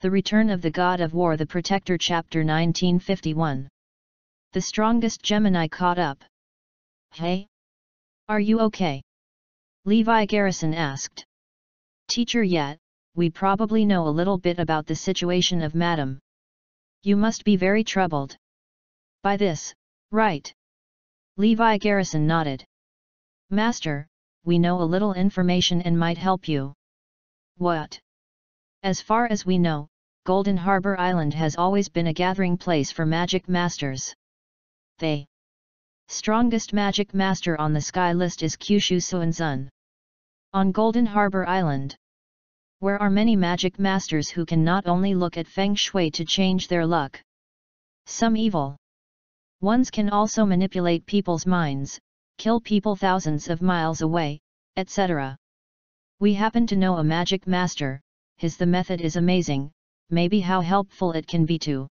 The Return of the God of War The Protector Chapter 1951 The strongest Gemini caught up. Hey? Are you okay? Levi Garrison asked. Teacher yet, we probably know a little bit about the situation of Madam. You must be very troubled. By this, right? Levi Garrison nodded. Master, we know a little information and might help you. What? As far as we know, Golden Harbor Island has always been a gathering place for magic masters. They strongest magic master on the sky list is Kyushu Suanzun. On Golden Harbor Island, where are many magic masters who can not only look at feng shui to change their luck. Some evil ones can also manipulate people's minds, kill people thousands of miles away, etc. We happen to know a magic master, his the method is amazing, maybe how helpful it can be to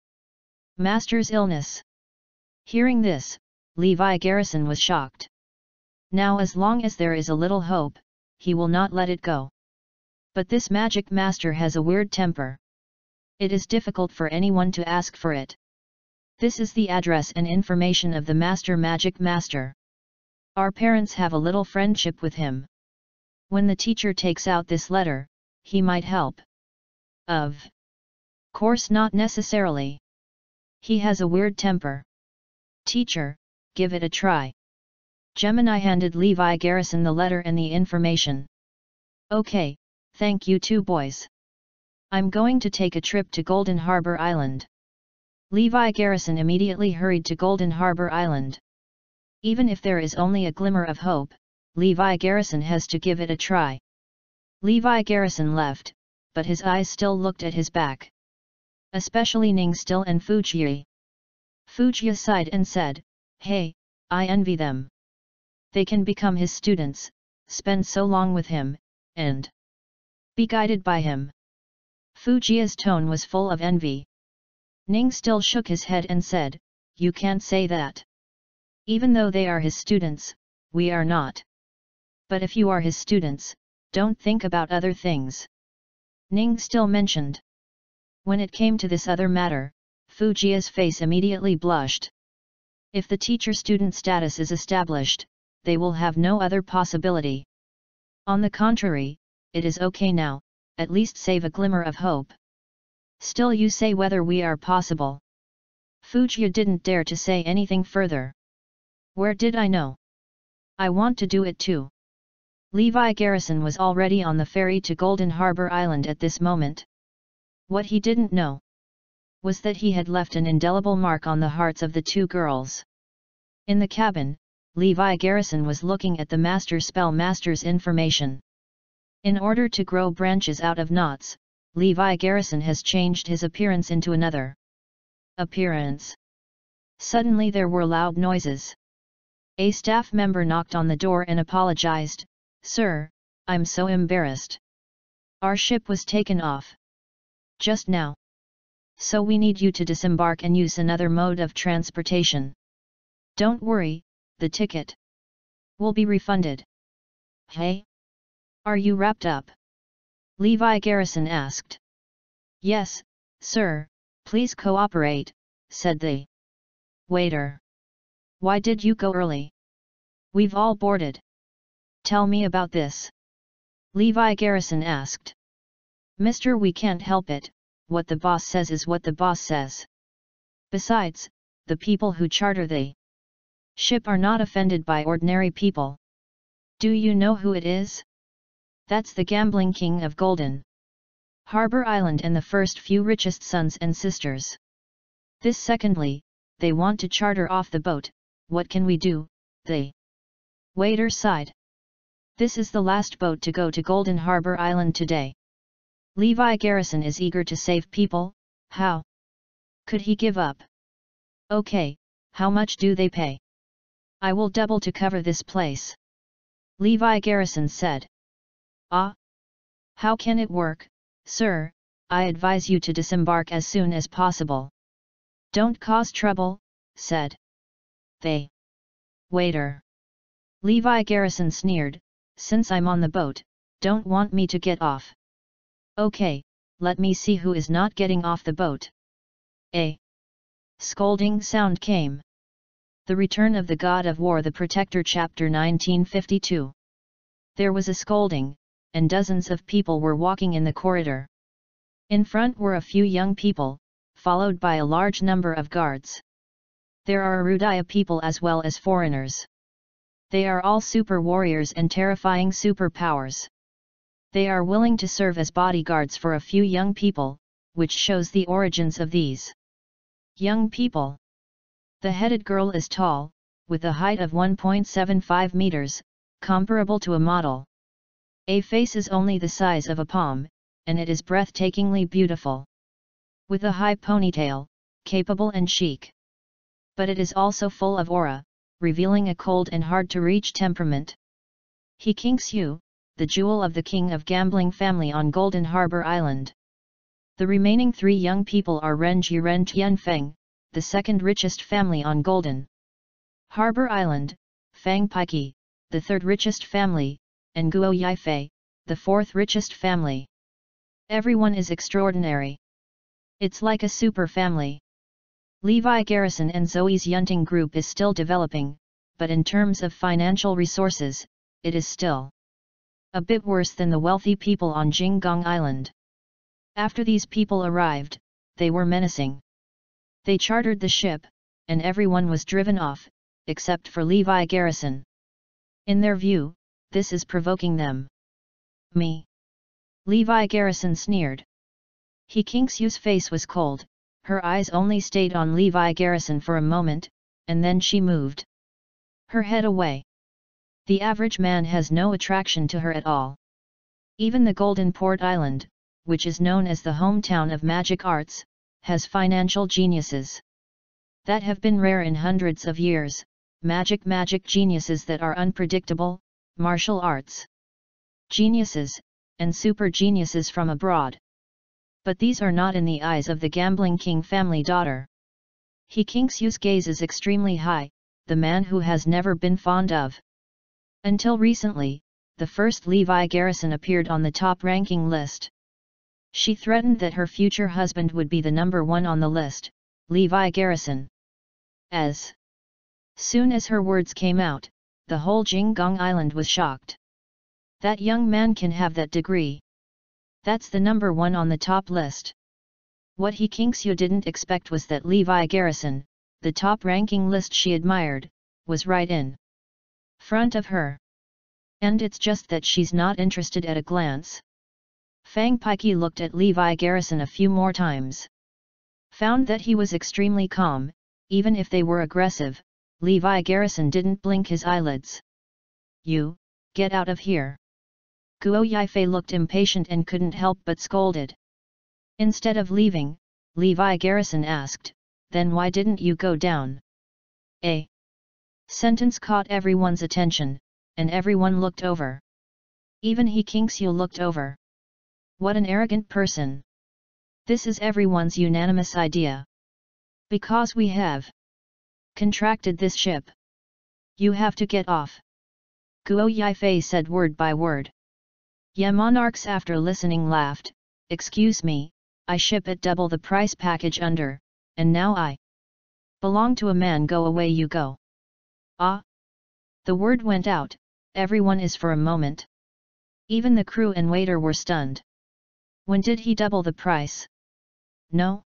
Master's illness. Hearing this, Levi Garrison was shocked. Now as long as there is a little hope, he will not let it go. But this magic master has a weird temper. It is difficult for anyone to ask for it. This is the address and information of the master magic master. Our parents have a little friendship with him. When the teacher takes out this letter, he might help. Of course not necessarily. He has a weird temper. Teacher, give it a try. Gemini handed Levi Garrison the letter and the information. Okay, thank you two boys. I'm going to take a trip to Golden Harbor Island. Levi Garrison immediately hurried to Golden Harbor Island. Even if there is only a glimmer of hope, Levi Garrison has to give it a try. Levi Garrison left, but his eyes still looked at his back. Especially Ning Still and Fuji. Fuji sighed and said, Hey, I envy them. They can become his students, spend so long with him, and be guided by him. Fujia's tone was full of envy. Ning still shook his head and said, You can't say that. Even though they are his students, we are not. But if you are his students, don't think about other things. Ning still mentioned. When it came to this other matter, Fujia's face immediately blushed. If the teacher-student status is established, they will have no other possibility. On the contrary, it is okay now, at least save a glimmer of hope. Still you say whether we are possible. Fujia didn't dare to say anything further. Where did I know? I want to do it too. Levi Garrison was already on the ferry to Golden Harbor Island at this moment. What he didn't know was that he had left an indelible mark on the hearts of the two girls. In the cabin, Levi Garrison was looking at the Master Spell Master's information. In order to grow branches out of knots, Levi Garrison has changed his appearance into another appearance. Suddenly there were loud noises. A staff member knocked on the door and apologized, Sir, I'm so embarrassed. Our ship was taken off. Just now. So we need you to disembark and use another mode of transportation. Don't worry, the ticket will be refunded. Hey? Are you wrapped up? Levi Garrison asked. Yes, sir, please cooperate, said the waiter. Why did you go early? We've all boarded. Tell me about this. Levi Garrison asked. Mister we can't help it, what the boss says is what the boss says. Besides, the people who charter the ship are not offended by ordinary people. Do you know who it is? That's the gambling king of Golden Harbor Island and the first few richest sons and sisters. This secondly, they want to charter off the boat, what can we do, the waiter sighed. This is the last boat to go to Golden Harbor Island today. Levi Garrison is eager to save people, how? Could he give up? Okay, how much do they pay? I will double to cover this place. Levi Garrison said. Ah? How can it work, sir, I advise you to disembark as soon as possible. Don't cause trouble, said. They. Waiter. Levi Garrison sneered, since I'm on the boat, don't want me to get off. Okay, let me see who is not getting off the boat. A scolding sound came. The Return of the God of War The Protector Chapter 1952 There was a scolding, and dozens of people were walking in the corridor. In front were a few young people, followed by a large number of guards. There are Arudaya people as well as foreigners. They are all super warriors and terrifying superpowers. They are willing to serve as bodyguards for a few young people, which shows the origins of these young people. The headed girl is tall, with a height of 1.75 meters, comparable to a model. A face is only the size of a palm, and it is breathtakingly beautiful. With a high ponytail, capable and chic. But it is also full of aura, revealing a cold and hard-to-reach temperament. He kings Yu, the jewel of the king of gambling family on Golden Harbor Island. The remaining three young people are Ren Jiren Tianfeng, the second richest family on Golden Harbor Island, Fang Paiki, the third richest family, and Guo Yifei, the fourth richest family. Everyone is extraordinary. It's like a super family. Levi Garrison and Zoe's Yunting group is still developing, but in terms of financial resources, it is still a bit worse than the wealthy people on Jinggong Island. After these people arrived, they were menacing. They chartered the ship, and everyone was driven off, except for Levi Garrison. In their view, this is provoking them. Me. Levi Garrison sneered. He Qingxiu's face was cold, her eyes only stayed on Levi Garrison for a moment, and then she moved. Her head away. The average man has no attraction to her at all. Even the Golden Port Island, which is known as the hometown of magic arts, has financial geniuses. That have been rare in hundreds of years, magic magic geniuses that are unpredictable, martial arts. Geniuses, and super geniuses from abroad. But these are not in the eyes of the gambling king family daughter. He Qingxiu's gaze is extremely high, the man who has never been fond of. Until recently, the first Levi Garrison appeared on the top-ranking list. She threatened that her future husband would be the number one on the list, Levi Garrison. As soon as her words came out, the whole Jinggong Island was shocked. That young man can have that degree. That's the number one on the top list. What he Qingxiu didn't expect was that Levi Garrison, the top-ranking list she admired, was right in front of her. And it's just that she's not interested at a glance. Fang Paiki looked at Levi Garrison a few more times. Found that he was extremely calm, even if they were aggressive, Levi Garrison didn't blink his eyelids. You, get out of here. Guo Yifei looked impatient and couldn't help but scolded. Instead of leaving, Levi Garrison asked, then why didn't you go down? A sentence caught everyone's attention, and everyone looked over. Even he Qingxiu looked over. What an arrogant person! This is everyone's unanimous idea. Because we have contracted this ship. You have to get off. Guo Yifei said word by word. Ye monarchs after listening laughed, excuse me, I ship at double the price package under, and now I belong to a man go away you go. Ah! The word went out, everyone is for a moment. Even the crew and waiter were stunned. When did he double the price? No?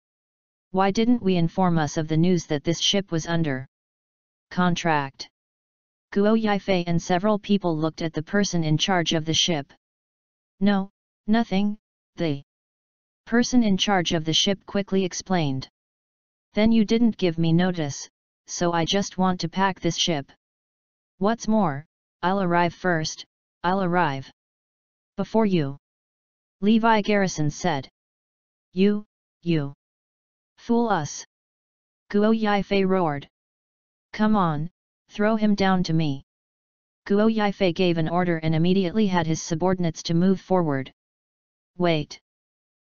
Why didn't we inform us of the news that this ship was under contract? Guo Yifei and several people looked at the person in charge of the ship. No, nothing, the person in charge of the ship quickly explained. Then you didn't give me notice, so I just want to pack this ship. What's more, I'll arrive first, I'll arrive. Before you. Levi Garrison said. You, you. Fool us. Guo Yifei roared. Come on, throw him down to me. Guo Yifei gave an order and immediately had his subordinates to move forward. Wait.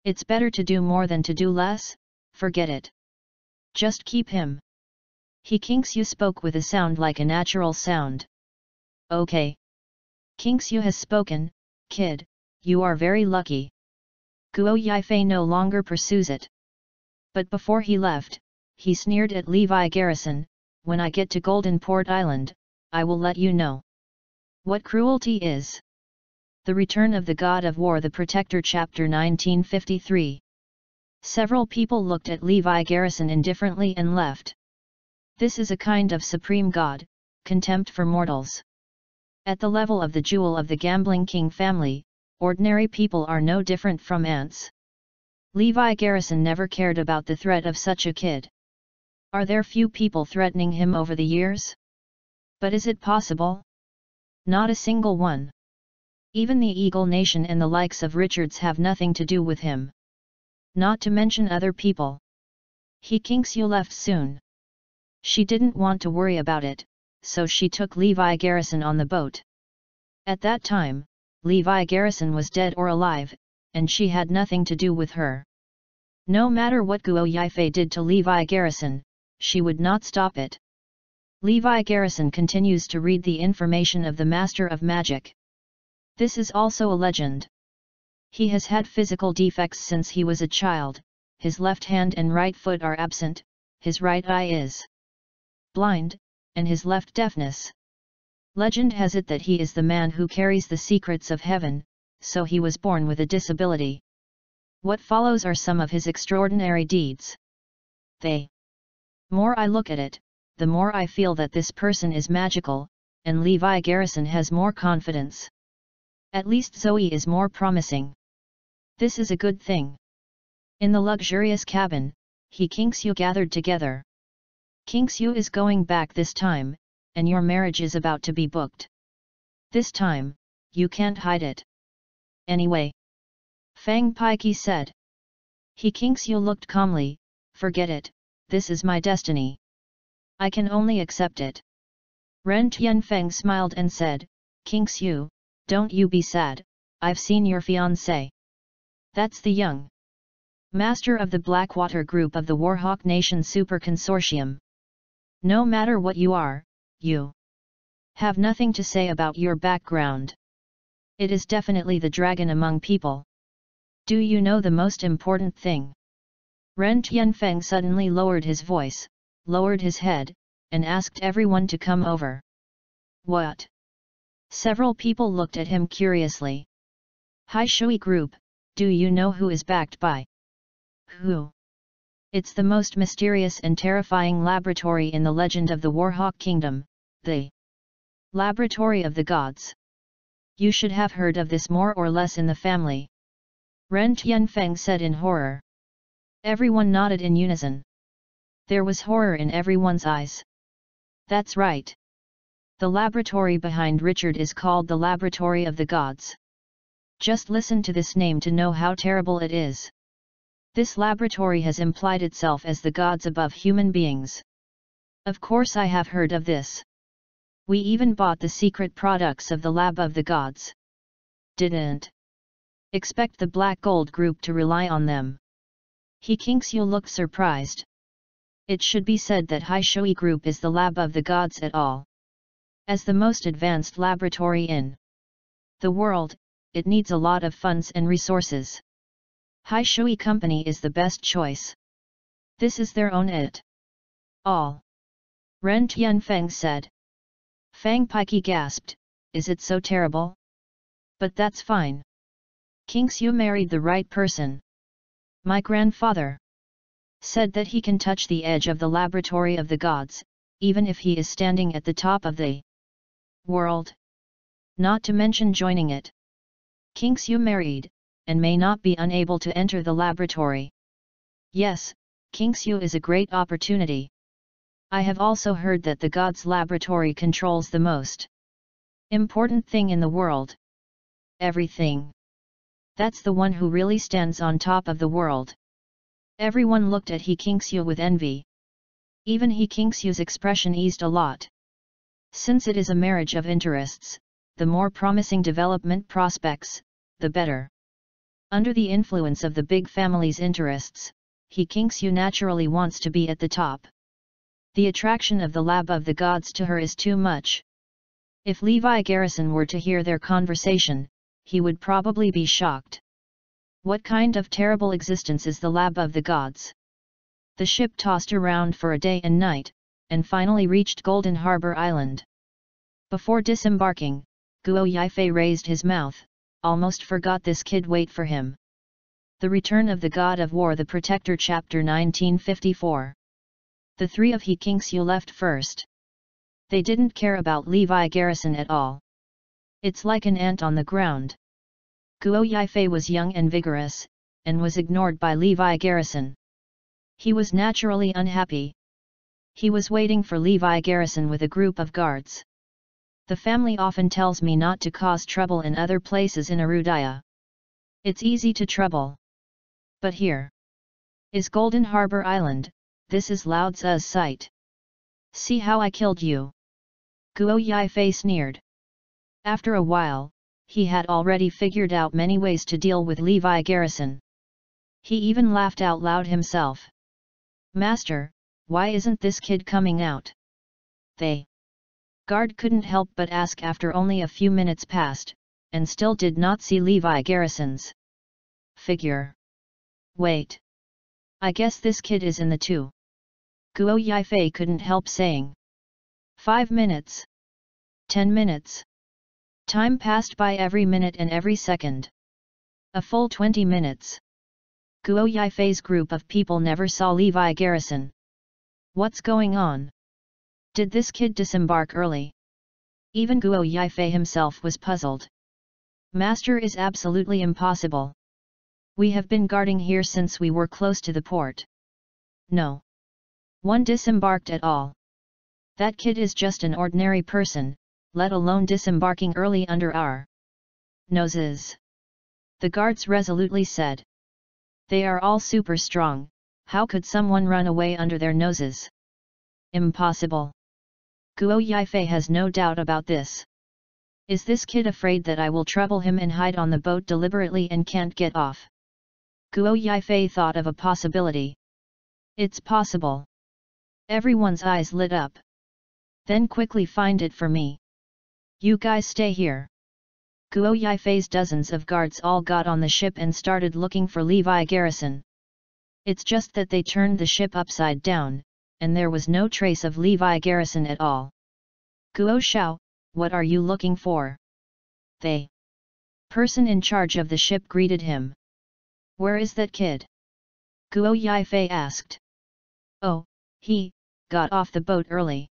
It's better to do more than to do less, forget it. Just keep him. He Qingxiu spoke with a sound like a natural sound. Okay. Qingxiu has spoken, kid, you are very lucky. Guo Yifei no longer pursues it. But before he left, he sneered at Levi Garrison, when I get to Golden Port Island, I will let you know. What cruelty is? The Return of the God of War The Protector Chapter 1953 Several people looked at Levi Garrison indifferently and left. This is a kind of supreme god, contempt for mortals. At the level of the jewel of the gambling king family, ordinary people are no different from ants. Levi Garrison never cared about the threat of such a kid. Are there few people threatening him over the years? But is it possible? Not a single one. Even the Eagle Nation and the likes of Richards have nothing to do with him. Not to mention other people. He kinks you left soon. She didn't want to worry about it, so she took Levi Garrison on the boat. At that time, Levi Garrison was dead or alive, and she had nothing to do with her. No matter what Guo Yifei did to Levi Garrison, she would not stop it. Levi Garrison continues to read the information of the Master of Magic. This is also a legend. He has had physical defects since he was a child, his left hand and right foot are absent, his right eye is blind, and his left deafness. Legend has it that he is the man who carries the secrets of heaven, so he was born with a disability. What follows are some of his extraordinary deeds. They. More I look at it, the more I feel that this person is magical, and Levi Garrison has more confidence. At least Zoe is more promising. This is a good thing. In the luxurious cabin, he Qingxiu gathered together. Qingxiu is going back this time, and your marriage is about to be booked. This time, you can't hide it. Anyway. Fang Piki said. He Qingxiu looked calmly, forget it, this is my destiny. I can only accept it. Ren Tianfeng smiled and said, Qingxiu, don't you be sad, I've seen your fiancé. That's the young master of the Blackwater group of the Warhawk Nation Super Consortium. No matter what you are, you have nothing to say about your background. It is definitely the dragon among people. Do you know the most important thing? Ren Tianfeng suddenly lowered his voice, lowered his head, and asked everyone to come over. What? Several people looked at him curiously. Hai Shui Group, do you know who is backed by? Who? It's the most mysterious and terrifying laboratory in the legend of the Warhawk Kingdom, the Laboratory of the Gods. You should have heard of this more or less in the family. Ren Tianfeng said in horror. Everyone nodded in unison. There was horror in everyone's eyes. That's right. The laboratory behind Richard is called the Laboratory of the Gods. Just listen to this name to know how terrible it is. This laboratory has implied itself as the gods above human beings. Of course I have heard of this. We even bought the secret products of the lab of the gods. Didn't expect the Black Gold Group to rely on them. He kinks you look surprised. It should be said that Hai Shui Group is the lab of the gods at all. As the most advanced laboratory in the world, it needs a lot of funds and resources. Hai Shui Company is the best choice. This is their own it. All. Ren Tianfeng said. Fang Piki gasped, is it so terrible? But that's fine. Qingxiu married the right person. My grandfather said that he can touch the edge of the laboratory of the gods, even if he is standing at the top of the world. Not to mention joining it. Qingxiu married, and may not be unable to enter the laboratory. Yes, Qingxiu is a great opportunity. I have also heard that the God's laboratory controls the most important thing in the world. Everything. That's the one who really stands on top of the world. Everyone looked at He Qingxiu with envy. Even He Qingxiu's expression eased a lot. Since it is a marriage of interests, the more promising development prospects, the better. Under the influence of the big family's interests, he Qingxiu naturally wants to be at the top. The attraction of the lab of the gods to her is too much. If Levi Garrison were to hear their conversation, he would probably be shocked. What kind of terrible existence is the lab of the gods? The ship tossed around for a day and night, and finally reached Golden Harbor Island. Before disembarking, Guo Yifei raised his mouth, almost forgot this kid wait for him. The Return of the God of War The Protector Chapter 1954 The three of He Qingxiu left first. They didn't care about Levi Garrison at all. It's like an ant on the ground. Guo Yifei was young and vigorous, and was ignored by Levi Garrison. He was naturally unhappy. He was waiting for Levi Garrison with a group of guards. The family often tells me not to cause trouble in other places in Arudaya. It's easy to trouble. But here is Golden Harbor Island, this is Lao Tzu's site. See how I killed you. Guo Yifei sneered. After a while, he had already figured out many ways to deal with Levi Garrison. He even laughed out loud himself. Master, why isn't this kid coming out? They Guard couldn't help but ask after only a few minutes passed, and still did not see Levi Garrison's figure. Wait. I guess this kid is in the two. Guo Yifei couldn't help saying. Five minutes. Ten minutes. Time passed by every minute and every second. A full twenty minutes. Guo Yifei's group of people never saw Levi Garrison. What's going on? Did this kid disembark early? Even Guo Yifei himself was puzzled. Master is absolutely impossible. We have been guarding here since we were close to the port. No. One disembarked at all. That kid is just an ordinary person, let alone disembarking early under our noses. The guards resolutely said. They are all super strong, how could someone run away under their noses? Impossible. Guo Yifei has no doubt about this. Is this kid afraid that I will trouble him and hide on the boat deliberately and can't get off? Guo Yifei thought of a possibility. It's possible. Everyone's eyes lit up. Then quickly find it for me. You guys stay here. Guo Yifei's dozens of guards all got on the ship and started looking for Levi Garrison. It's just that they turned the ship upside down, and there was no trace of Levi Garrison at all. Guo Shao, what are you looking for? They. Person in charge of the ship greeted him. Where is that kid? Guo Yifei asked. Oh, he, got off the boat early.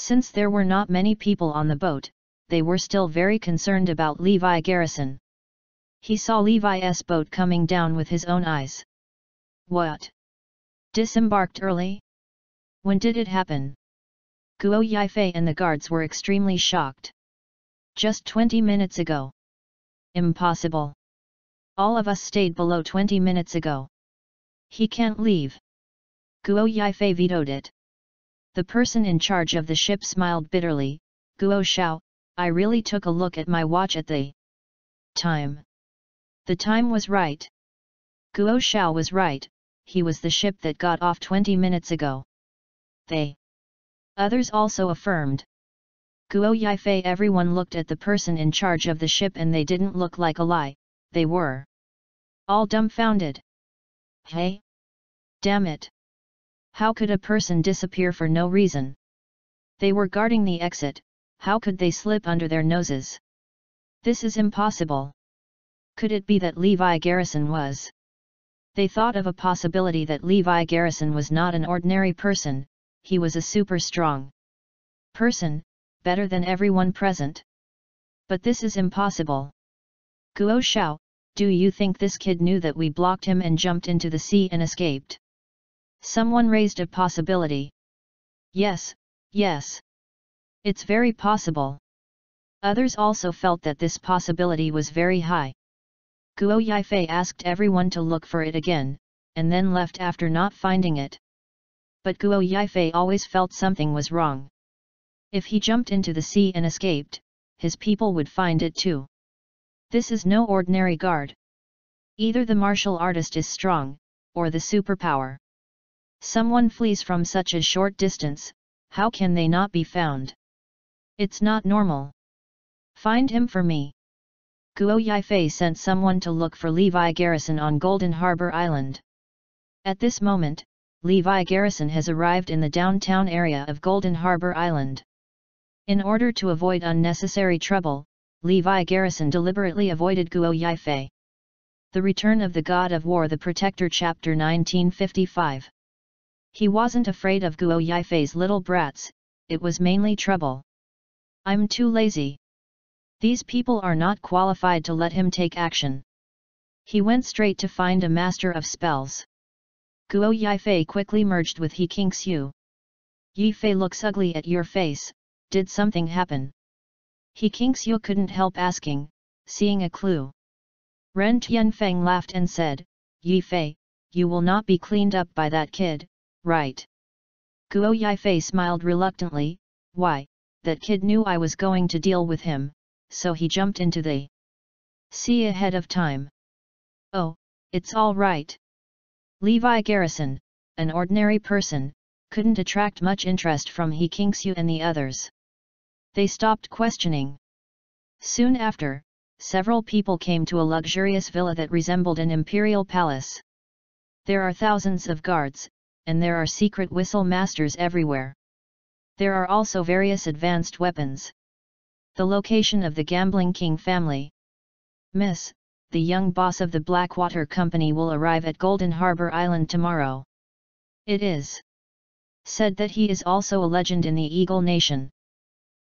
Since there were not many people on the boat, they were still very concerned about Levi Garrison. He saw Levi's boat coming down with his own eyes. What? Disembarked early? When did it happen? Guo Yifei and the guards were extremely shocked. Just 20 minutes ago. Impossible. All of us stayed below 20 minutes ago. He can't leave. Guo Yifei vetoed it. The person in charge of the ship smiled bitterly, Guo Shao, I really took a look at my watch at the time. The time was right. Guo Shao was right, he was the ship that got off 20 minutes ago they. Others also affirmed. Guo Yifei everyone looked at the person in charge of the ship and they didn't look like a lie, they were. All dumbfounded. Hey? Damn it! How could a person disappear for no reason? They were guarding the exit, how could they slip under their noses? This is impossible. Could it be that Levi Garrison was? They thought of a possibility that Levi Garrison was not an ordinary person, he was a super strong person, better than everyone present. But this is impossible. Guo Shao, do you think this kid knew that we blocked him and jumped into the sea and escaped? Someone raised a possibility. Yes, yes. It's very possible. Others also felt that this possibility was very high. Guo Yifei asked everyone to look for it again, and then left after not finding it but Guo Yifei always felt something was wrong. If he jumped into the sea and escaped, his people would find it too. This is no ordinary guard. Either the martial artist is strong, or the superpower. Someone flees from such a short distance, how can they not be found? It's not normal. Find him for me. Guo Yifei sent someone to look for Levi Garrison on Golden Harbor Island. At this moment, Levi Garrison has arrived in the downtown area of Golden Harbor Island. In order to avoid unnecessary trouble, Levi Garrison deliberately avoided Guo Yifei. The Return of the God of War The Protector Chapter 1955 He wasn't afraid of Guo Yifei's little brats, it was mainly trouble. I'm too lazy. These people are not qualified to let him take action. He went straight to find a master of spells. Guo Yifei quickly merged with He Qingxiu. Yifei looks ugly at your face, did something happen? He Qingxiu couldn't help asking, seeing a clue. Ren Tianfeng laughed and said, Yifei, you will not be cleaned up by that kid, right? Guo Yifei smiled reluctantly, why, that kid knew I was going to deal with him, so he jumped into the sea ahead of time. Oh, it's all right. Levi Garrison, an ordinary person, couldn't attract much interest from He Qingxiu and the others. They stopped questioning. Soon after, several people came to a luxurious villa that resembled an imperial palace. There are thousands of guards, and there are secret whistle masters everywhere. There are also various advanced weapons. The location of the Gambling King family. Miss, the young boss of the Blackwater Company will arrive at Golden Harbor Island tomorrow. It is said that he is also a legend in the Eagle Nation.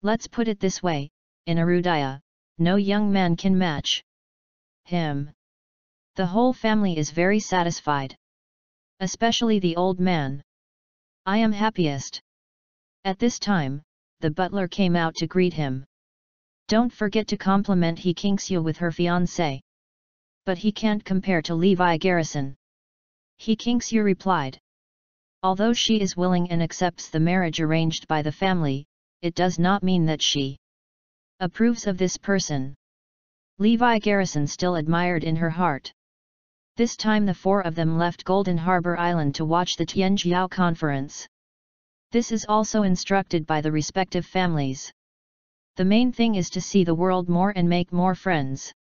Let's put it this way, in Arudaya, no young man can match him. The whole family is very satisfied. Especially the old man. I am happiest. At this time, the butler came out to greet him. Don't forget to compliment He Qingxiu with her fiancé. But he can't compare to Levi Garrison. He Qingxiu replied. Although she is willing and accepts the marriage arranged by the family, it does not mean that she approves of this person. Levi Garrison still admired in her heart. This time the four of them left Golden Harbor Island to watch the Tianjiao conference. This is also instructed by the respective families. The main thing is to see the world more and make more friends.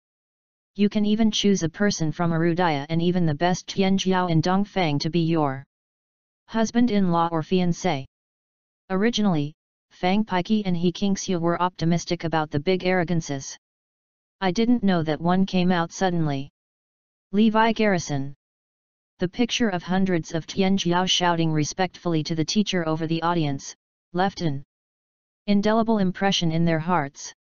You can even choose a person from Arudaya and even the best Tianjiao and Dongfang to be your husband-in-law or fiancé. Originally, Fang Pike and He Qingxiu were optimistic about the big arrogances. I didn't know that one came out suddenly. Levi Garrison The picture of hundreds of Tianjiao shouting respectfully to the teacher over the audience, left an indelible impression in their hearts.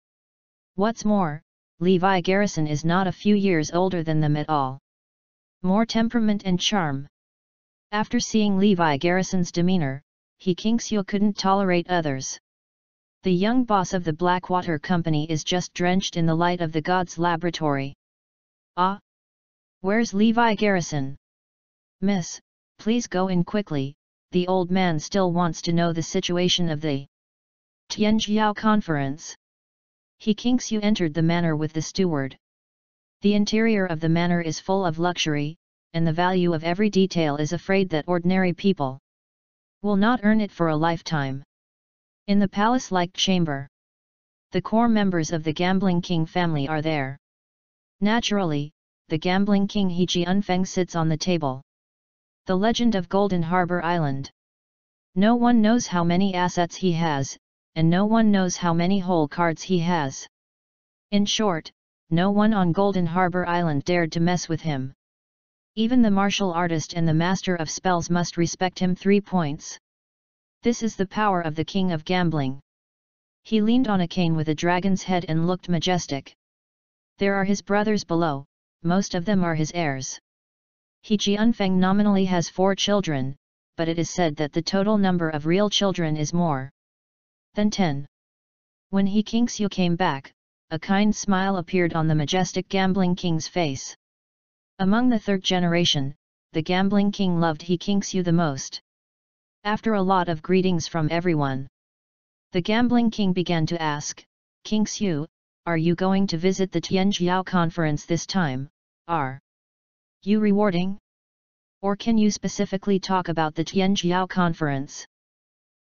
What's more, Levi Garrison is not a few years older than them at all. More temperament and charm. After seeing Levi Garrison's demeanor, He Qingxiu couldn't tolerate others. The young boss of the Blackwater Company is just drenched in the light of the god's laboratory. Ah! Where's Levi Garrison? Miss, please go in quickly, the old man still wants to know the situation of the Tianjiao conference. He Qingxiu entered the manor with the steward. The interior of the manor is full of luxury, and the value of every detail is afraid that ordinary people will not earn it for a lifetime. In the palace-like chamber, the core members of the Gambling King family are there. Naturally, the Gambling King He Jianfeng sits on the table. The legend of Golden Harbor Island. No one knows how many assets he has, and no one knows how many hole cards he has. In short, no one on Golden Harbor Island dared to mess with him. Even the martial artist and the master of spells must respect him three points. This is the power of the king of gambling. He leaned on a cane with a dragon's head and looked majestic. There are his brothers below, most of them are his heirs. He Jianfeng nominally has four children, but it is said that the total number of real children is more than ten. When He Qingxiu came back, a kind smile appeared on the majestic gambling king's face. Among the third generation, the gambling king loved He Qingxiu the most. After a lot of greetings from everyone, the gambling king began to ask, Qingxiu, are you going to visit the Tianjiao conference this time, are you rewarding? Or can you specifically talk about the Tianjiao conference?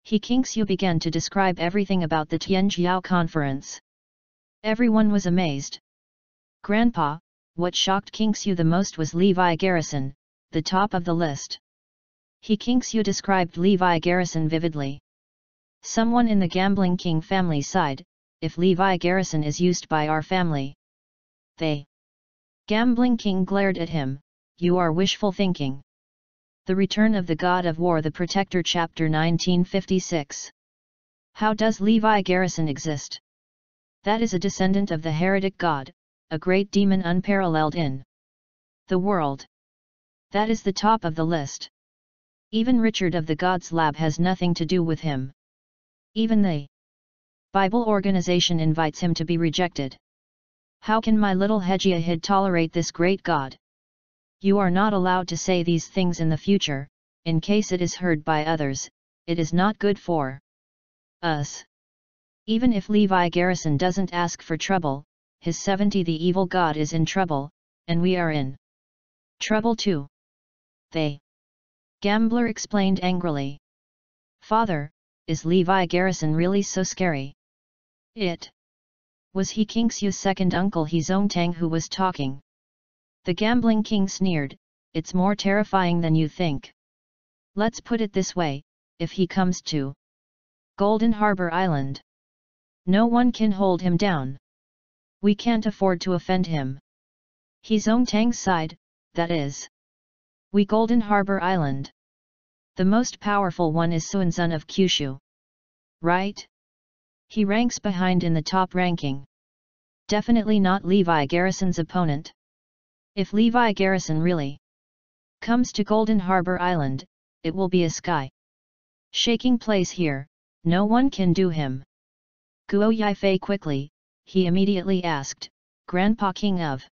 He Qingxiu began to describe everything about the Tianjiao conference. Everyone was amazed. Grandpa, what shocked Qingxiu the most was Levi Garrison, the top of the list. He Qingxiu described Levi Garrison vividly. Someone in the Gambling King family side, if Levi Garrison is used by our family. They. Gambling King glared at him, you are wishful thinking. The Return of the God of War The Protector Chapter 1956 How does Levi Garrison exist? That is a descendant of the heretic god, a great demon unparalleled in the world. That is the top of the list. Even Richard of the Gods Lab has nothing to do with him. Even the Bible organization invites him to be rejected. How can my little Hegiahid tolerate this great God? You are not allowed to say these things in the future, in case it is heard by others, it is not good for us. Even if Levi Garrison doesn't ask for trouble, his 70 the evil God is in trouble, and we are in trouble too. They. Gambler explained angrily. Father, is Levi Garrison really so scary? It was he Qingxiu's second uncle Tang who was talking. The gambling king sneered, it's more terrifying than you think. Let's put it this way, if he comes to Golden Harbor Island. No one can hold him down. We can't afford to offend him. He Tang's side, that is. We Golden Harbor Island. The most powerful one is Suanzun of Kyushu. Right? He ranks behind in the top ranking. Definitely not Levi Garrison's opponent. If Levi Garrison really comes to Golden Harbor Island, it will be a sky shaking place here, no one can do him. Guo Yifei quickly, he immediately asked, Grandpa King of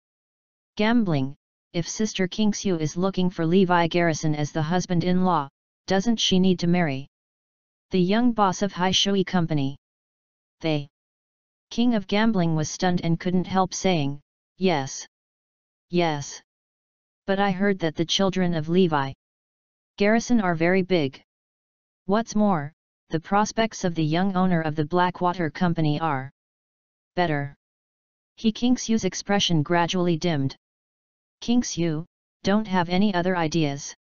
Gambling, if Sister Qingxiu is looking for Levi Garrison as the husband-in-law, doesn't she need to marry? The young boss of Hai Shui Company. They. King of Gambling was stunned and couldn't help saying, yes. Yes. But I heard that the children of Levi Garrison are very big. What's more, the prospects of the young owner of the Blackwater Company are better. He Qingxiu's expression gradually dimmed. Qingxiu, don't have any other ideas.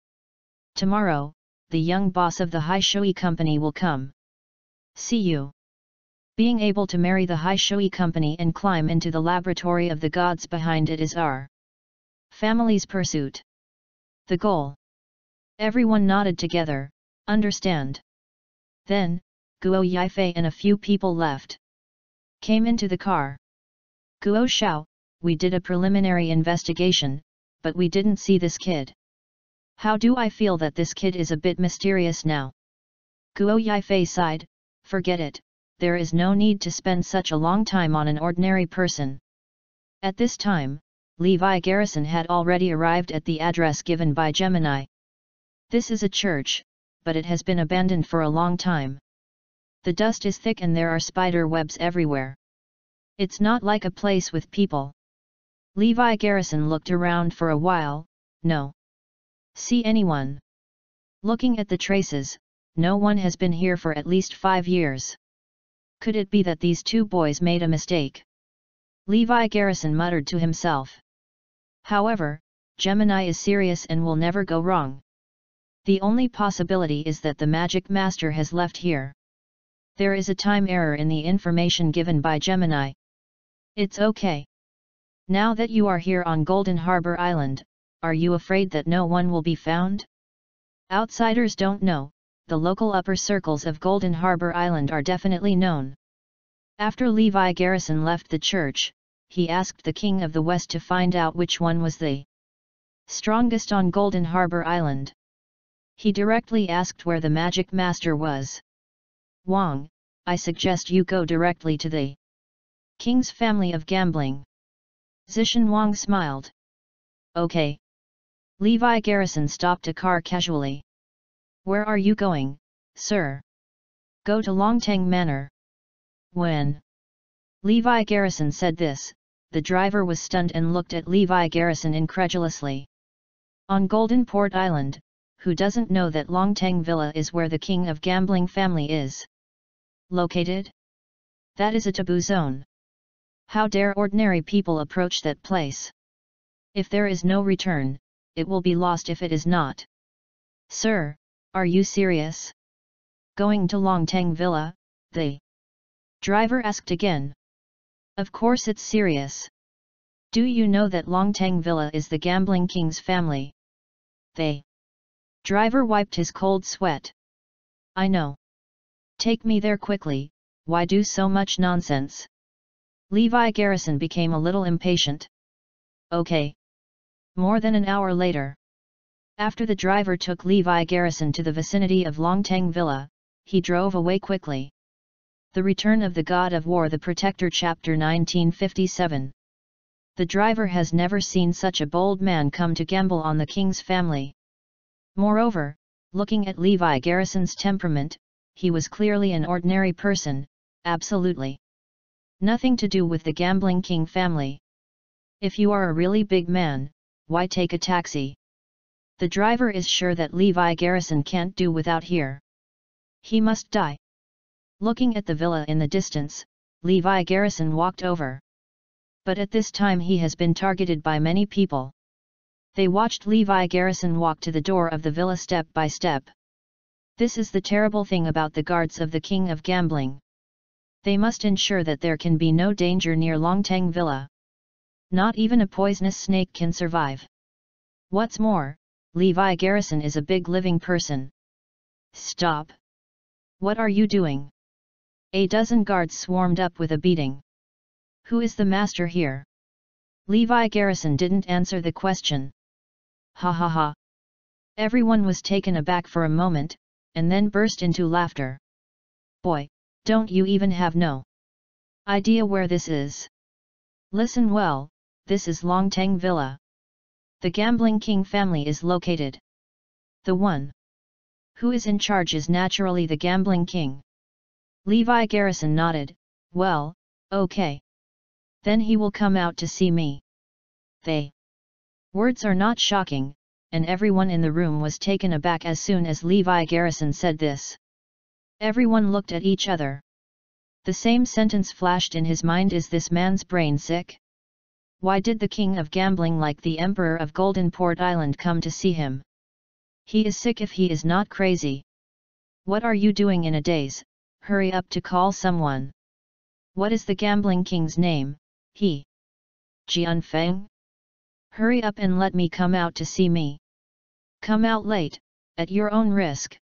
Tomorrow, the young boss of the Hai Shui Company will come. See you. Being able to marry the Hai Shui Company and climb into the laboratory of the gods behind it is our family's pursuit. The goal. Everyone nodded together, understand. Then, Guo Yifei and a few people left. Came into the car. Guo Shao, we did a preliminary investigation, but we didn't see this kid. How do I feel that this kid is a bit mysterious now? Guo Yifei sighed, forget it, there is no need to spend such a long time on an ordinary person. At this time, Levi Garrison had already arrived at the address given by Gemini. This is a church, but it has been abandoned for a long time. The dust is thick and there are spider webs everywhere. It's not like a place with people. Levi Garrison looked around for a while, no. See anyone? Looking at the traces, no one has been here for at least five years. Could it be that these two boys made a mistake? Levi Garrison muttered to himself. However, Gemini is serious and will never go wrong. The only possibility is that the magic master has left here. There is a time error in the information given by Gemini. It's okay. Now that you are here on Golden Harbor Island, are you afraid that no one will be found? Outsiders don't know, the local upper circles of Golden Harbor Island are definitely known. After Levi Garrison left the church, he asked the King of the West to find out which one was the strongest on Golden Harbor Island. He directly asked where the magic master was. Wang, I suggest you go directly to the King's family of gambling. Zishan Wang smiled. Okay. Levi Garrison stopped a car casually. Where are you going, sir? Go to Longtang Manor. When Levi Garrison said this, the driver was stunned and looked at Levi Garrison incredulously. On Golden Port Island, who doesn't know that Longtang Villa is where the king of gambling family is located? That is a taboo zone. How dare ordinary people approach that place? If there is no return, it will be lost if it is not. Sir, are you serious? Going to Longtang Villa, the driver asked again. Of course it's serious. Do you know that Longtang Villa is the gambling king's family? They. Driver wiped his cold sweat. I know. Take me there quickly, why do so much nonsense? Levi Garrison became a little impatient. Okay. More than an hour later. After the driver took Levi Garrison to the vicinity of Longtang Villa, he drove away quickly. The Return of the God of War The Protector Chapter 1957 The driver has never seen such a bold man come to gamble on the king's family. Moreover, looking at Levi Garrison's temperament, he was clearly an ordinary person, absolutely. Nothing to do with the gambling king family. If you are a really big man, why take a taxi? The driver is sure that Levi Garrison can't do without here. He must die. Looking at the villa in the distance, Levi Garrison walked over. But at this time he has been targeted by many people. They watched Levi Garrison walk to the door of the villa step by step. This is the terrible thing about the guards of the king of gambling. They must ensure that there can be no danger near Longtang Villa. Not even a poisonous snake can survive. What's more, Levi Garrison is a big living person. Stop! What are you doing? A dozen guards swarmed up with a beating. Who is the master here? Levi Garrison didn't answer the question. Ha ha ha! Everyone was taken aback for a moment, and then burst into laughter. Boy, don't you even have no idea where this is? Listen well, this is Longtang Villa. The gambling king family is located. The one who is in charge is naturally the gambling king. Levi Garrison nodded, well, okay. Then he will come out to see me. They words are not shocking, and everyone in the room was taken aback as soon as Levi Garrison said this. Everyone looked at each other. The same sentence flashed in his mind is this man's brain sick? Why did the king of gambling like the emperor of Golden Port Island come to see him? He is sick if he is not crazy. What are you doing in a daze, hurry up to call someone. What is the gambling king's name, he? Jian Feng? Hurry up and let me come out to see me. Come out late, at your own risk.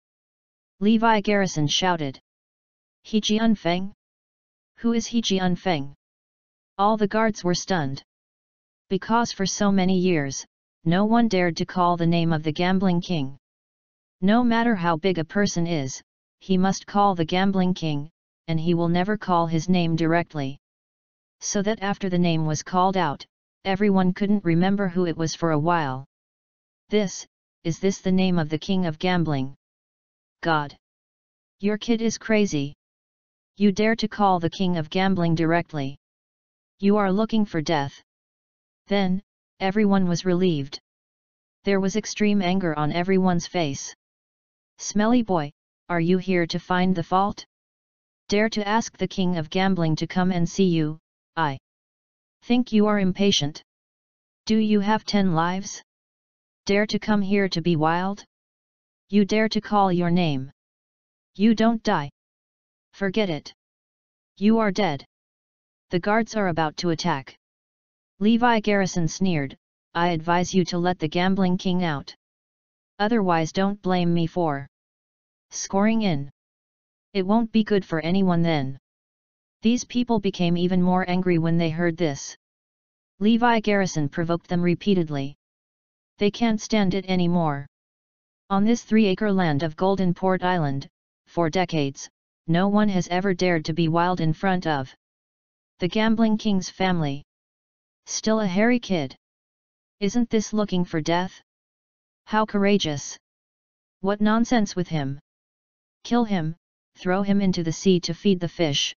Levi Garrison shouted. He Jian Feng? Who is He Jian Feng? All the guards were stunned. Because for so many years, no one dared to call the name of the gambling king. No matter how big a person is, he must call the gambling king, and he will never call his name directly. So that after the name was called out, everyone couldn't remember who it was for a while. This, is this the name of the king of gambling? God! Your kid is crazy. You dare to call the king of gambling directly. You are looking for death. Then, everyone was relieved. There was extreme anger on everyone's face. Smelly boy, are you here to find the fault? Dare to ask the king of gambling to come and see you, I think you are impatient. Do you have ten lives? Dare to come here to be wild? You dare to call your name. You don't die. Forget it. You are dead. The guards are about to attack. Levi Garrison sneered, I advise you to let the gambling king out. Otherwise don't blame me for scoring in. It won't be good for anyone then. These people became even more angry when they heard this. Levi Garrison provoked them repeatedly. They can't stand it anymore. On this three-acre land of Golden Port Island, for decades, no one has ever dared to be wild in front of the gambling king's family. Still a hairy kid. Isn't this looking for death? How courageous! What nonsense with him! Kill him, throw him into the sea to feed the fish.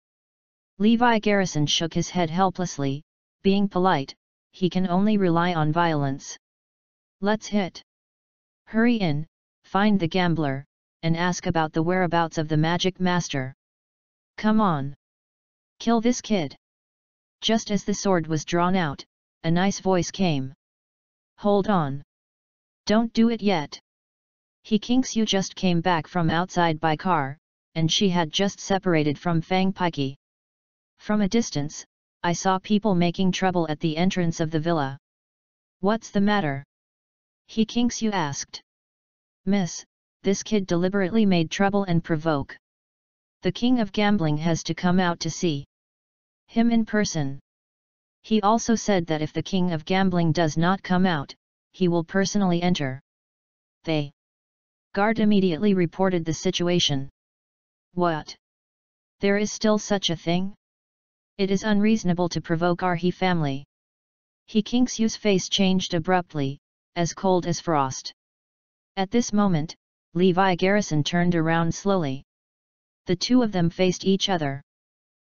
Levi Garrison shook his head helplessly, being polite, he can only rely on violence. Let's hit. Hurry in, find the gambler, and ask about the whereabouts of the magic master. Come on. Kill this kid. Just as the sword was drawn out, a nice voice came. Hold on. Don't do it yet. He Yu just came back from outside by car, and she had just separated from Fang Pikey. From a distance, I saw people making trouble at the entrance of the villa. What's the matter? He Yu asked. Miss, this kid deliberately made trouble and provoke. The king of gambling has to come out to see him in person. He also said that if the king of gambling does not come out, he will personally enter. They guard immediately reported the situation. What? There is still such a thing? It is unreasonable to provoke our he family. He Yu's face changed abruptly, as cold as frost. At this moment, Levi Garrison turned around slowly. The two of them faced each other.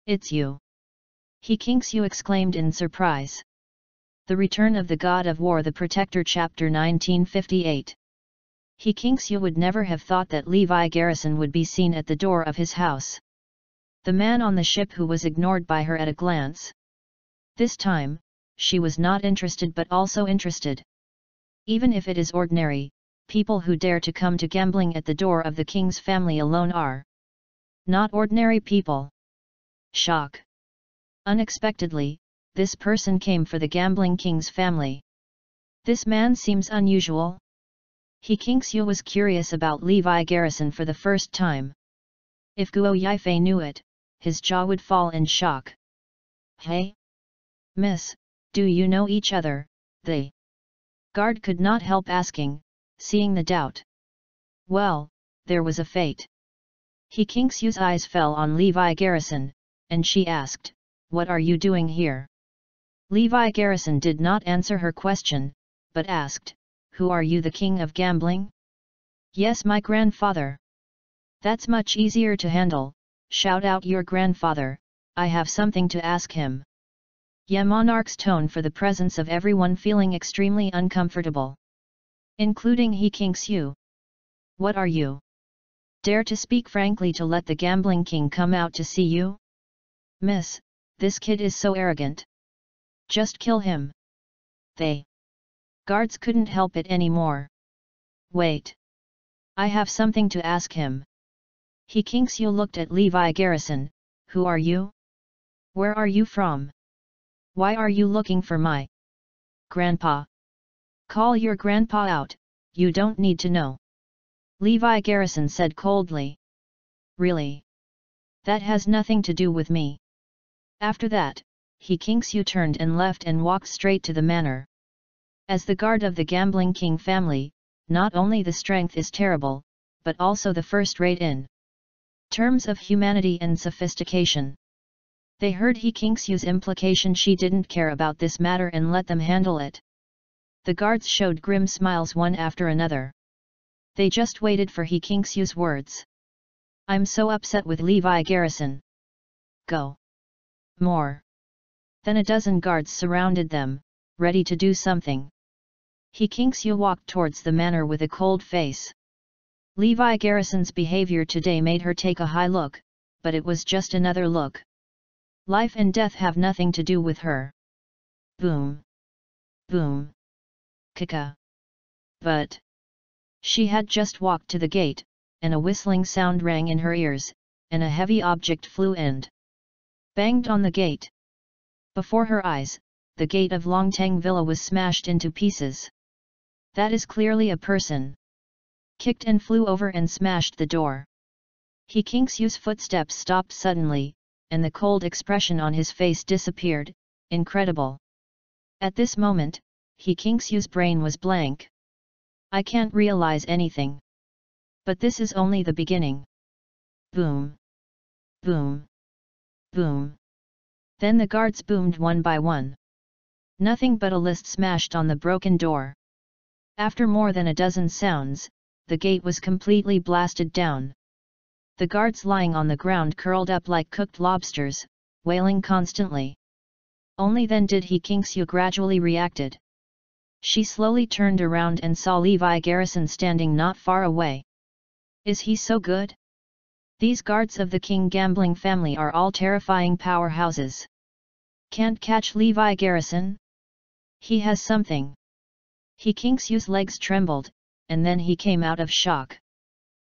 It's you. He Qingxiu exclaimed in surprise. The Return of the God of War The Protector Chapter 1958 He Qingxiu would never have thought that Levi Garrison would be seen at the door of his house. The man on the ship who was ignored by her at a glance. This time, she was not interested but also interested. Even if it is ordinary, people who dare to come to gambling at the door of the king's family alone are not ordinary people. Shock. Unexpectedly, this person came for the gambling king's family. This man seems unusual. He Yu was curious about Levi Garrison for the first time. If Guo Yifei knew it, his jaw would fall in shock. Hey? Miss, do you know each other? The guard could not help asking, seeing the doubt. Well, there was a fate. He Yu's eyes fell on Levi Garrison, and she asked, What are you doing here? Levi Garrison did not answer her question, but asked, Who are you the king of gambling? Yes my grandfather. That's much easier to handle, shout out your grandfather, I have something to ask him. Ye monarch's tone for the presence of everyone feeling extremely uncomfortable. Including He Yu. What are you? Dare to speak frankly to let the gambling king come out to see you? Miss, this kid is so arrogant. Just kill him. They. Guards couldn't help it anymore. Wait. I have something to ask him. He Qingxiu looked at Levi Garrison, who are you? Where are you from? Why are you looking for my grandpa? Call your grandpa out, you don't need to know. Levi Garrison said coldly. Really? That has nothing to do with me. After that, he Yu turned and left and walked straight to the manor. As the guard of the gambling king family, not only the strength is terrible, but also the first rate in terms of humanity and sophistication. They heard he Yu's implication she didn't care about this matter and let them handle it. The guards showed grim smiles one after another. They just waited for He Yu's words. I'm so upset with Levi Garrison. Go. More. Then a dozen guards surrounded them, ready to do something. He Yu walked towards the manor with a cold face. Levi Garrison's behavior today made her take a high look, but it was just another look. Life and death have nothing to do with her. Boom. Boom. Kaka. But. She had just walked to the gate, and a whistling sound rang in her ears, and a heavy object flew and banged on the gate. Before her eyes, the gate of Longtang Villa was smashed into pieces. That is clearly a person. Kicked and flew over and smashed the door. He Yu's footsteps stopped suddenly, and the cold expression on his face disappeared, incredible. At this moment, He Yu's brain was blank. I can't realize anything. But this is only the beginning. Boom. Boom. Boom. Then the guards boomed one by one. Nothing but a list smashed on the broken door. After more than a dozen sounds, the gate was completely blasted down. The guards lying on the ground curled up like cooked lobsters, wailing constantly. Only then did he Yu gradually reacted. She slowly turned around and saw Levi Garrison standing not far away. Is he so good? These guards of the King gambling family are all terrifying powerhouses. Can't catch Levi Garrison? He has something. He Qingxiu's legs trembled, and then he came out of shock.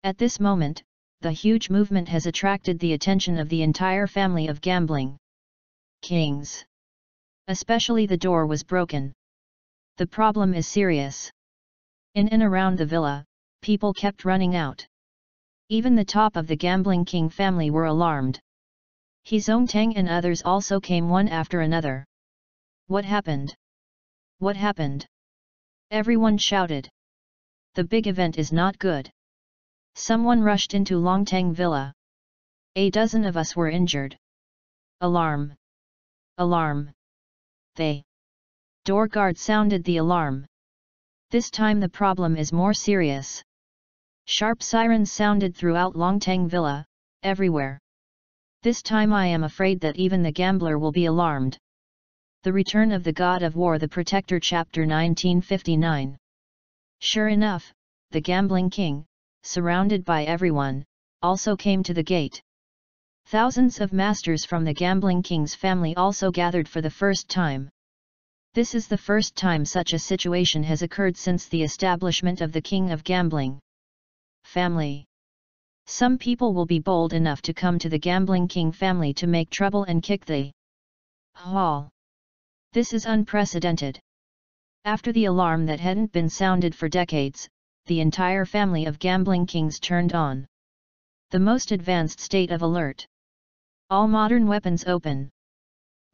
At this moment, the huge movement has attracted the attention of the entire family of gambling. Kings. Especially the door was broken. The problem is serious. In and around the villa, people kept running out. Even the top of the gambling king family were alarmed. He Tang and others also came one after another. What happened? What happened? Everyone shouted. The big event is not good. Someone rushed into Longtang Villa. A dozen of us were injured. Alarm! Alarm! They! Door guard sounded the alarm. This time the problem is more serious. Sharp sirens sounded throughout Longtang Villa, everywhere. This time I am afraid that even the gambler will be alarmed. The Return of the God of War The Protector Chapter 1959 Sure enough, the gambling king, surrounded by everyone, also came to the gate. Thousands of masters from the gambling king's family also gathered for the first time. This is the first time such a situation has occurred since the establishment of the king of gambling. Family Some people will be bold enough to come to the gambling king family to make trouble and kick the hall. This is unprecedented. After the alarm that hadn't been sounded for decades, the entire family of gambling kings turned on. The most advanced state of alert. All modern weapons open.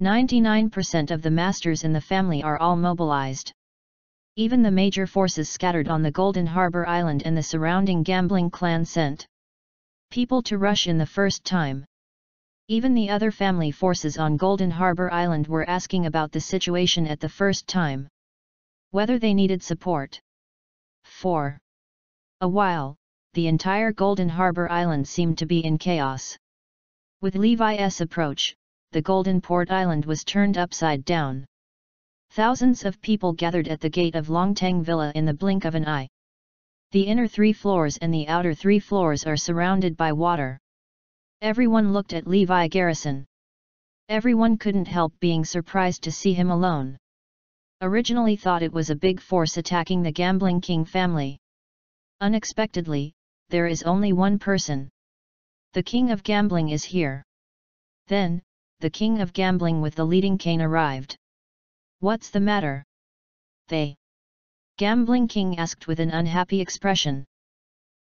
99% of the masters in the family are all mobilized. Even the major forces scattered on the Golden Harbor Island and the surrounding gambling clan sent people to rush in the first time. Even the other family forces on Golden Harbor Island were asking about the situation at the first time. Whether they needed support. 4. A while, the entire Golden Harbor Island seemed to be in chaos. With Levi's approach, the Golden Port Island was turned upside down. Thousands of people gathered at the gate of Longtang Villa in the blink of an eye. The inner three floors and the outer three floors are surrounded by water. Everyone looked at Levi Garrison. Everyone couldn't help being surprised to see him alone. Originally thought it was a big force attacking the Gambling King family. Unexpectedly, there is only one person. The King of Gambling is here. Then, the king of gambling with the leading cane arrived. What's the matter? They. Gambling king asked with an unhappy expression.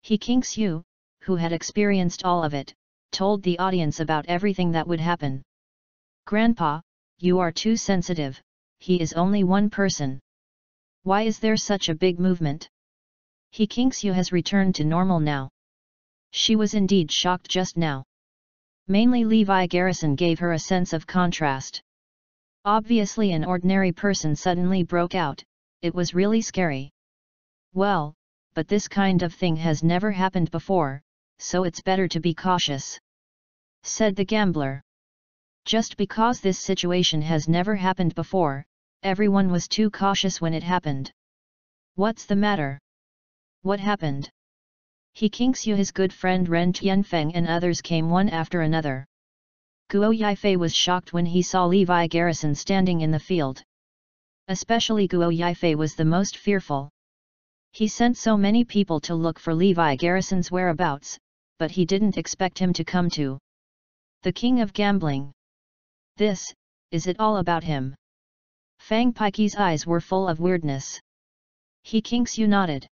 He Qingxiu, who had experienced all of it, told the audience about everything that would happen. Grandpa, you are too sensitive, he is only one person. Why is there such a big movement? He Qingxiu has returned to normal now. She was indeed shocked just now. Mainly Levi Garrison gave her a sense of contrast. Obviously an ordinary person suddenly broke out, it was really scary. Well, but this kind of thing has never happened before, so it's better to be cautious. Said the gambler. Just because this situation has never happened before, everyone was too cautious when it happened. What's the matter? What happened? He Qingxiu his good friend Ren Tianfeng and others came one after another. Guo Yifei was shocked when he saw Levi Garrison standing in the field. Especially Guo Yifei was the most fearful. He sent so many people to look for Levi Garrison's whereabouts, but he didn't expect him to come to. The king of gambling. This, is it all about him? Fang Pikey's eyes were full of weirdness. He Qingxiu nodded.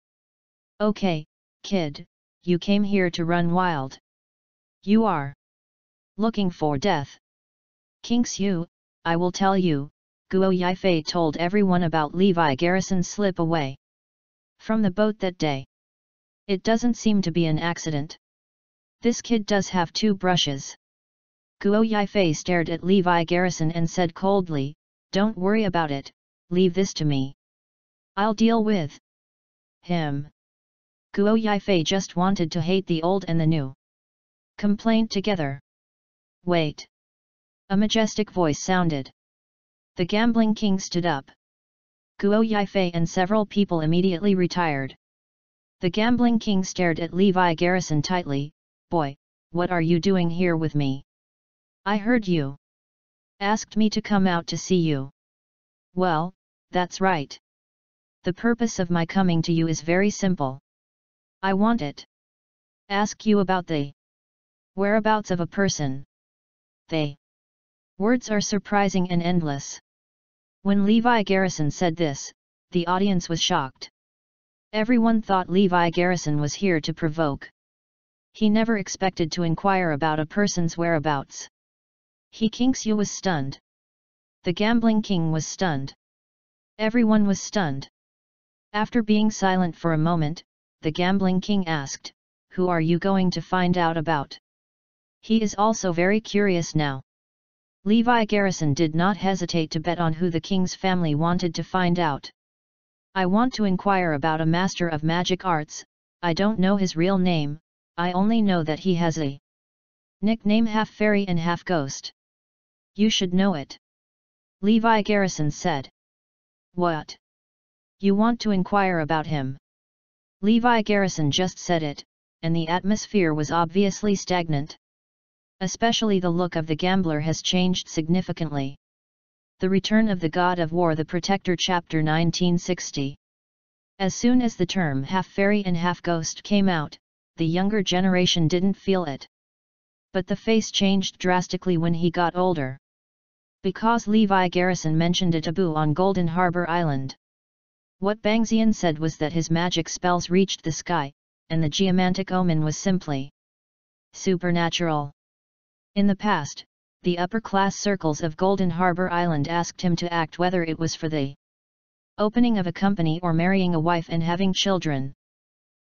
Okay, kid, you came here to run wild. You are looking for death. Qingxiu, I will tell you, Guo Yifei told everyone about Levi Garrison's slip away. From the boat that day. It doesn't seem to be an accident. This kid does have two brushes. Guo Yifei stared at Levi Garrison and said coldly, Don't worry about it, leave this to me. I'll deal with him. Guo Yifei just wanted to hate the old and the new. Complaint together. Wait. A majestic voice sounded. The gambling king stood up. Guo Yifei and several people immediately retired. The gambling king stared at Levi Garrison tightly, Boy, what are you doing here with me? I heard you. Asked me to come out to see you. Well, that's right. The purpose of my coming to you is very simple. I want it. Ask you about the whereabouts of a person. They. Words are surprising and endless. When Levi Garrison said this, the audience was shocked. Everyone thought Levi Garrison was here to provoke. He never expected to inquire about a person's whereabouts. He Qingxiu was stunned. The gambling king was stunned. Everyone was stunned. After being silent for a moment, the gambling king asked, Who are you going to find out about? He is also very curious now. Levi Garrison did not hesitate to bet on who the king's family wanted to find out. I want to inquire about a master of magic arts, I don't know his real name, I only know that he has a nickname half fairy and half ghost. You should know it. Levi Garrison said. What? You want to inquire about him? Levi Garrison just said it, and the atmosphere was obviously stagnant. Especially the look of the gambler has changed significantly. The Return of the God of War The Protector Chapter 1960 As soon as the term half-fairy and half-ghost came out, the younger generation didn't feel it. But the face changed drastically when he got older. Because Levi Garrison mentioned a taboo on Golden Harbor Island. What Bangxian said was that his magic spells reached the sky, and the geomantic omen was simply supernatural. In the past, the upper-class circles of Golden Harbor Island asked him to act whether it was for the opening of a company or marrying a wife and having children.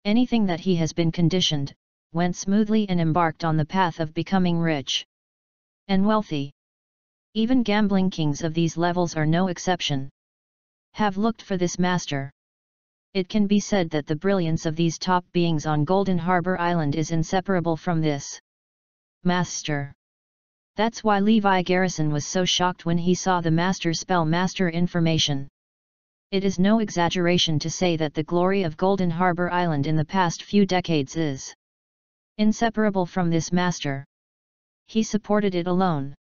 Anything that he has been conditioned, went smoothly and embarked on the path of becoming rich and wealthy. Even gambling kings of these levels are no exception. Have looked for this master. It can be said that the brilliance of these top beings on Golden Harbor Island is inseparable from this master. That's why Levi Garrison was so shocked when he saw the Master Spell Master information. It is no exaggeration to say that the glory of Golden Harbor Island in the past few decades is inseparable from this master. He supported it alone.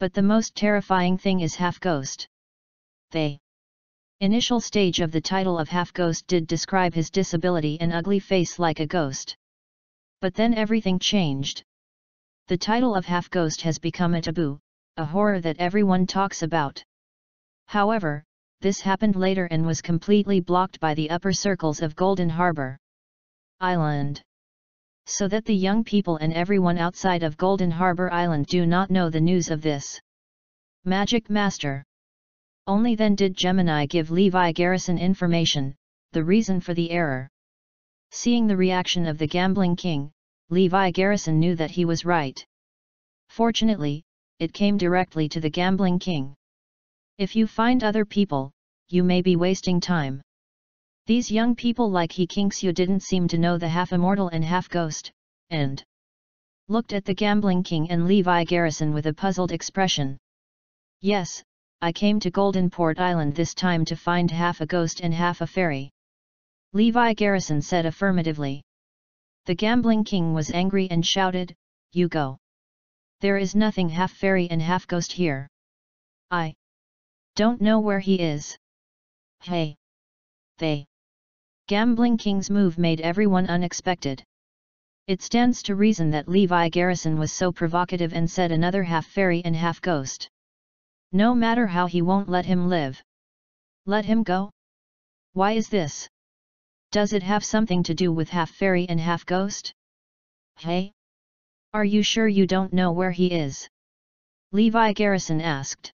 But the most terrifying thing is Half Ghost. The initial stage of the title of Half Ghost did describe his disability and ugly face like a ghost. But then everything changed. The title of Half Ghost has become a taboo, a horror that everyone talks about. However, this happened later and was completely blocked by the upper circles of Golden Harbor Island. So that the young people and everyone outside of Golden Harbor Island do not know the news of this. Magic Master. Only then did Gemini give Levi Garrison information, the reason for the error. Seeing the reaction of the gambling king, Levi Garrison knew that he was right. Fortunately, it came directly to the gambling king. If you find other people, you may be wasting time. These young people like he Qingxiu didn't seem to know the half-immortal and half-ghost, and looked at the gambling king and Levi Garrison with a puzzled expression. Yes, I came to Golden Port Island this time to find half a ghost and half a fairy. Levi Garrison said affirmatively. The gambling king was angry and shouted, You go. There is nothing half fairy and half ghost here. I don't know where he is. Hey! They! Gambling King's move made everyone unexpected. It stands to reason that Levi Garrison was so provocative and said another half fairy and half ghost. No matter how he won't let him live. Let him go? Why is this? Does it have something to do with half fairy and half ghost? Hey? Are you sure you don't know where he is? Levi Garrison asked.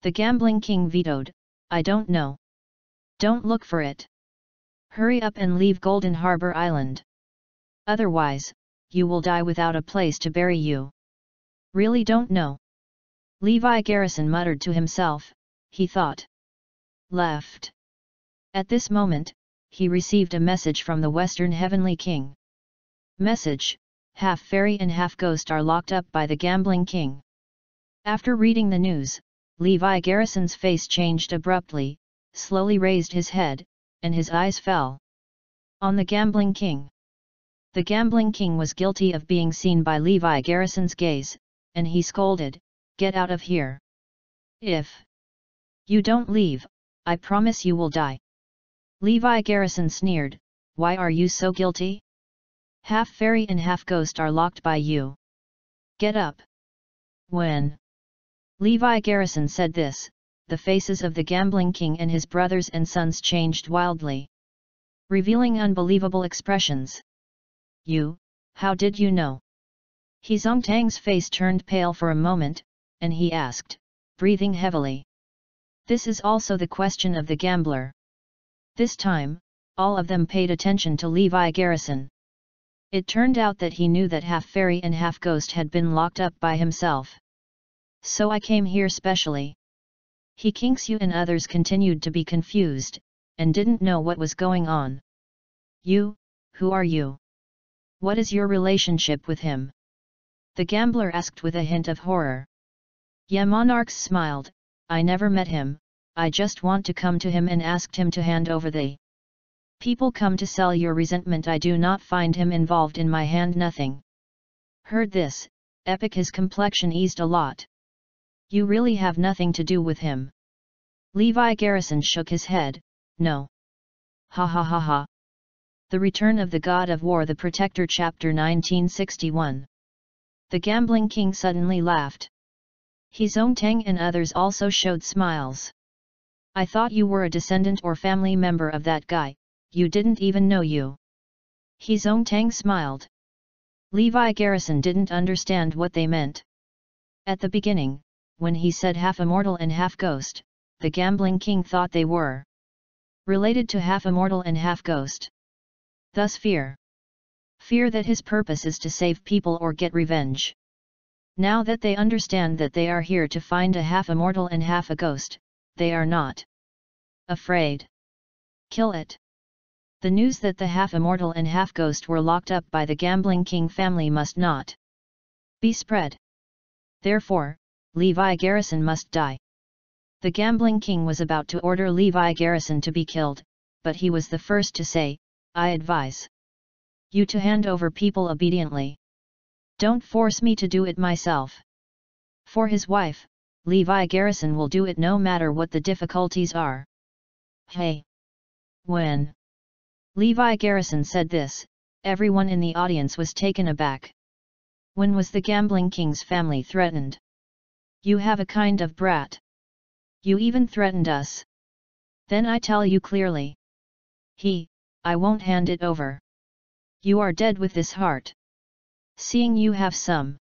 The gambling king vetoed, I don't know. Don't look for it. Hurry up and leave Golden Harbor Island. Otherwise, you will die without a place to bury you. Really don't know. Levi Garrison muttered to himself, he thought. Left. At this moment, he received a message from the Western Heavenly King. Message, half fairy and half ghost are locked up by the gambling king. After reading the news, Levi Garrison's face changed abruptly, slowly raised his head, and his eyes fell on the gambling king. The gambling king was guilty of being seen by Levi Garrison's gaze, and he scolded, get out of here. If you don't leave, I promise you will die. Levi Garrison sneered, why are you so guilty? Half fairy and half ghost are locked by you. Get up. When Levi Garrison said this, the faces of the gambling king and his brothers and sons changed wildly. Revealing unbelievable expressions. You, how did you know? He Tang's face turned pale for a moment, and he asked, breathing heavily. This is also the question of the gambler. This time, all of them paid attention to Levi Garrison. It turned out that he knew that half fairy and half ghost had been locked up by himself. So I came here specially. He Qingxiu and others continued to be confused, and didn't know what was going on. You, who are you? What is your relationship with him? The gambler asked with a hint of horror. Ye smiled, I never met him, I just want to come to him and asked him to hand over the people come to sell your resentment I do not find him involved in my hand nothing. Heard this, Epic his complexion eased a lot. You really have nothing to do with him. Levi Garrison shook his head, no. Ha ha ha ha. The Return of the God of War The Protector Chapter 1961 The Gambling King suddenly laughed. He Tang and others also showed smiles. I thought you were a descendant or family member of that guy, you didn't even know you. He Zong Tang smiled. Levi Garrison didn't understand what they meant. At the beginning, when he said half immortal and half ghost, the gambling king thought they were related to half immortal and half ghost. Thus fear. Fear that his purpose is to save people or get revenge. Now that they understand that they are here to find a half immortal and half a ghost, they are not afraid. Kill it. The news that the half immortal and half ghost were locked up by the gambling king family must not be spread. Therefore, Levi Garrison must die. The gambling king was about to order Levi Garrison to be killed, but he was the first to say, I advise you to hand over people obediently. Don't force me to do it myself. For his wife, Levi Garrison will do it no matter what the difficulties are. Hey! When Levi Garrison said this, everyone in the audience was taken aback. When was the gambling king's family threatened? You have a kind of brat. You even threatened us. Then I tell you clearly. He, I won't hand it over. You are dead with this heart. Seeing you have some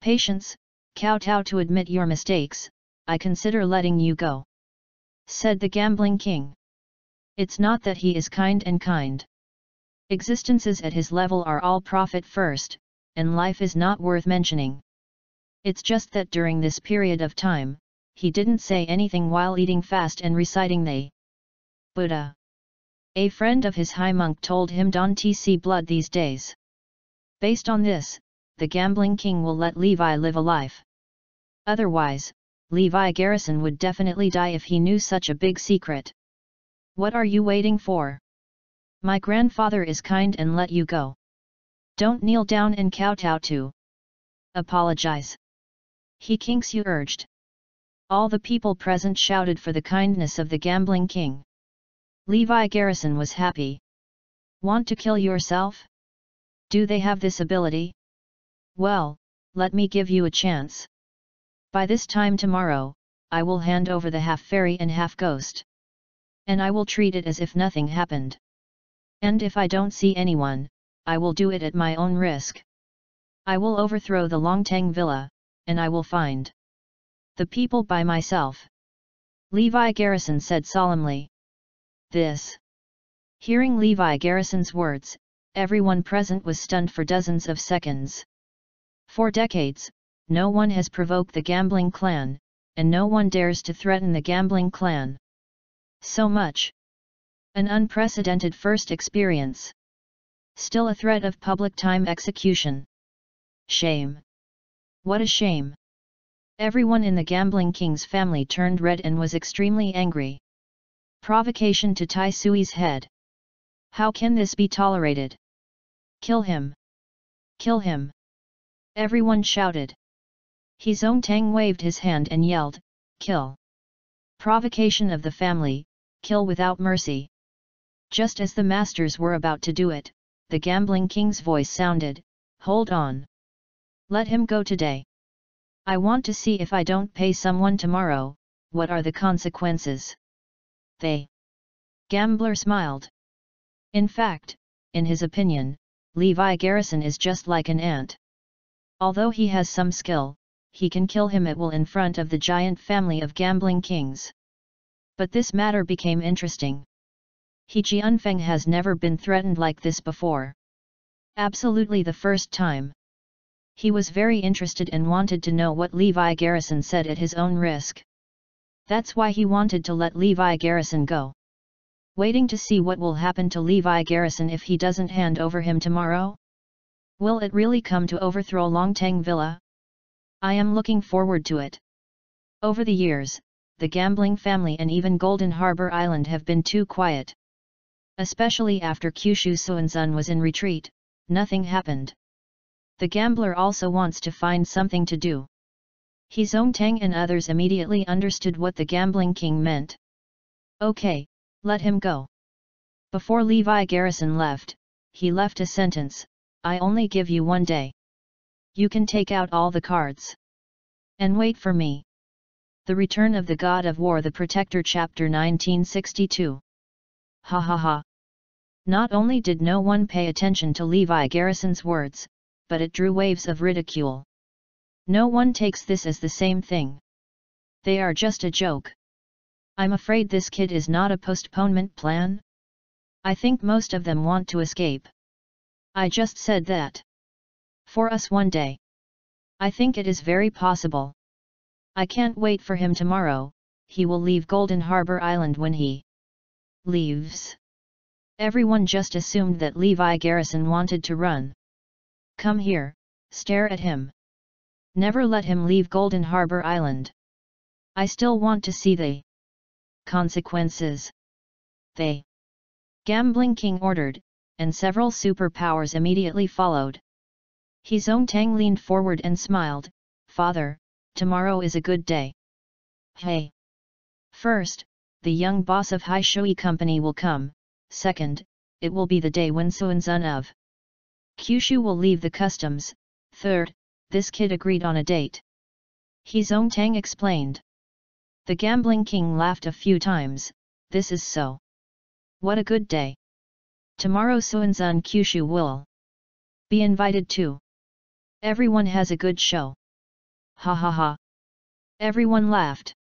patience, kowtow to admit your mistakes, I consider letting you go. Said the gambling king. It's not that he is kind and kind. Existences at his level are all profit first, and life is not worth mentioning. It's just that during this period of time, he didn't say anything while eating fast and reciting the Buddha. A friend of his high monk told him don't see blood these days. Based on this, the gambling king will let Levi live a life. Otherwise, Levi Garrison would definitely die if he knew such a big secret. What are you waiting for? My grandfather is kind and let you go. Don't kneel down and kowtow to. Apologize. He Qingxiu urged. All the people present shouted for the kindness of the gambling king. Levi Garrison was happy. Want to kill yourself? Do they have this ability? Well, let me give you a chance. By this time tomorrow, I will hand over the half fairy and half ghost. And I will treat it as if nothing happened. And if I don't see anyone, I will do it at my own risk. I will overthrow the Longtang Villa, and I will find the people by myself. Levi Garrison said solemnly. This. Hearing Levi Garrison's words, everyone present was stunned for dozens of seconds. For decades, no one has provoked the gambling clan, and no one dares to threaten the gambling clan. So much. An unprecedented first experience. Still a threat of public time execution. Shame. What a shame. Everyone in the gambling king's family turned red and was extremely angry. Provocation to Tai Sui's head. How can this be tolerated? Kill him! Kill him! Everyone shouted. He Zong Tang waved his hand and yelled, Kill! Provocation of the family, kill without mercy. Just as the masters were about to do it, the gambling king's voice sounded, Hold on! Let him go today. I want to see if I don't pay someone tomorrow, what are the consequences? They. Gambler smiled. In fact, in his opinion, Levi Garrison is just like an ant. Although he has some skill, he can kill him at will in front of the giant family of gambling kings. But this matter became interesting. He Jianfeng has never been threatened like this before. Absolutely the first time. He was very interested and wanted to know what Levi Garrison said at his own risk. That's why he wanted to let Levi Garrison go. Waiting to see what will happen to Levi Garrison if he doesn't hand over him tomorrow? Will it really come to overthrow Longtang Villa? I am looking forward to it. Over the years, the gambling family and even Golden Harbor Island have been too quiet. Especially after Kyushu Suanzun was in retreat, nothing happened. The gambler also wants to find something to do. He Tang and others immediately understood what the gambling king meant. Okay, let him go. Before Levi Garrison left, he left a sentence, I only give you one day. You can take out all the cards. And wait for me. The Return of the God of War The Protector Chapter 1962 Ha ha ha. Not only did no one pay attention to Levi Garrison's words, but it drew waves of ridicule. No one takes this as the same thing. They are just a joke. I'm afraid this kid is not a postponement plan? I think most of them want to escape. I just said that. For us one day. I think it is very possible. I can't wait for him tomorrow, he will leave Golden Harbor Island when he leaves. Everyone just assumed that Levi Garrison wanted to run. Come here, stare at him. Never let him leave Golden Harbor Island. I still want to see the consequences. They. Gambling King ordered, and several superpowers immediately followed. He Zong Tang leaned forward and smiled, Father, tomorrow is a good day. Hey! First, the young boss of Hai Shui Company will come, second, it will be the day when Suanzun of Kyushu will leave the customs, third, this kid agreed on a date. He Zong Tang explained. The gambling king laughed a few times, this is so. What a good day. Tomorrow Suanzun Kyushu will be invited too. Everyone has a good show. Ha ha ha. Everyone laughed.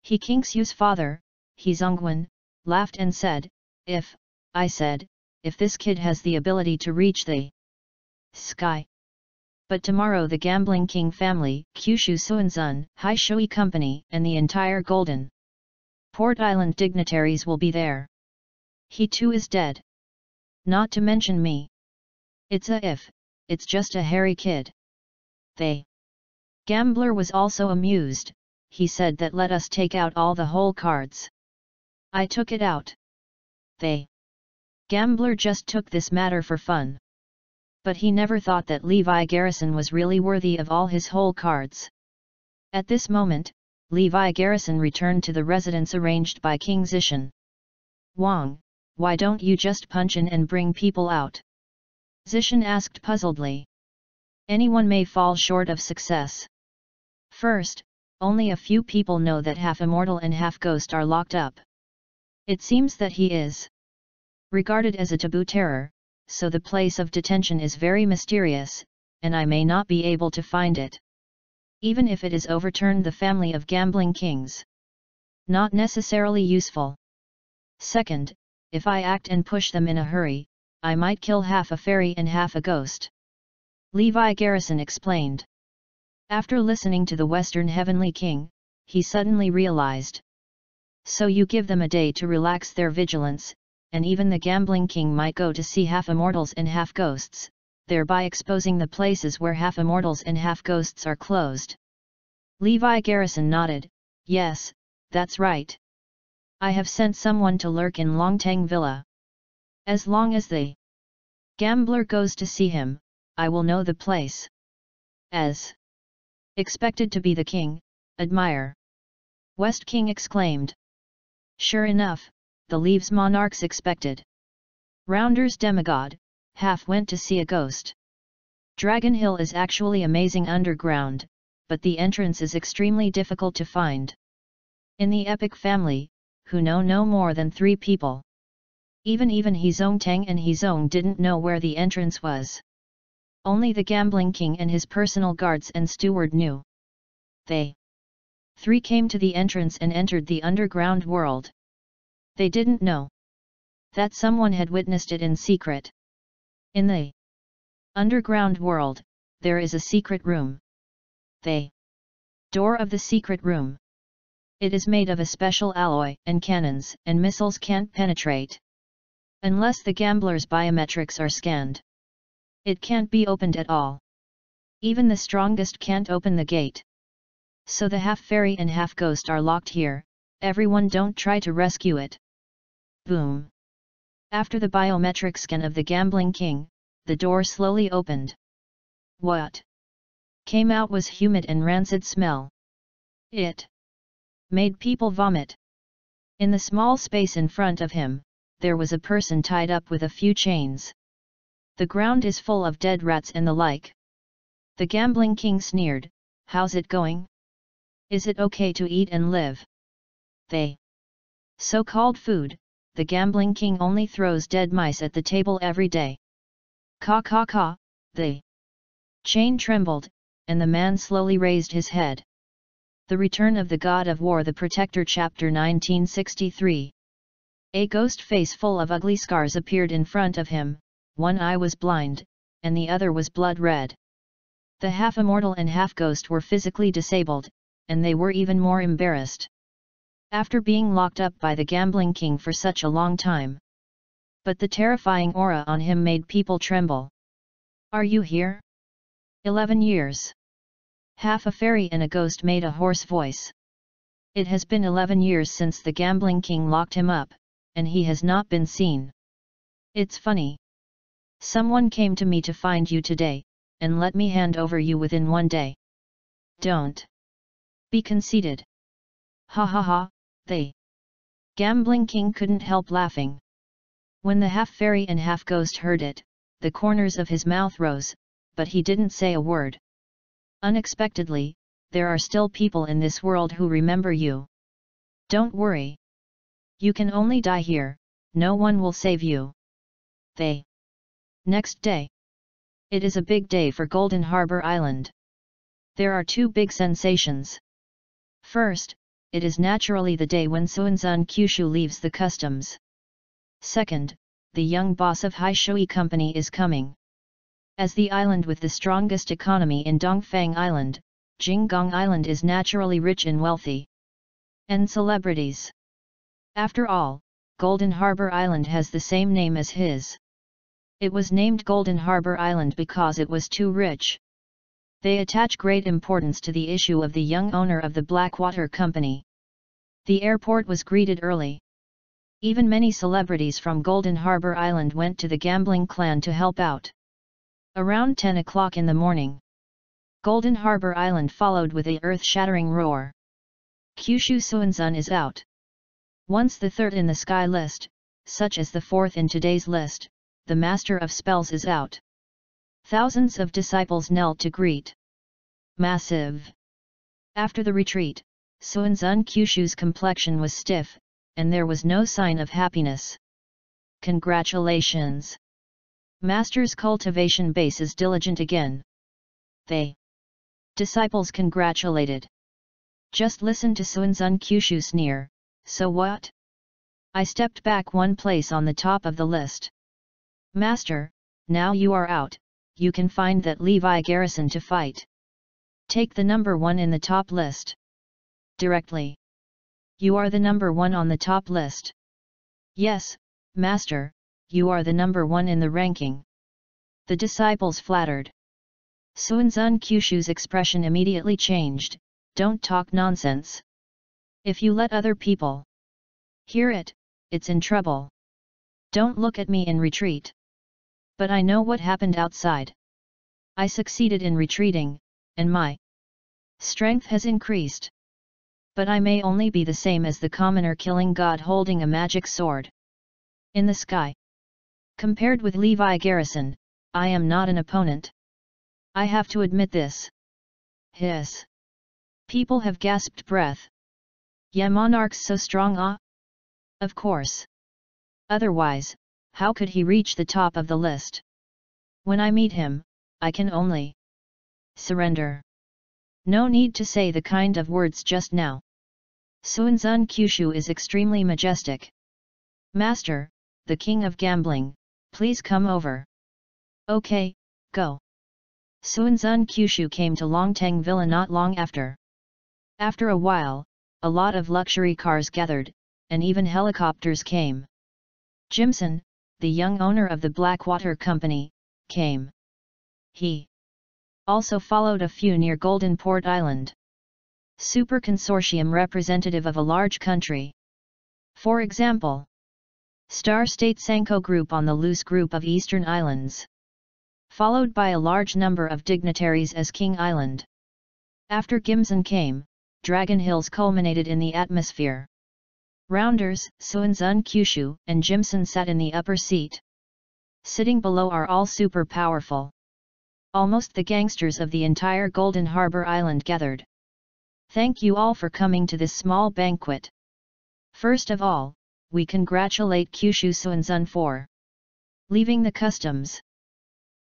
He Qingxiu's father, He Zongwen, laughed and said, If, I said, if this kid has the ability to reach the sky, but tomorrow the Gambling King family, Kyushu Suanzun, Hai Shui Company and the entire Golden Port Island dignitaries will be there. He too is dead. Not to mention me. It's a if, it's just a hairy kid. They. Gambler was also amused, he said that let us take out all the whole cards. I took it out. They. Gambler just took this matter for fun but he never thought that Levi Garrison was really worthy of all his whole cards. At this moment, Levi Garrison returned to the residence arranged by King Zishan. Wang, why don't you just punch in and bring people out? Zishan asked puzzledly. Anyone may fall short of success. First, only a few people know that half immortal and half ghost are locked up. It seems that he is regarded as a taboo terror, so the place of detention is very mysterious, and I may not be able to find it. Even if it is overturned the family of gambling kings. Not necessarily useful. Second, if I act and push them in a hurry, I might kill half a fairy and half a ghost. Levi Garrison explained. After listening to the Western Heavenly King, he suddenly realized. So you give them a day to relax their vigilance, and even the gambling king might go to see half immortals and half ghosts, thereby exposing the places where half immortals and half ghosts are closed. Levi Garrison nodded, yes, that's right. I have sent someone to lurk in Longtang Villa. As long as the gambler goes to see him, I will know the place. As Expected to be the king, admire. West King exclaimed. Sure enough, the leaves monarchs expected. Rounders demigod, half went to see a ghost. Dragon Hill is actually amazing underground, but the entrance is extremely difficult to find. In the epic family, who know no more than three people. Even even He Zong Tang and Hezong didn't know where the entrance was. Only the gambling king and his personal guards and steward knew. They three came to the entrance and entered the underground world. They didn't know that someone had witnessed it in secret. In the underground world, there is a secret room. The door of the secret room. It is made of a special alloy, and cannons and missiles can't penetrate. Unless the gambler's biometrics are scanned. It can't be opened at all. Even the strongest can't open the gate. So the half fairy and half ghost are locked here, everyone don't try to rescue it. Boom. After the biometric scan of the gambling king, the door slowly opened. What? Came out was humid and rancid smell. It made people vomit. In the small space in front of him, there was a person tied up with a few chains. The ground is full of dead rats and the like. The gambling king sneered, how's it going? Is it okay to eat and live? They so-called food, the gambling king only throws dead mice at the table every day. Ka ka ka, the chain trembled, and the man slowly raised his head. The Return of the God of War The Protector Chapter 1963 A ghost face full of ugly scars appeared in front of him, one eye was blind, and the other was blood red. The half-immortal and half-ghost were physically disabled, and they were even more embarrassed after being locked up by the gambling king for such a long time. But the terrifying aura on him made people tremble. Are you here? Eleven years. Half a fairy and a ghost made a hoarse voice. It has been eleven years since the gambling king locked him up, and he has not been seen. It's funny. Someone came to me to find you today, and let me hand over you within one day. Don't be conceited. Ha ha ha, they. Gambling King couldn't help laughing. When the half-fairy and half-ghost heard it, the corners of his mouth rose, but he didn't say a word. Unexpectedly, there are still people in this world who remember you. Don't worry. You can only die here, no one will save you. They. Next day. It is a big day for Golden Harbor Island. There are two big sensations. First, it is naturally the day when Suanzun Kyushu leaves the customs. Second, the young boss of Hai Shui Company is coming. As the island with the strongest economy in Dongfang Island, Jinggong Island is naturally rich and wealthy. And celebrities. After all, Golden Harbor Island has the same name as his. It was named Golden Harbor Island because it was too rich. They attach great importance to the issue of the young owner of the Blackwater Company. The airport was greeted early. Even many celebrities from Golden Harbor Island went to the gambling clan to help out. Around 10 o'clock in the morning, Golden Harbor Island followed with a earth-shattering roar. Kyushu Suanzun is out. Once the third in the sky list, such as the fourth in today's list, the Master of Spells is out. Thousands of disciples knelt to greet. Massive. After the retreat, Suanzun Kyushu's complexion was stiff, and there was no sign of happiness. Congratulations! Master's cultivation base is diligent again. They disciples congratulated. Just listen to Suanzun Kyushu sneer, so what? I stepped back one place on the top of the list. Master, now you are out, you can find that Levi Garrison to fight. Take the number one in the top list. Directly. You are the number one on the top list. Yes, Master, you are the number one in the ranking. The disciples flattered. Suanzun Kyushu's expression immediately changed, don't talk nonsense. If you let other people hear it, it's in trouble. Don't look at me in retreat. But I know what happened outside. I succeeded in retreating, and my Strength has increased. But I may only be the same as the commoner killing god holding a magic sword. In the sky. Compared with Levi Garrison, I am not an opponent. I have to admit this. Hiss. People have gasped breath. Yeah monarch's so strong ah? Of course. Otherwise, how could he reach the top of the list? When I meet him, I can only surrender. No need to say the kind of words just now. Suanzun Kyushu is extremely majestic. Master, the king of gambling, please come over. Okay, go. Suanzun Kyushu came to Longtang Villa not long after. After a while, a lot of luxury cars gathered, and even helicopters came. Jimson, the young owner of the Blackwater Company, came. He also followed a few near Golden Port Island. Super Consortium representative of a large country. For example, Star State Sanko Group on the Loose Group of Eastern Islands. Followed by a large number of dignitaries as King Island. After Jimson came, Dragon Hills culminated in the atmosphere. Rounders, Suanzun Kyushu, and Jimson sat in the upper seat. Sitting below are all super powerful. Almost the gangsters of the entire Golden Harbor Island gathered. Thank you all for coming to this small banquet. First of all, we congratulate Kyushu Suanzun for leaving the customs.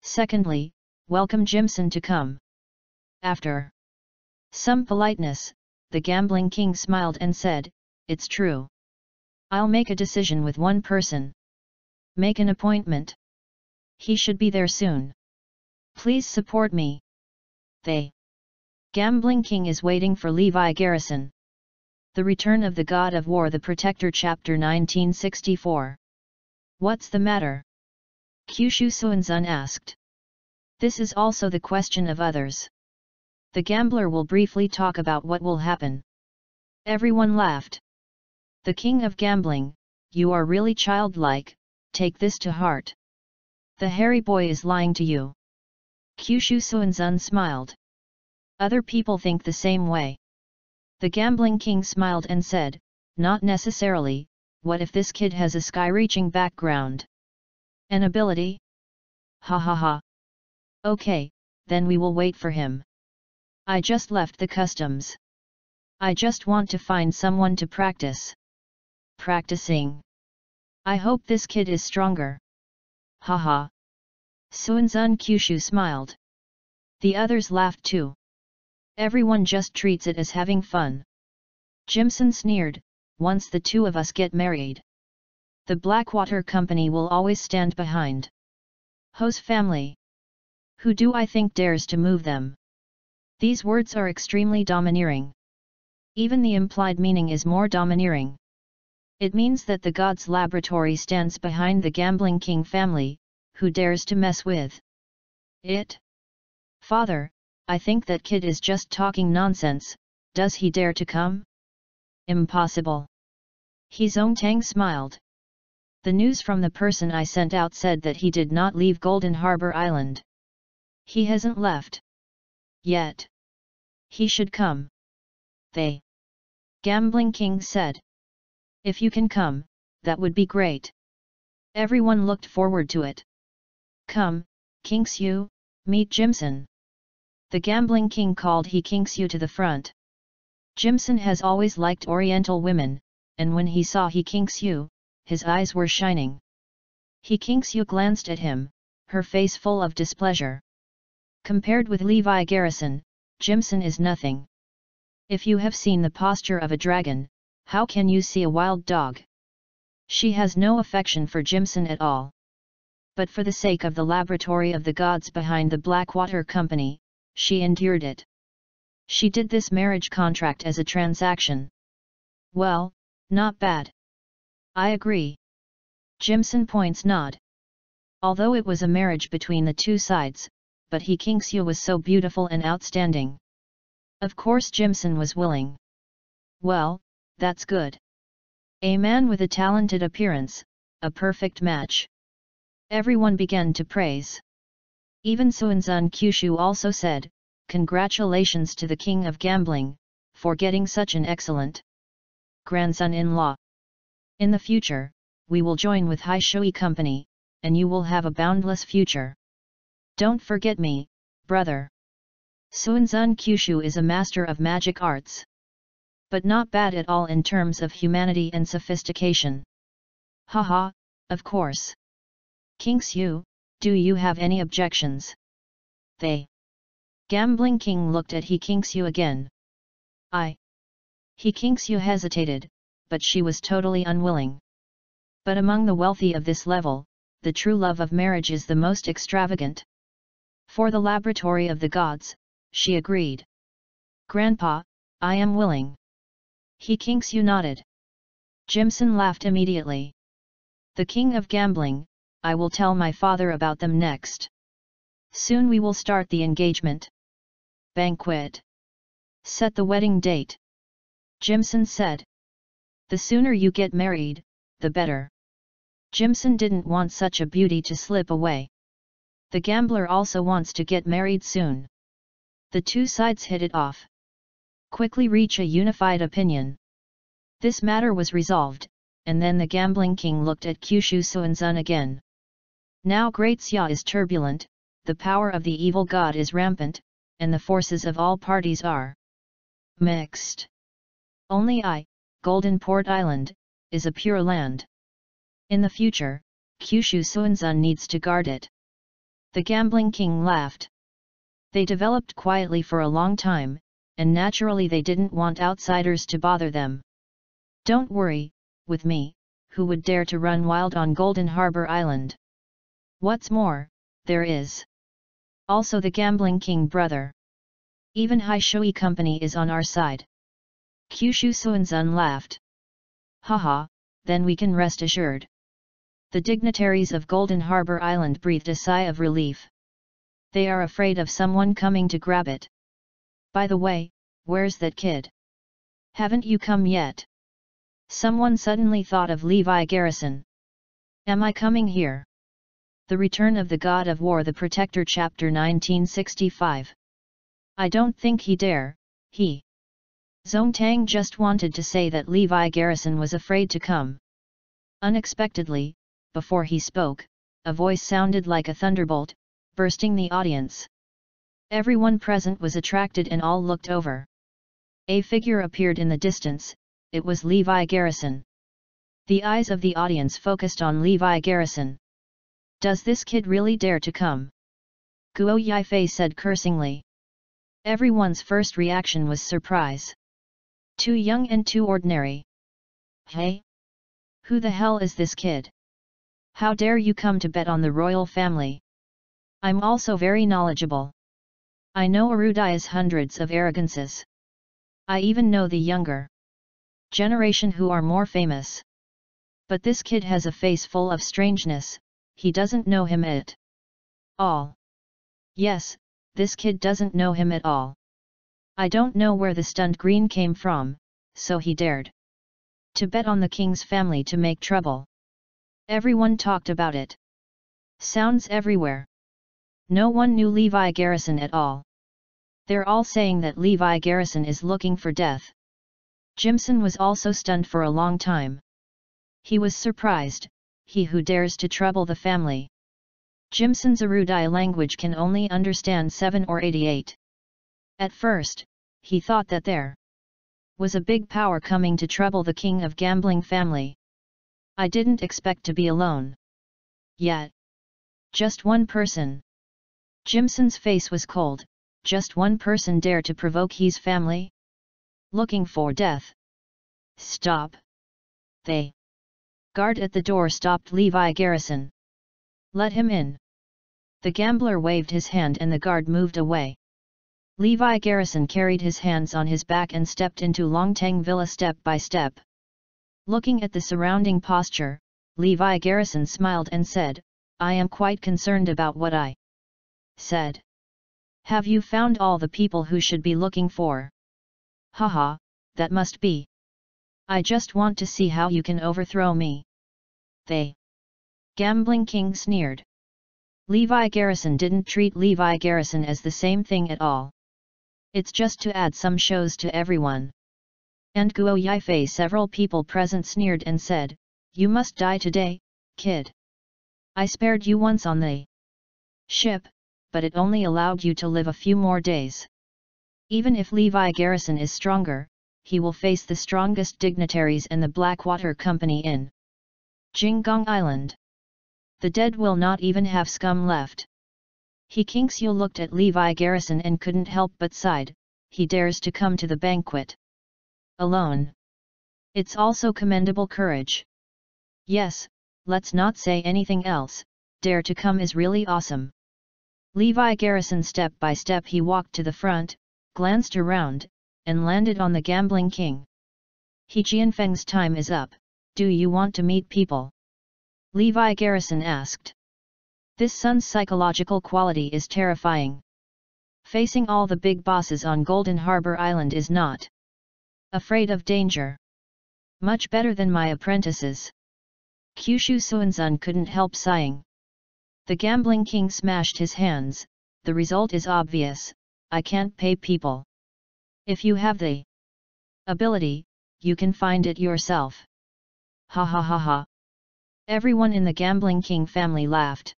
Secondly, welcome Jimson to come. After some politeness, the gambling king smiled and said, It's true. I'll make a decision with one person. Make an appointment. He should be there soon. Please support me. They. Gambling King is waiting for Levi Garrison. The Return of the God of War The Protector Chapter 1964 What's the matter? Kyushu Suanzun asked. This is also the question of others. The gambler will briefly talk about what will happen. Everyone laughed. The king of gambling, you are really childlike, take this to heart. The hairy boy is lying to you. Kyushu Suanzun smiled. Other people think the same way. The gambling king smiled and said, not necessarily, what if this kid has a sky-reaching background? An ability? Ha ha ha. Okay, then we will wait for him. I just left the customs. I just want to find someone to practice. Practicing. I hope this kid is stronger. Haha. Suanzun Kyushu smiled. The others laughed too. Everyone just treats it as having fun. Jimson sneered, once the two of us get married. The Blackwater Company will always stand behind. Ho's family. Who do I think dares to move them? These words are extremely domineering. Even the implied meaning is more domineering. It means that the god's laboratory stands behind the gambling king family, who dares to mess with it? Father, I think that kid is just talking nonsense, does he dare to come? Impossible. He Tang smiled. The news from the person I sent out said that he did not leave Golden Harbor Island. He hasn't left. Yet. He should come. They. Gambling King said. If you can come, that would be great. Everyone looked forward to it. Come, Qingxiu, meet Jimson. The gambling king called he Qingxiu to the front. Jimson has always liked oriental women, and when he saw he Qingxiu, his eyes were shining. He Qingxiu glanced at him, her face full of displeasure. Compared with Levi Garrison, Jimson is nothing. If you have seen the posture of a dragon, how can you see a wild dog? She has no affection for Jimson at all but for the sake of the laboratory of the gods behind the Blackwater Company, she endured it. She did this marriage contract as a transaction. Well, not bad. I agree. Jimson points nod. Although it was a marriage between the two sides, but he Qingxiu was so beautiful and outstanding. Of course Jimson was willing. Well, that's good. A man with a talented appearance, a perfect match. Everyone began to praise. Even Suanzun Kyushu also said, congratulations to the king of gambling, for getting such an excellent grandson-in-law. In the future, we will join with Hai Shui Company, and you will have a boundless future. Don't forget me, brother. Suanzun Kyushu is a master of magic arts. But not bad at all in terms of humanity and sophistication. Haha, of course. Qingxiu, do you have any objections? They. Gambling King looked at He Qingxiu again. I. He Qingxiu hesitated, but she was totally unwilling. But among the wealthy of this level, the true love of marriage is the most extravagant. For the laboratory of the gods, she agreed. Grandpa, I am willing. He Qingxiu nodded. Jimson laughed immediately. The king of gambling, I will tell my father about them next. Soon we will start the engagement. Banquet. Set the wedding date. Jimson said. The sooner you get married, the better. Jimson didn't want such a beauty to slip away. The gambler also wants to get married soon. The two sides hit it off. Quickly reach a unified opinion. This matter was resolved, and then the gambling king looked at Kyushu Suanzun again. Now Great Xia is turbulent, the power of the evil god is rampant, and the forces of all parties are mixed. Only I, Golden Port Island, is a pure land. In the future, Kyushu Suanzun needs to guard it. The gambling king laughed. They developed quietly for a long time, and naturally they didn't want outsiders to bother them. Don't worry, with me, who would dare to run wild on Golden Harbor Island? What's more, there is also the gambling king brother. Even Hai Shui Company is on our side. Kyushu Suanzun laughed. Haha, then we can rest assured. The dignitaries of Golden Harbor Island breathed a sigh of relief. They are afraid of someone coming to grab it. By the way, where's that kid? Haven't you come yet? Someone suddenly thought of Levi Garrison. Am I coming here? The Return of the God of War The Protector Chapter 1965 I don't think he dare, he. Zong Tang just wanted to say that Levi Garrison was afraid to come. Unexpectedly, before he spoke, a voice sounded like a thunderbolt, bursting the audience. Everyone present was attracted and all looked over. A figure appeared in the distance, it was Levi Garrison. The eyes of the audience focused on Levi Garrison. Does this kid really dare to come? Guo Yifei said cursingly. Everyone's first reaction was surprise. Too young and too ordinary. Hey? Who the hell is this kid? How dare you come to bet on the royal family? I'm also very knowledgeable. I know Arudaya's hundreds of arrogances. I even know the younger generation who are more famous. But this kid has a face full of strangeness, he doesn't know him at all. Yes, this kid doesn't know him at all. I don't know where the stunned green came from, so he dared to bet on the king's family to make trouble. Everyone talked about it. Sounds everywhere. No one knew Levi Garrison at all. They're all saying that Levi Garrison is looking for death. Jimson was also stunned for a long time. He was surprised, he who dares to trouble the family. Jimson's Arudai language can only understand 7 or 88. At first, he thought that there was a big power coming to trouble the king of gambling family. I didn't expect to be alone. Yet. Just one person. Jimson's face was cold, just one person dare to provoke his family? Looking for death. Stop. They. Guard at the door stopped Levi Garrison. Let him in. The gambler waved his hand and the guard moved away. Levi Garrison carried his hands on his back and stepped into Longtang Villa step by step. Looking at the surrounding posture, Levi Garrison smiled and said, I am quite concerned about what I said. Have you found all the people who should be looking for? Haha, that must be. I just want to see how you can overthrow me. They. Gambling King sneered. Levi Garrison didn't treat Levi Garrison as the same thing at all. It's just to add some shows to everyone. And Guo Yifei several people present sneered and said, You must die today, kid. I spared you once on the ship, but it only allowed you to live a few more days. Even if Levi Garrison is stronger, he will face the strongest dignitaries in the Blackwater Company in Jinggong Island. The dead will not even have scum left. He Qingxiu looked at Levi Garrison and couldn't help but sighed, he dares to come to the banquet. Alone. It's also commendable courage. Yes, let's not say anything else, dare to come is really awesome. Levi Garrison step by step he walked to the front, glanced around, and landed on the gambling king. He Jianfeng's time is up, do you want to meet people? Levi Garrison asked. This son's psychological quality is terrifying. Facing all the big bosses on Golden Harbor Island is not afraid of danger. Much better than my apprentices. Kyushu Suanzun couldn't help sighing. The gambling king smashed his hands, the result is obvious, I can't pay people. If you have the ability, you can find it yourself. Ha ha ha ha. Everyone in the Gambling King family laughed.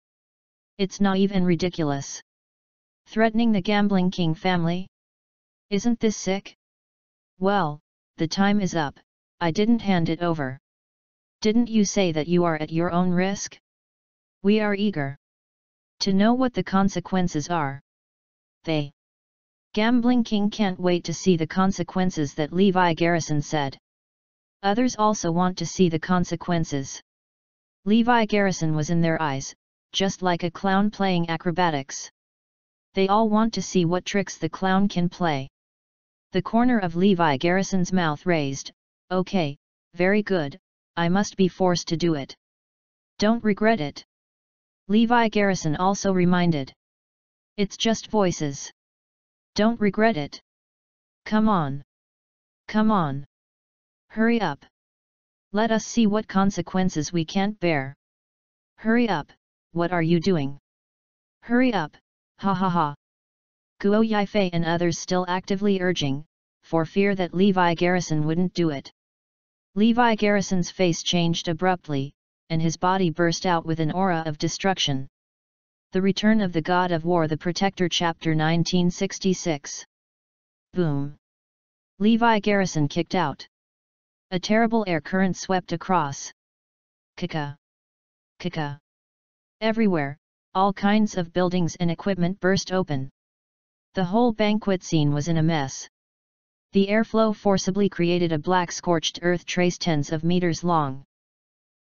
It's naive and ridiculous. Threatening the Gambling King family? Isn't this sick? Well, the time is up, I didn't hand it over. Didn't you say that you are at your own risk? We are eager to know what the consequences are. They Gambling King can't wait to see the consequences that Levi Garrison said. Others also want to see the consequences. Levi Garrison was in their eyes, just like a clown playing acrobatics. They all want to see what tricks the clown can play. The corner of Levi Garrison's mouth raised, okay, very good, I must be forced to do it. Don't regret it. Levi Garrison also reminded. It's just voices. Don't regret it. Come on. Come on. Hurry up. Let us see what consequences we can't bear. Hurry up, what are you doing? Hurry up, ha ha ha. Guo Yifei and others still actively urging, for fear that Levi Garrison wouldn't do it. Levi Garrison's face changed abruptly, and his body burst out with an aura of destruction. The Return of the God of War The Protector Chapter 1966 Boom! Levi Garrison kicked out. A terrible air current swept across. Kika! Kika! Everywhere, all kinds of buildings and equipment burst open. The whole banquet scene was in a mess. The airflow forcibly created a black scorched earth trace tens of meters long.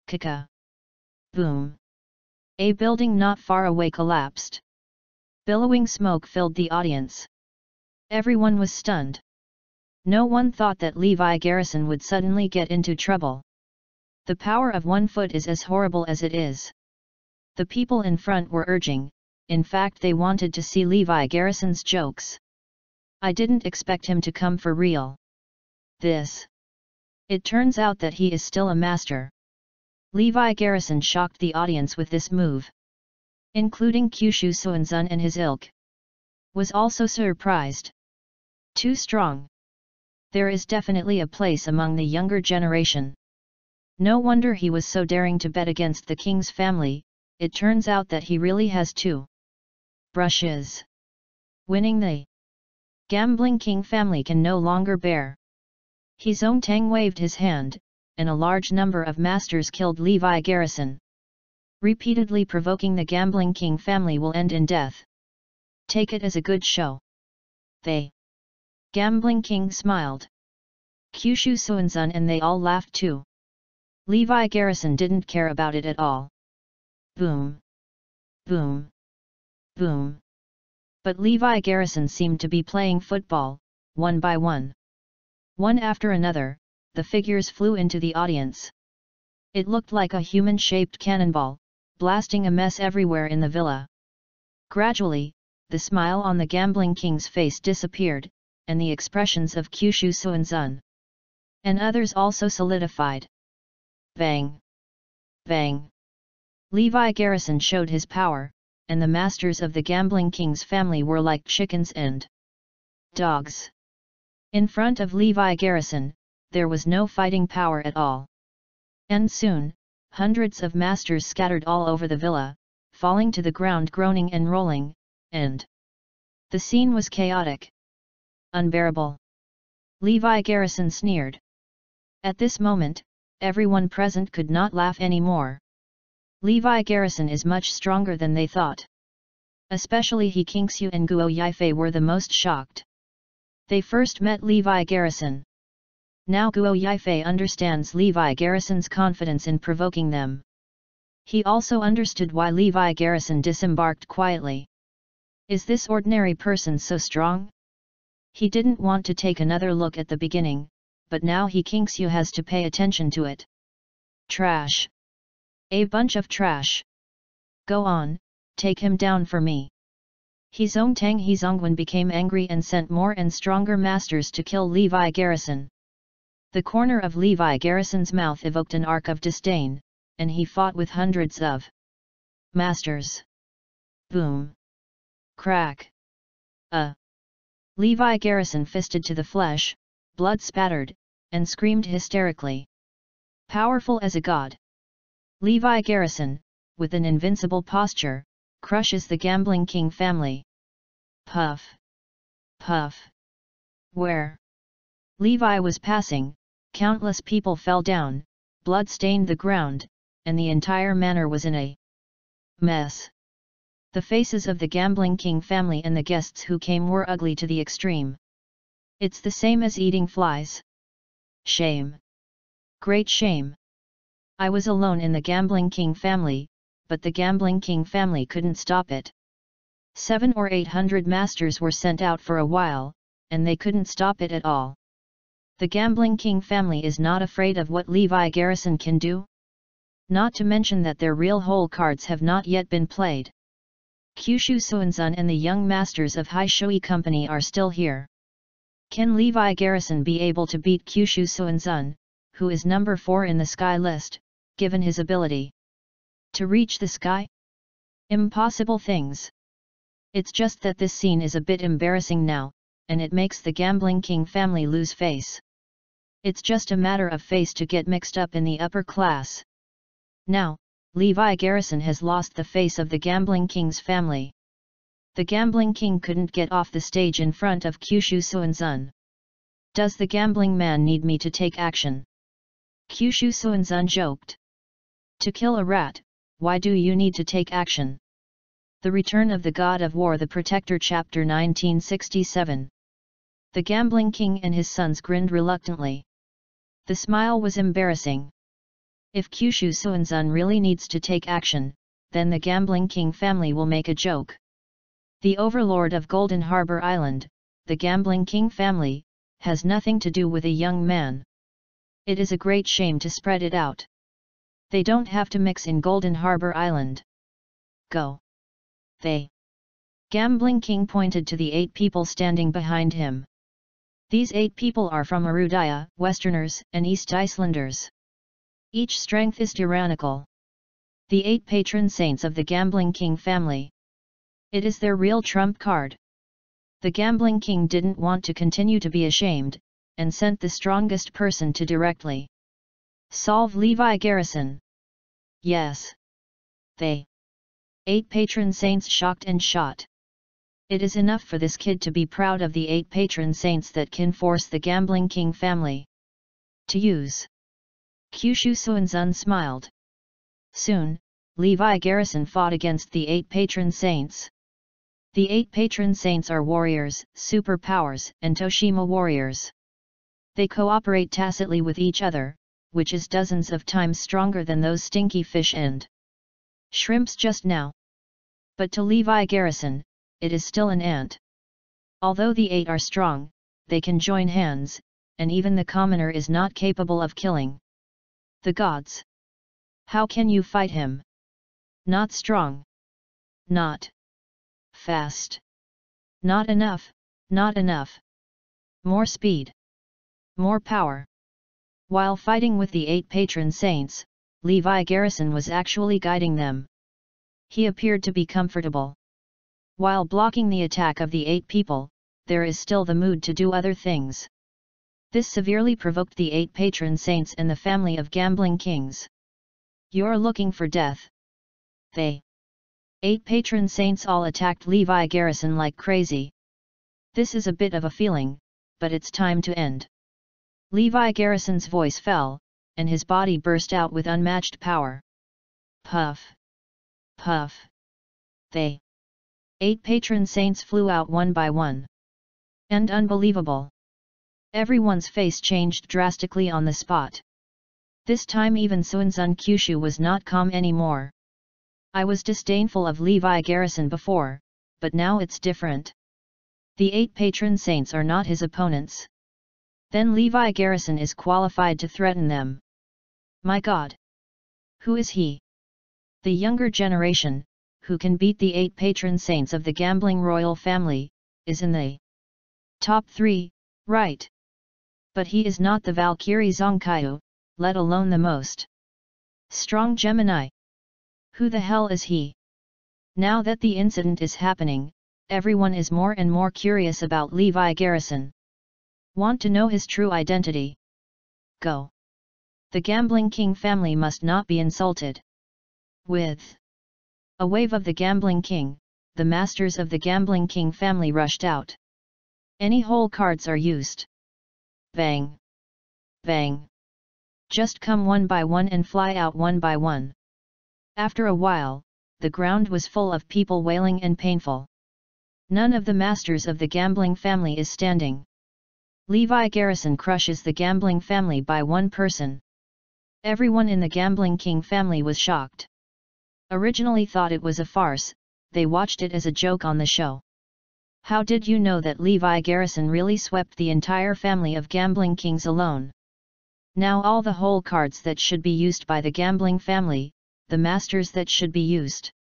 Kika! Boom! A building not far away collapsed. Billowing smoke filled the audience. Everyone was stunned. No one thought that Levi Garrison would suddenly get into trouble. The power of one foot is as horrible as it is. The people in front were urging, in fact they wanted to see Levi Garrison's jokes. I didn't expect him to come for real. This. It turns out that he is still a master. Levi Garrison shocked the audience with this move. Including Kyushu Suanzun and his ilk. Was also surprised. Too strong. There is definitely a place among the younger generation. No wonder he was so daring to bet against the king's family, it turns out that he really has two brushes. Winning the gambling king family can no longer bear. He Zong Tang waved his hand, and a large number of masters killed Levi Garrison. Repeatedly provoking the gambling king family will end in death. Take it as a good show. They. Gambling king smiled. Kyushu Suanzun and they all laughed too. Levi Garrison didn't care about it at all. Boom. Boom. Boom. But Levi Garrison seemed to be playing football, one by one. One after another, the figures flew into the audience. It looked like a human-shaped cannonball, blasting a mess everywhere in the villa. Gradually, the smile on the gambling king's face disappeared, and the expressions of Kyushu Suanzun and others also solidified. Bang! Bang! Levi Garrison showed his power, and the masters of the Gambling King's family were like chickens and Dogs. In front of Levi Garrison, there was no fighting power at all. And soon, hundreds of masters scattered all over the villa, falling to the ground groaning and rolling, and the scene was chaotic. Unbearable. Levi Garrison sneered. At this moment, everyone present could not laugh any more. Levi Garrison is much stronger than they thought. Especially He Qingxiu and Guo Yifei were the most shocked. They first met Levi Garrison. Now Guo Yifei understands Levi Garrison's confidence in provoking them. He also understood why Levi Garrison disembarked quietly. Is this ordinary person so strong? He didn't want to take another look at the beginning, but now he Qingxiu has to pay attention to it. Trash. A bunch of trash. Go on, take him down for me. He Zong Tang Hizongwen became angry and sent more and stronger masters to kill Levi Garrison. The corner of Levi Garrison's mouth evoked an arc of disdain, and he fought with hundreds of masters. Boom! Crack! Uh! Levi Garrison fisted to the flesh, blood spattered, and screamed hysterically. Powerful as a god. Levi Garrison, with an invincible posture, crushes the gambling king family. Puff! Puff! Where? Levi was passing, countless people fell down, blood stained the ground, and the entire manor was in a mess. The faces of the gambling king family and the guests who came were ugly to the extreme. It's the same as eating flies. Shame. Great shame. I was alone in the gambling king family, but the gambling king family couldn't stop it. Seven or eight hundred masters were sent out for a while, and they couldn't stop it at all. The Gambling King family is not afraid of what Levi Garrison can do? Not to mention that their real hole cards have not yet been played. Kyushu Suanzun and the young masters of Hai Shui Company are still here. Can Levi Garrison be able to beat Kyushu Suanzun, who is number 4 in the sky list, given his ability to reach the sky? Impossible things. It's just that this scene is a bit embarrassing now, and it makes the Gambling King family lose face. It's just a matter of face to get mixed up in the upper class. Now, Levi Garrison has lost the face of the Gambling King's family. The Gambling King couldn't get off the stage in front of Kyushu Suanzun. Does the gambling man need me to take action? Kyushu Suanzun joked. To kill a rat, why do you need to take action? The Return of the God of War The Protector Chapter 1967 The Gambling King and his sons grinned reluctantly. The smile was embarrassing. If Kyushu Suanzun really needs to take action, then the Gambling King family will make a joke. The overlord of Golden Harbor Island, the Gambling King family, has nothing to do with a young man. It is a great shame to spread it out. They don't have to mix in Golden Harbor Island. Go. They. Gambling King pointed to the eight people standing behind him. These eight people are from Arudaya, Westerners, and East Icelanders. Each strength is tyrannical. The eight patron saints of the Gambling King family. It is their real trump card. The Gambling King didn't want to continue to be ashamed, and sent the strongest person to directly solve Levi Garrison. Yes. They. Eight patron saints shocked and shot. It is enough for this kid to be proud of the eight patron saints that can force the Gambling King family to use. Kyushu Suanzun smiled. Soon, Levi Garrison fought against the eight patron saints. The eight patron saints are warriors, superpowers, and Toshima warriors. They cooperate tacitly with each other, which is dozens of times stronger than those stinky fish and shrimps just now. But to Levi Garrison, it is still an ant. Although the eight are strong, they can join hands, and even the commoner is not capable of killing. The gods. How can you fight him? Not strong. Not fast. Not enough, not enough. More speed. More power. While fighting with the eight patron saints, Levi Garrison was actually guiding them. He appeared to be comfortable. While blocking the attack of the eight people, there is still the mood to do other things. This severely provoked the eight patron saints and the family of gambling kings. You're looking for death. They. Eight patron saints all attacked Levi Garrison like crazy. This is a bit of a feeling, but it's time to end. Levi Garrison's voice fell, and his body burst out with unmatched power. Puff! Puff! They! Eight patron saints flew out one by one. And unbelievable! Everyone's face changed drastically on the spot. This time even Suanzun Kyushu was not calm anymore. I was disdainful of Levi Garrison before, but now it's different. The eight patron saints are not his opponents. Then Levi Garrison is qualified to threaten them. My God! Who is he? The younger generation, who can beat the eight patron saints of the gambling royal family, is in the top three, right? But he is not the Valkyrie Zongkyu, let alone the most strong Gemini. Who the hell is he? Now that the incident is happening, everyone is more and more curious about Levi Garrison. Want to know his true identity? Go. The gambling king family must not be insulted. With a wave of the gambling king, the masters of the gambling king family rushed out. Any hole cards are used. Bang! Bang! Just come one by one and fly out one by one. After a while, the ground was full of people wailing and painful. None of the masters of the gambling family is standing. Levi Garrison crushes the gambling family by one person. Everyone in the gambling king family was shocked. Originally thought it was a farce, they watched it as a joke on the show. How did you know that Levi Garrison really swept the entire family of gambling kings alone? Now all the hole cards that should be used by the gambling family, the masters that should be used.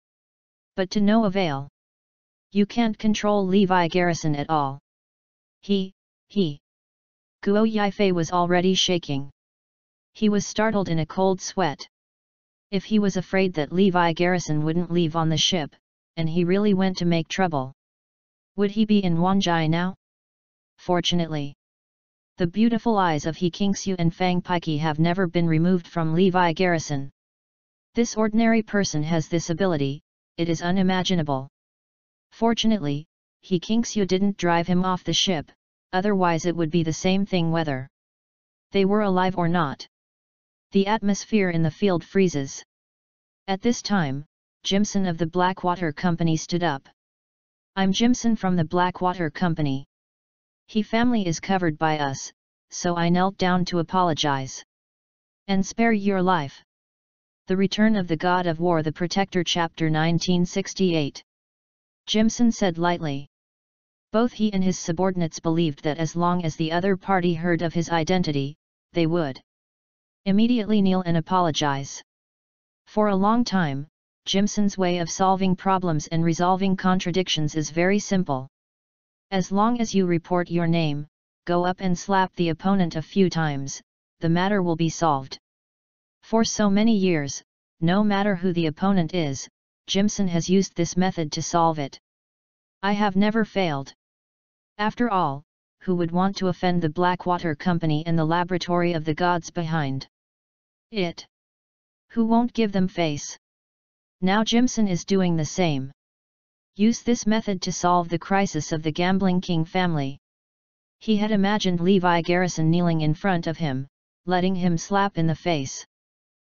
But to no avail. You can't control Levi Garrison at all. He, he. Guo Yifei was already shaking. He was startled in a cold sweat. If he was afraid that Levi Garrison wouldn't leave on the ship, and he really went to make trouble, would he be in Wanjai now? Fortunately. The beautiful eyes of He Qingxiu and Fang Piki have never been removed from Levi Garrison. This ordinary person has this ability, it is unimaginable. Fortunately, He Qingxiu didn't drive him off the ship, otherwise it would be the same thing whether they were alive or not. The atmosphere in the field freezes. At this time, Jimson of the Blackwater Company stood up. I'm Jimson from the Blackwater Company. He family is covered by us, so I knelt down to apologize. And spare your life. The Return of the God of War The Protector Chapter 1968 Jimson said lightly. Both he and his subordinates believed that as long as the other party heard of his identity, they would immediately kneel and apologize. For a long time, Jimson's way of solving problems and resolving contradictions is very simple. As long as you report your name, go up and slap the opponent a few times, the matter will be solved. For so many years, no matter who the opponent is, Jimson has used this method to solve it. I have never failed. After all, who would want to offend the Blackwater Company and the laboratory of the gods behind it? Who won't give them face? Now Jimson is doing the same. Use this method to solve the crisis of the gambling king family. He had imagined Levi Garrison kneeling in front of him, letting him slap in the face.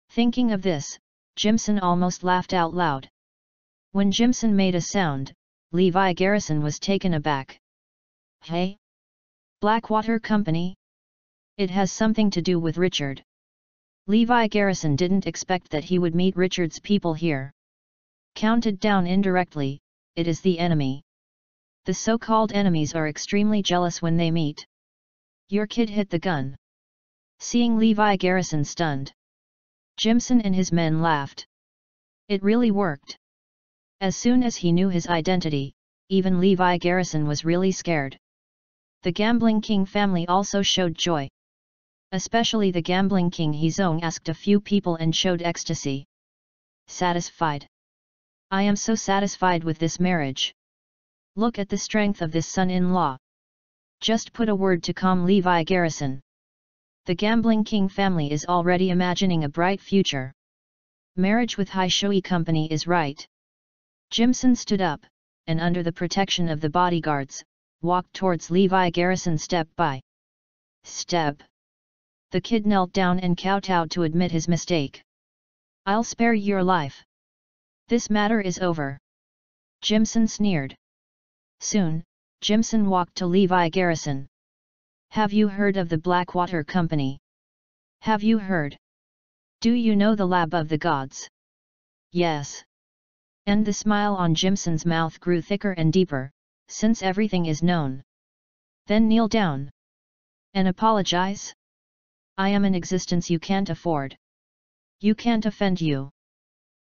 Thinking of this, Jimson almost laughed out loud. When Jimson made a sound, Levi Garrison was taken aback. Hey? Blackwater Company? It has something to do with Richard. Levi Garrison didn't expect that he would meet Richard's people here. Counted down indirectly, it is the enemy. The so-called enemies are extremely jealous when they meet. Your kid hit the gun. Seeing Levi Garrison stunned. Jimson and his men laughed. It really worked. As soon as he knew his identity, even Levi Garrison was really scared. The Gambling King family also showed joy. Especially the gambling king Hezong asked a few people and showed ecstasy. Satisfied. I am so satisfied with this marriage. Look at the strength of this son-in-law. Just put a word to calm Levi Garrison. The gambling king family is already imagining a bright future. Marriage with Hai Shui company is right. Jimson stood up, and under the protection of the bodyguards, walked towards Levi Garrison step by step. The kid knelt down and kowtowed to admit his mistake. I'll spare your life. This matter is over. Jimson sneered. Soon, Jimson walked to Levi Garrison. Have you heard of the Blackwater Company? Have you heard? Do you know the Lab of the Gods? Yes. And the smile on Jimson's mouth grew thicker and deeper, since everything is known. Then kneel down. And apologize? I am an existence you can't afford. You can't offend you.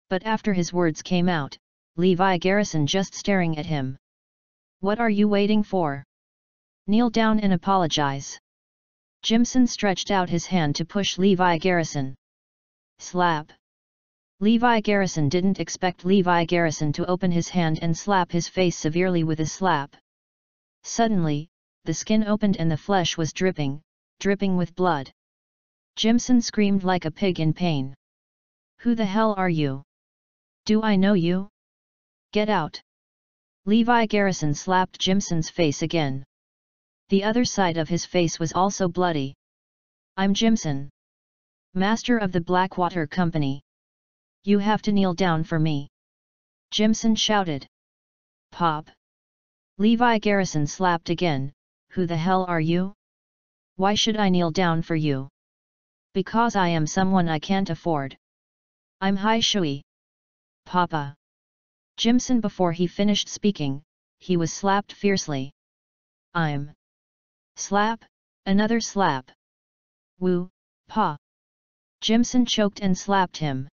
But after his words came out, Levi Garrison just staring at him. What are you waiting for? Kneel down and apologize. Jimson stretched out his hand to push Levi Garrison. Slap. Levi Garrison didn't expect Levi Garrison to open his hand and slap his face severely with a slap. Suddenly, the skin opened and the flesh was dripping, dripping with blood. Jimson screamed like a pig in pain. Who the hell are you? Do I know you? Get out! Levi Garrison slapped Jimson's face again. The other side of his face was also bloody. I'm Jimson. Master of the Blackwater Company. You have to kneel down for me. Jimson shouted. Pop. Levi Garrison slapped again, who the hell are you? Why should I kneel down for you? Because I am someone I can't afford. I'm Hai Shui. Papa. Jimson before he finished speaking, he was slapped fiercely. I'm. Slap, another slap. Woo, pa. Jimson choked and slapped him.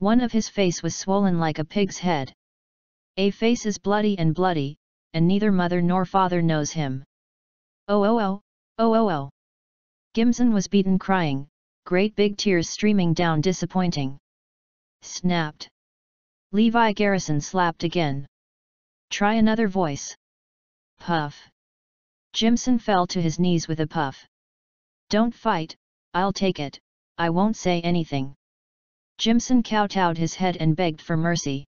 One of his face was swollen like a pig's head. A face is bloody and bloody, and neither mother nor father knows him. Oh oh oh, oh oh oh. Jimson was beaten crying, great big tears streaming down disappointing. Snapped. Levi Garrison slapped again. Try another voice. Puff. Jimson fell to his knees with a puff. Don't fight, I'll take it, I won't say anything. Jimson kowtowed his head and begged for mercy.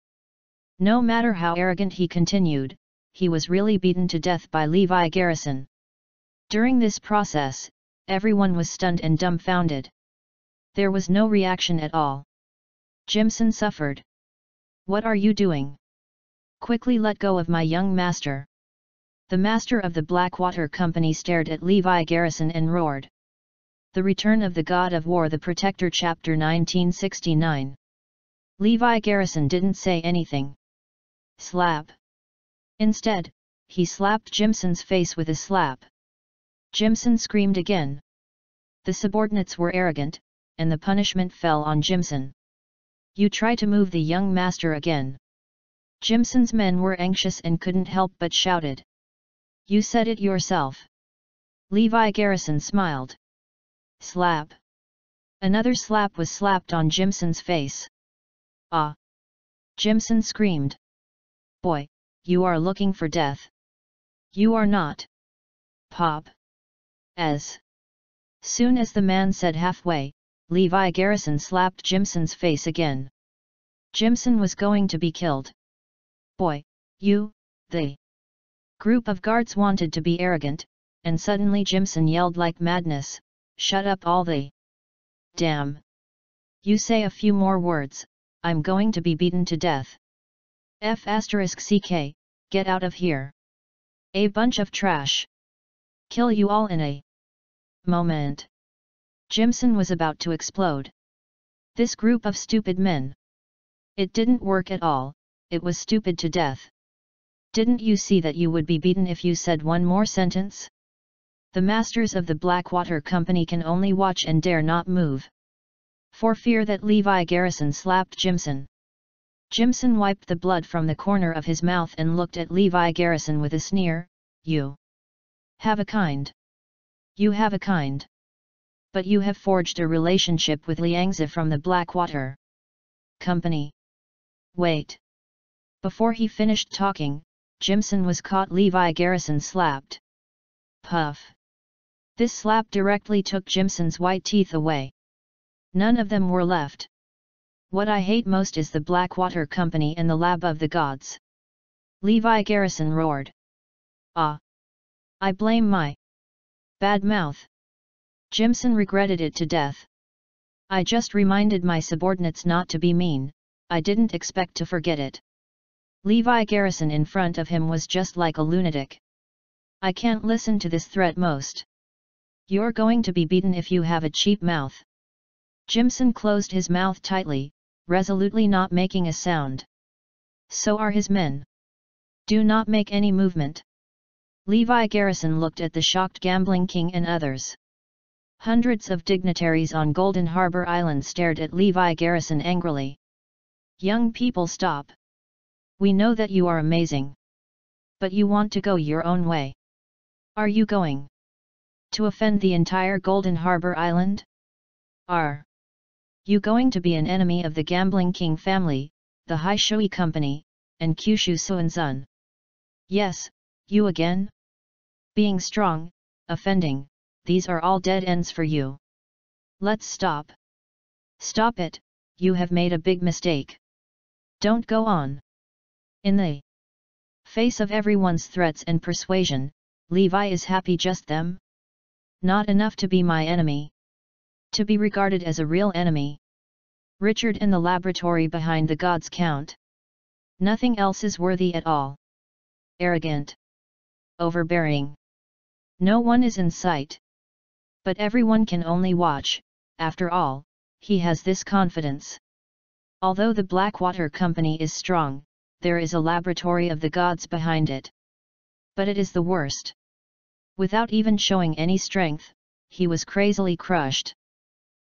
No matter how arrogant he continued, he was really beaten to death by Levi Garrison. During this process, everyone was stunned and dumbfounded. There was no reaction at all. Jimson suffered. What are you doing? Quickly let go of my young master. The master of the Blackwater Company stared at Levi Garrison and roared. The Return of the God of War The Protector Chapter 1969 Levi Garrison didn't say anything. Slap. Instead, he slapped Jimson's face with a slap. Jimson screamed again. The subordinates were arrogant, and the punishment fell on Jimson. You try to move the young master again. Jimson's men were anxious and couldn't help but shouted. You said it yourself. Levi Garrison smiled. Slap. Another slap was slapped on Jimson's face. Ah! Jimson screamed. Boy, you are looking for death. You are not. Pop. As. Soon as the man said halfway, Levi Garrison slapped Jimson's face again. Jimson was going to be killed. Boy, you, the group of guards wanted to be arrogant, and suddenly Jimson yelled like madness, shut up all the damn. You say a few more words, I'm going to be beaten to death. F asterisk CK, get out of here. A bunch of trash. Kill you all in a moment. Jimson was about to explode. This group of stupid men. It didn't work at all, it was stupid to death. Didn't you see that you would be beaten if you said one more sentence? The masters of the Blackwater Company can only watch and dare not move. For fear that Levi Garrison slapped Jimson. Jimson wiped the blood from the corner of his mouth and looked at Levi Garrison with a sneer, You have a kind. You have a kind but you have forged a relationship with Liangzi from the Blackwater Company. Wait. Before he finished talking, Jimson was caught Levi Garrison slapped. Puff. This slap directly took Jimson's white teeth away. None of them were left. What I hate most is the Blackwater Company and the Lab of the Gods. Levi Garrison roared. Ah! I blame my bad mouth. Jimson regretted it to death. I just reminded my subordinates not to be mean, I didn't expect to forget it. Levi Garrison in front of him was just like a lunatic. I can't listen to this threat most. You're going to be beaten if you have a cheap mouth. Jimson closed his mouth tightly, resolutely not making a sound. So are his men. Do not make any movement. Levi Garrison looked at the shocked gambling king and others. Hundreds of dignitaries on Golden Harbor Island stared at Levi Garrison angrily. Young people stop. We know that you are amazing. But you want to go your own way. Are you going to offend the entire Golden Harbor Island? Are you going to be an enemy of the Gambling King family, the Haishui Company, and Kyushu Suanzun? Yes, you again? Being strong, offending, these are all dead ends for you. Let's stop. Stop it, you have made a big mistake. Don't go on. In the face of everyone's threats and persuasion, Levi is happy just them? Not enough to be my enemy. To be regarded as a real enemy. Richard in the laboratory behind the gods count. Nothing else is worthy at all. Arrogant. Overbearing. No one is in sight. But everyone can only watch, after all, he has this confidence. Although the Blackwater Company is strong, there is a laboratory of the gods behind it. But it is the worst. Without even showing any strength, he was crazily crushed.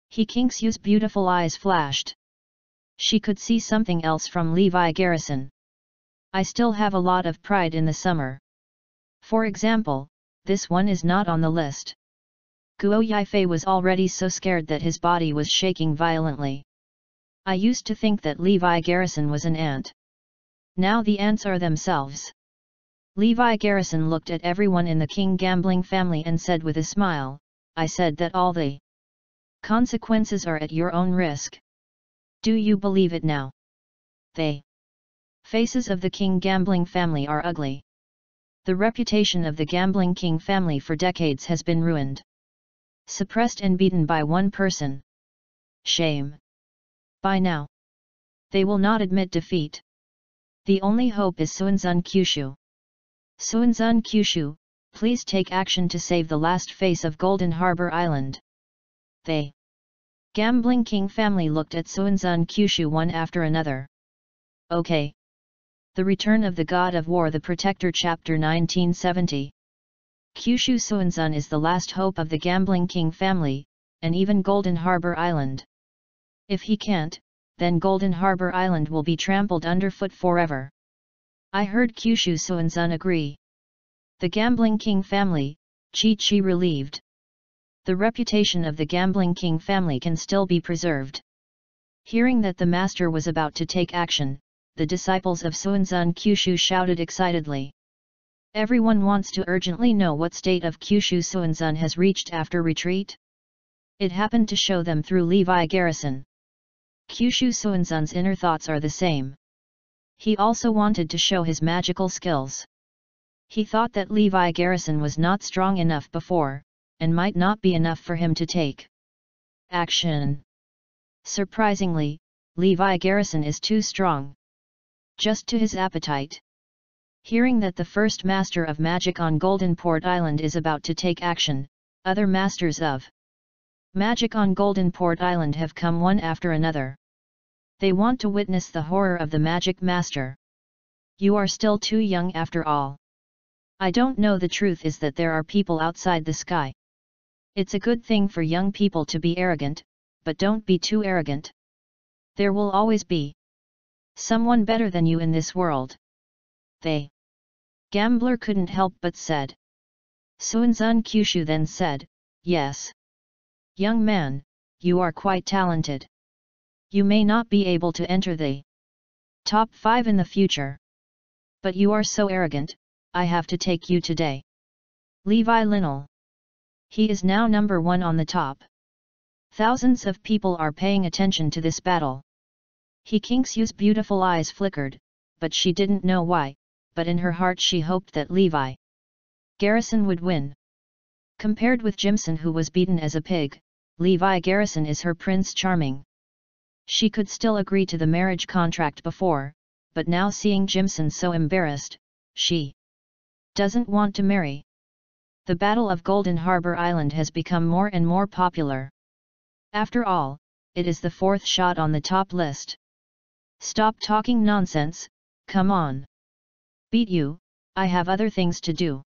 He Qingxiu's beautiful eyes flashed. She could see something else from Levi Garrison. I still have a lot of pride in the summer. For example, this one is not on the list. Guo Yifei was already so scared that his body was shaking violently. I used to think that Levi Garrison was an ant. Now the ants are themselves. Levi Garrison looked at everyone in the King gambling family and said with a smile, I said that all the consequences are at your own risk. Do you believe it now? They faces of the King gambling family are ugly. The reputation of the gambling King family for decades has been ruined. Suppressed and beaten by one person. Shame. By now, they will not admit defeat. The only hope is Suanzun Kyushu. Suanzun Kyushu, please take action to save the last face of Golden Harbor Island. They. Gambling King family looked at Suanzun Kyushu one after another. Okay. The Return of the God of War The Protector Chapter 1970 Kyushu Suanzun is the last hope of the Gambling King family, and even Golden Harbor Island. If he can't, then Golden Harbor Island will be trampled underfoot forever. I heard Kyushu Suanzun agree. The Gambling King family, Chi Chi relieved. The reputation of the Gambling King family can still be preserved. Hearing that the master was about to take action, the disciples of Suanzun Kyushu shouted excitedly. Everyone wants to urgently know what state of Kyushu Suanzun has reached after retreat. It happened to show them through Levi Garrison. Kyushu Suanzun's inner thoughts are the same. He also wanted to show his magical skills. He thought that Levi Garrison was not strong enough before, and might not be enough for him to take action. Surprisingly, Levi Garrison is too strong. Just to his appetite. Hearing that the first master of magic on Golden Port Island is about to take action, other masters of Magic on Golden Port Island have come one after another. They want to witness the horror of the Magic Master. You are still too young after all. I don't know the truth is that there are people outside the sky. It's a good thing for young people to be arrogant, but don't be too arrogant. There will always be someone better than you in this world. They. Gambler couldn't help but said. Suanzun Kyushu then said, yes. Young man, you are quite talented. You may not be able to enter the top 5 in the future. But you are so arrogant, I have to take you today. Levi Linnell. He is now number one on the top. Thousands of people are paying attention to this battle. He Qingxiu's beautiful eyes flickered, but she didn't know why, but in her heart she hoped that Levi Garrison would win. Compared with Jimson who was beaten as a pig, Levi Garrison is her Prince Charming. She could still agree to the marriage contract before, but now seeing Jimson so embarrassed, she doesn't want to marry. The Battle of Golden Harbor Island has become more and more popular. After all, it is the fourth shot on the top list. Stop talking nonsense, come on. Beat you, I have other things to do.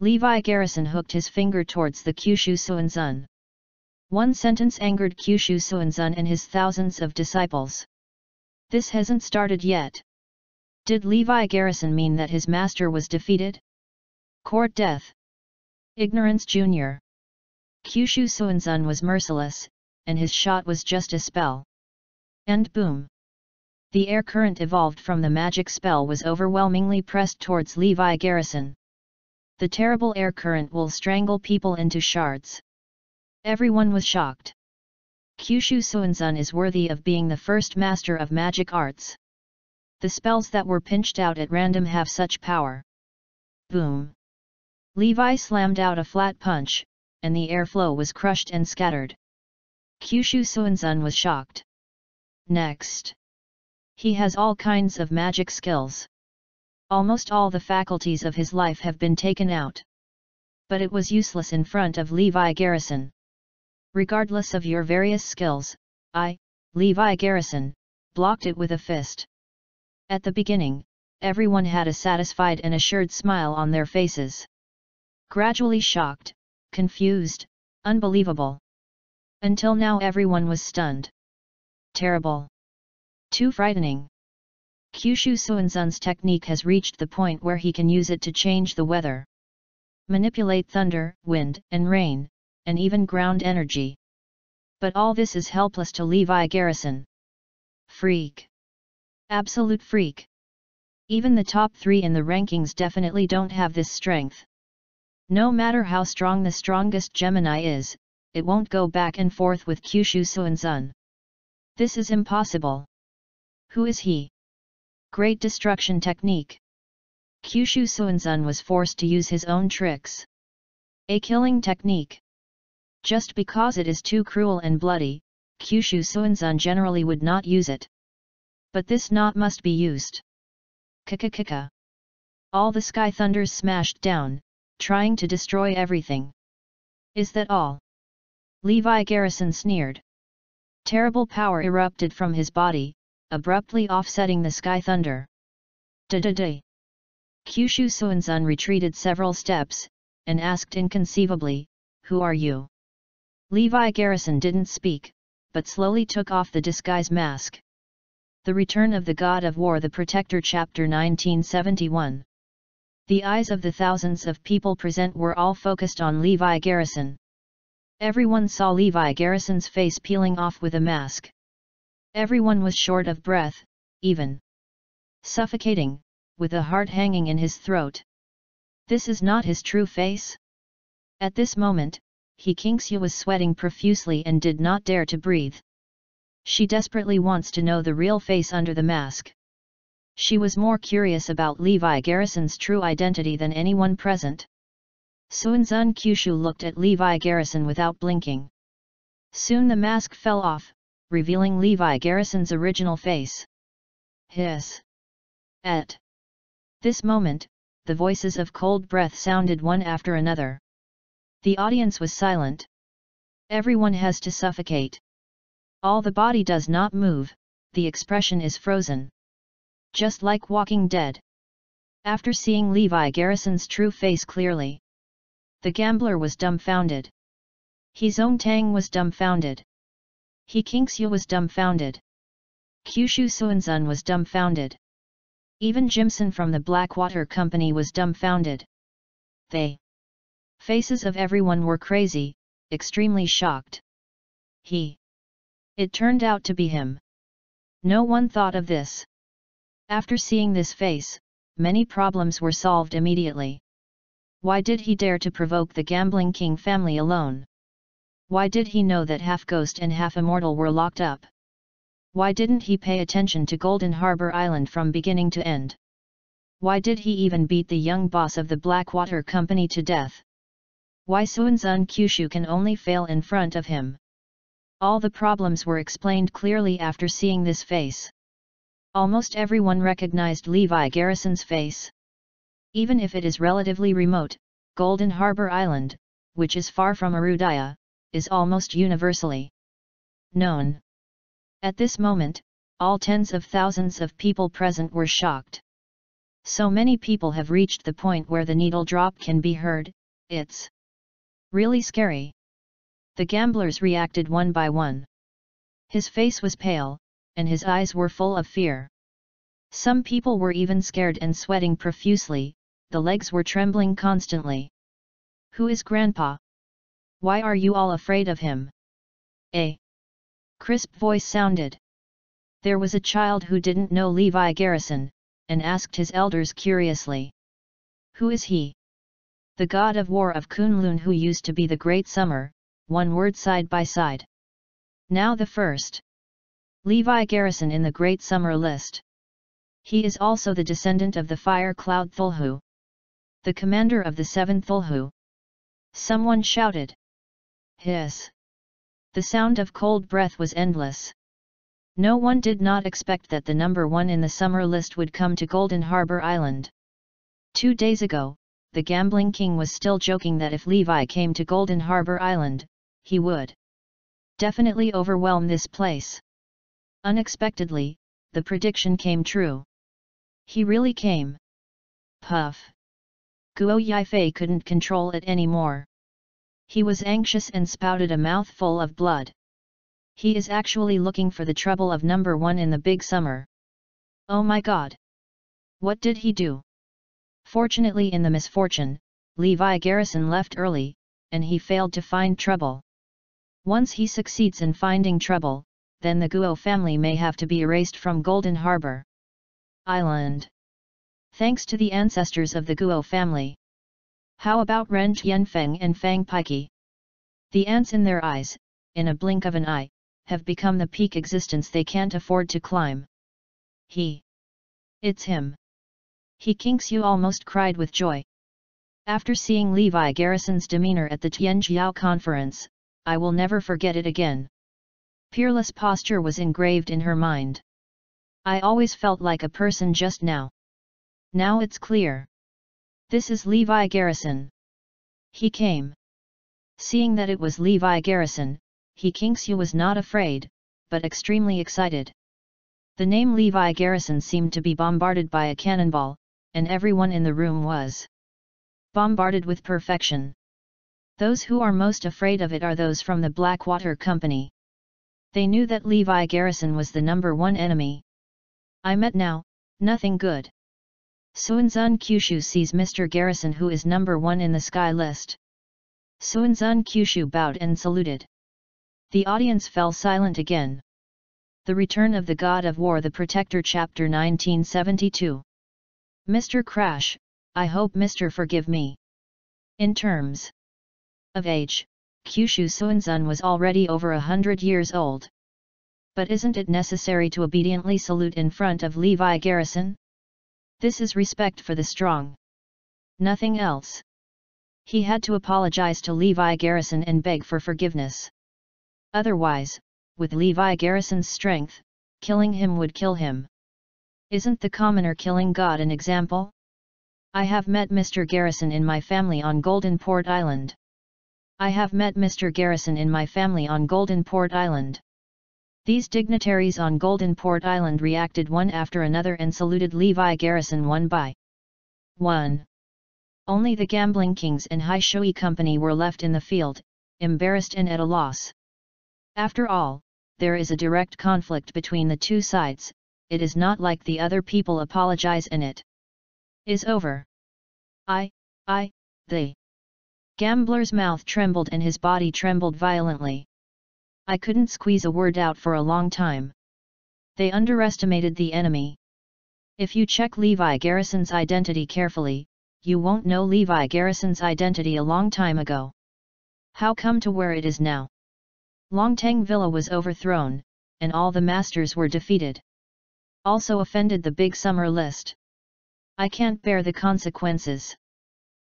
Levi Garrison hooked his finger towards the Kyushu Suanzun. One sentence angered Kyushu Suanzun and his thousands of disciples. This hasn't started yet. Did Levi Garrison mean that his master was defeated? Court death. Ignorance Jr. Kyushu Suanzun was merciless, and his shot was just a spell. And boom! The air current evolved from the magic spell was overwhelmingly pressed towards Levi Garrison. The terrible air current will strangle people into shards. Everyone was shocked. Kyushu Suanzun is worthy of being the first master of magic arts. The spells that were pinched out at random have such power. Boom! Levi slammed out a flat punch, and the airflow was crushed and scattered. Kyushu Suanzun was shocked. Next. He has all kinds of magic skills. Almost all the faculties of his life have been taken out. But it was useless in front of Levi Garrison. Regardless of your various skills, I, Levi Garrison, blocked it with a fist. At the beginning, everyone had a satisfied and assured smile on their faces gradually shocked, confused, unbelievable. Until now everyone was stunned. Terrible. Too frightening. Kyushu Suanzun's technique has reached the point where he can use it to change the weather. Manipulate thunder, wind, and rain, and even ground energy. But all this is helpless to Levi Garrison. Freak. Absolute freak. Even the top three in the rankings definitely don't have this strength. No matter how strong the strongest Gemini is, it won't go back and forth with Kyushu Suanzun. This is impossible. Who is he? Great Destruction Technique Kyushu Suanzun was forced to use his own tricks. A killing technique. Just because it is too cruel and bloody, Kyushu Suanzun generally would not use it. But this knot must be used. Kika kika. All the sky thunders smashed down, trying to destroy everything. Is that all? Levi Garrison sneered. Terrible power erupted from his body, abruptly offsetting the sky thunder. Da-da-da! Kyushu Suanzun retreated several steps, and asked inconceivably, Who are you? Levi Garrison didn't speak, but slowly took off the disguise mask. The Return of the God of War The Protector Chapter 1971 the eyes of the thousands of people present were all focused on Levi Garrison. Everyone saw Levi Garrison's face peeling off with a mask. Everyone was short of breath, even suffocating, with a heart hanging in his throat. This is not his true face? At this moment, he Qingxiu was sweating profusely and did not dare to breathe. She desperately wants to know the real face under the mask. She was more curious about Levi Garrison's true identity than anyone present. Suanzun Kyushu looked at Levi Garrison without blinking. Soon the mask fell off, revealing Levi Garrison's original face. Hiss! At this moment, the voices of cold breath sounded one after another. The audience was silent. Everyone has to suffocate. All the body does not move, the expression is frozen just like Walking Dead. After seeing Levi Garrison's true face clearly, the gambler was dumbfounded. He Tang was dumbfounded. He Qingxiu was dumbfounded. Kyushu Suanzun was dumbfounded. Even Jimson from the Blackwater Company was dumbfounded. They faces of everyone were crazy, extremely shocked. He. It turned out to be him. No one thought of this. After seeing this face, many problems were solved immediately. Why did he dare to provoke the gambling king family alone? Why did he know that half ghost and half immortal were locked up? Why didn't he pay attention to Golden Harbor Island from beginning to end? Why did he even beat the young boss of the Blackwater Company to death? Why Suanzun Kyushu can only fail in front of him? All the problems were explained clearly after seeing this face. Almost everyone recognized Levi Garrison's face. Even if it is relatively remote, Golden Harbor Island, which is far from Arudaya, is almost universally known. At this moment, all tens of thousands of people present were shocked. So many people have reached the point where the needle drop can be heard, it's really scary. The gamblers reacted one by one. His face was pale, and his eyes were full of fear. Some people were even scared and sweating profusely, the legs were trembling constantly. Who is Grandpa? Why are you all afraid of him? A crisp voice sounded. There was a child who didn't know Levi Garrison, and asked his elders curiously. Who is he? The god of war of Kunlun who used to be the great summer, one word side by side. Now the first. Levi Garrison in the great summer list. He is also the descendant of the fire cloud Thulhu. The commander of the seven Thulhu. Someone shouted. Hiss. The sound of cold breath was endless. No one did not expect that the number one in the summer list would come to Golden Harbor Island. Two days ago, the gambling king was still joking that if Levi came to Golden Harbor Island, he would definitely overwhelm this place. Unexpectedly, the prediction came true. He really came. Puff. Guo Yifei couldn't control it anymore. He was anxious and spouted a mouthful of blood. He is actually looking for the trouble of number one in the big summer. Oh my god! What did he do? Fortunately in the misfortune, Levi Garrison left early, and he failed to find trouble. Once he succeeds in finding trouble, then the Guo family may have to be erased from Golden Harbor Island. Thanks to the ancestors of the Guo family. How about Ren Tianfeng and Fang Pike? The ants in their eyes, in a blink of an eye, have become the peak existence they can't afford to climb. He. It's him. He Yu almost cried with joy. After seeing Levi Garrison's demeanor at the Tianjiao conference, I will never forget it again. Peerless posture was engraved in her mind. I always felt like a person just now. Now it's clear. This is Levi Garrison. He came. Seeing that it was Levi Garrison, he Yu was not afraid, but extremely excited. The name Levi Garrison seemed to be bombarded by a cannonball, and everyone in the room was bombarded with perfection. Those who are most afraid of it are those from the Blackwater Company. They knew that Levi Garrison was the number one enemy. I met now, nothing good. Suanzun Kyushu sees Mr. Garrison who is number one in the sky list. Suanzun Kyushu bowed and saluted. The audience fell silent again. The Return of the God of War The Protector Chapter 1972 Mr. Crash, I hope Mr. Forgive me. In terms of age, Kyushu Suanzun was already over a hundred years old. But isn't it necessary to obediently salute in front of Levi Garrison? This is respect for the strong. Nothing else. He had to apologize to Levi Garrison and beg for forgiveness. Otherwise, with Levi Garrison's strength, killing him would kill him. Isn't the commoner killing God an example? I have met Mr. Garrison in my family on Golden Port Island. I have met Mr. Garrison in my family on Golden Port Island. These dignitaries on Golden Port Island reacted one after another and saluted Levi Garrison one by one. Only the gambling kings and Hai Shui company were left in the field, embarrassed and at a loss. After all, there is a direct conflict between the two sides, it is not like the other people apologize and it is over. I, I, they. Gambler's mouth trembled and his body trembled violently. I couldn't squeeze a word out for a long time. They underestimated the enemy. If you check Levi Garrison's identity carefully, you won't know Levi Garrison's identity a long time ago. How come to where it is now? Longtang Villa was overthrown, and all the masters were defeated. Also offended the big summer list. I can't bear the consequences.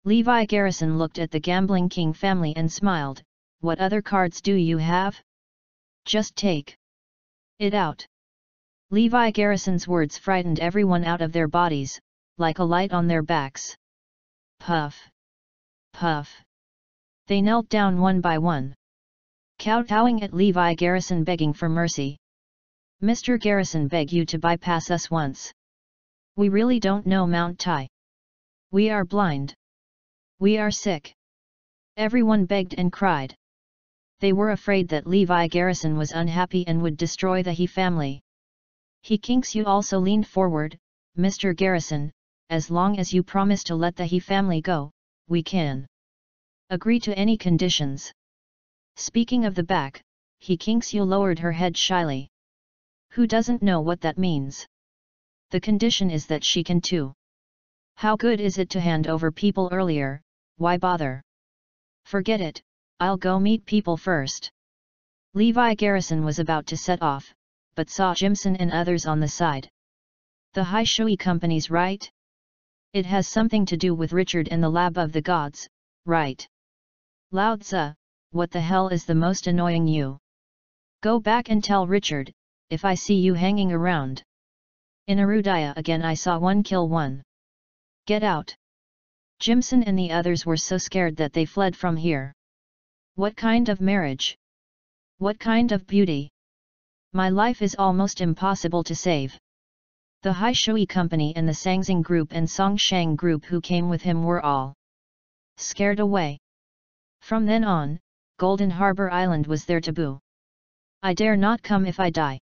Levi Garrison looked at the Gambling King family and smiled, what other cards do you have? Just take it out. Levi Garrison's words frightened everyone out of their bodies, like a light on their backs. Puff! Puff! They knelt down one by one. Kowtowing at Levi Garrison begging for mercy. Mr. Garrison beg you to bypass us once. We really don't know Mount Tai. We are blind. We are sick. Everyone begged and cried. They were afraid that Levi Garrison was unhappy and would destroy the He family. He Qingxiu also leaned forward, Mr. Garrison, as long as you promise to let the He family go, we can agree to any conditions. Speaking of the back, He Qingxiu lowered her head shyly. Who doesn't know what that means? The condition is that she can too. How good is it to hand over people earlier, why bother? Forget it, I'll go meet people first. Levi Garrison was about to set off, but saw Jimson and others on the side. The Hai Shui companies right? It has something to do with Richard and the Lab of the Gods, right? Lao Tzu, what the hell is the most annoying you? Go back and tell Richard, if I see you hanging around. In Arudaya again I saw one kill one. Get out. Jimson and the others were so scared that they fled from here. What kind of marriage? What kind of beauty? My life is almost impossible to save. The Haishui Company and the Sangxing Group and Shang Group who came with him were all scared away. From then on, Golden Harbor Island was their taboo. I dare not come if I die.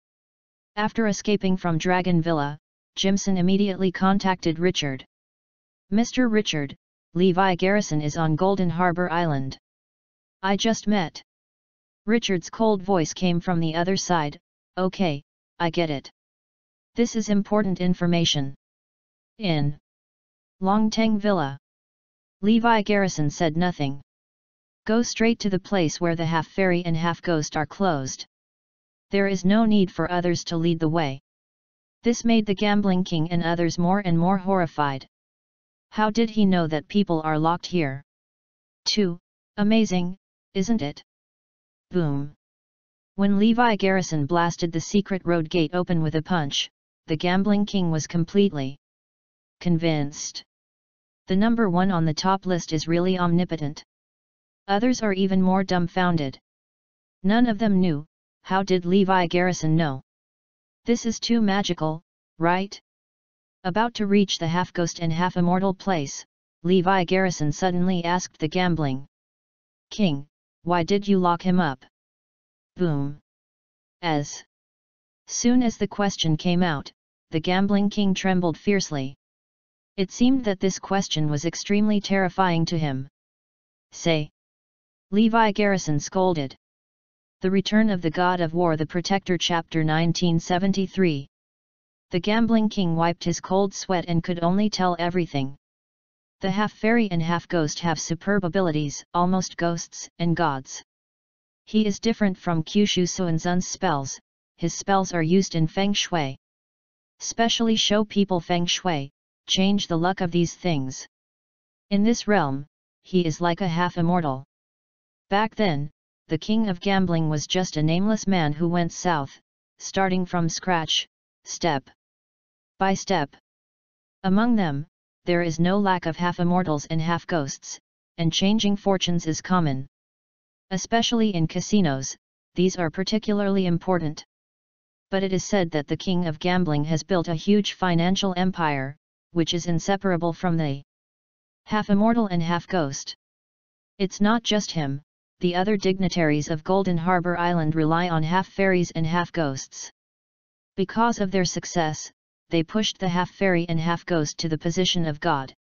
After escaping from Dragon Villa, Jimson immediately contacted Richard. Mr. Richard, Levi Garrison is on Golden Harbor Island. I just met. Richard's cold voice came from the other side, Okay, I get it. This is important information. In Longtang Villa. Levi Garrison said nothing. Go straight to the place where the half fairy and half ghost are closed. There is no need for others to lead the way. This made the gambling king and others more and more horrified. How did he know that people are locked here? 2. Amazing, isn't it? Boom. When Levi Garrison blasted the secret road gate open with a punch, the gambling king was completely convinced. The number one on the top list is really omnipotent. Others are even more dumbfounded. None of them knew, how did Levi Garrison know? This is too magical, right? About to reach the half-ghost and half-immortal place, Levi Garrison suddenly asked the gambling king, why did you lock him up? Boom! As soon as the question came out, the gambling king trembled fiercely. It seemed that this question was extremely terrifying to him. Say! Levi Garrison scolded. The Return of the God of War The Protector Chapter 1973 The gambling king wiped his cold sweat and could only tell everything. The half-fairy and half-ghost have superb abilities, almost ghosts and gods. He is different from Kyushu Suanzun's spells, his spells are used in Feng Shui. Specially show people Feng Shui, change the luck of these things. In this realm, he is like a half-immortal. Back then, the king of gambling was just a nameless man who went south, starting from scratch, step by step. Among them, there is no lack of half-immortals and half-ghosts, and changing fortunes is common. Especially in casinos, these are particularly important. But it is said that the king of gambling has built a huge financial empire, which is inseparable from the half-immortal and half-ghost. It's not just him, the other dignitaries of Golden Harbor Island rely on half-fairies and half-ghosts. Because of their success, they pushed the half-fairy and half-ghost to the position of God.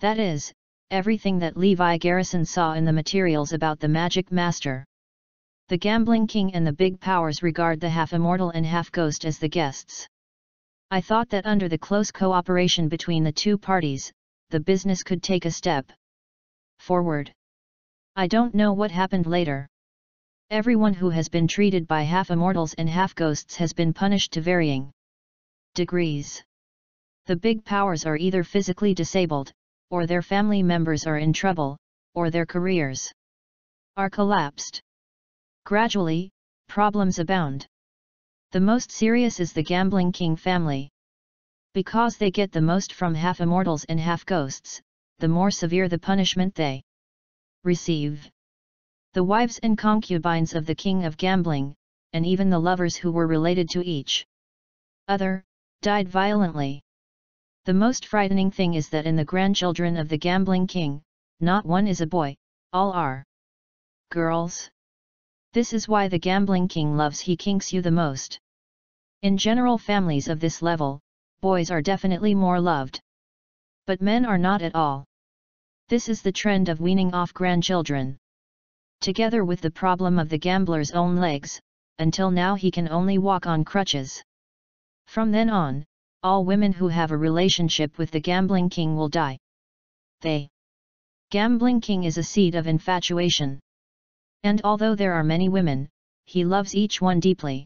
That is, everything that Levi Garrison saw in the materials about the Magic Master. The Gambling King and the Big Powers regard the half-immortal and half-ghost as the guests. I thought that under the close cooperation between the two parties, the business could take a step forward. I don't know what happened later. Everyone who has been treated by half-immortals and half-ghosts has been punished to varying degrees. The big powers are either physically disabled, or their family members are in trouble, or their careers are collapsed. Gradually, problems abound. The most serious is the gambling king family. Because they get the most from half-immortals and half-ghosts, the more severe the punishment they receive. The wives and concubines of the king of gambling, and even the lovers who were related to each other, died violently. The most frightening thing is that in the grandchildren of the gambling king, not one is a boy, all are girls. This is why the gambling king loves he Qingxiu the most. In general families of this level, boys are definitely more loved. But men are not at all. This is the trend of weaning off grandchildren. Together with the problem of the gambler's own legs, until now he can only walk on crutches. From then on, all women who have a relationship with the gambling king will die. They. Gambling king is a seed of infatuation. And although there are many women, he loves each one deeply.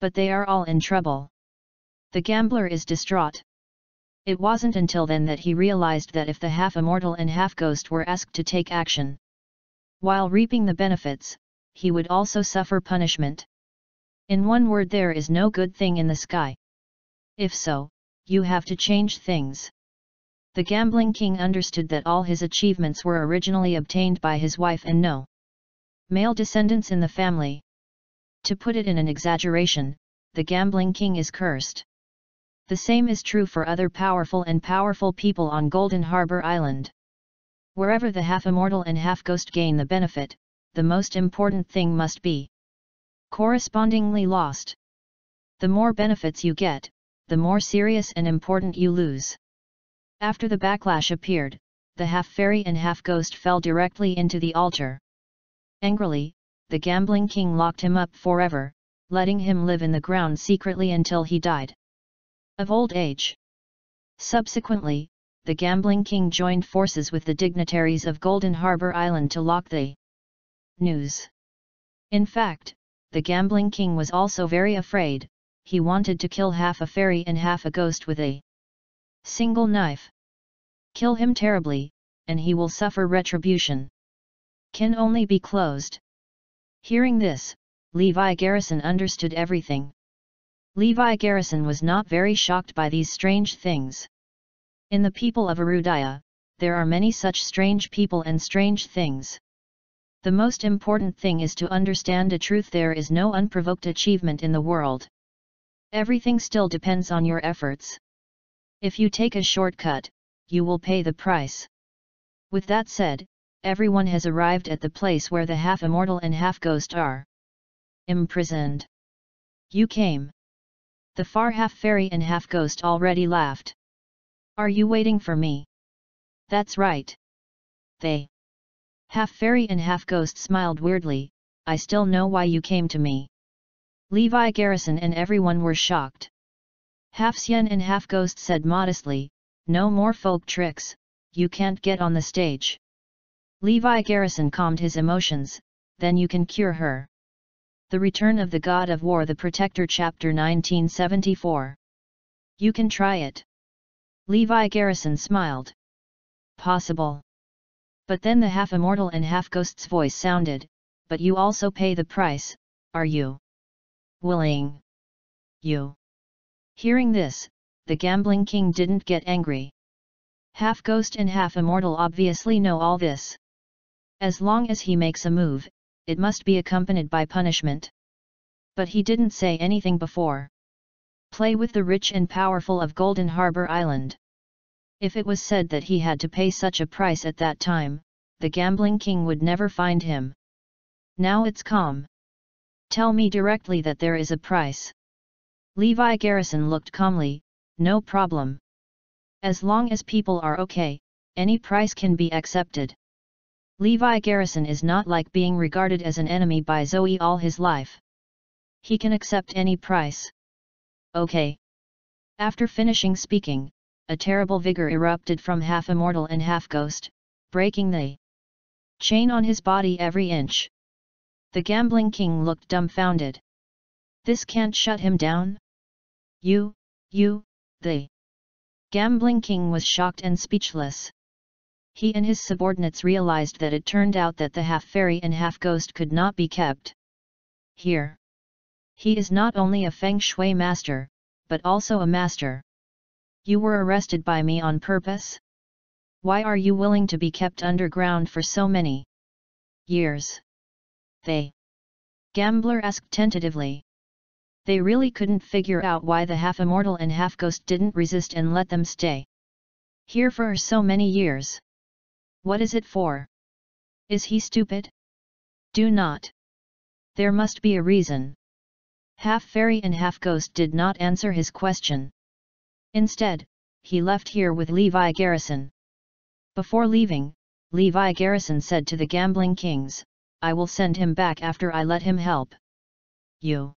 But they are all in trouble. The gambler is distraught. It wasn't until then that he realized that if the half-immortal and half-ghost were asked to take action, while reaping the benefits, he would also suffer punishment. In one word there is no good thing in the sky. If so, you have to change things. The gambling king understood that all his achievements were originally obtained by his wife and no male descendants in the family. To put it in an exaggeration, the gambling king is cursed. The same is true for other powerful and powerful people on Golden Harbor Island. Wherever the half-immortal and half-ghost gain the benefit, the most important thing must be correspondingly lost. The more benefits you get, the more serious and important you lose. After the backlash appeared, the half-fairy and half-ghost fell directly into the altar. Angrily, the gambling king locked him up forever, letting him live in the ground secretly until he died of old age. Subsequently, the gambling king joined forces with the dignitaries of Golden Harbor Island to lock the news. In fact, the gambling king was also very afraid, he wanted to kill half a fairy and half a ghost with a single knife. Kill him terribly, and he will suffer retribution. Can only be closed. Hearing this, Levi Garrison understood everything. Levi Garrison was not very shocked by these strange things. In the people of Erudaya, there are many such strange people and strange things. The most important thing is to understand a truth there is no unprovoked achievement in the world. Everything still depends on your efforts. If you take a shortcut, you will pay the price. With that said, everyone has arrived at the place where the half-immortal and half-ghost are imprisoned. You came. The far half-fairy and half-ghost already laughed. Are you waiting for me? That's right. They. Half-fairy and half-ghost smiled weirdly, I still know why you came to me. Levi Garrison and everyone were shocked. Half-Sien and half-ghost said modestly, no more folk tricks, you can't get on the stage. Levi Garrison calmed his emotions, then you can cure her. The Return of the God of War The Protector Chapter 1974 You can try it. Levi Garrison smiled. Possible. But then the half-immortal and half-ghost's voice sounded, but you also pay the price, are you? Willing. You. Hearing this, the gambling king didn't get angry. Half-ghost and half-immortal obviously know all this. As long as he makes a move, it must be accompanied by punishment. But he didn't say anything before. Play with the rich and powerful of Golden Harbor Island. If it was said that he had to pay such a price at that time, the gambling king would never find him. Now it's calm. Tell me directly that there is a price. Levi Garrison looked calmly, no problem. As long as people are okay, any price can be accepted. Levi Garrison is not like being regarded as an enemy by Zoe all his life. He can accept any price. Okay. After finishing speaking, a terrible vigor erupted from half immortal and half ghost, breaking the chain on his body every inch. The gambling king looked dumbfounded. This can't shut him down? You, you, the gambling king was shocked and speechless. He and his subordinates realized that it turned out that the half-fairy and half-ghost could not be kept. Here. He is not only a feng shui master, but also a master. You were arrested by me on purpose? Why are you willing to be kept underground for so many years? They. Gambler asked tentatively. They really couldn't figure out why the half-immortal and half-ghost didn't resist and let them stay. Here for so many years. What is it for? Is he stupid? Do not. There must be a reason. Half fairy and half ghost did not answer his question. Instead, he left here with Levi Garrison. Before leaving, Levi Garrison said to the gambling kings, I will send him back after I let him help. You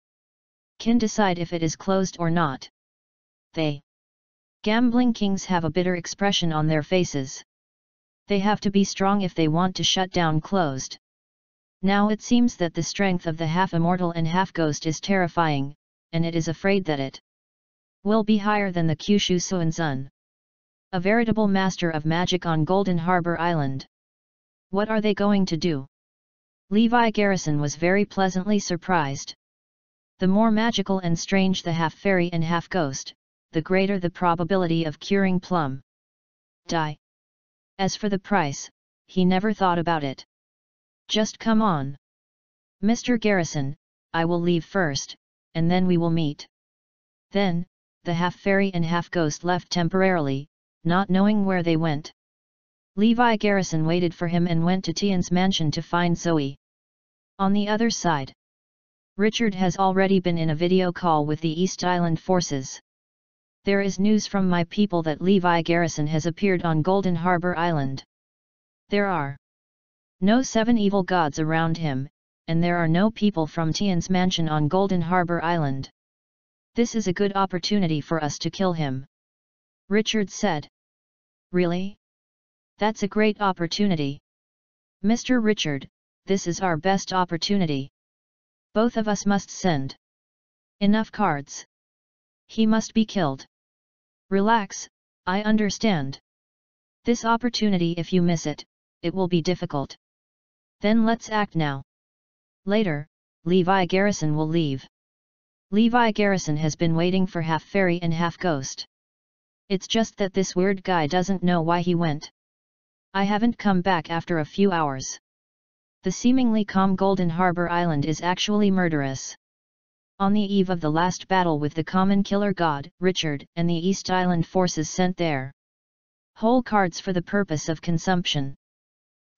can decide if it is closed or not. They gambling kings have a bitter expression on their faces. They have to be strong if they want to shut down closed. Now it seems that the strength of the half-immortal and half-ghost is terrifying, and it is afraid that it will be higher than the Kyushu Suanzun. A veritable master of magic on Golden Harbor Island. What are they going to do? Levi Garrison was very pleasantly surprised. The more magical and strange the half-fairy and half-ghost, the greater the probability of curing Plum. Die. As for the price, he never thought about it. Just come on. Mr. Garrison, I will leave first, and then we will meet. Then, the half-fairy and half-ghost left temporarily, not knowing where they went. Levi Garrison waited for him and went to Tian's mansion to find Zoe. On the other side, Richard has already been in a video call with the East Island forces. There is news from my people that Levi Garrison has appeared on Golden Harbor Island. There are no seven evil gods around him, and there are no people from Tian's mansion on Golden Harbor Island. This is a good opportunity for us to kill him. Richard said. Really? That's a great opportunity. Mr. Richard, this is our best opportunity. Both of us must send enough cards. He must be killed. Relax, I understand. This opportunity if you miss it, it will be difficult. Then let's act now. Later, Levi Garrison will leave. Levi Garrison has been waiting for half fairy and half ghost. It's just that this weird guy doesn't know why he went. I haven't come back after a few hours. The seemingly calm Golden Harbor Island is actually murderous. On the eve of the last battle with the common killer god, Richard, and the East Island forces sent there whole cards for the purpose of consumption.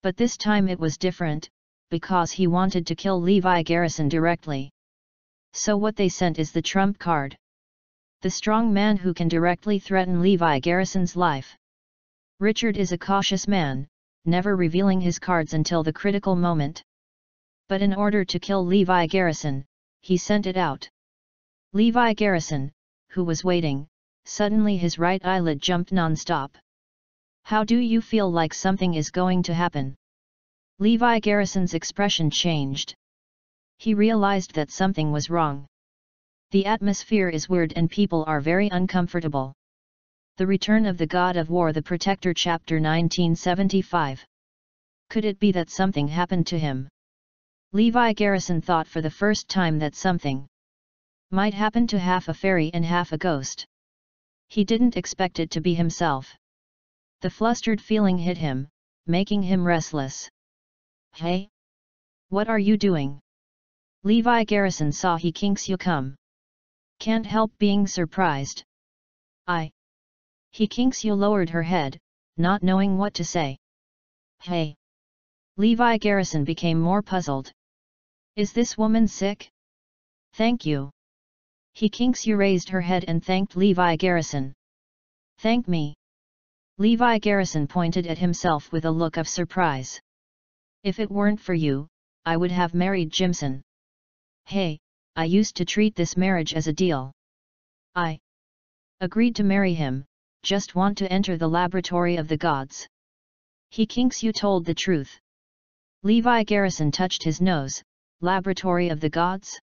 But this time it was different, because he wanted to kill Levi Garrison directly. So what they sent is the trump card. The strong man who can directly threaten Levi Garrison's life. Richard is a cautious man, never revealing his cards until the critical moment. But in order to kill Levi Garrison, he sent it out. Levi Garrison, who was waiting, suddenly his right eyelid jumped non-stop. How do you feel like something is going to happen? Levi Garrison's expression changed. He realized that something was wrong. The atmosphere is weird and people are very uncomfortable. The Return of the God of War The Protector Chapter 1975 Could it be that something happened to him? Levi Garrison thought for the first time that something might happen to half a fairy and half a ghost. He didn't expect it to be himself. The flustered feeling hit him, making him restless. Hey? What are you doing? Levi Garrison saw he Qingxiu come. Can't help being surprised. I. He Qingxiu lowered her head, not knowing what to say. Hey! Levi Garrison became more puzzled. Is this woman sick? Thank you. He Qingxiu raised her head and thanked Levi Garrison. Thank me. Levi Garrison pointed at himself with a look of surprise. If it weren't for you, I would have married Jimson. Hey, I used to treat this marriage as a deal. I agreed to marry him, just want to enter the laboratory of the gods. He Yu told the truth. Levi Garrison touched his nose, laboratory of the gods?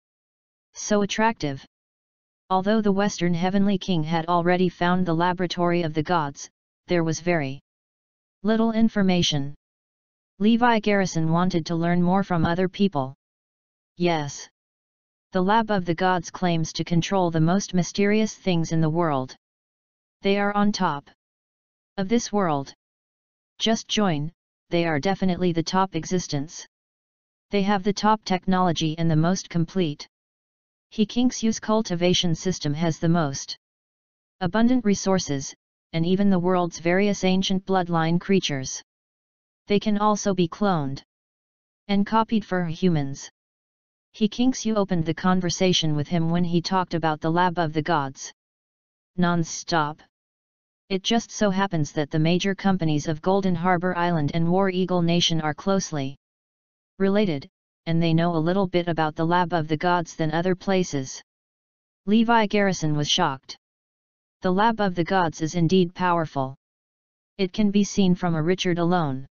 So attractive. Although the Western Heavenly King had already found the laboratory of the gods, there was very little information. Levi Garrison wanted to learn more from other people. Yes. The Lab of the Gods claims to control the most mysterious things in the world. They are on top of this world. Just join, they are definitely the top existence. They have the top technology and the most complete. He Yu's cultivation system has the most abundant resources, and even the world's various ancient bloodline creatures. They can also be cloned and copied for humans. He Yu opened the conversation with him when he talked about the lab of the gods. Non-stop. It just so happens that the major companies of Golden Harbor Island and War Eagle Nation are closely related, and they know a little bit about the lab of the gods than other places. Levi Garrison was shocked. The lab of the gods is indeed powerful. It can be seen from a Richard alone.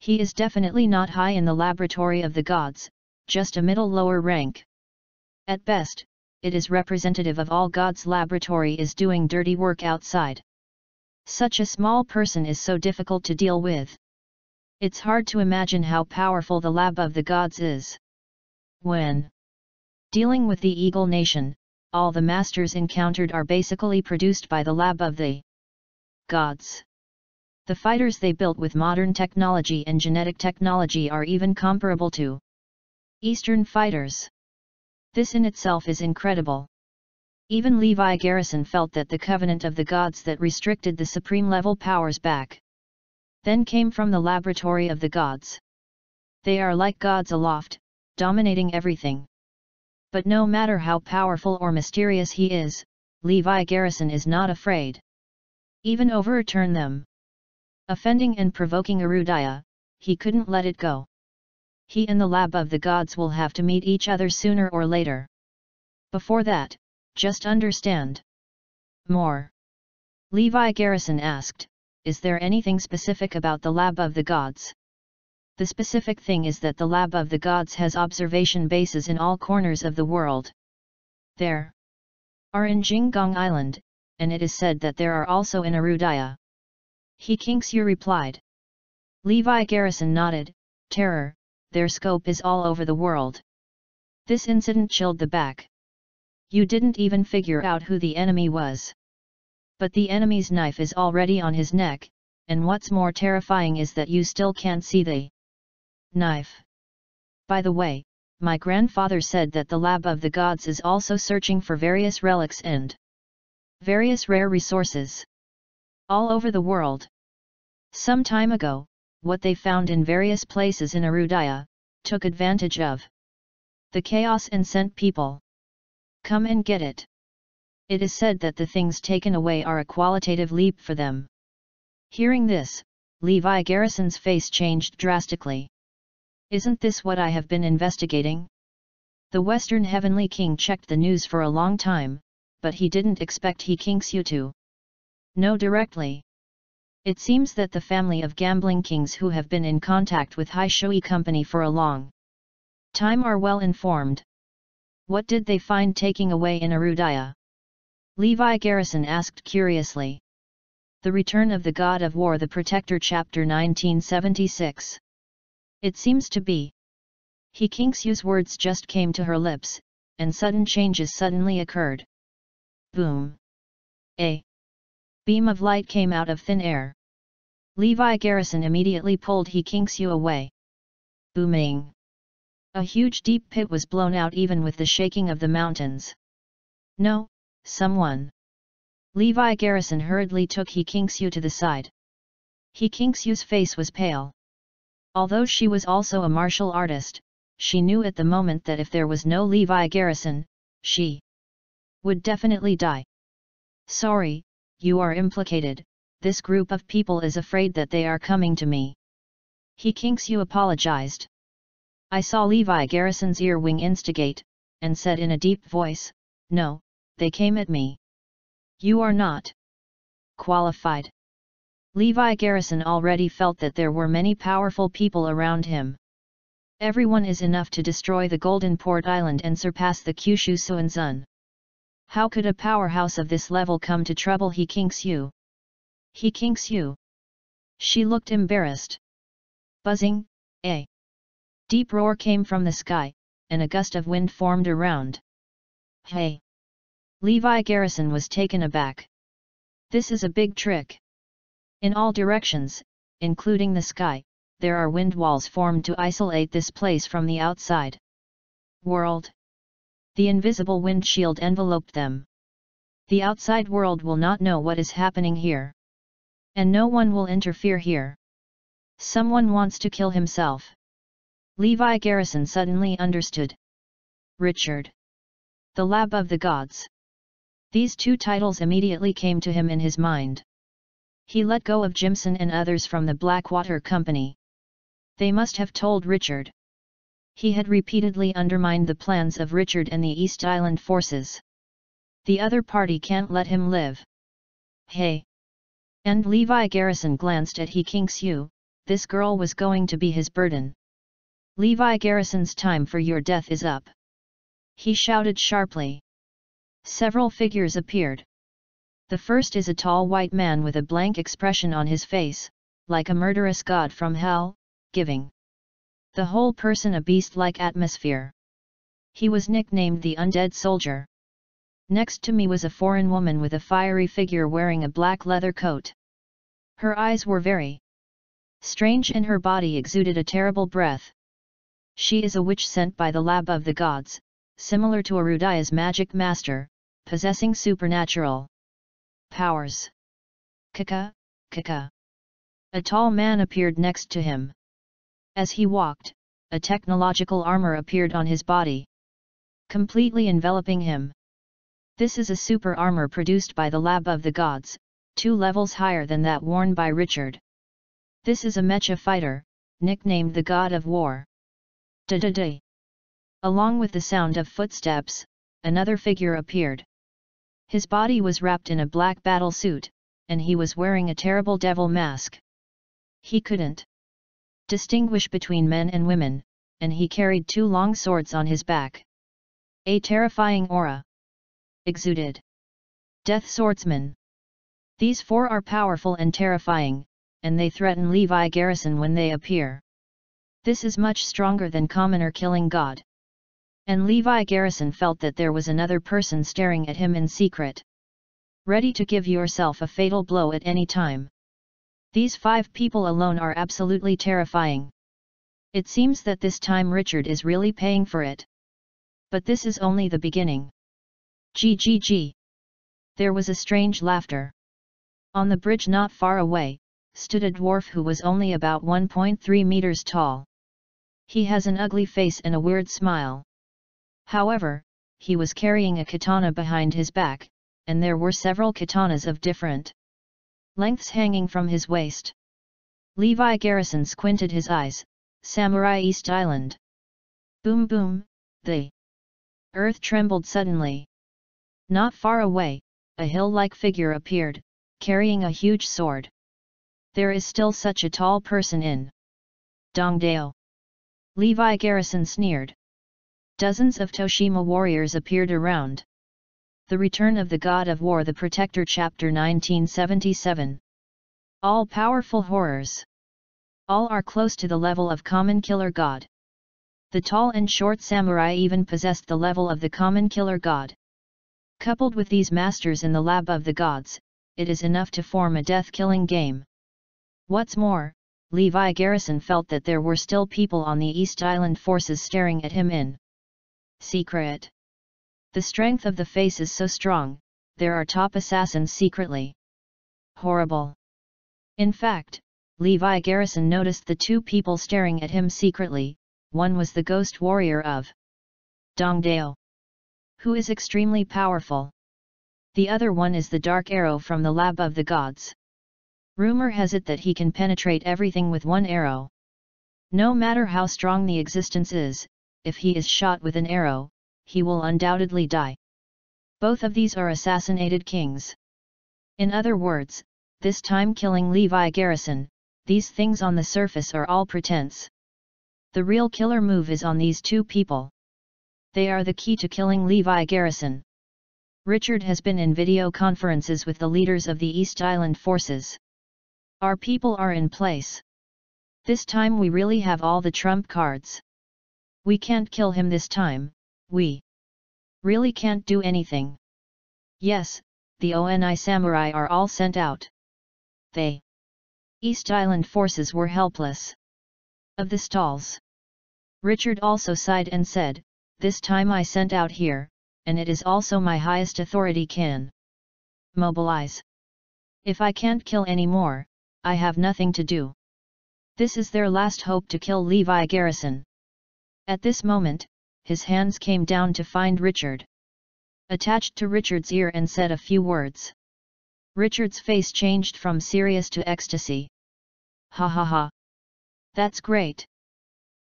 He is definitely not high in the laboratory of the gods, just a middle lower rank. At best, it is representative of all gods' laboratory is doing dirty work outside. Such a small person is so difficult to deal with. It's hard to imagine how powerful the lab of the gods is. When dealing with the Eagle Nation, all the masters encountered are basically produced by the lab of the gods. The fighters they built with modern technology and genetic technology are even comparable to Eastern fighters. This in itself is incredible. Even Levi Garrison felt that the covenant of the gods that restricted the supreme level powers back then came from the laboratory of the gods. They are like gods aloft, dominating everything. But no matter how powerful or mysterious he is, Levi Garrison is not afraid. Even overturn them. Offending and provoking Arudaya, he couldn't let it go. He and the lab of the gods will have to meet each other sooner or later. Before that, just understand. More. Levi Garrison asked, is there anything specific about the lab of the gods? The specific thing is that the lab of the gods has observation bases in all corners of the world. There are in Jingong Island, and it is said that there are also in Arudaya. He Yu replied. Levi Garrison nodded, terror, their scope is all over the world. This incident chilled the back. You didn't even figure out who the enemy was. But the enemy's knife is already on his neck, and what's more terrifying is that you still can't see the knife. By the way, my grandfather said that the Lab of the Gods is also searching for various relics and various rare resources all over the world. Some time ago, what they found in various places in Arudaya, took advantage of the chaos and sent people. Come and get it. It is said that the things taken away are a qualitative leap for them. Hearing this, Levi Garrison's face changed drastically. Isn't this what I have been investigating? The Western Heavenly King checked the news for a long time, but he didn't expect He Yu to know directly. It seems that the family of gambling kings who have been in contact with Hai Shui Company for a long time are well informed. What did they find taking away in Arudaya? Levi Garrison asked curiously. The Return of the God of War The Protector Chapter 1976 It seems to be. He Yu's words just came to her lips, and sudden changes suddenly occurred. Boom. A beam of light came out of thin air. Levi Garrison immediately pulled He Yu away. Booming! A huge deep pit was blown out even with the shaking of the mountains. No, someone. Levi Garrison hurriedly took He Yu to the side. He Yu's face was pale. Although she was also a martial artist, she knew at the moment that if there was no Levi Garrison, she would definitely die. Sorry, you are implicated, this group of people is afraid that they are coming to me. He Yu apologized. I saw Levi Garrison's ear wing instigate, and said in a deep voice, No, they came at me. You are not. qualified. Levi Garrison already felt that there were many powerful people around him. Everyone is enough to destroy the Golden Port Island and surpass the Kyushu Suanzun. How could a powerhouse of this level come to trouble He Qingxiu? He Qingxiu? She looked embarrassed. Buzzing, a deep roar came from the sky, and a gust of wind formed around. Hey! Levi Garrison was taken aback. This is a big trick. In all directions, including the sky, there are wind walls formed to isolate this place from the outside world. The invisible wind shield enveloped them. The outside world will not know what is happening here. And no one will interfere here. Someone wants to kill himself. Levi Garrison suddenly understood. Richard. The Lab of the Gods. These two titles immediately came to him in his mind. He let go of Jimson and others from the Blackwater Company. They must have told Richard. He had repeatedly undermined the plans of Richard and the East Island forces. The other party can't let him live. Hey! And Levi Garrison glanced at He Xiu, this girl was going to be his burden. Levi Garrison's time for your death is up. He shouted sharply. Several figures appeared. The first is a tall white man with a blank expression on his face, like a murderous god from hell, giving the whole person a beast-like atmosphere. He was nicknamed the Undead Soldier. Next to me was a foreign woman with a fiery figure wearing a black leather coat. Her eyes were very strange and her body exuded a terrible breath. She is a witch sent by the lab of the gods, similar to Arudaya's magic master, possessing supernatural powers. Kaka, Kaka. A tall man appeared next to him. As he walked, a technological armor appeared on his body. Completely enveloping him. This is a super armor produced by the Lab of the Gods, two levels higher than that worn by Richard. This is a mecha fighter, nicknamed the God of War. Da-da-da. Along with the sound of footsteps, another figure appeared. His body was wrapped in a black battle suit, and he was wearing a terrible devil mask. He couldn't distinguish between men and women, and he carried two long swords on his back. A terrifying aura exuded. Death Swordsman These four are powerful and terrifying, and they threaten Levi Garrison when they appear. This is much stronger than commoner killing god. And Levi Garrison felt that there was another person staring at him in secret. Ready to give yourself a fatal blow at any time. These five people alone are absolutely terrifying. It seems that this time Richard is really paying for it. But this is only the beginning. GGG. There was a strange laughter. On the bridge not far away, stood a dwarf who was only about 1.3 meters tall. He has an ugly face and a weird smile. However, he was carrying a katana behind his back, and there were several katanas of different lengths hanging from his waist. Levi Garrison squinted his eyes, Samurai East Island. Boom boom, the earth trembled suddenly. Not far away, a hill-like figure appeared, carrying a huge sword. There is still such a tall person in Dongdao. Levi Garrison sneered. Dozens of Toshima warriors appeared around. The Return of the God of War The Protector Chapter 1977 All-powerful horrors. All are close to the level of common killer god. The tall and short samurai even possessed the level of the common killer god. Coupled with these masters in the lab of the gods, it is enough to form a death-killing game. What's more, Levi Garrison felt that there were still people on the East Island forces staring at him in secret. The strength of the face is so strong, there are top assassins secretly. Horrible. In fact, Levi Garrison noticed the two people staring at him secretly, one was the ghost warrior of Dongdao, who is extremely powerful. The other one is the dark arrow from the lab of the gods. Rumor has it that he can penetrate everything with one arrow. No matter how strong the existence is, if he is shot with an arrow, he will undoubtedly die. Both of these are assassinated kings. In other words, this time killing Levi Garrison, these things on the surface are all pretense. The real killer move is on these two people. They are the key to killing Levi Garrison. Richard has been in video conferences with the leaders of the East Island forces. Our people are in place. This time we really have all the trump cards. We can't kill him this time, we really can't do anything. Yes, the ONI samurai are all sent out. They East Island forces were helpless. Of the stalls. Richard also sighed and said, This time I sent out here, and it is also my highest authority can mobilize. If I can't kill any more, I have nothing to do. This is their last hope to kill Levi Garrison. At this moment, his hands came down to find Richard. Attached to Richard's ear and said a few words. Richard's face changed from serious to ecstasy. Ha ha ha. That's great.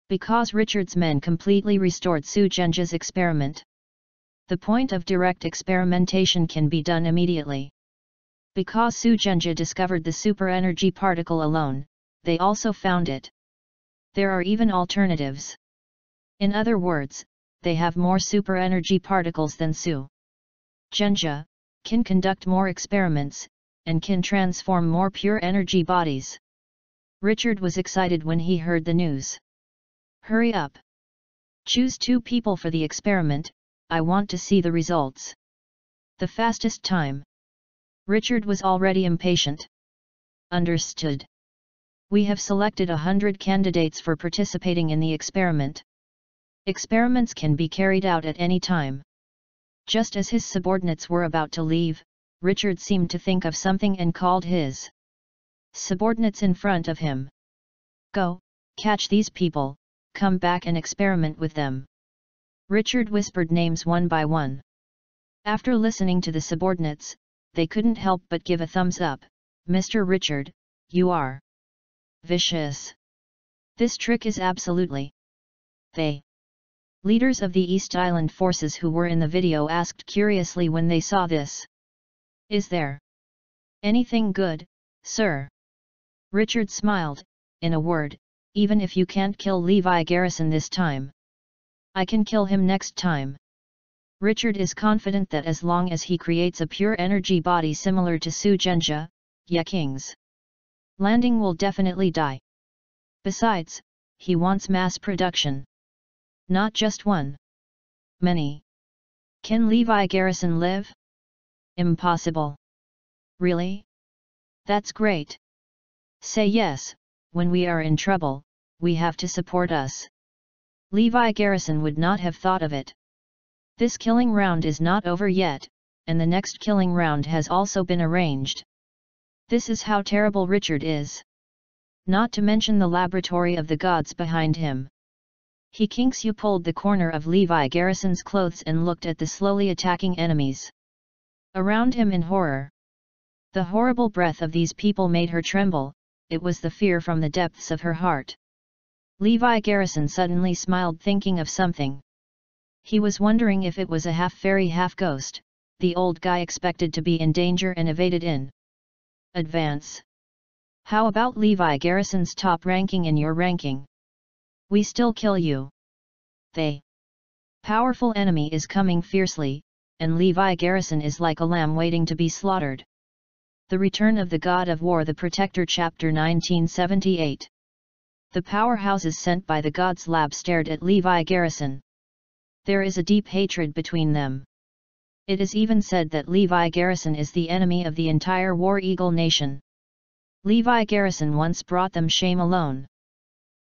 Because Richard's men completely restored Su Zhenjia's experiment. The point of direct experimentation can be done immediately. Because Su Zhenjia discovered the super energy particle alone, they also found it. There are even alternatives. In other words, they have more super energy particles than Su. Zhenjia can conduct more experiments, and can transform more pure energy bodies. Richard was excited when he heard the news. Hurry up! Choose two people for the experiment, I want to see the results. The fastest time. Richard was already impatient. Understood. We have selected a hundred candidates for participating in the experiment. Experiments can be carried out at any time. Just as his subordinates were about to leave, Richard seemed to think of something and called his subordinates in front of him. Go, catch these people, come back and experiment with them. Richard whispered names one by one. After listening to the subordinates, they couldn't help but give a thumbs up, Mr. Richard, you are vicious. This trick is absolutely. They Leaders of the East Island forces who were in the video asked curiously when they saw this. Is there anything good, sir? Richard smiled, in a word, even if you can't kill Levi Garrison this time. I can kill him next time. Richard is confident that as long as he creates a pure energy body similar to Su Zhenjia, Ya King's landing will definitely die. Besides, he wants mass production. Not just one. Many. Can Levi Garrison live? Impossible. Really? That's great. Say yes, when we are in trouble, we have to support us. Levi Garrison would not have thought of it. This killing round is not over yet, and the next killing round has also been arranged. This is how terrible Richard is. Not to mention the laboratory of the gods behind him. He Qingxiu pulled the corner of Levi Garrison's clothes and looked at the slowly attacking enemies. Around him in horror. The horrible breath of these people made her tremble, it was the fear from the depths of her heart. Levi Garrison suddenly smiled thinking of something. He was wondering if it was a half-fairy half-ghost, the old guy expected to be in danger and evaded in advance. How about Levi Garrison's top ranking in your ranking? We still kill you. They. Powerful enemy is coming fiercely, and Levi Garrison is like a lamb waiting to be slaughtered. The Return of the God of War The Protector Chapter 1978 The powerhouses sent by the Gods Lab stared at Levi Garrison. There is a deep hatred between them. It is even said that Levi Garrison is the enemy of the entire War Eagle nation. Levi Garrison once brought them shame alone.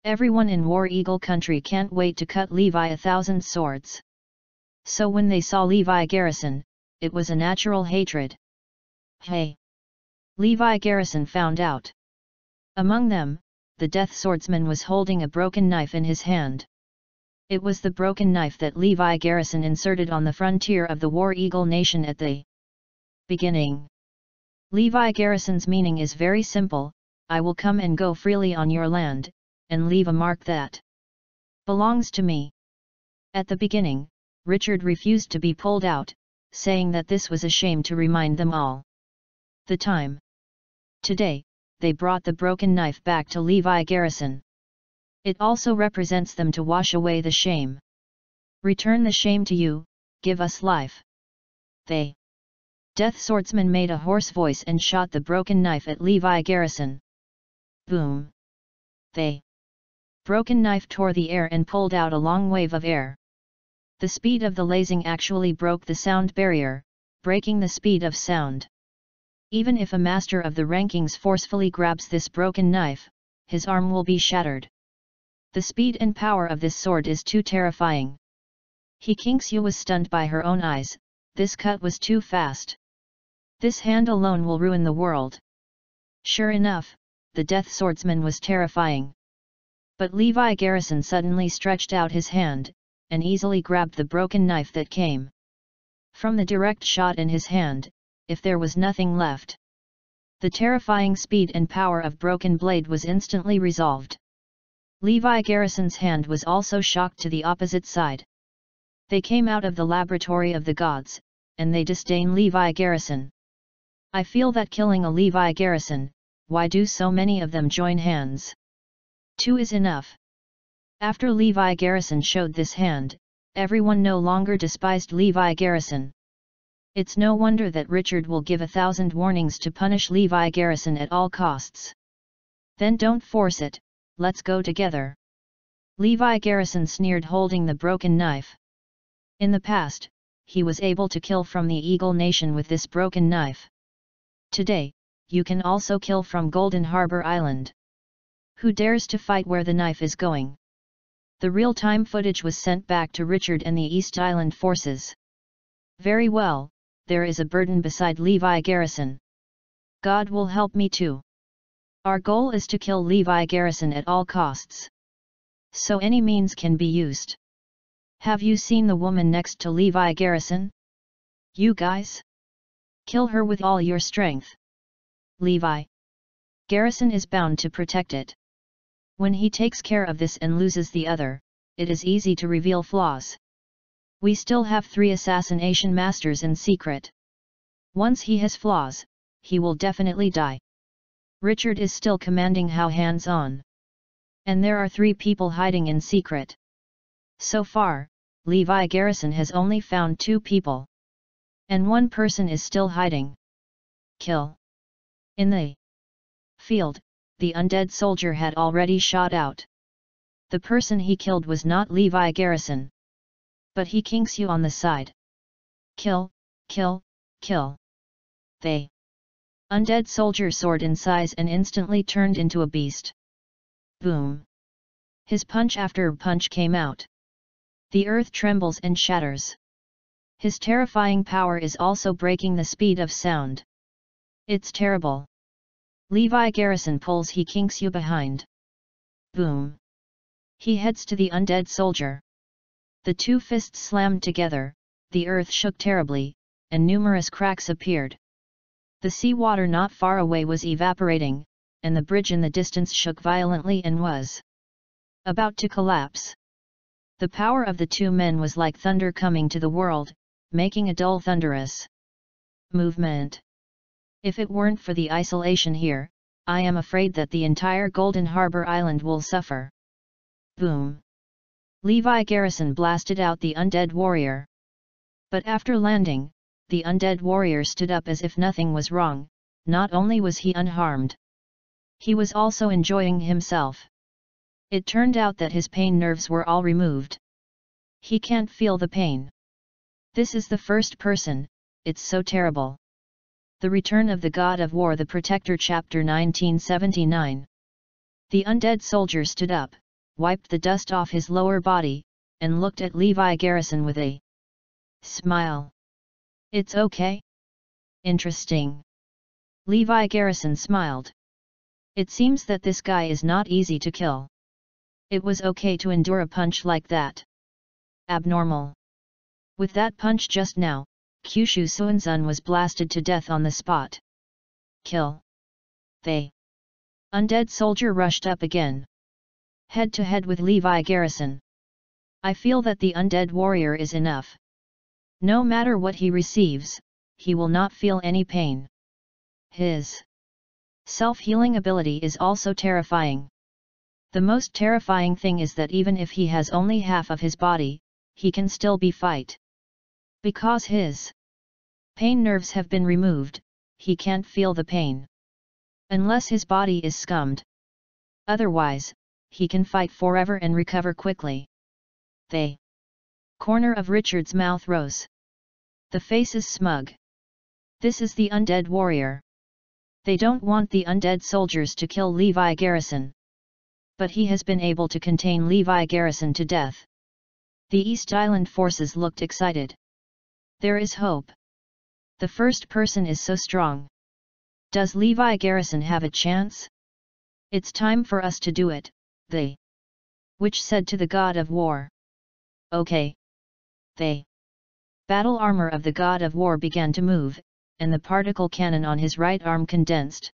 Everyone in War Eagle country can't wait to cut Levi a thousand swords. So when they saw Levi Garrison, it was a natural hatred. Hey! Levi Garrison found out. Among them, the death swordsman was holding a broken knife in his hand. It was the broken knife that Levi Garrison inserted on the frontier of the War Eagle Nation at the beginning. Levi Garrison's meaning is very simple, I will come and go freely on your land, and leave a mark that belongs to me. At the beginning, Richard refused to be pulled out, saying that this was a shame to remind them all. The time. Today, they brought the broken knife back to Levi Garrison. It also represents them to wash away the shame. Return the shame to you, give us life. They. Death Swordsman made a hoarse voice and shot the broken knife at Levi Garrison. Boom. They. Broken knife tore the air and pulled out a long wave of air. The speed of the lasing actually broke the sound barrier, breaking the speed of sound. Even if a master of the rankings forcefully grabs this broken knife, his arm will be shattered. The speed and power of this sword is too terrifying. He Qingxiu was stunned by her own eyes, this cut was too fast. This hand alone will ruin the world. Sure enough, the death swordsman was terrifying. But Levi Garrison suddenly stretched out his hand, and easily grabbed the broken knife that came. From the direct shot in his hand, if there was nothing left. The terrifying speed and power of Broken Blade was instantly resolved. Levi Garrison's hand was also shocked to the opposite side. They came out of the laboratory of the gods, and they disdain Levi Garrison. I feel that killing a Levi Garrison, why do so many of them join hands? Two is enough. After Levi Garrison showed this hand, everyone no longer despised Levi Garrison. It's no wonder that Richard will give a thousand warnings to punish Levi Garrison at all costs. Then don't force it, let's go together. Levi Garrison sneered holding the broken knife. In the past, he was able to kill from the Eagle Nation with this broken knife. Today, you can also kill from Golden Harbor Island. Who dares to fight where the knife is going? The real-time footage was sent back to Richard and the East Island forces. Very well, there is a burden beside Levi Garrison. God will help me too. Our goal is to kill Levi Garrison at all costs. So any means can be used. Have you seen the woman next to Levi Garrison? You guys? Kill her with all your strength. Levi. Garrison is bound to protect it. When he takes care of this and loses the other, it is easy to reveal flaws. We still have three assassination masters in secret. Once he has flaws, he will definitely die. Richard is still commanding how hands-on. And there are three people hiding in secret. So far, Levi Garrison has only found two people. And one person is still hiding. Kill. In the field, the undead soldier had already shot out. The person he killed was not Levi Garrison but he Qingxiu on the side. Kill, kill, kill. They. Undead soldier soared in size and instantly turned into a beast. Boom. His punch after punch came out. The earth trembles and shatters. His terrifying power is also breaking the speed of sound. It's terrible. Levi Garrison pulls he Qingxiu behind. Boom. He heads to the undead soldier. The two fists slammed together, the earth shook terribly, and numerous cracks appeared. The sea water not far away was evaporating, and the bridge in the distance shook violently and was about to collapse. The power of the two men was like thunder coming to the world, making a dull thunderous movement. If it weren't for the isolation here, I am afraid that the entire Golden Harbor Island will suffer. Boom! Levi Garrison blasted out the undead warrior. But after landing, the undead warrior stood up as if nothing was wrong, not only was he unharmed. He was also enjoying himself. It turned out that his pain nerves were all removed. He can't feel the pain. This is the first person, it's so terrible. The Return of the God of War The Protector Chapter 1979 The undead soldier stood up, wiped the dust off his lower body, and looked at Levi Garrison with a smile. It's okay? Interesting. Levi Garrison smiled. It seems that this guy is not easy to kill. It was okay to endure a punch like that. Abnormal. With that punch just now, Kyushu Suanzun was blasted to death on the spot. Kill. They. Undead soldier rushed up again head-to-head -head with Levi Garrison. I feel that the undead warrior is enough. No matter what he receives, he will not feel any pain. His self-healing ability is also terrifying. The most terrifying thing is that even if he has only half of his body, he can still be fight. Because his pain nerves have been removed, he can't feel the pain. Unless his body is scummed. Otherwise, he can fight forever and recover quickly. The corner of Richard's mouth rose. The face is smug. This is the undead warrior. They don't want the undead soldiers to kill Levi Garrison but he has been able to contain Levi Garrison to death. The East Island forces looked excited. There is hope. The first person is so strong. Does Levi Garrison have a chance? It's time for us to do it, they. Which said to the god of war. Okay. They. Battle armor of the god of war began to move, and the particle cannon on his right arm condensed.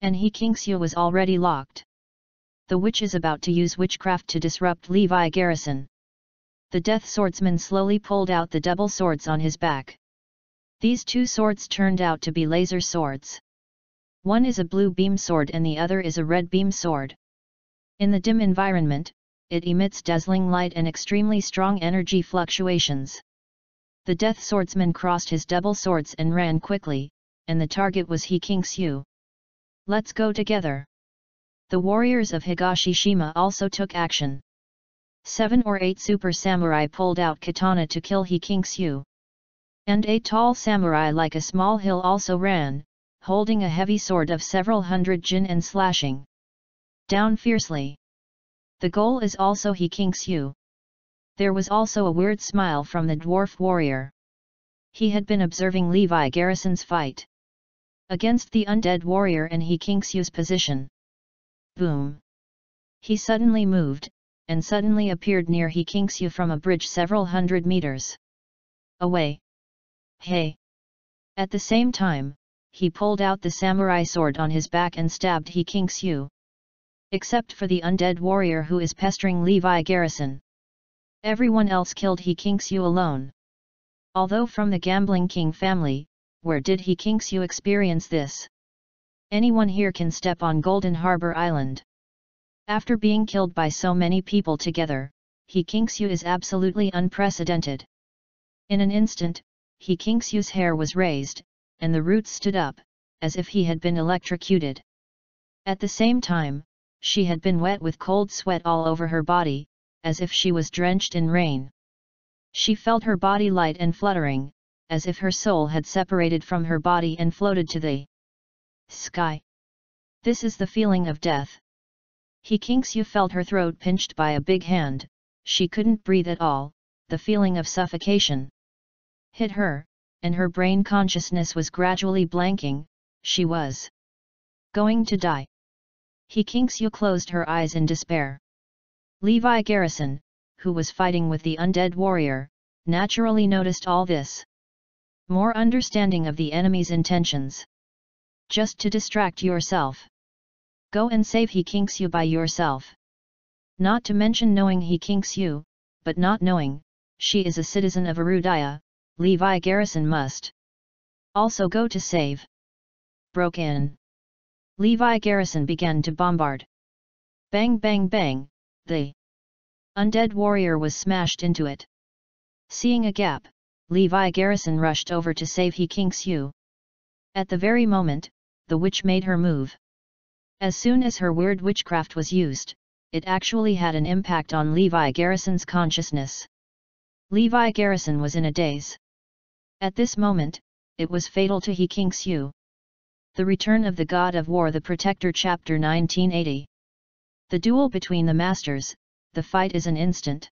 And he Qingxiu was already locked the witch is about to use witchcraft to disrupt Levi Garrison. The death swordsman slowly pulled out the double swords on his back. These two swords turned out to be laser swords. One is a blue beam sword and the other is a red beam sword. In the dim environment, it emits dazzling light and extremely strong energy fluctuations. The death swordsman crossed his double swords and ran quickly, and the target was He Qingxiu. Let's go together. The warriors of Higashishima also took action. Seven or eight super samurai pulled out katana to kill He Qingxiu. And a tall samurai like a small hill also ran, holding a heavy sword of several hundred jin and slashing down fiercely. The goal is also He Qingxiu. There was also a weird smile from the dwarf warrior. He had been observing Levi Garrison's fight against the undead warrior and He Qingxiu's position. Boom! He suddenly moved, and suddenly appeared near He Qingxiu from a bridge several hundred meters away. Hey! At the same time, he pulled out the samurai sword on his back and stabbed He Qingxiu. Except for the undead warrior who is pestering Levi Garrison. Everyone else killed He Qingxiu alone. Although from the gambling king family, where did He Qingxiu experience this? Anyone here can step on Golden Harbor Island. After being killed by so many people together, He Qingxiu is absolutely unprecedented. In an instant, He Qingxiu's hair was raised, and the roots stood up, as if he had been electrocuted. At the same time, she had been wet with cold sweat all over her body, as if she was drenched in rain. She felt her body light and fluttering, as if her soul had separated from her body and floated to the sky. This is the feeling of death. He Qingxiu felt her throat pinched by a big hand, she couldn't breathe at all, the feeling of suffocation hit her, and her brain consciousness was gradually blanking, she was going to die. He Qingxiu closed her eyes in despair. Levi Garrison, who was fighting with the undead warrior, naturally noticed all this. More understanding of the enemy's intentions just to distract yourself. Go and save He Qingxiu by yourself. Not to mention knowing He Qingxiu, but not knowing, she is a citizen of Arudaya, Levi Garrison must also go to save. Broke in. Levi Garrison began to bombard. Bang bang bang, the undead warrior was smashed into it. Seeing a gap, Levi Garrison rushed over to save He Qingxiu. At the very moment, the witch made her move. As soon as her weird witchcraft was used, it actually had an impact on Levi Garrison's consciousness. Levi Garrison was in a daze. At this moment, it was fatal to He King Kingsu. The Return of the God of War The Protector Chapter 1980 The duel between the masters, the fight is an instant.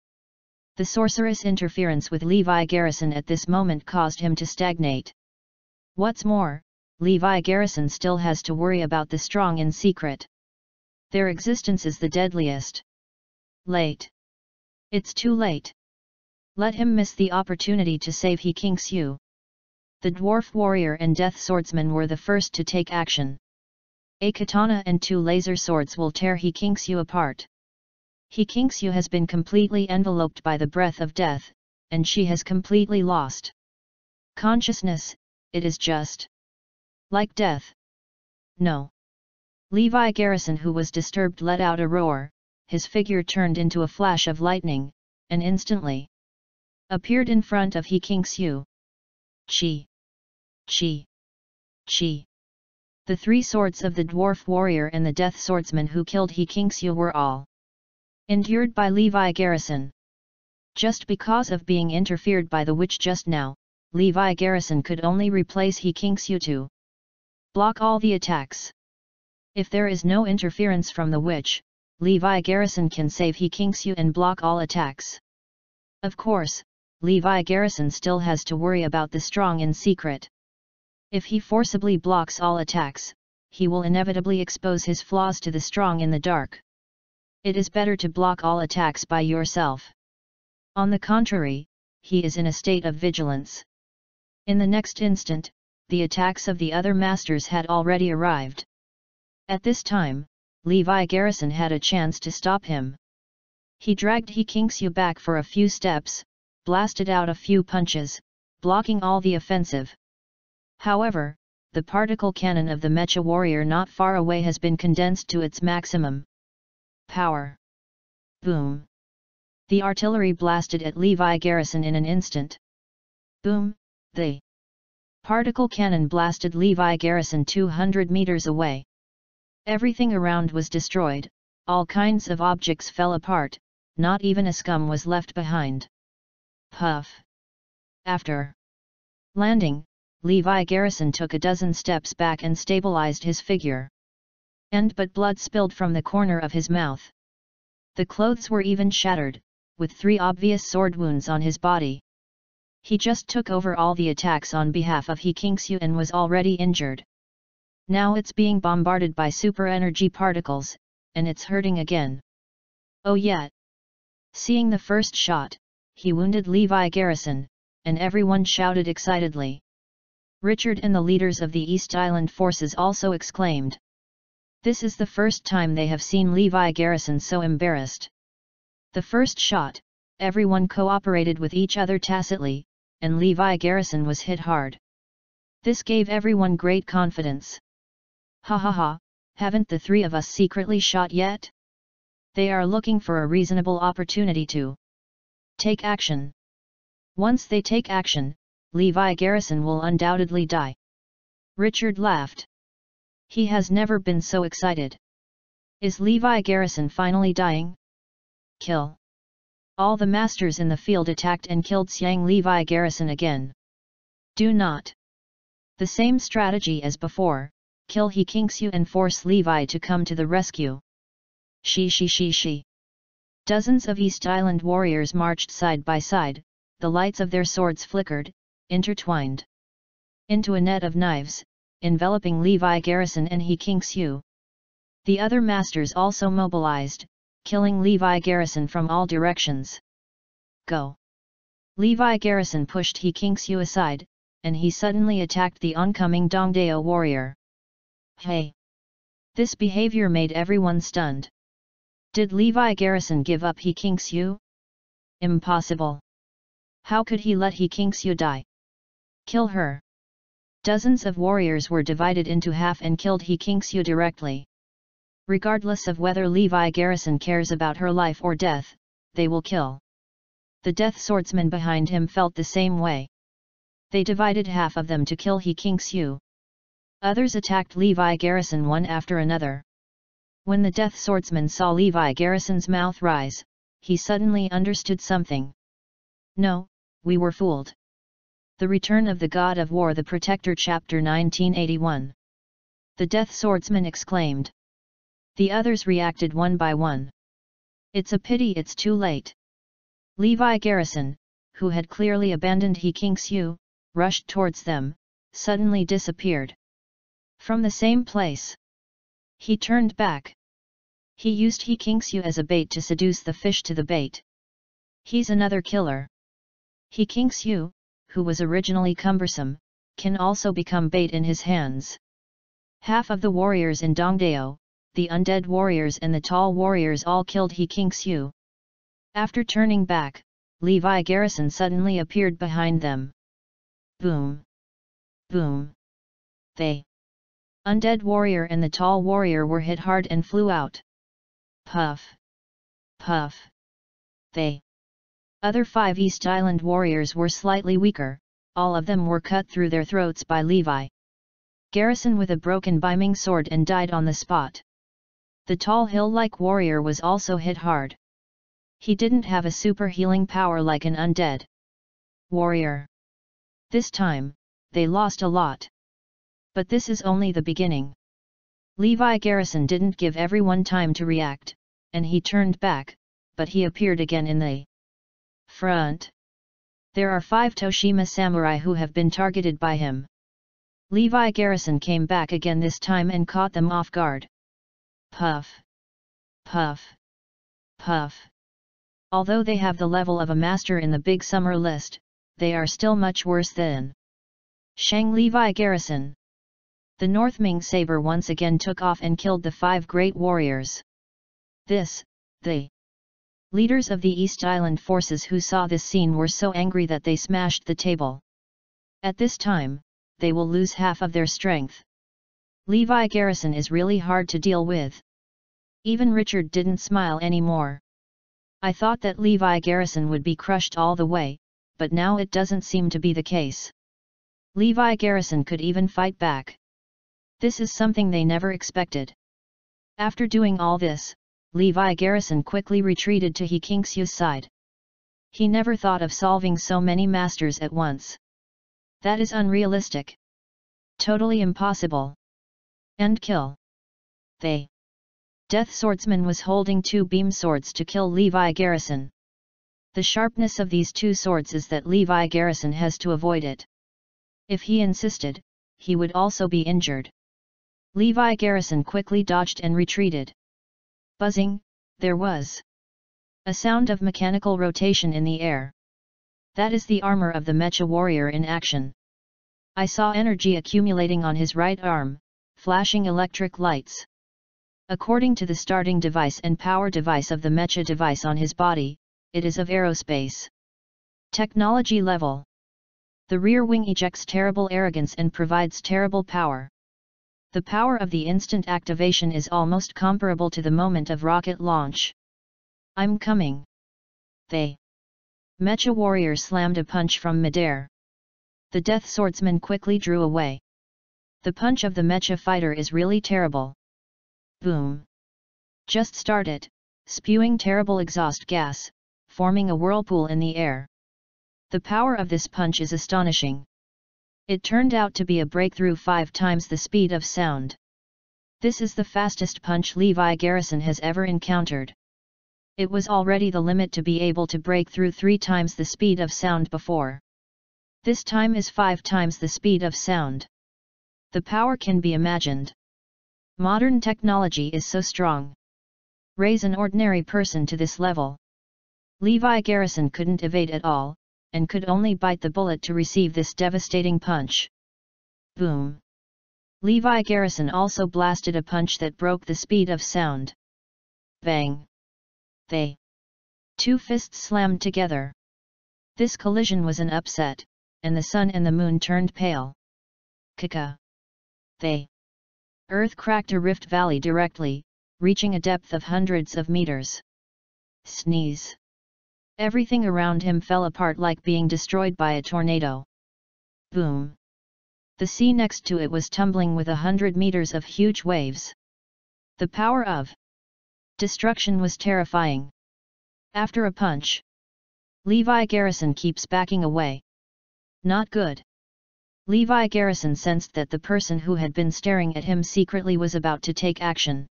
The sorceress interference with Levi Garrison at this moment caused him to stagnate. What's more, Levi Garrison still has to worry about the strong in secret. Their existence is the deadliest. Late. It's too late. Let him miss the opportunity to save He Qingxiu. The dwarf warrior and death swordsman were the first to take action. A katana and two laser swords will tear He Qingxiu apart. He Qingxiu has been completely enveloped by the breath of death, and she has completely lost consciousness, it is just like death. no. Levi Garrison who was disturbed let out a roar, his figure turned into a flash of lightning, and instantly appeared in front of He Qingxiu. Chi! Chi! Chi! The three swords of the dwarf warrior and the death swordsman who killed He Qingxiu were all endured by Levi Garrison. Just because of being interfered by the witch just now, Levi Garrison could only replace He Qingxiu to block all the attacks. If there is no interference from the witch, Levi Garrison can save He Qingxiu and block all attacks. Of course, Levi Garrison still has to worry about the strong in secret. If he forcibly blocks all attacks, he will inevitably expose his flaws to the strong in the dark. It is better to block all attacks by yourself. On the contrary, he is in a state of vigilance. In the next instant, the attacks of the other masters had already arrived. At this time, Levi Garrison had a chance to stop him. He dragged He Xiu back for a few steps, blasted out a few punches, blocking all the offensive. However, the particle cannon of the Mecha warrior not far away has been condensed to its maximum power. Boom! The artillery blasted at Levi Garrison in an instant. Boom! The particle cannon blasted Levi Garrison 200 meters away. Everything around was destroyed, all kinds of objects fell apart, not even a scum was left behind. Puff! After landing, Levi Garrison took a dozen steps back and stabilized his figure. And but blood spilled from the corner of his mouth. The clothes were even shattered, with three obvious sword wounds on his body. He just took over all the attacks on behalf of He Xiu and was already injured. Now it's being bombarded by super energy particles, and it's hurting again. Oh yeah! Seeing the first shot, he wounded Levi Garrison, and everyone shouted excitedly. Richard and the leaders of the East Island forces also exclaimed. This is the first time they have seen Levi Garrison so embarrassed. The first shot, everyone cooperated with each other tacitly, and Levi Garrison was hit hard. This gave everyone great confidence. Ha ha ha, haven't the three of us secretly shot yet? They are looking for a reasonable opportunity to take action. Once they take action, Levi Garrison will undoubtedly die. Richard laughed. He has never been so excited. Is Levi Garrison finally dying? Kill. All the masters in the field attacked and killed Xiang Levi Garrison again. Do not. The same strategy as before, kill He Xiu and force Levi to come to the rescue. She she she she. Dozens of East Island warriors marched side by side, the lights of their swords flickered, intertwined into a net of knives, enveloping Levi Garrison and He King The other masters also mobilized, killing Levi Garrison from all directions. Go! Levi Garrison pushed He Qingxiu aside, and he suddenly attacked the oncoming Dongdao warrior. Hey! This behavior made everyone stunned. Did Levi Garrison give up He Qingxiu? Impossible! How could he let He Qingxiu die? Kill her! Dozens of warriors were divided into half and killed He Qingxiu directly. Regardless of whether Levi Garrison cares about her life or death, they will kill. The death swordsman behind him felt the same way. They divided half of them to kill He Qingxiu. Others attacked Levi Garrison one after another. When the death swordsman saw Levi Garrison's mouth rise, he suddenly understood something. No, we were fooled. The Return of the God of War The Protector Chapter 1981 The Death Swordsman exclaimed. The others reacted one by one. It's a pity it's too late. Levi Garrison, who had clearly abandoned He Qingxiu, rushed towards them, suddenly disappeared. From the same place. He turned back. He used He Qingxiu as a bait to seduce the fish to the bait. He's another killer. He Qingxiu, who was originally cumbersome, can also become bait in his hands. Half of the warriors in Dongdao, the undead warriors and the tall warriors all killed He Qingxiu. After turning back, Levi Garrison suddenly appeared behind them. Boom! Boom! They Undead warrior and the tall warrior were hit hard and flew out. Puff. Puff. They. Other five East Island warriors were slightly weaker, all of them were cut through their throats by Levi. Garrison with a broken biming sword and died on the spot. The tall hill-like warrior was also hit hard. He didn't have a super healing power like an undead warrior. This time, they lost a lot. But this is only the beginning. Levi Garrison didn't give everyone time to react, and he turned back, but he appeared again in the front. There are five Toshima samurai who have been targeted by him. Levi Garrison came back again this time and caught them off guard. Puff. Puff. Puff. Although they have the level of a master in the Big Summer list, they are still much worse than Shang Levi Garrison. The North Ming saber once again took off and killed the five great warriors. This, the leaders of the East Island forces who saw this scene were so angry that they smashed the table. At this time, they will lose half of their strength. Levi Garrison is really hard to deal with. Even Richard didn't smile anymore. I thought that Levi Garrison would be crushed all the way, but now it doesn't seem to be the case. Levi Garrison could even fight back. This is something they never expected. After doing all this, Levi Garrison quickly retreated to He Qingxiu's side. He never thought of solving so many masters at once. That is unrealistic. Totally impossible. End kill. They. Death Swordsman was holding two beam swords to kill Levi Garrison. The sharpness of these two swords is that Levi Garrison has to avoid it. If he insisted, he would also be injured. Levi Garrison quickly dodged and retreated. Buzzing, there was a sound of mechanical rotation in the air. That is the armor of the Mecha warrior in action. I saw energy accumulating on his right arm, flashing electric lights. According to the starting device and power device of the Mecha device on his body, it is of aerospace technology level. The rear wing ejects terrible arrogance and provides terrible power. The power of the instant activation is almost comparable to the moment of rocket launch. I'm coming. They. Mecha warrior slammed a punch from midair. The death swordsman quickly drew away. The punch of the mecha fighter is really terrible. Boom. Just started, spewing terrible exhaust gas, forming a whirlpool in the air. The power of this punch is astonishing. It turned out to be a breakthrough five times the speed of sound. This is the fastest punch Levi Garrison has ever encountered. It was already the limit to be able to break through three times the speed of sound before. This time is five times the speed of sound. The power can be imagined. Modern technology is so strong. Raise an ordinary person to this level. Levi Garrison couldn't evade at all, and could only bite the bullet to receive this devastating punch. Boom! Levi Garrison also blasted a punch that broke the speed of sound. Bang! They. Two fists slammed together. This collision was an upset, and the sun and the moon turned pale. Kaka. They. Earth cracked a rift valley directly, reaching a depth of hundreds of meters. Sneeze. Everything around him fell apart like being destroyed by a tornado. Boom! The sea next to it was tumbling with a hundred meters of huge waves. The power of destruction was terrifying. After a punch, Levi Garrison keeps backing away. Not good. Levi Garrison sensed that the person who had been staring at him secretly was about to take action.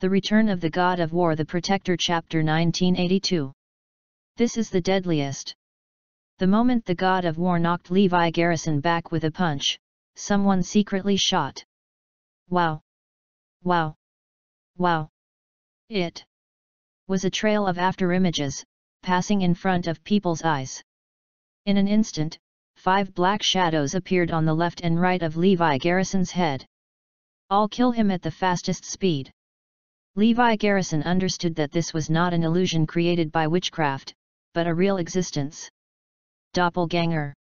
The Return of the God of War The Protector Chapter 1982 this is the deadliest. The moment the god of war knocked Levi Garrison back with a punch, someone secretly shot. Wow! Wow! Wow! It was a trail of afterimages, passing in front of people's eyes. In an instant, five black shadows appeared on the left and right of Levi Garrison's head. I'll kill him at the fastest speed. Levi Garrison understood that this was not an illusion created by witchcraft, but a real existence. Doppelganger.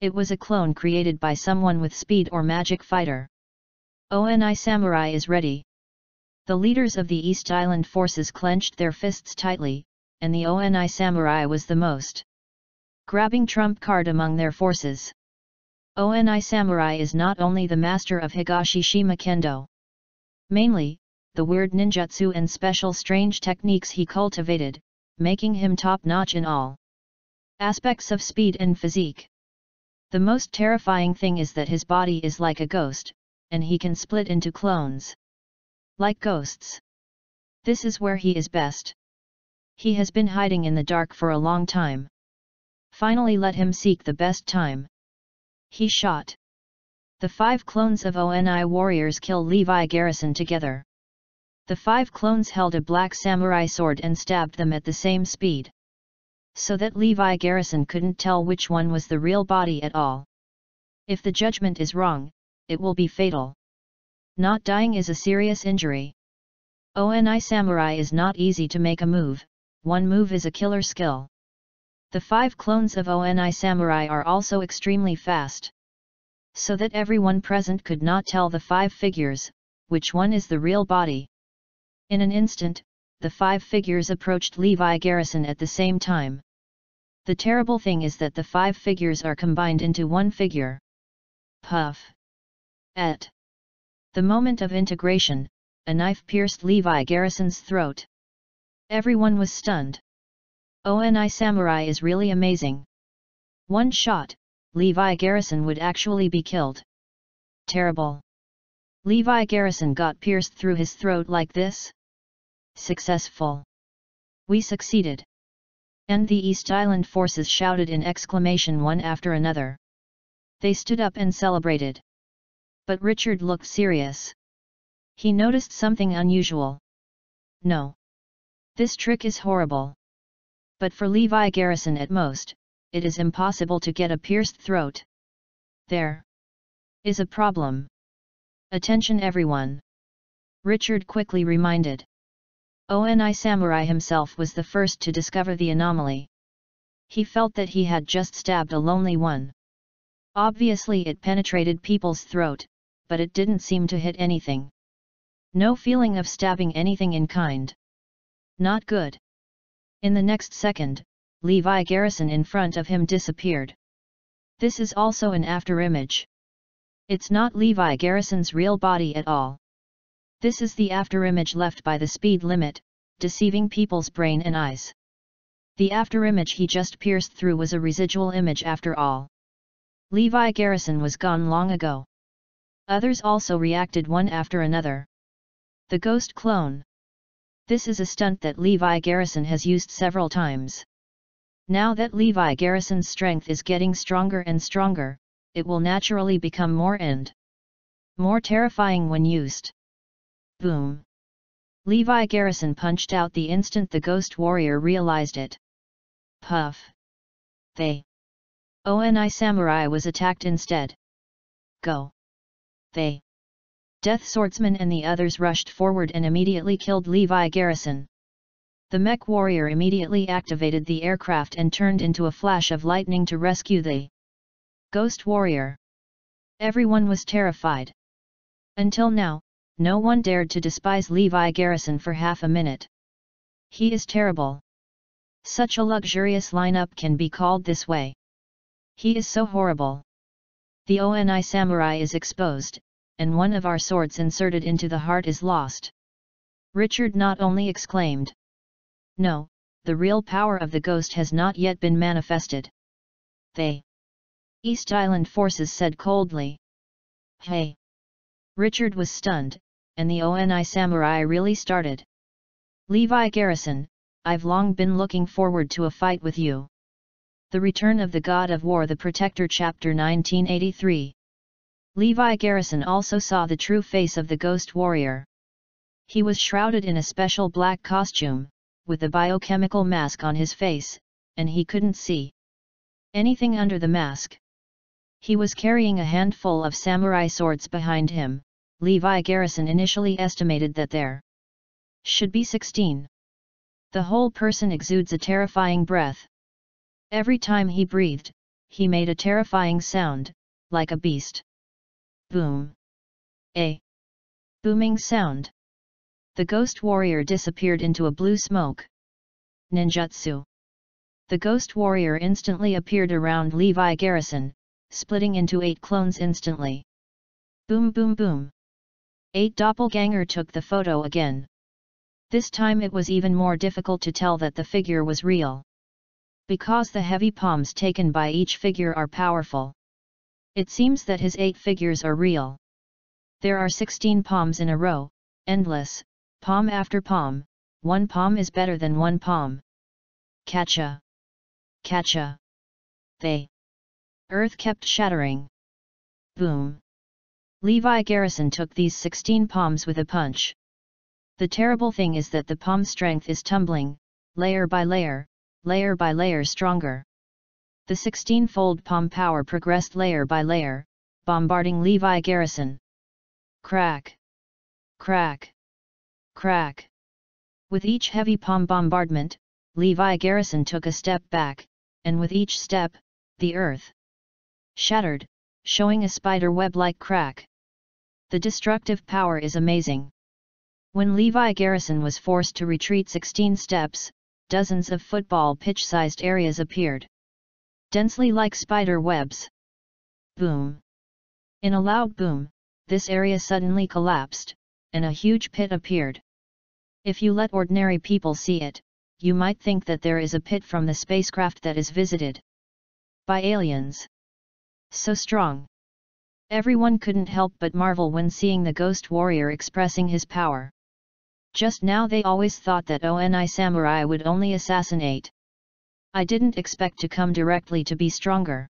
It was a clone created by someone with speed or magic fighter. ONI Samurai is ready. The leaders of the East Island forces clenched their fists tightly, and the ONI Samurai was the most grabbing trump card among their forces. ONI Samurai is not only the master of Higashishima Kendo. Mainly, the weird ninjutsu and special strange techniques he cultivated, making him top-notch in all aspects of speed and physique. The most terrifying thing is that his body is like a ghost, and he can split into clones. Like ghosts. This is where he is best. He has been hiding in the dark for a long time. Finally let him seek the best time. He shot. The five clones of ONI warriors kill Levi Garrison together. The five clones held a black samurai sword and stabbed them at the same speed. So that Levi Garrison couldn't tell which one was the real body at all. If the judgment is wrong, it will be fatal. Not dying is a serious injury. ONI Samurai is not easy to make a move, one move is a killer skill. The five clones of ONI Samurai are also extremely fast. So that everyone present could not tell the five figures, which one is the real body. In an instant, the five figures approached Levi Garrison at the same time. The terrible thing is that the five figures are combined into one figure. Puff. At the moment of integration, a knife pierced Levi Garrison's throat. Everyone was stunned. ONI Samurai is really amazing. One shot, Levi Garrison would actually be killed. Terrible. Levi Garrison got pierced through his throat like this? Successful. We succeeded. And the East Island forces shouted in exclamation one after another. They stood up and celebrated but Richard looked serious. He noticed something unusual. No. This trick is horrible. But for Levi Garrison at most, it is impossible to get a pierced throat. There is a problem. Attention everyone. Richard quickly reminded. ONI Samurai himself was the first to discover the anomaly. He felt that he had just stabbed a lonely one. Obviously it penetrated people's throat, but it didn't seem to hit anything. No feeling of stabbing anything in kind. Not good. In the next second, Levi Garrison in front of him disappeared. This is also an afterimage. It's not Levi Garrison's real body at all. This is the afterimage left by the speed limit, deceiving people's brain and eyes. The afterimage he just pierced through was a residual image after all. Levi Garrison was gone long ago. Others also reacted one after another. The Ghost Clone This is a stunt that Levi Garrison has used several times. Now that Levi Garrison's strength is getting stronger and stronger, it will naturally become more and more terrifying when used. Boom! Levi Garrison punched out the instant the Ghost Warrior realized it. Puff! They! Oh, ONI Samurai was attacked instead. Go! they. Death Swordsman and the others rushed forward and immediately killed Levi Garrison. The mech warrior immediately activated the aircraft and turned into a flash of lightning to rescue the Ghost Warrior. Everyone was terrified. Until now, no one dared to despise Levi Garrison for half a minute. He is terrible. Such a luxurious lineup can be called this way. He is so horrible. The Oni samurai is exposed, and one of our swords inserted into the heart is lost. Richard not only exclaimed. No, the real power of the ghost has not yet been manifested. They. East Island forces said coldly. Hey! Richard was stunned, and the ONI samurai really started. Levi Garrison, I've long been looking forward to a fight with you. The Return of the God of War The Protector Chapter 1983 Levi Garrison also saw the true face of the Ghost Warrior. He was shrouded in a special black costume, with a biochemical mask on his face, and he couldn't see anything under the mask. He was carrying a handful of samurai swords behind him, Levi Garrison initially estimated that there should be 16. The whole person exudes a terrifying breath. Every time he breathed, he made a terrifying sound, like a beast. Boom! A Booming sound. The ghost warrior disappeared into a blue smoke. Ninjutsu. The ghost warrior instantly appeared around Levi Garrison, splitting into eight clones instantly. Boom boom boom. Eight doppelganger took the photo again. This time it was even more difficult to tell that the figure was real. Because the heavy palms taken by each figure are powerful. It seems that his eight figures are real. There are 16 palms in a row, endless, palm after palm, one palm is better than one palm. Catcha! Catcha! They! Earth kept shattering. Boom! Levi Garrison took these 16 palms with a punch. The terrible thing is that the palm strength is tumbling, layer by layer, layer by layer stronger. The 16-fold palm power progressed layer by layer, bombarding Levi Garrison. Crack! Crack! Crack! With each heavy palm bombardment, Levi Garrison took a step back, and with each step, the earth shattered, showing a spider web-like crack. The destructive power is amazing. When Levi Garrison was forced to retreat 16 steps, dozens of football pitch-sized areas appeared. Densely like spider webs. Boom! In a loud boom, this area suddenly collapsed, and a huge pit appeared. If you let ordinary people see it, you might think that there is a pit from the spacecraft that is visited by aliens. So strong. Everyone couldn't help but marvel when seeing the ghost warrior expressing his power. Just now they always thought that ONI Samurai would only assassinate. I didn't expect to come directly to be stronger.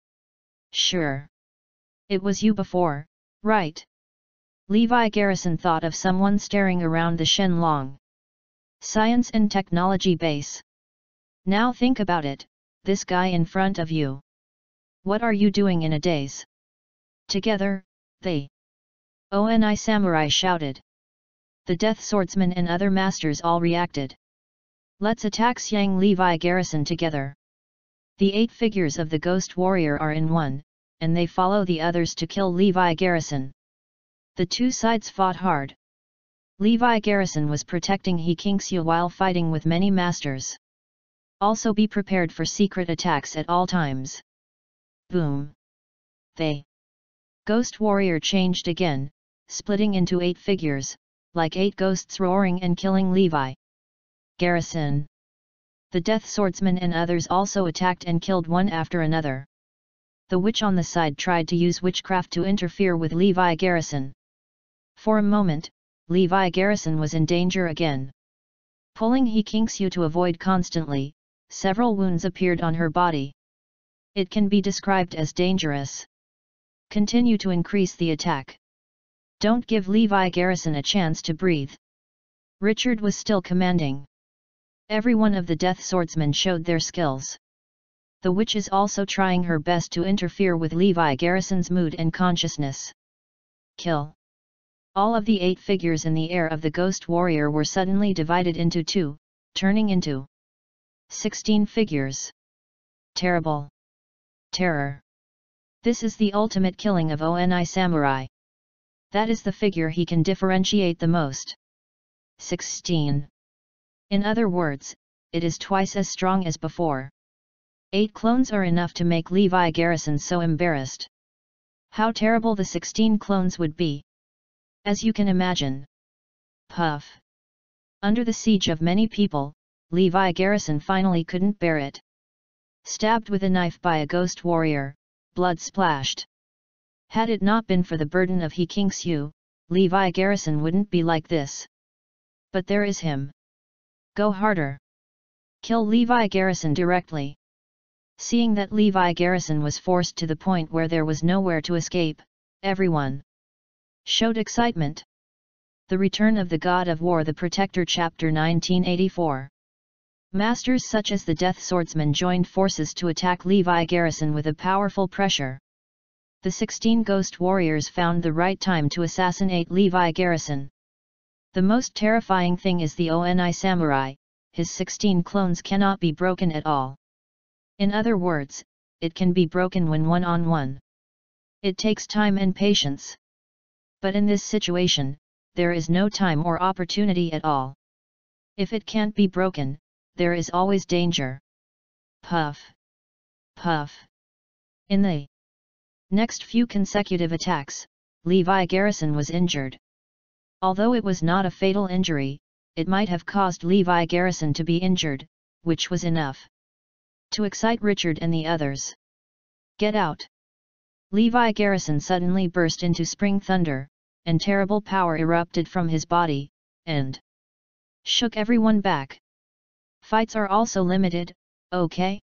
Sure. It was you before, right? Levi Garrison thought of someone staring around the Shenlong. Science and Technology Base. Now think about it, this guy in front of you. What are you doing in a daze? Together, they. Oh, ONI Samurai shouted. The Death Swordsman and other masters all reacted. Let's attack Xiang Levi Garrison together. The eight figures of the Ghost Warrior are in one, and they follow the others to kill Levi Garrison. The two sides fought hard. Levi Garrison was protecting He Qingxiu while fighting with many masters. Also be prepared for secret attacks at all times. Boom! They Ghost Warrior changed again, splitting into eight figures, like eight ghosts roaring and killing Levi. Garrison. The Death Swordsman and others also attacked and killed one after another. The witch on the side tried to use witchcraft to interfere with Levi Garrison. For a moment, Levi Garrison was in danger again. Pulling He Qingxiu to avoid constantly, several wounds appeared on her body. It can be described as dangerous. Continue to increase the attack. Don't give Levi Garrison a chance to breathe. Richard was still commanding. Every one of the Death Swordsmen showed their skills. The witch is also trying her best to interfere with Levi Garrison's mood and consciousness. Kill. All of the eight figures in the air of the Ghost Warrior were suddenly divided into two, turning into 16 figures. Terrible. Terror. This is the ultimate killing of Oni Samurai. That is the figure he can differentiate the most. 16. In other words, it is twice as strong as before. Eight clones are enough to make Levi Garrison so embarrassed. How terrible the 16 clones would be. As you can imagine. Puff. Under the siege of many people, Levi Garrison finally couldn't bear it. Stabbed with a knife by a ghost warrior, blood splashed. Had it not been for the burden of He Qingxiu, Levi Garrison wouldn't be like this. But there is him. Go harder. Kill Levi Garrison directly. Seeing that Levi Garrison was forced to the point where there was nowhere to escape, everyone showed excitement. The Return of the God of War The Protector Chapter 1984 Masters such as the Death Swordsman joined forces to attack Levi Garrison with a powerful pressure. The 16 Ghost Warriors found the right time to assassinate Levi Garrison. The most terrifying thing is the Oni Samurai, his 16 clones cannot be broken at all. In other words, it can be broken when one-on-one. -on -one. It takes time and patience. But in this situation, there is no time or opportunity at all. If it can't be broken, there is always danger. Puff. Puff. In the next few consecutive attacks, Levi Garrison was injured. Although it was not a fatal injury, it might have caused Levi Garrison to be injured, which was enough to excite Richard and the others. Get out! Levi Garrison suddenly burst into spring thunder, and terrible power erupted from his body, and shook everyone back. Fights are also limited, okay?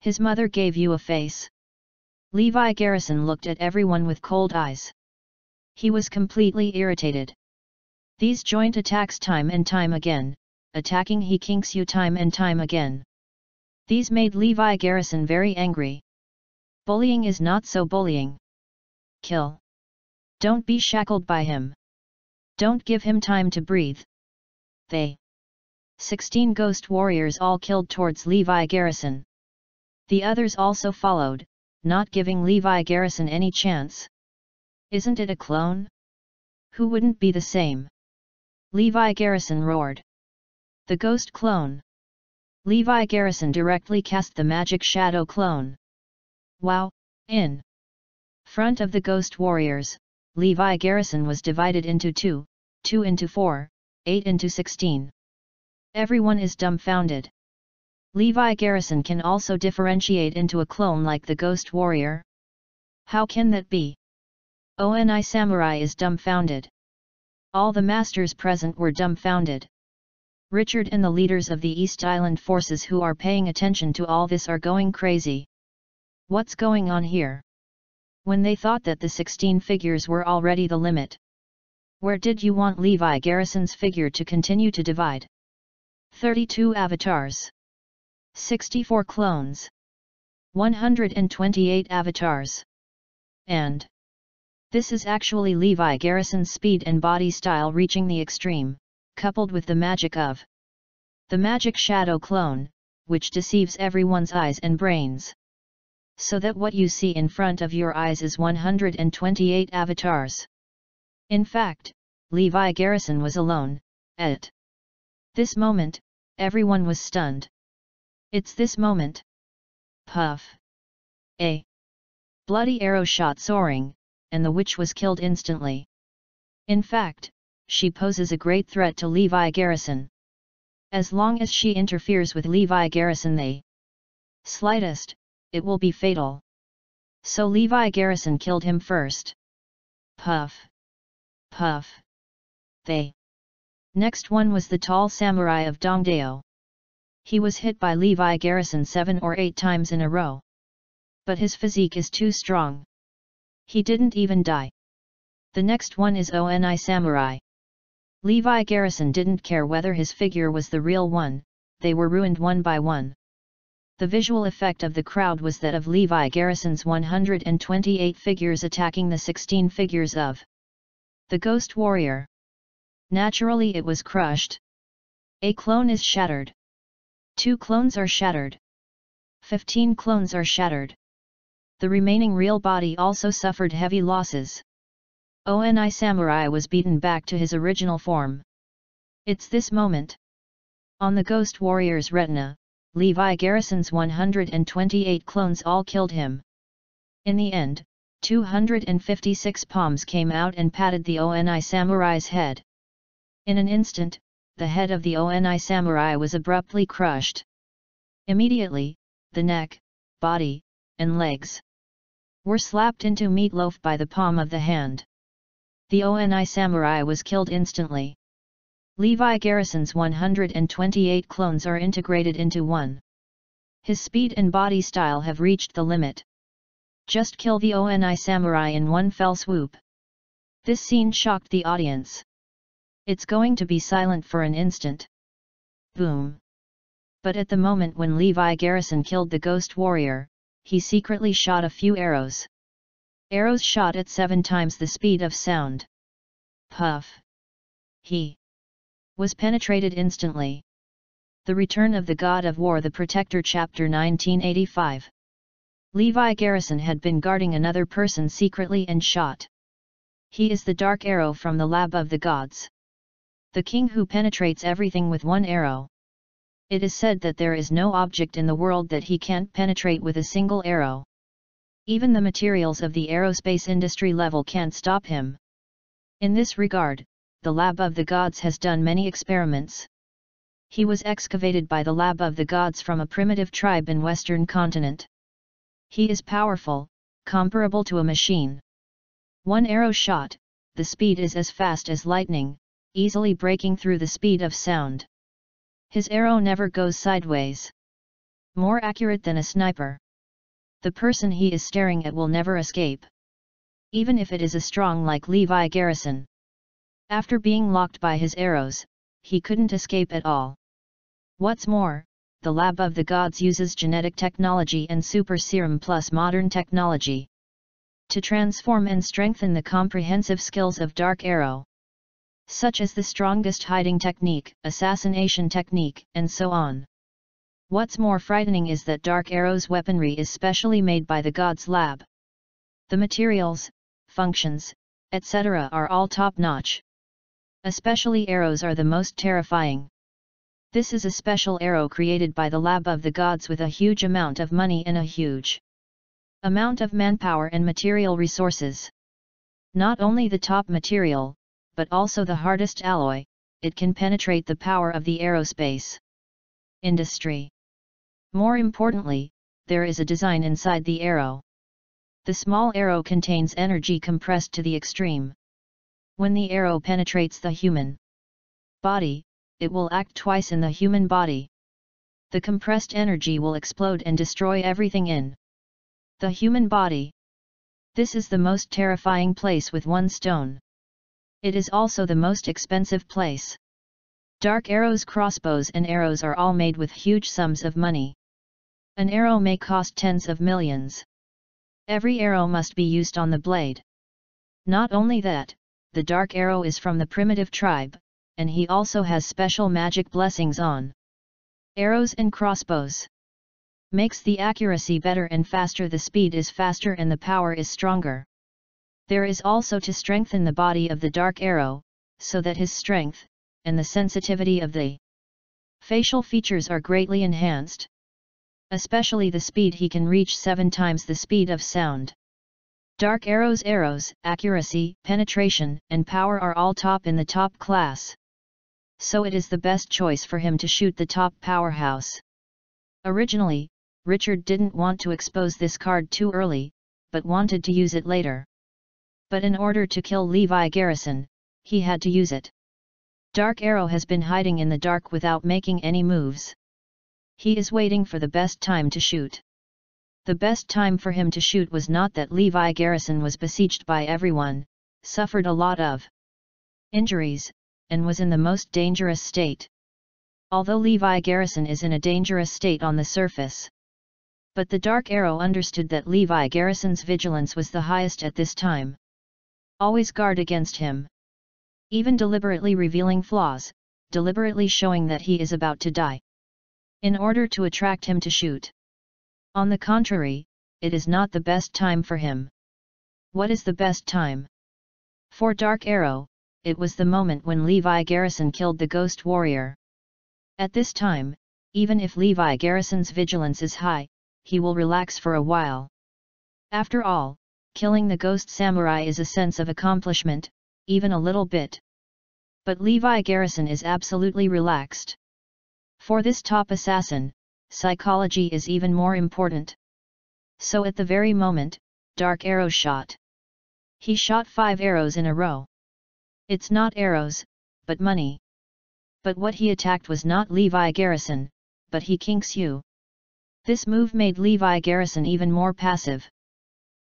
His mother gave you a face. Levi Garrison looked at everyone with cold eyes. He was completely irritated. These joint attacks time and time again, attacking He Qingxiu time and time again. These made Levi Garrison very angry. Bullying is not so bullying. Kill. Don't be shackled by him. Don't give him time to breathe. They. 16 ghost warriors all killed towards Levi Garrison. The others also followed, not giving Levi Garrison any chance. Isn't it a clone? Who wouldn't be the same? Levi Garrison roared. The ghost clone. Levi Garrison directly cast the magic shadow clone. Wow, in front of the ghost warriors, Levi Garrison was divided into 2, 2 into 4, 8 into 16. Everyone is dumbfounded. Levi Garrison can also differentiate into a clone like the Ghost Warrior. How can that be? Oni Samurai is dumbfounded. All the masters present were dumbfounded. Richard and the leaders of the East Island forces who are paying attention to all this are going crazy. What's going on here? When they thought that the 16 figures were already the limit. Where did you want Levi Garrison's figure to continue to divide? 32 avatars. 64 clones. 128 avatars. And this is actually Levi Garrison's speed and body style reaching the extreme, coupled with the magic of the magic shadow clone, which deceives everyone's eyes and brains. So that what you see in front of your eyes is 128 avatars. In fact, Levi Garrison was alone, at this moment, everyone was stunned. It's this moment. Puff. A bloody arrow shot soaring, and the witch was killed instantly. In fact, she poses a great threat to Levi Garrison. As long as she interferes with Levi Garrison they slightest, it will be fatal. So Levi Garrison killed him first. Puff. Puff. They. Next one was the tall samurai of Dongdao. He was hit by Levi Garrison seven or eight times in a row. But his physique is too strong. He didn't even die. The next one is Oni Samurai. Levi Garrison didn't care whether his figure was the real one, they were ruined one by one. The visual effect of the crowd was that of Levi Garrison's 128 figures attacking the 16 figures of the Ghost Warrior. Naturally it was crushed. A clone is shattered. Two clones are shattered. 15 clones are shattered the remaining real body also suffered heavy losses. Oni Samurai was beaten back to his original form. It's this moment. On the Ghost Warrior's retina, Levi Garrison's 128 clones all killed him. In the end, 256 palms came out and patted the Oni Samurai's head. In an instant, the head of the Oni Samurai was abruptly crushed. Immediately, the neck, body, and legs were slapped into meatloaf by the palm of the hand. The Oni samurai was killed instantly. Levi Garrison's 128 clones are integrated into one. His speed and body style have reached the limit. Just kill the Oni samurai in one fell swoop. This scene shocked the audience. It's going to be silent for an instant. Boom. But at the moment when Levi Garrison killed the Ghost Warrior, he secretly shot a few arrows. Arrows shot at seven times the speed of sound. Puff! He was penetrated instantly. The Return of the God of War The Protector Chapter 1985 Levi Garrison had been guarding another person secretly and shot. He is the dark arrow from the lab of the gods. The king who penetrates everything with one arrow. It is said that there is no object in the world that he can't penetrate with a single arrow. Even the materials of the aerospace industry level can't stop him. In this regard, the Lab of the Gods has done many experiments. He was excavated by the Lab of the Gods from a primitive tribe in western continent. He is powerful, comparable to a machine. One arrow shot, the speed is as fast as lightning, easily breaking through the speed of sound. His arrow never goes sideways. More accurate than a sniper. The person he is staring at will never escape. Even if it is a strong like Levi Garrison. After being locked by his arrows, he couldn't escape at all. What's more, the Lab of the Gods uses genetic technology and super serum plus modern technology to transform and strengthen the comprehensive skills of Dark Arrow. Such as the strongest hiding technique, assassination technique, and so on. What's more frightening is that Dark Arrow's weaponry is specially made by the God's Lab. The materials, functions, etc. are all top-notch. Especially arrows are the most terrifying. This is a special arrow created by the Lab of the Gods with a huge amount of money and a huge Amount of manpower and material resources. Not only the top material, but also the hardest alloy, it can penetrate the power of the aerospace industry. More importantly, there is a design inside the arrow. The small arrow contains energy compressed to the extreme. When the arrow penetrates the human body, it will act twice in the human body. The compressed energy will explode and destroy everything in the human body. This is the most terrifying place with one stone. It is also the most expensive place. Dark arrows crossbows and arrows are all made with huge sums of money. An arrow may cost tens of millions. Every arrow must be used on the blade. Not only that, the dark arrow is from the primitive tribe, and he also has special magic blessings on arrows and crossbows makes the accuracy better and faster the speed is faster and the power is stronger. There is also to strengthen the body of the dark arrow, so that his strength, and the sensitivity of the facial features are greatly enhanced. Especially the speed he can reach 7 times the speed of sound. Dark Arrow's arrows, accuracy, penetration, and power are all top in the top class. So it is the best choice for him to shoot the top powerhouse. Originally, Richard didn't want to expose this card too early, but wanted to use it later. But in order to kill Levi Garrison, he had to use it. Dark Arrow has been hiding in the dark without making any moves. He is waiting for the best time to shoot. The best time for him to shoot was not that Levi Garrison was besieged by everyone, suffered a lot of injuries, and was in the most dangerous state. Although Levi Garrison is in a dangerous state on the surface, but the Dark Arrow understood that Levi Garrison's vigilance was the highest at this time. Always guard against him. Even deliberately revealing flaws, deliberately showing that he is about to die. In order to attract him to shoot. On the contrary, it is not the best time for him. What is the best time? For Dark Arrow, it was the moment when Levi Garrison killed the Ghost Warrior. At this time, even if Levi Garrison's vigilance is high, he will relax for a while. After all, killing the ghost samurai is a sense of accomplishment, even a little bit. But Levi Garrison is absolutely relaxed. For this top assassin, psychology is even more important. So at the very moment, Dark Arrow shot. He shot five arrows in a row. It's not arrows, but money. But what he attacked was not Levi Garrison, but He Qingxiu. This move made Levi Garrison even more passive.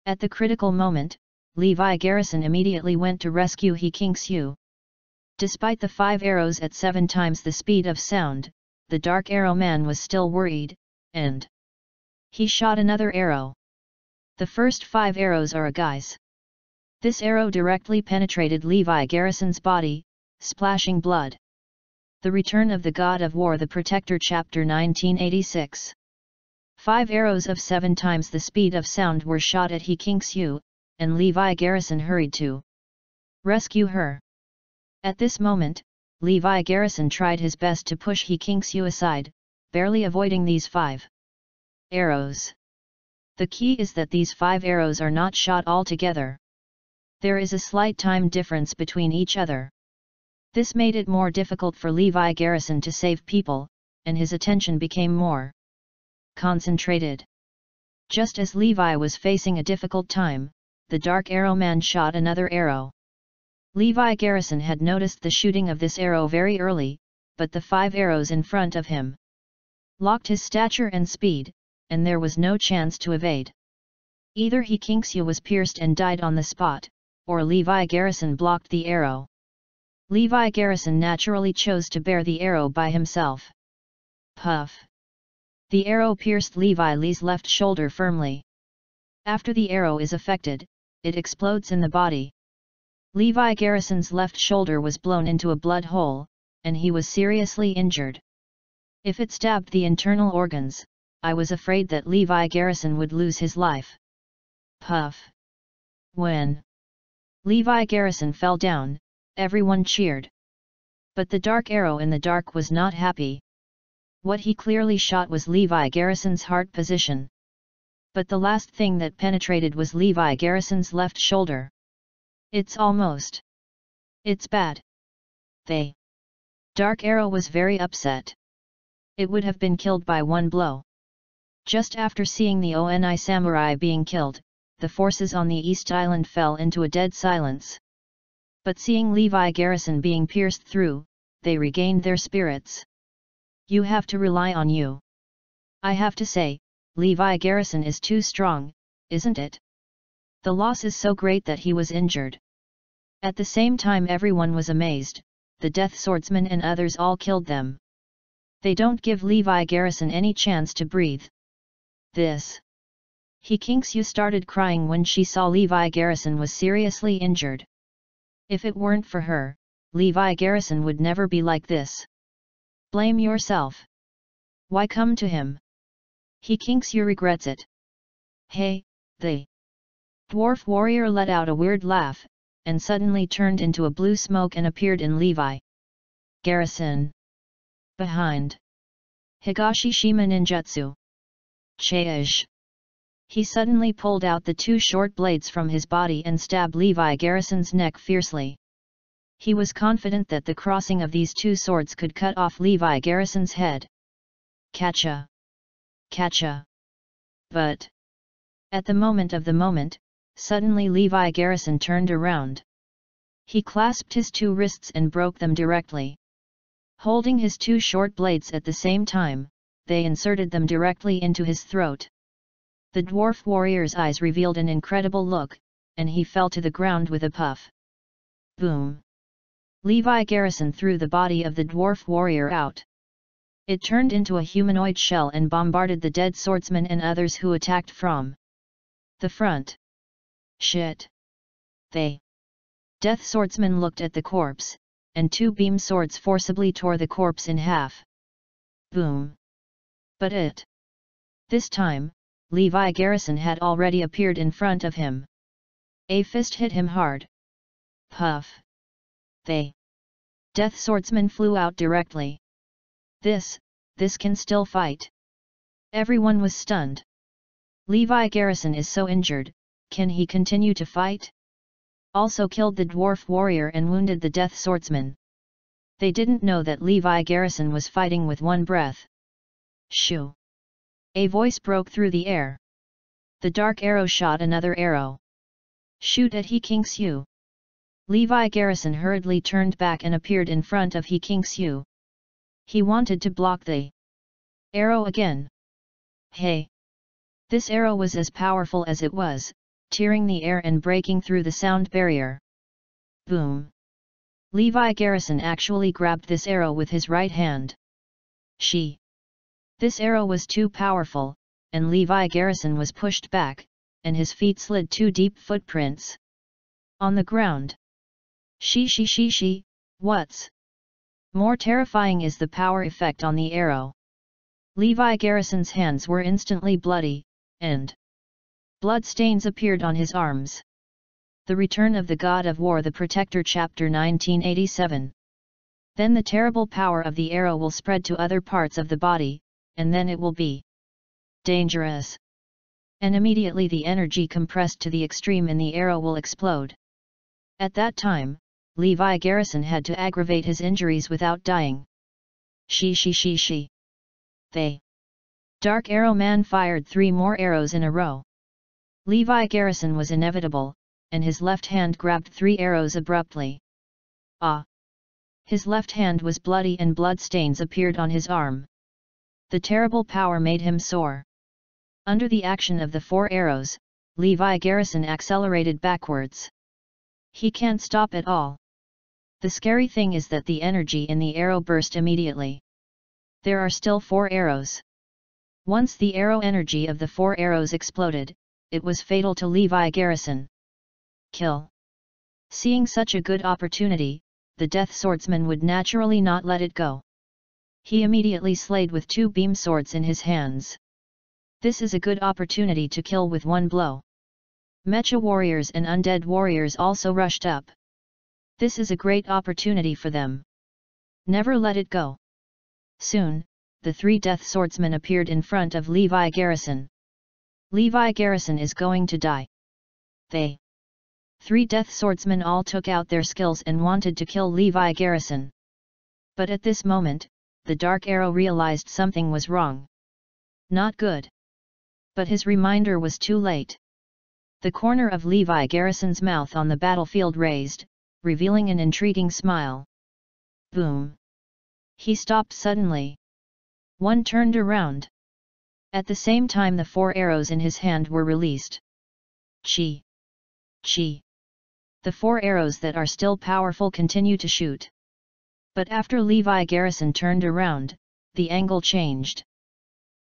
At the critical moment, Levi Garrison immediately went to rescue He King. Despite the five arrows at seven times the speed of sound, the Dark Arrow Man was still worried, and he shot another arrow. The first five arrows are a guy's. This arrow directly penetrated Levi Garrison's body, splashing blood. The Return of the God of War The Protector Chapter 1986 Five arrows of seven times the speed of sound were shot at He Qingxiu, and Levi Garrison hurried to Rescue her. At this moment, Levi Garrison tried his best to push He Qingxiu aside, barely avoiding these five arrows. The key is that these five arrows are not shot all together. There is a slight time difference between each other. This made it more difficult for Levi Garrison to save people, and his attention became more concentrated. Just as Levi was facing a difficult time, the Dark Arrow Man shot another arrow. Levi Garrison had noticed the shooting of this arrow very early, but the five arrows in front of him locked his stature and speed, and there was no chance to evade. Either He Qingxiu was pierced and died on the spot, or Levi Garrison blocked the arrow. Levi Garrison naturally chose to bear the arrow by himself. Puff! The arrow pierced Levi Lee's left shoulder firmly. After the arrow is affected, it explodes in the body. Levi Garrison's left shoulder was blown into a blood hole, and he was seriously injured. If it stabbed the internal organs, I was afraid that Levi Garrison would lose his life. Puff! When Levi Garrison fell down, everyone cheered. But the dark arrow in the dark was not happy. What he clearly shot was Levi Garrison's heart position. But the last thing that penetrated was Levi Garrison's left shoulder. It's almost. It's bad. They. Dark Arrow was very upset. It would have been killed by one blow. Just after seeing the Oni samurai being killed, the forces on the East Island fell into a dead silence. But seeing Levi Garrison being pierced through, they regained their spirits. You have to rely on you. I have to say, Levi Garrison is too strong, isn't it? The loss is so great that he was injured. At the same time everyone was amazed, the death swordsman and others all killed them. They don't give Levi Garrison any chance to breathe. This. He Qingxiu started crying when she saw Levi Garrison was seriously injured. If it weren't for her, Levi Garrison would never be like this. Blame yourself. Why come to him? He Qingxiu regrets it. Hey, the dwarf warrior let out a weird laugh, and suddenly turned into a blue smoke and appeared in Levi. Garrison. Behind. Higashi Shima Ninjutsu. Chaish. He suddenly pulled out the two short blades from his body and stabbed Levi Garrison's neck fiercely. He was confident that the crossing of these two swords could cut off Levi Garrison's head. Catcha! Catcha! But... At the moment of the moment, Suddenly Levi Garrison turned around. He clasped his two wrists and broke them directly. Holding his two short blades at the same time, they inserted them directly into his throat. The dwarf warrior's eyes revealed an incredible look, and he fell to the ground with a puff. Boom! Levi Garrison threw the body of the dwarf warrior out. It turned into a humanoid shell and bombarded the dead swordsman and others who attacked from the front. Shit! They. Death Swordsman looked at the corpse, and two beam swords forcibly tore the corpse in half. Boom! But it. This time, Levi Garrison had already appeared in front of him. A fist hit him hard. Puff! They. Death Swordsman flew out directly. This, this can still fight. Everyone was stunned. Levi Garrison is so injured, can he continue to fight? Also killed the dwarf warrior and wounded the death swordsman. They didn't know that Levi Garrison was fighting with one breath. Shoo! A voice broke through the air. The dark arrow shot another arrow. Shoot at He Qingxiu. Levi Garrison hurriedly turned back and appeared in front of He Qingxiu. He wanted to block the arrow again. Hey! This arrow was as powerful as it was, tearing the air and breaking through the sound barrier. Boom! Levi Garrison actually grabbed this arrow with his right hand. She. This arrow was too powerful, and Levi Garrison was pushed back, and his feet slid two deep footprints. On the ground. She she she she, what's? More terrifying is the power effect on the arrow. Levi Garrison's hands were instantly bloody, and Blood stains appeared on his arms. The Return of the God of War The Protector Chapter 1987 Then the terrible power of the arrow will spread to other parts of the body, and then it will be dangerous. And immediately the energy compressed to the extreme in the arrow will explode. At that time, Levi Garrison had to aggravate his injuries without dying. She she she she. They. Dark Arrow Man fired three more arrows in a row. Levi Garrison was inevitable, and his left hand grabbed three arrows abruptly. Ah! His left hand was bloody and blood stains appeared on his arm. The terrible power made him sore. Under the action of the four arrows, Levi Garrison accelerated backwards. He can't stop at all. The scary thing is that the energy in the arrow burst immediately. There are still four arrows. Once the arrow energy of the four arrows exploded, it was fatal to Levi Garrison kill. Seeing such a good opportunity, the death swordsman would naturally not let it go. He immediately slayed with two beam swords in his hands. This is a good opportunity to kill with one blow. Mecha warriors and undead warriors also rushed up. This is a great opportunity for them. Never let it go. Soon, the three death swordsmen appeared in front of Levi Garrison. Levi Garrison is going to die. They Three death swordsmen all took out their skills and wanted to kill Levi Garrison. But at this moment, the Dark Arrow realized something was wrong. Not good. But his reminder was too late. The corner of Levi Garrison's mouth on the battlefield raised, revealing an intriguing smile. Boom! He stopped suddenly. One turned around. At the same time the four arrows in his hand were released. Chi! Chi! the four arrows that are still powerful continue to shoot. But after Levi Garrison turned around, the angle changed.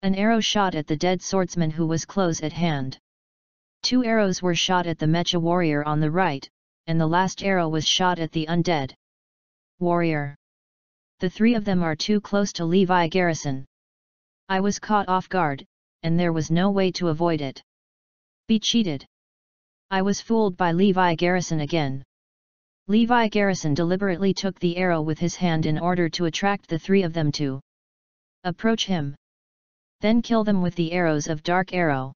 An arrow shot at the dead swordsman who was close at hand. Two arrows were shot at the Mecha warrior on the right, and the last arrow was shot at the undead warrior. The three of them are too close to Levi Garrison. I was caught off guard, and there was no way to avoid it. Be cheated. I was fooled by Levi Garrison again. Levi Garrison deliberately took the arrow with his hand in order to attract the three of them to approach him. Then kill them with the arrows of Dark Arrow.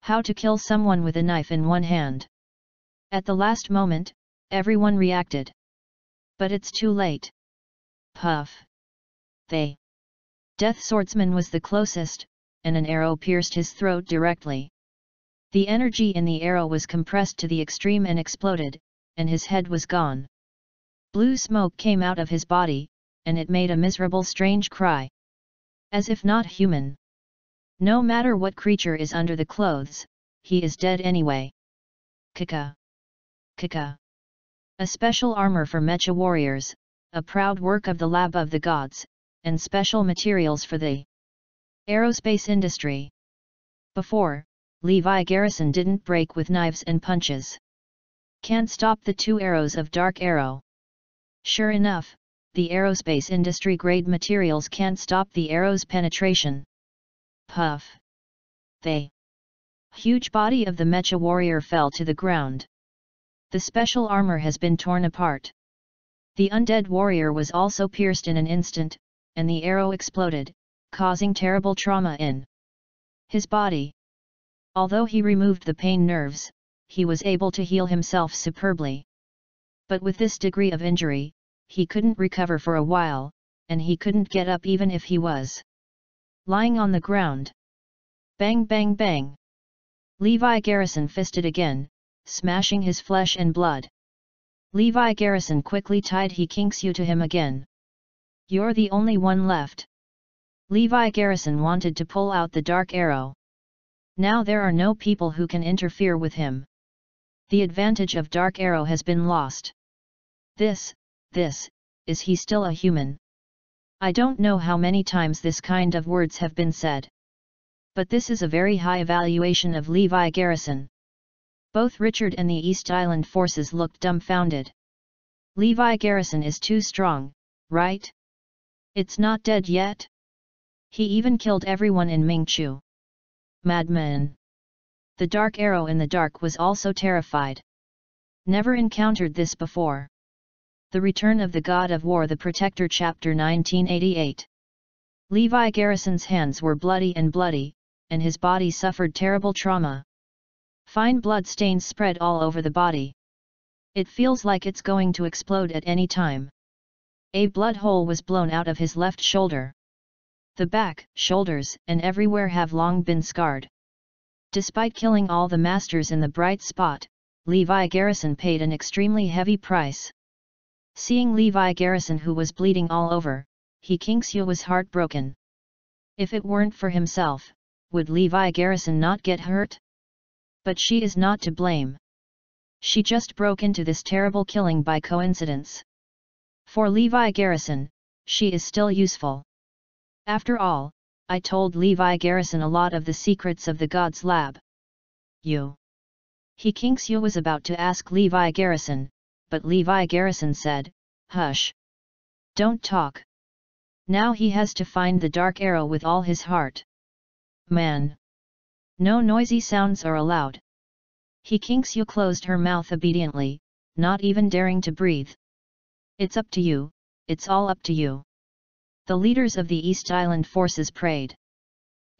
How to kill someone with a knife in one hand. At the last moment, everyone reacted. But it's too late. Puff. They. Death Swordsman was the closest, and an arrow pierced his throat directly. The energy in the arrow was compressed to the extreme and exploded, and his head was gone. Blue smoke came out of his body, and it made a miserable strange cry. As if not human. No matter what creature is under the clothes, he is dead anyway. Kaka. Kaka. A special armor for mecha warriors, a proud work of the lab of the gods, and special materials for the aerospace industry. Before, Levi Garrison didn't break with knives and punches. Can't stop the two arrows of Dark Arrow. Sure enough, the aerospace industry grade materials can't stop the arrow's penetration. Puff. They. Huge body of the Mecha warrior fell to the ground. The special armor has been torn apart. The undead warrior was also pierced in an instant, and the arrow exploded, causing terrible trauma in his body. Although he removed the pain nerves, he was able to heal himself superbly. But with this degree of injury, he couldn't recover for a while, and he couldn't get up even if he was lying on the ground. Bang bang bang! Levi Garrison fisted again, smashing his flesh and blood. Levi Garrison quickly tied He Qingxiu to him again. You're the only one left. Levi Garrison wanted to pull out the dark arrow. Now there are no people who can interfere with him. The advantage of Dark Arrow has been lost. This, this, is he still a human? I don't know how many times this kind of words have been said. But this is a very high evaluation of Levi Garrison. Both Richard and the East Island forces looked dumbfounded. Levi Garrison is too strong, right? It's not dead yet? He even killed everyone in Mingchu. Madman. The dark arrow in the dark was also terrified. Never encountered this before. The Return of the God of War The Protector Chapter 1988 Levi Garrison's hands were bloody and bloody, and his body suffered terrible trauma. Fine blood stains spread all over the body. It feels like it's going to explode at any time. A blood hole was blown out of his left shoulder. The back, shoulders, and everywhere have long been scarred. Despite killing all the masters in the bright spot, Levi Garrison paid an extremely heavy price. Seeing Levi Garrison who was bleeding all over, He Qingxiu was heartbroken. If it weren't for himself, would Levi Garrison not get hurt? But she is not to blame. She just broke into this terrible killing by coincidence. For Levi Garrison, she is still useful. After all, I told Levi Garrison a lot of the secrets of the God's Lab. You. He Qingxiu was about to ask Levi Garrison, but Levi Garrison said, Hush! Don't talk. Now he has to find the dark arrow with all his heart. Man! No noisy sounds are allowed. He Qingxiu closed her mouth obediently, not even daring to breathe. It's up to you, it's all up to you. The leaders of the East Island forces prayed.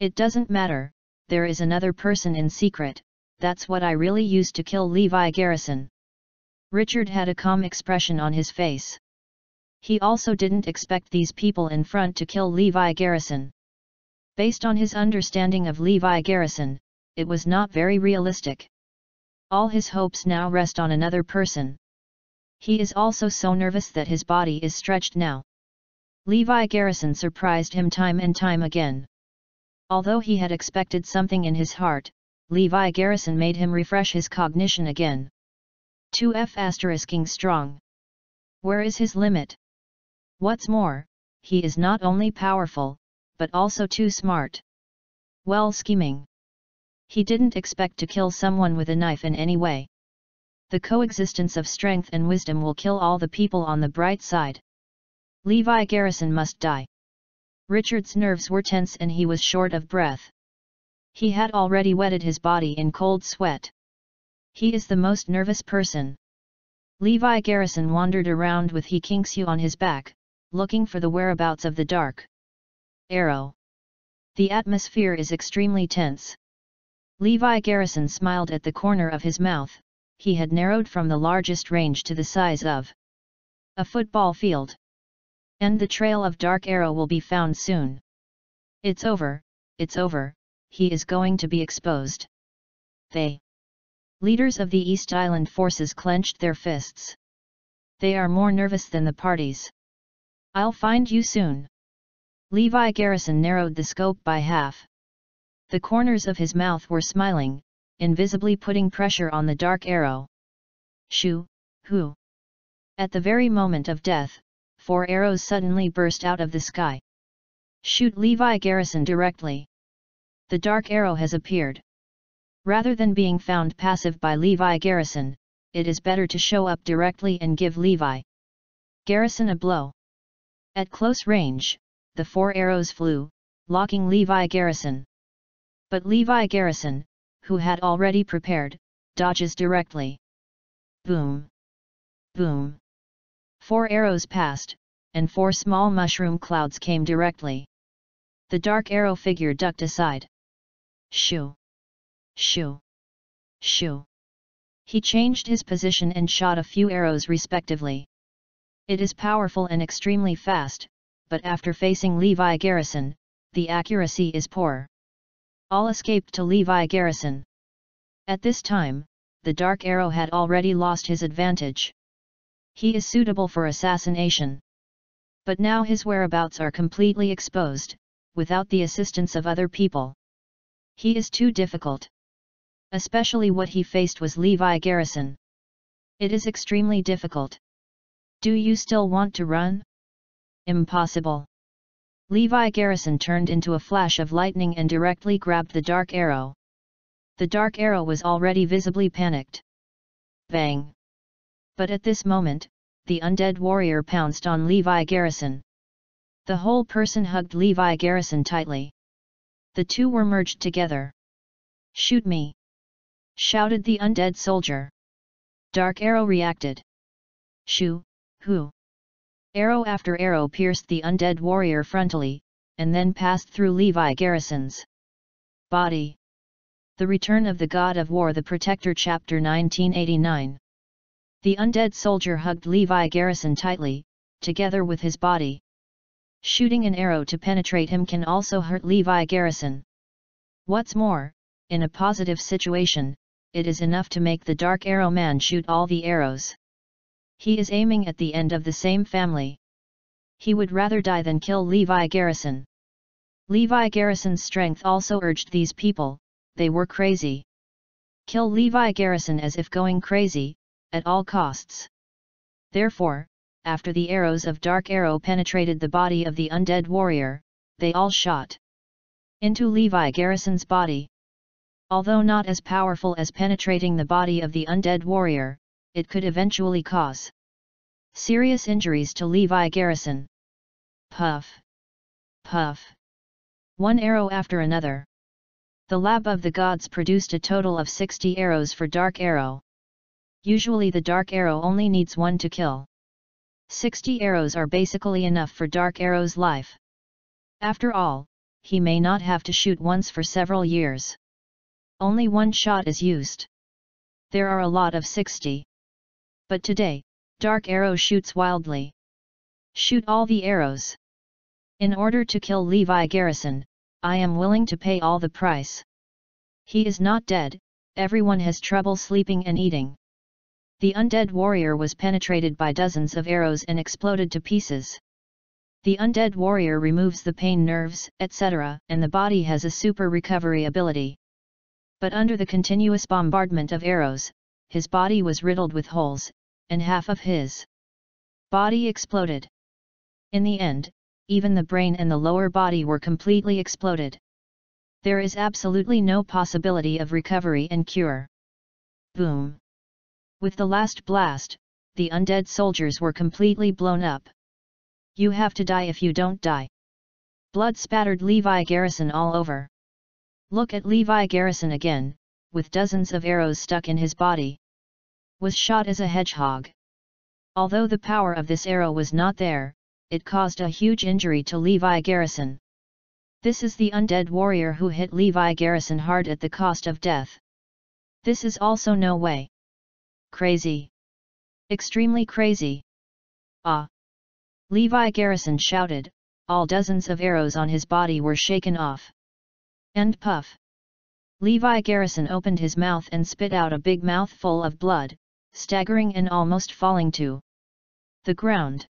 It doesn't matter, there is another person in secret, that's what I really used to kill Levi Garrison. Richard had a calm expression on his face. He also didn't expect these people in front to kill Levi Garrison. Based on his understanding of Levi Garrison, it was not very realistic. All his hopes now rest on another person. He is also so nervous that his body is stretched now. Levi Garrison surprised him time and time again. Although he had expected something in his heart, Levi Garrison made him refresh his cognition again. 2F asterisking strong. Where is his limit? What's more, he is not only powerful, but also too smart. Well scheming. He didn't expect to kill someone with a knife in any way. The coexistence of strength and wisdom will kill all the people on the bright side. Levi Garrison must die. Richard's nerves were tense and he was short of breath. He had already wetted his body in cold sweat. He is the most nervous person. Levi Garrison wandered around with He Qingxiu on his back, looking for the whereabouts of the dark arrow. The atmosphere is extremely tense. Levi Garrison smiled at the corner of his mouth, he had narrowed from the largest range to the size of a football field. And the trail of Dark Arrow will be found soon. It's over, it's over, he is going to be exposed. They Leaders of the East Island forces clenched their fists. They are more nervous than the parties. I'll find you soon. Levi Garrison narrowed the scope by half. The corners of his mouth were smiling, invisibly putting pressure on the dark arrow. Shoo, who? At the very moment of death, four arrows suddenly burst out of the sky. Shoot Levi Garrison directly. The dark arrow has appeared. Rather than being found passive by Levi Garrison, it is better to show up directly and give Levi Garrison a blow. At close range, the four arrows flew, locking Levi Garrison. But Levi Garrison, who had already prepared, dodges directly. Boom! Boom! Four arrows passed, and four small mushroom clouds came directly. The dark arrow figure ducked aside. Shoo! Shoo! Shoo! He changed his position and shot a few arrows respectively. It is powerful and extremely fast, but after facing Levi Garrison, the accuracy is poor. All escaped to Levi Garrison. At this time, the Dark Arrow had already lost his advantage. He is suitable for assassination. But now his whereabouts are completely exposed, without the assistance of other people. He is too difficult. Especially what he faced was Levi Garrison. It is extremely difficult. Do you still want to run? Impossible. Levi Garrison turned into a flash of lightning and directly grabbed the dark arrow. The dark arrow was already visibly panicked. Bang! But at this moment, the undead warrior pounced on Levi Garrison. The whole person hugged Levi Garrison tightly. The two were merged together. Shoot me! shouted the undead soldier. Dark Arrow reacted. Shoo, who? Arrow after arrow pierced the undead warrior frontally, and then passed through Levi Garrison's body. The Return of the God of War The Protector Chapter 1989 The undead soldier hugged Levi Garrison tightly, together with his body. Shooting an arrow to penetrate him can also hurt Levi Garrison. What's more, in a positive situation, it is enough to make the Dark Arrow Man shoot all the arrows. He is aiming at the end of the same family. He would rather die than kill Levi Garrison. Levi Garrison's strength also urged these people, they were crazy. Kill Levi Garrison as if going crazy, at all costs. Therefore, after the arrows of Dark Arrow penetrated the body of the undead warrior, they all shot into Levi Garrison's body. Although not as powerful as penetrating the body of the undead warrior, it could eventually cause serious injuries to Levi Garrison. Puff! Puff! One arrow after another. The lab of the gods produced a total of 60 arrows for Dark Arrow. Usually the Dark Arrow only needs one to kill. 60 arrows are basically enough for Dark Arrow's life. After all, he may not have to shoot once for several years. Only one shot is used. There are a lot of 60. But today, Dark Arrow shoots wildly. Shoot all the arrows. In order to kill Levi Garrison, I am willing to pay all the price. He is not dead, everyone has trouble sleeping and eating. The undead warrior was penetrated by dozens of arrows and exploded to pieces. The undead warrior removes the pain nerves, etc., and the body has a super recovery ability. But under the continuous bombardment of arrows, his body was riddled with holes, and half of his body exploded. In the end, even the brain and the lower body were completely exploded. There is absolutely no possibility of recovery and cure. Boom! With the last blast, the undead soldiers were completely blown up. You have to die if you don't die. Blood spattered Levi Garrison all over. Look at Levi Garrison again, with dozens of arrows stuck in his body. Was shot as a hedgehog. Although the power of this arrow was not there, it caused a huge injury to Levi Garrison. This is the undead warrior who hit Levi Garrison hard at the cost of death. This is also no way. Crazy. Extremely crazy. Ah! Levi Garrison shouted, all dozens of arrows on his body were shaken off. And puff! Levi Garrison opened his mouth and spit out a big mouthful of blood, staggering and almost falling to the ground.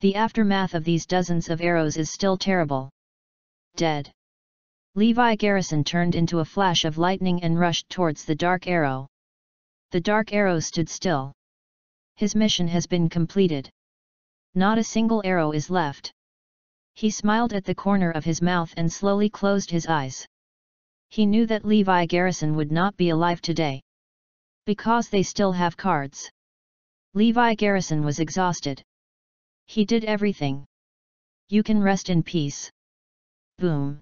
The aftermath of these dozens of arrows is still terrible. Dead. Levi Garrison turned into a flash of lightning and rushed towards the dark arrow. The dark arrow stood still. His mission has been completed. Not a single arrow is left. He smiled at the corner of his mouth and slowly closed his eyes. He knew that Levi Garrison would not be alive today. Because they still have cards. Levi Garrison was exhausted. He did everything. You can rest in peace. Boom.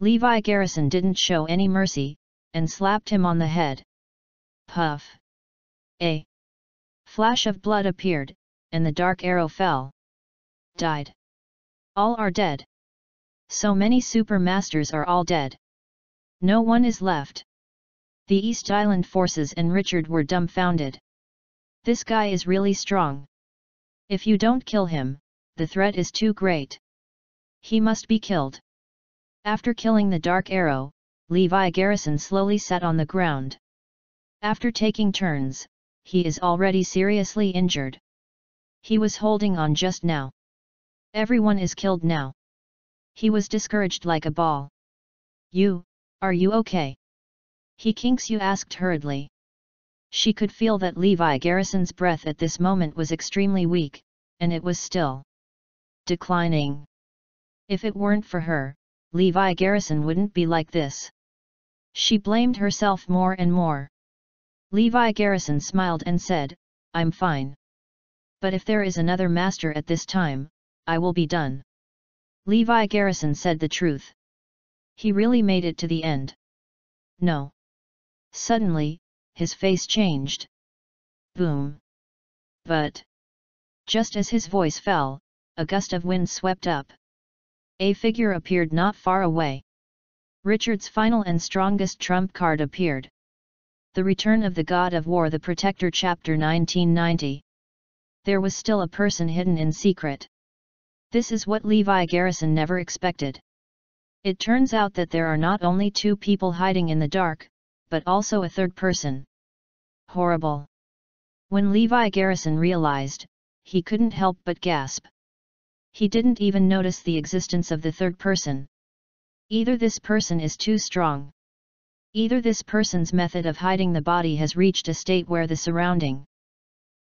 Levi Garrison didn't show any mercy, and slapped him on the head. Puff. A flash of blood appeared, and the dark arrow fell. Died. All are dead. So many super masters are all dead. No one is left. The East Island forces and Richard were dumbfounded. This guy is really strong. If you don't kill him, the threat is too great. He must be killed. After killing the Dark Arrow, Levi Garrison slowly sat on the ground. After taking turns, he is already seriously injured. He was holding on just now. Everyone is killed now. He was discouraged like a ball. You, are you okay? He Qingxiu asked hurriedly. She could feel that Levi Garrison's breath at this moment was extremely weak, and it was still declining. If it weren't for her, Levi Garrison wouldn't be like this. She blamed herself more and more. Levi Garrison smiled and said, I'm fine. But if there is another master at this time, I will be done. Levi Garrison said the truth. He really made it to the end. No. Suddenly, his face changed. Boom. But. Just as his voice fell, a gust of wind swept up. A figure appeared not far away. Richard's final and strongest trump card appeared. The Return of the God of War The Protector Chapter 1990 There was still a person hidden in secret. This is what Levi Garrison never expected. It turns out that there are not only two people hiding in the dark, but also a third person. Horrible. When Levi Garrison realized, he couldn't help but gasp. He didn't even notice the existence of the third person. Either this person is too strong. Either this person's method of hiding the body has reached a state where the surrounding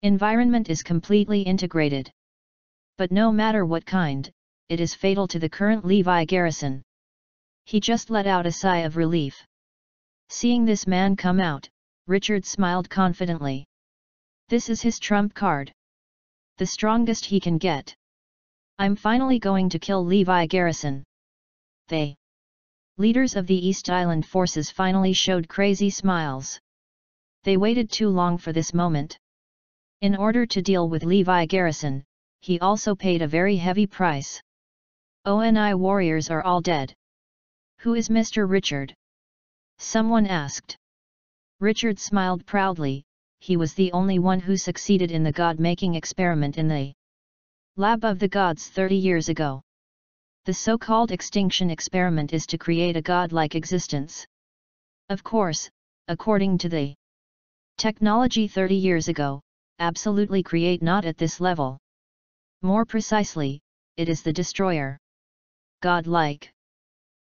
environment is completely integrated. But no matter what kind, it is fatal to the current Levi Garrison. He just let out a sigh of relief. Seeing this man come out, Richard smiled confidently. This is his trump card. The strongest he can get. I'm finally going to kill Levi Garrison. They. Leaders of the East Island forces finally showed crazy smiles. They waited too long for this moment. In order to deal with Levi Garrison, he also paid a very heavy price. ONI warriors are all dead. Who is Mr. Richard? Someone asked. Richard smiled proudly, he was the only one who succeeded in the god-making experiment in the lab of the gods 30 years ago. The so-called extinction experiment is to create a god-like existence. Of course, according to the technology 30 years ago, absolutely create not at this level. More precisely, it is the destroyer. God-like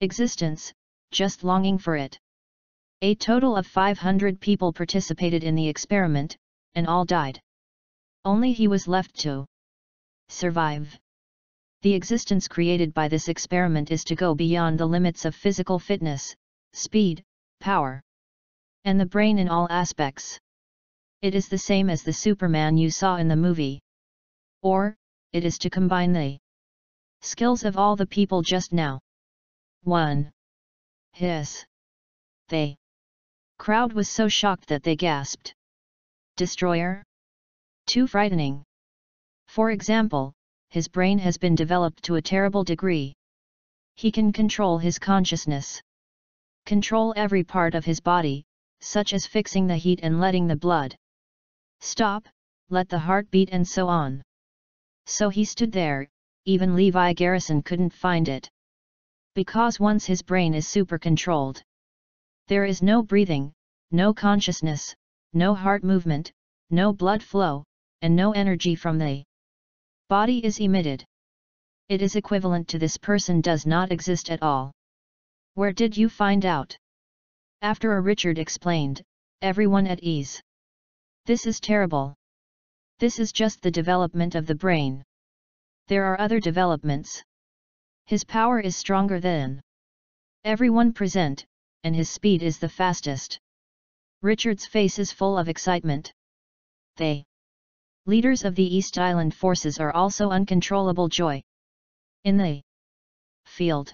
existence, just longing for it. A total of 500 people participated in the experiment, and all died. Only he was left to survive. The existence created by this experiment is to go beyond the limits of physical fitness, speed, power, and the brain in all aspects. It is the same as the Superman you saw in the movie. Or, it is to combine the skills of all the people just now. 1. Hiss. They crowd was so shocked that they gasped. Destroyer? Too frightening. For example, his brain has been developed to a terrible degree. He can control his consciousness. Control every part of his body, such as fixing the heat and letting the blood stop, let the heart beat and so on. So he stood there, even Levi Garrison couldn't find it. Because once his brain is super controlled, there is no breathing, no consciousness, no heart movement, no blood flow, and no energy from the body is emitted. It is equivalent to this person does not exist at all. Where did you find out? After a Richard explained, everyone at ease. This is terrible. This is just the development of the brain. There are other developments. His power is stronger than everyone present, and his speed is the fastest. Richard's face is full of excitement. They leaders of the East Island forces are also uncontrollable joy. In the field,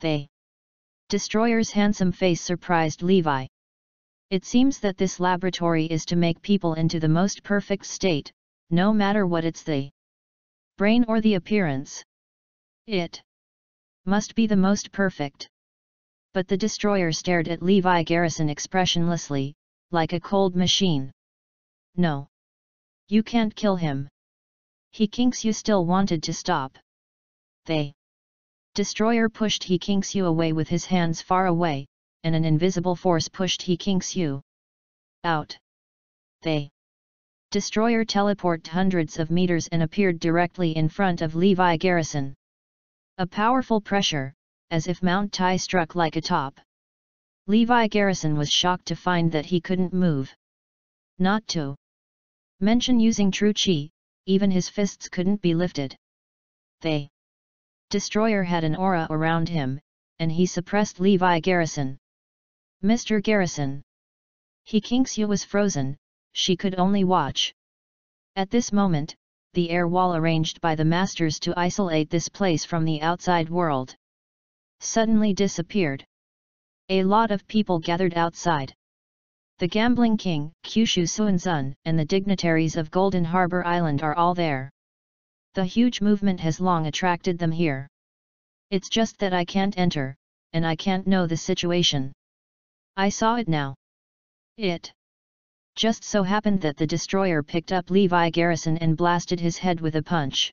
they destroyer's handsome face surprised Levi. It seems that this laboratory is to make people into the most perfect state, no matter what it's the brain or the appearance. It must be the most perfect but the destroyer stared at Levi Garrison expressionlessly, like a cold machine. No. You can't kill him. He Qingxiu still wanted to stop. They. Destroyer pushed He Qingxiu away with his hands far away, and an invisible force pushed He Qingxiu out. They. Destroyer teleported hundreds of meters and appeared directly in front of Levi Garrison. A powerful pressure, as if Mount Tai struck like a top. Levi Garrison was shocked to find that he couldn't move. Not to mention using true chi, even his fists couldn't be lifted. They Destroyer had an aura around him, and he suppressed Levi Garrison. Mr. Garrison. He Qingxiu was frozen, she could only watch. At this moment, the air wall arranged by the masters to isolate this place from the outside world suddenly disappeared. A lot of people gathered outside. The gambling king, Kyushu Suanzun, and the dignitaries of Golden Harbor Island are all there. The huge movement has long attracted them here. It's just that I can't enter, and I can't know the situation. I saw it now. It just so happened that the destroyer picked up Levi Garrison and blasted his head with a punch.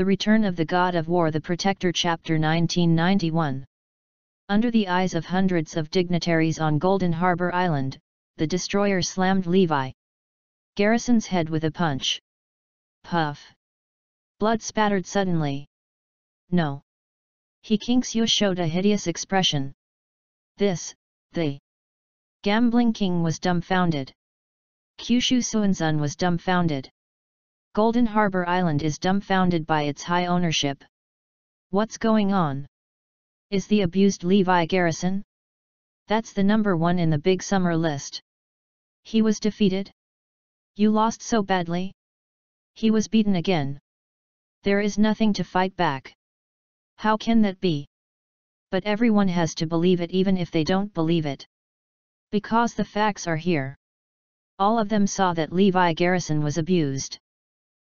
The Return of the God of War The Protector Chapter 1991 Under the eyes of hundreds of dignitaries on Golden Harbor Island, the destroyer slammed Levi Garrison's head with a punch. Puff. Blood spattered suddenly. No. He Qingxiu showed a hideous expression. This, the gambling king was dumbfounded. Kyushu Suanzun was dumbfounded. Golden Harbor Island is dumbfounded by its high ownership. What's going on? Is the abused Levi Garrison? That's the number one in the big summer list. He was defeated? You lost so badly? He was beaten again. There is nothing to fight back. How can that be? But everyone has to believe it even if they don't believe it. Because the facts are here. All of them saw that Levi Garrison was abused.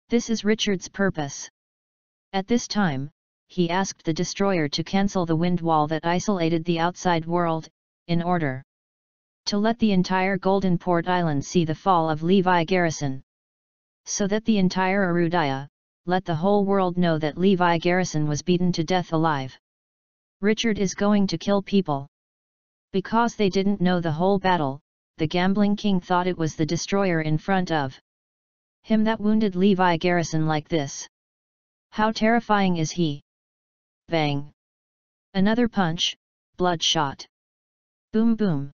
This is Richard's purpose. At this time, he asked the destroyer to cancel the wind wall that isolated the outside world, in order to let the entire Golden Port Island see the fall of Levi Garrison. So that the entire Erudaya, let the whole world know that Levi Garrison was beaten to death alive. Richard is going to kill people. Because they didn't know the whole battle, the gambling king thought it was the destroyer in front of him that wounded Levi Garrison like this. How terrifying is he? Bang! Another punch, bloodshot. Boom boom.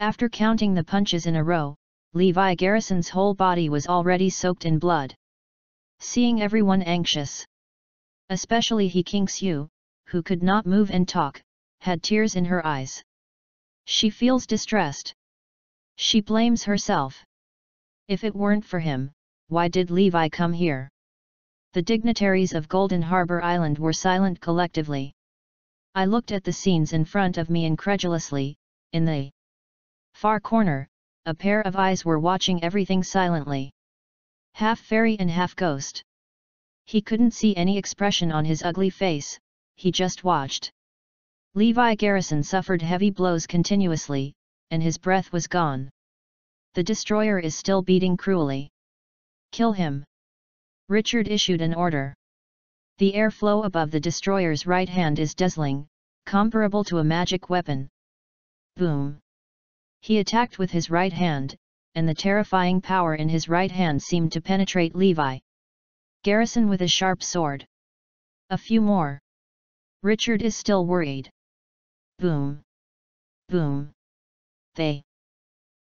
After counting the punches in a row, Levi Garrison's whole body was already soaked in blood. Seeing everyone anxious. Especially He Qingxiu, who could not move and talk, had tears in her eyes. She feels distressed. She blames herself. If it weren't for him, why did Levi come here? The dignitaries of Golden Harbor Island were silent collectively. I looked at the scenes in front of me incredulously, in the far corner, a pair of eyes were watching everything silently. Half fairy and half ghost. He couldn't see any expression on his ugly face, he just watched. Levi Garrison suffered heavy blows continuously, and his breath was gone. The destroyer is still beating cruelly. Kill him. Richard issued an order. The airflow above the destroyer's right hand is dazzling, comparable to a magic weapon. Boom! He attacked with his right hand, and the terrifying power in his right hand seemed to penetrate Levi. Garrison with a sharp sword. A few more. Richard is still worried. Boom. Boom. They.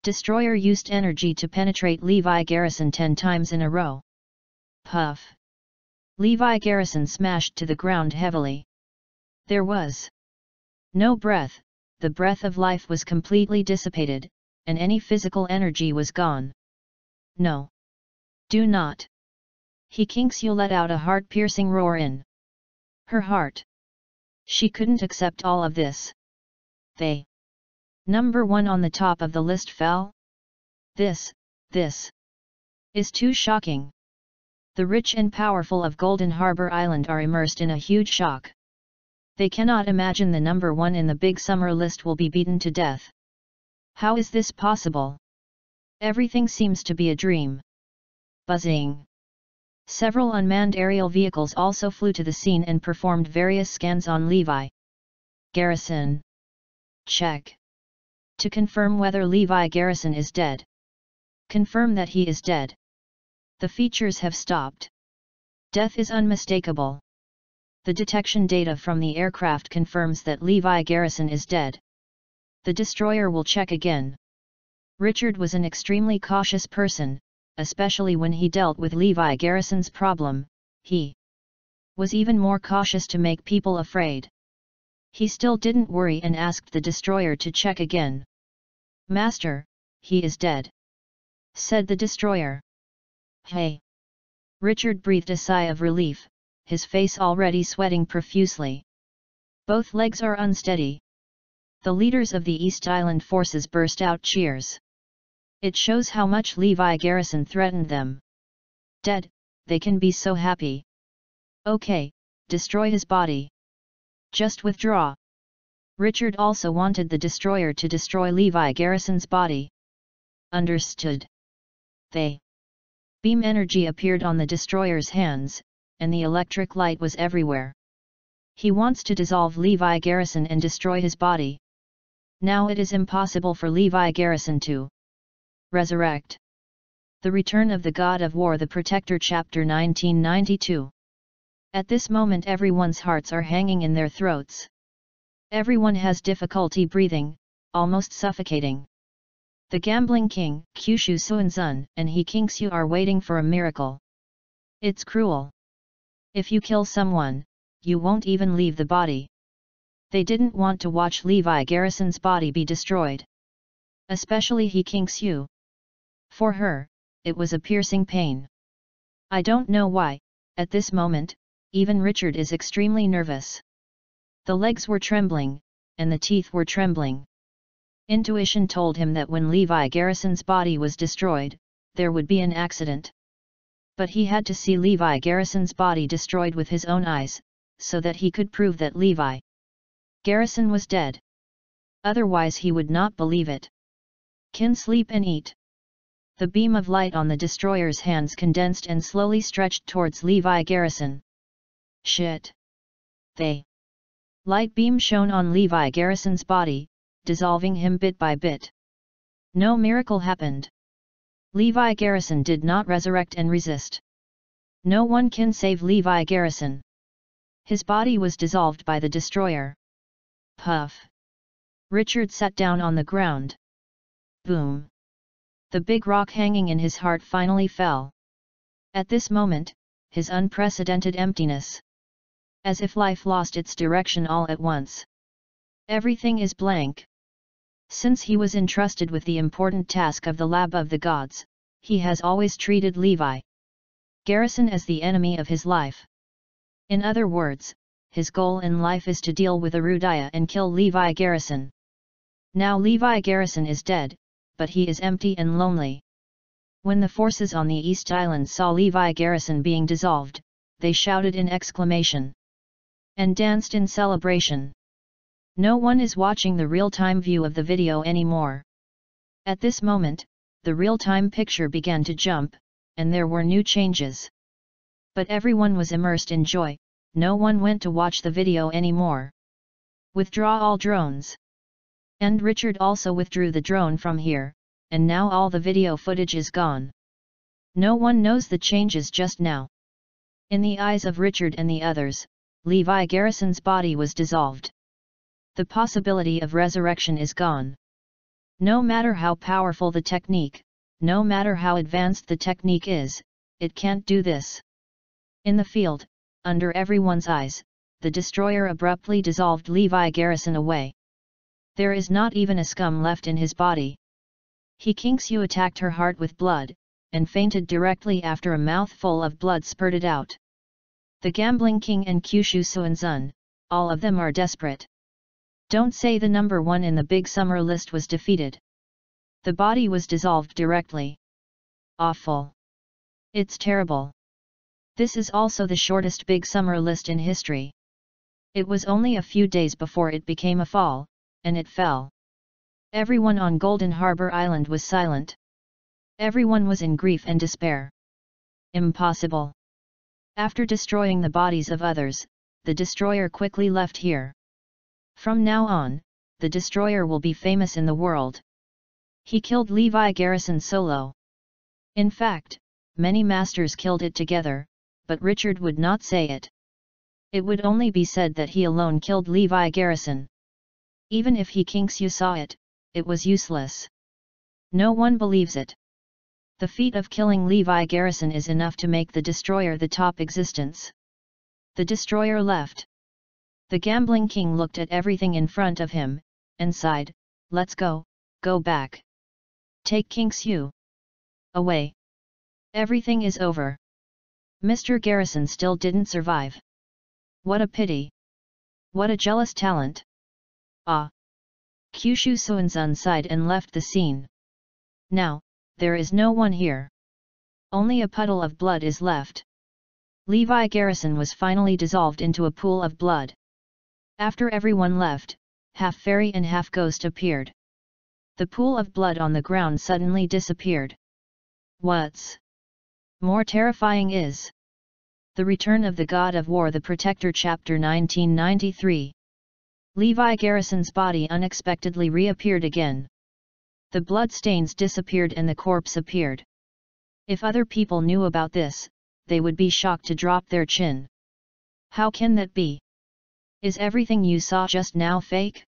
Destroyer used energy to penetrate Levi Garrison ten times in a row. Puff. Levi Garrison smashed to the ground heavily. There was no breath, the breath of life was completely dissipated, and any physical energy was gone. No. Do not. He Qingxiu let out a heart-piercing roar in her heart. She couldn't accept all of this. They. Number one on the top of the list fell? This, this. Is too shocking. The rich and powerful of Golden Harbor Island are immersed in a huge shock. They cannot imagine the number one in the big summer list will be beaten to death. How is this possible? Everything seems to be a dream. Buzzing. Several unmanned aerial vehicles also flew to the scene and performed various scans on Levi. Garrison. Check. To confirm whether Levi Garrison is dead. Confirm that he is dead. The features have stopped. Death is unmistakable the detection data from the aircraft confirms that Levi Garrison is dead. The destroyer will check again. Richard was an extremely cautious person, especially when he dealt with Levi Garrison's problem, he was even more cautious to make people afraid. He still didn't worry and asked the destroyer to check again. Master, he is dead. Said the destroyer. Hey! Richard breathed a sigh of relief, his face already sweating profusely. Both legs are unsteady. The leaders of the East Island forces burst out cheers. It shows how much Levi Garrison threatened them. Dead, they can be so happy. Okay, destroy his body. Just withdraw. Richard also wanted the destroyer to destroy Levi Garrison's body. Understood. They. Beam energy appeared on the destroyer's hands, and the electric light was everywhere. He wants to dissolve Levi Garrison and destroy his body. Now it is impossible for Levi Garrison to resurrect. The Return of the God of War The Protector Chapter 1992 At this moment everyone's hearts are hanging in their throats. Everyone has difficulty breathing, almost suffocating. The gambling king, Kyushu Suanzun, and He Qingxiu are waiting for a miracle. It's cruel. If you kill someone, you won't even leave the body. They didn't want to watch Levi Garrison's body be destroyed. Especially He Qingxiu. For her, it was a piercing pain. I don't know why, at this moment, even Richard is extremely nervous. The legs were trembling, and the teeth were trembling. Intuition told him that when Levi Garrison's body was destroyed, there would be an accident. But he had to see Levi Garrison's body destroyed with his own eyes, so that he could prove that Levi Garrison was dead. Otherwise he would not believe it. Can sleep and eat. The beam of light on the destroyer's hands condensed and slowly stretched towards Levi Garrison. Shit! They. Light beam shone on Levi Garrison's body, dissolving him bit by bit. No miracle happened. Levi Garrison did not resurrect and resist. No one can save Levi Garrison. His body was dissolved by the destroyer. Puff. Richard sat down on the ground. Boom. The big rock hanging in his heart finally fell. At this moment, his unprecedented emptiness. As if life lost its direction all at once. Everything is blank. Since he was entrusted with the important task of the Lab of the Gods, he has always treated Levi Garrison as the enemy of his life. In other words, his goal in life is to deal with Arudaya and kill Levi Garrison. Now Levi Garrison is dead, but he is empty and lonely. When the forces on the East Island saw Levi Garrison being dissolved, they shouted in exclamation. And danced in celebration. No one is watching the real-time view of the video anymore. At this moment, the real-time picture began to jump, and there were new changes. But everyone was immersed in joy, no one went to watch the video anymore. Withdraw all drones. And Richard also withdrew the drone from here, and now all the video footage is gone. No one knows the changes just now. In the eyes of Richard and the others, Levi Garrison's body was dissolved. The possibility of resurrection is gone. No matter how powerful the technique, no matter how advanced the technique is, it can't do this. In the field, under everyone's eyes, the destroyer abruptly dissolved Levi Garrison away. There is not even a scum left in his body. He Qingxiu attacked her heart with blood, and fainted directly after a mouthful of blood spurted out. The gambling king and Kyushu Suanzun, all of them are desperate. Don't say the number one in the big summer list was defeated. The body was dissolved directly. Awful. It's terrible. This is also the shortest Big Summer list in history. It was only a few days before it became a fall, and it fell. Everyone on Golden Harbor Island was silent. Everyone was in grief and despair. Impossible. After destroying the bodies of others, the destroyer quickly left here. From now on, the destroyer will be famous in the world. He killed Levi Garrison solo. In fact, many masters killed it together, but Richard would not say it. It would only be said that he alone killed Levi Garrison. Even if He Qingxiu saw it, it was useless. No one believes it. The feat of killing Levi Garrison is enough to make the destroyer the top existence. The destroyer left. The gambling king looked at everything in front of him, and sighed, let's go, go back. Take Qingxiu. Away. Everything is over. Mr. Garrison still didn't survive. What a pity. What a jealous talent. Ah. Kyushu Suanzun sighed and left the scene. Now, there is no one here. Only a puddle of blood is left. Levi Garrison was finally dissolved into a pool of blood. After everyone left, half fairy and half ghost appeared. The pool of blood on the ground suddenly disappeared. What's more terrifying is The Return of the God of War The Protector Chapter 1993 Levi Garrison's body unexpectedly reappeared again. The blood stains disappeared and the corpse appeared. If other people knew about this, they would be shocked to drop their chin. How can that be? Is everything you saw just now fake?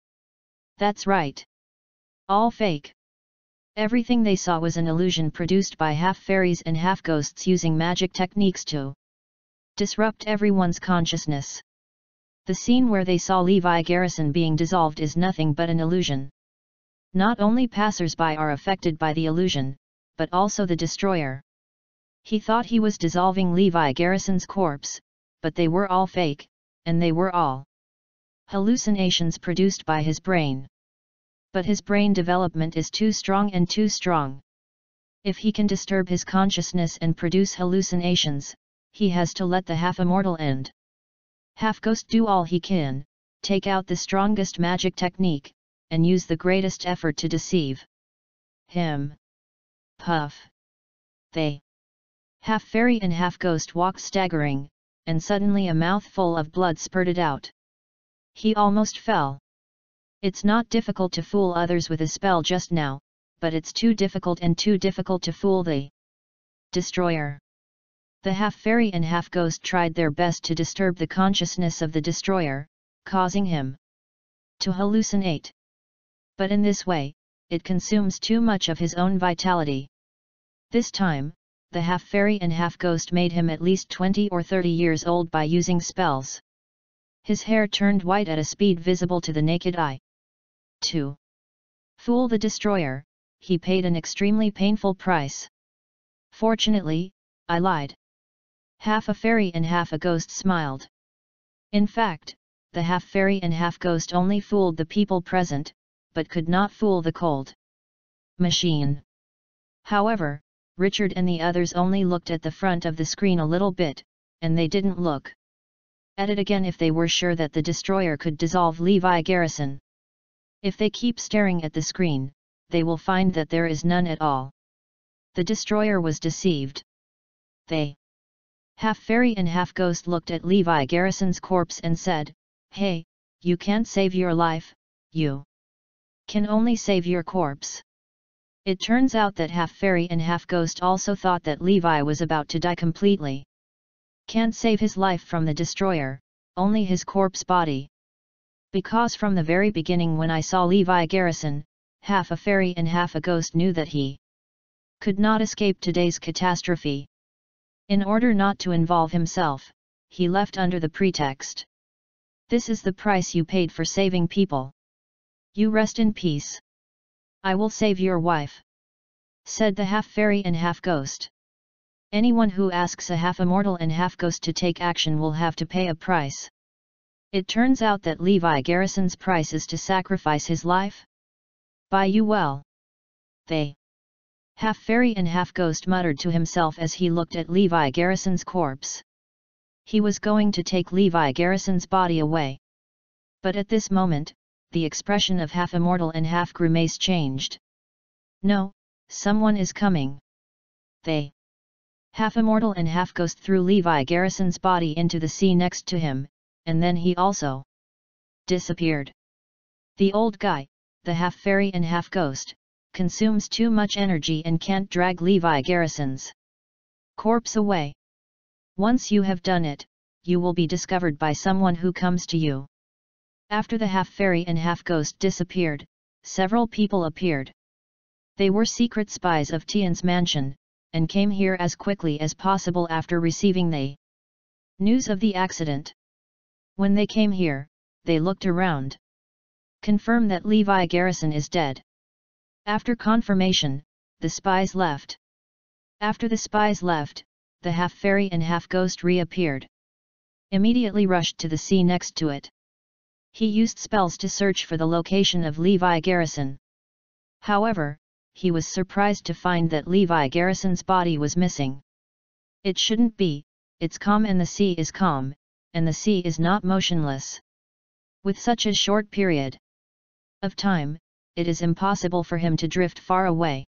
That's right. All fake. Everything they saw was an illusion produced by half fairies and half ghosts using magic techniques to disrupt everyone's consciousness. The scene where they saw Levi Garrison being dissolved is nothing but an illusion. Not only passers-by are affected by the illusion, but also the destroyer. He thought he was dissolving Levi Garrison's corpse, but they were all fake, and they were all hallucinations produced by his brain. But his brain development is too strong and too strong. If he can disturb his consciousness and produce hallucinations, he has to let the half-immortal end. Half-ghost do all he can, take out the strongest magic technique, and use the greatest effort to deceive him. Puff. They. Half fairy and half ghost walk staggering, and suddenly a mouthful of blood spurted out. He almost fell. It's not difficult to fool others with a spell just now, but it's too difficult and too difficult to fool the destroyer. The half-fairy and half-ghost tried their best to disturb the consciousness of the destroyer, causing him to hallucinate. But in this way, it consumes too much of his own vitality. This time, the half-fairy and half-ghost made him at least 20 or 30 years old by using spells. His hair turned white at a speed visible to the naked eye. 2. Fool the destroyer, he paid an extremely painful price. Fortunately, I lied. Half a fairy and half a ghost smiled. In fact, the half fairy and half ghost only fooled the people present, but could not fool the cold machine. However, Richard and the others only looked at the front of the screen a little bit, and they didn't look at it again if they were sure that the destroyer could dissolve Levi Garrison. If they keep staring at the screen, they will find that there is none at all. The destroyer was deceived. They, half fairy and half ghost looked at Levi Garrison's corpse and said, Hey, you can't save your life, you can only save your corpse. It turns out that half fairy and half ghost also thought that Levi was about to die completely. Can't save his life from the destroyer, only his corpse body. Because from the very beginning when I saw Levi Garrison, half a fairy and half a ghost knew that he could not escape today's catastrophe. In order not to involve himself, he left under the pretext. This is the price you paid for saving people. You rest in peace. I will save your wife. Said the half-fairy and half-ghost. Anyone who asks a half-immortal and half-ghost to take action will have to pay a price. It turns out that Levi Garrison's price is to sacrifice his life? By you well. They. Half-fairy and half-ghost muttered to himself as he looked at Levi Garrison's corpse. He was going to take Levi Garrison's body away. But at this moment, the expression of half-immortal and half-grimace changed. No, someone is coming. They half-immortal and half-ghost threw Levi Garrison's body into the sea next to him, and then he also disappeared. The old guy, the half-fairy and half-ghost, consumes too much energy and can't drag Levi Garrison's corpse away. Once you have done it, you will be discovered by someone who comes to you. After the half-fairy and half-ghost disappeared, several people appeared. They were secret spies of Tian's mansion, and came here as quickly as possible after receiving the news of the accident. When they came here, they looked around. Confirm that Levi Garrison is dead. After confirmation, the spies left. After the spies left, the half-fairy and half-ghost reappeared. Immediately rushed to the sea next to it. He used spells to search for the location of Levi Garrison. However, he was surprised to find that Levi Garrison's body was missing. It shouldn't be, it's calm and the sea is calm, and the sea is not motionless. With such a short period of time, it is impossible for him to drift far away.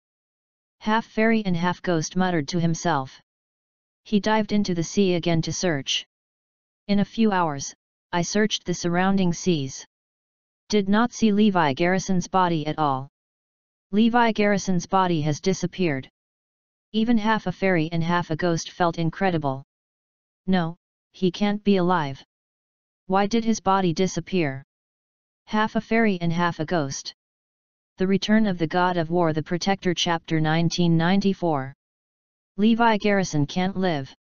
Half fairy and half ghost muttered to himself. He dived into the sea again to search. In a few hours, I searched the surrounding seas. Did not see Levi Garrison's body at all. Levi Garrison's body has disappeared. Even half a fairy and half a ghost felt incredible. No, he can't be alive. Why did his body disappear? Half a fairy and half a ghost. The Return of the God of War The Protector Chapter 1994 Levi Garrison can't live.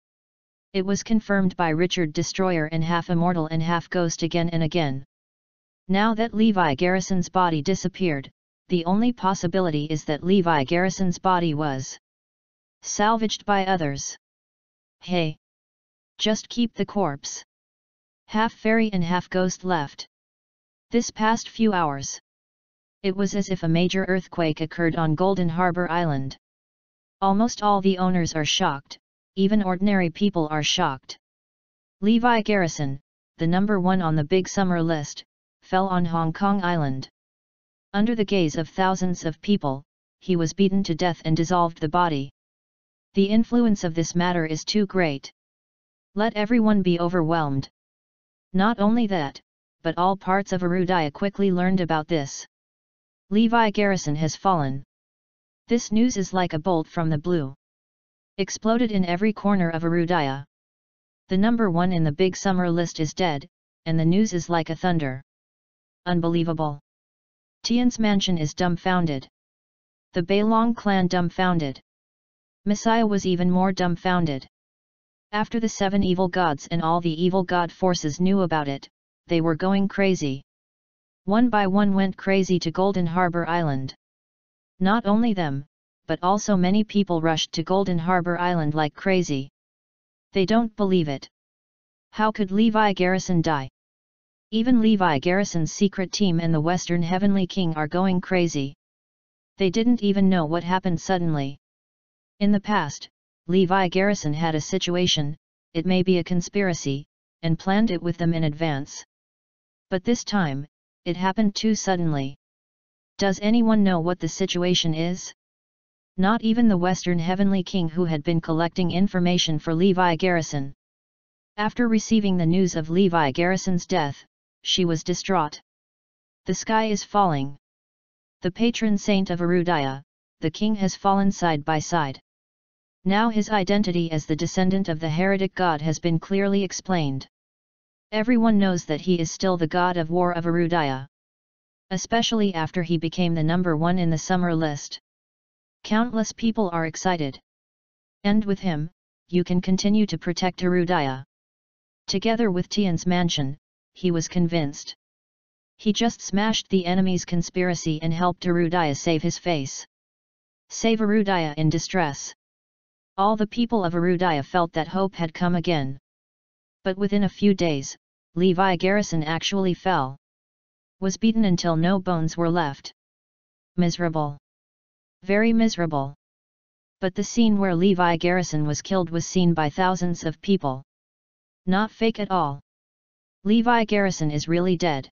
It was confirmed by Richard Destroyer and half immortal and half ghost again and again. Now that Levi Garrison's body disappeared, the only possibility is that Levi Garrison's body was salvaged by others. Hey! Just keep the corpse. Half fairy and half ghost left. This past few hours. It was as if a major earthquake occurred on Golden Harbor Island. Almost all the owners are shocked, even ordinary people are shocked. Levi Garrison, the number one on the Big Summer list, fell on Hong Kong Island. Under the gaze of thousands of people, he was beaten to death and dissolved the body. The influence of this matter is too great. Let everyone be overwhelmed. Not only that, but all parts of Arudaya quickly learned about this. Levi Garrison has fallen. This news is like a bolt from the blue. Exploded in every corner of Arudaya. The number one in the big summer list is dead, and the news is like a thunder. Unbelievable. Tian's mansion is dumbfounded. The Beilong clan dumbfounded. Messiah was even more dumbfounded. After the seven evil gods and all the evil god forces knew about it, they were going crazy. One by one went crazy to Golden Harbor Island. Not only them, but also many people rushed to Golden Harbor Island like crazy. They don't believe it. How could Levi Garrison die? Even Levi Garrison's secret team and the Western Heavenly King are going crazy. They didn't even know what happened suddenly. In the past, Levi Garrison had a situation, it may be a conspiracy, and planned it with them in advance. But this time, it happened too suddenly. Does anyone know what the situation is? Not even the Western Heavenly King who had been collecting information for Levi Garrison. After receiving the news of Levi Garrison's death, she was distraught. The sky is falling. The patron saint of Erudaya, the king has fallen side by side. Now his identity as the descendant of the heretic god has been clearly explained. Everyone knows that he is still the god of war of Erudaya. Especially after he became the number one in the summer list. Countless people are excited. And with him, you can continue to protect Arudaya. Together with Tian's mansion, he was convinced. He just smashed the enemy's conspiracy and helped Arudaya save his face. Save Arudaya in distress. All the people of Arudaya felt that hope had come again. But within a few days, Levi Garrison actually fell. Was beaten until no bones were left. Miserable. Very miserable. But the scene where Levi Garrison was killed was seen by thousands of people. Not fake at all. Levi Garrison is really dead.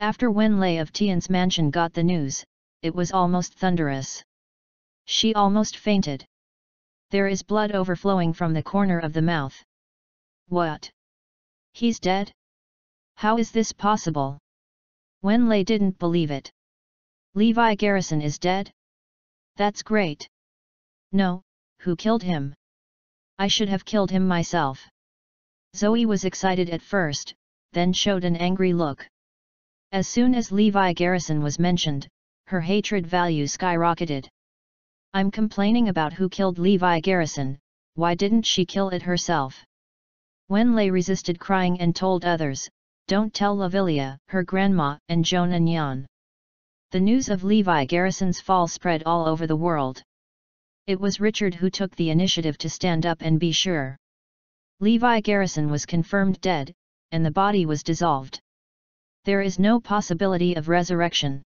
After Wen Lei of Tian's mansion got the news, it was almost thunderous. She almost fainted. There is blood overflowing from the corner of the mouth. What? He's dead? How is this possible? Wen Lei didn't believe it. Levi Garrison is dead? That's great. No, who killed him? I should have killed him myself. Zoe was excited at first, then showed an angry look. As soon as Levi Garrison was mentioned, her hatred value skyrocketed. I'm complaining about who killed Levi Garrison, why didn't she kill it herself? Wen Lei resisted crying and told others, don't tell Lavilia, her grandma, and Joan and Yan. The news of Levi Garrison's fall spread all over the world. It was Richard who took the initiative to stand up and be sure. Levi Garrison was confirmed dead, and the body was dissolved. There is no possibility of resurrection.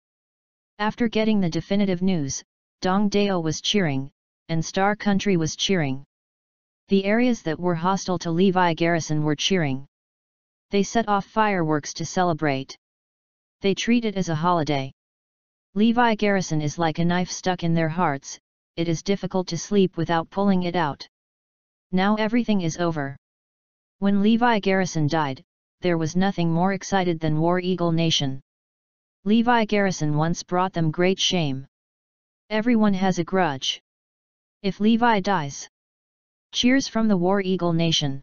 After getting the definitive news, Dong Dao was cheering, and Star Country was cheering. The areas that were hostile to Levi Garrison were cheering. They set off fireworks to celebrate. They treat it as a holiday. Levi Garrison is like a knife stuck in their hearts, it is difficult to sleep without pulling it out. Now everything is over. When Levi Garrison died, there was nothing more excited than War Eagle Nation. Levi Garrison once brought them great shame. Everyone has a grudge. If Levi dies, Cheers from the War Eagle Nation.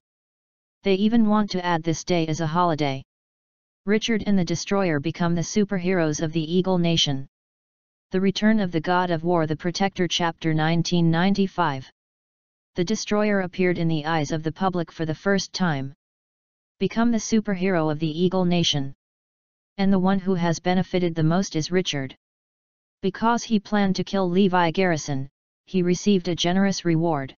They even want to add this day as a holiday. Richard and the Destroyer become the superheroes of the Eagle Nation. The Return of the God of War The Protector Chapter 1995 The Destroyer appeared in the eyes of the public for the first time. Become the superhero of the Eagle Nation. And the one who has benefited the most is Richard. Because he planned to kill Levi Garrison, he received a generous reward.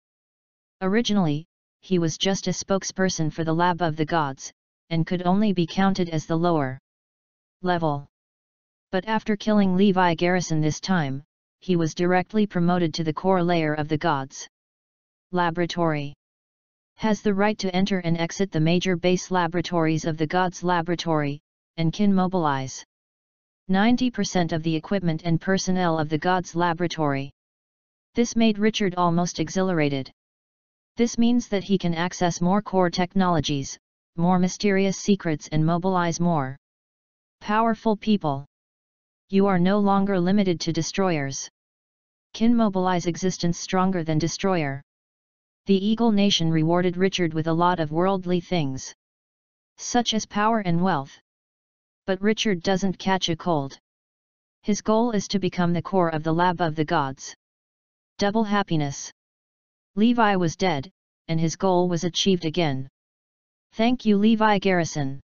Originally, he was just a spokesperson for the Lab of the Gods, and could only be counted as the lower level. But after killing Levi Garrison this time, he was directly promoted to the core layer of the gods. Laboratory has the right to enter and exit the major base laboratories of the gods laboratory, and can mobilize 90% of the equipment and personnel of the gods laboratory. This made Richard almost exhilarated. This means that he can access more core technologies, more mysterious secrets and mobilize more powerful people. You are no longer limited to destroyers. Can mobilize existence stronger than destroyer. The Eagle Nation rewarded Richard with a lot of worldly things. Such as power and wealth. But Richard doesn't catch a cold. His goal is to become the core of the lab of the gods. Double happiness. Levi was dead, and his goal was achieved again. Thank you Levi Garrison.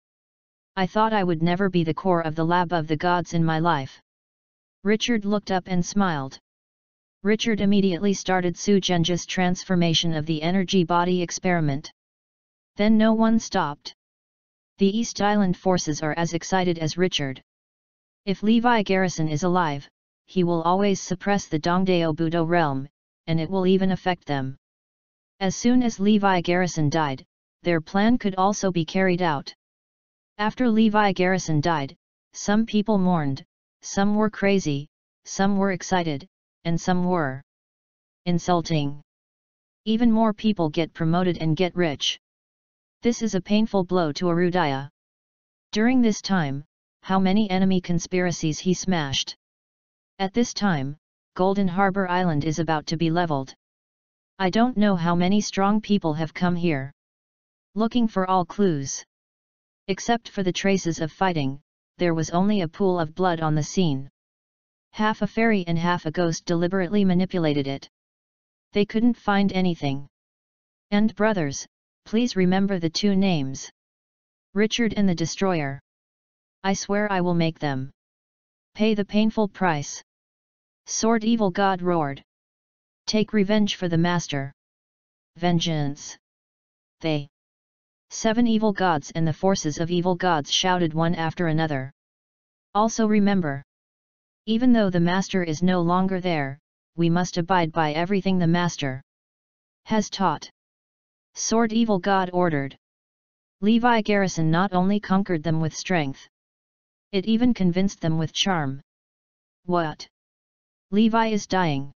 I thought I would never be the core of the lab of the gods in my life. Richard looked up and smiled. Richard immediately started Su Genja's transformation of the energy body experiment. Then no one stopped. The East Island forces are as excited as Richard. If Levi Garrison is alive, he will always suppress the Dongdao Budo realm, and it will even affect them. As soon as Levi Garrison died, their plan could also be carried out. After Levi Garrison died, some people mourned, some were crazy, some were excited, and some were insulting. Even more people get promoted and get rich. This is a painful blow to Arudaya. During this time, how many enemy conspiracies he smashed. At this time, Golden Harbor Island is about to be leveled. I don't know how many strong people have come here. Looking for all clues. Except for the traces of fighting, there was only a pool of blood on the scene. Half a fairy and half a ghost deliberately manipulated it. They couldn't find anything. And brothers, please remember the two names. Richard and the Destroyer. I swear I will make them. Pay the painful price. Sword Evil God roared. Take revenge for the Master. Vengeance. They. Seven evil gods and the forces of evil gods shouted one after another. Also remember. Even though the Master is no longer there, we must abide by everything the Master has taught. Sword Evil God ordered. Levi Garrison not only conquered them with strength. It even convinced them with charm. What? Levi is dying.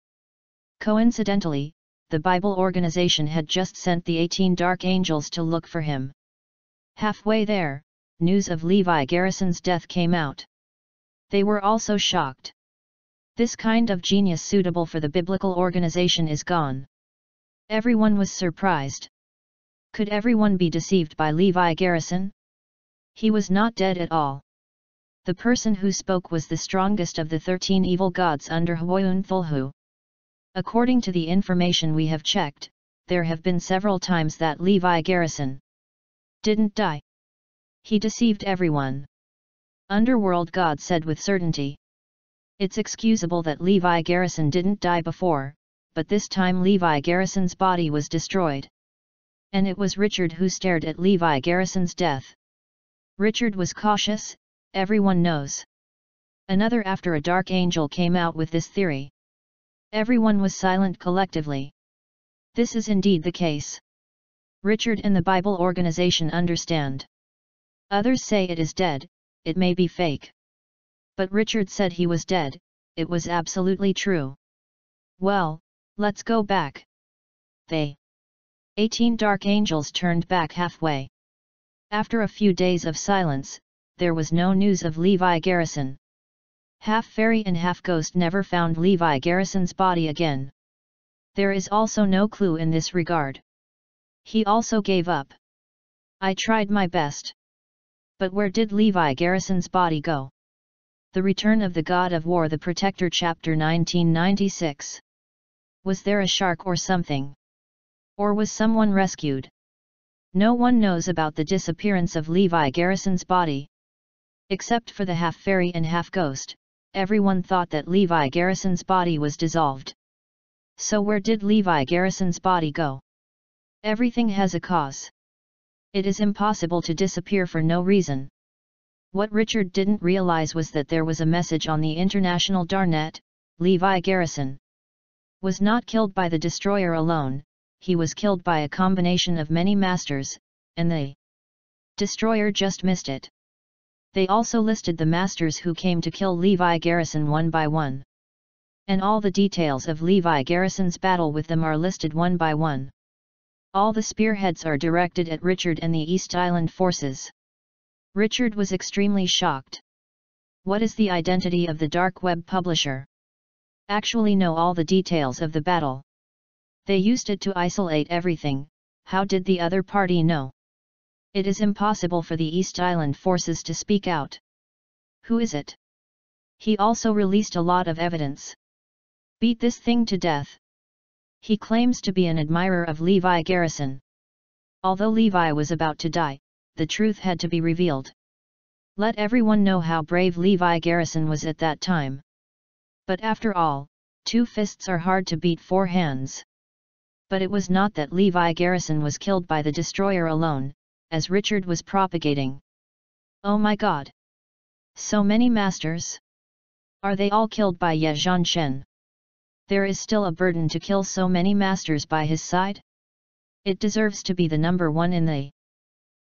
Coincidentally, the Bible organization had just sent the 18 dark angels to look for him. Halfway there, news of Levi Garrison's death came out. They were also shocked. This kind of genius suitable for the biblical organization is gone. Everyone was surprised. Could everyone be deceived by Levi Garrison? He was not dead at all. The person who spoke was the strongest of the thirteen evil gods under Huayun Thulhu. According to the information we have checked, there have been several times that Levi Garrison didn't die. He deceived everyone. Underworld God said with certainty. It's excusable that Levi Garrison didn't die before, but this time Levi Garrison's body was destroyed. And it was Richard who stared at Levi Garrison's death. Richard was cautious, everyone knows. Another after a dark angel came out with this theory. Everyone was silent collectively. This is indeed the case. Richard and the Bible organization understand. Others say it is dead, it may be fake. But Richard said he was dead, it was absolutely true. Well, let's go back. They. 18 dark angels turned back halfway. After a few days of silence, there was no news of Levi Garrison. Half fairy and half ghost never found Levi Garrison's body again. There is also no clue in this regard. He also gave up. I tried my best. But where did Levi Garrison's body go? The Return of the God of War The Protector Chapter 1996 Was there a shark or something? Or was someone rescued? No one knows about the disappearance of Levi Garrison's body. Except for the half-fairy and half-ghost, everyone thought that Levi Garrison's body was dissolved. So where did Levi Garrison's body go? Everything has a cause. It is impossible to disappear for no reason. What Richard didn't realize was that there was a message on the international darknet, Levi Garrison was not killed by the destroyer alone, he was killed by a combination of many masters, and the destroyer just missed it. They also listed the masters who came to kill Levi Garrison one by one. And all the details of Levi Garrison's battle with them are listed one by one. All the spearheads are directed at Richard and the East Island forces. Richard was extremely shocked. What is the identity of the dark web publisher? Actually know all the details of the battle. They used it to isolate everything, how did the other party know? It is impossible for the East Island forces to speak out. Who is it? He also released a lot of evidence. Beat this thing to death. He claims to be an admirer of Levi Garrison. Although Levi was about to die, the truth had to be revealed. Let everyone know how brave Levi Garrison was at that time. But after all, two fists are hard to beat four hands. But it was not that Levi Garrison was killed by the destroyer alone, as Richard was propagating. Oh my god! So many masters? Are they all killed by Ye Zhanshen? there is still a burden to kill so many masters by his side? It deserves to be the number one in the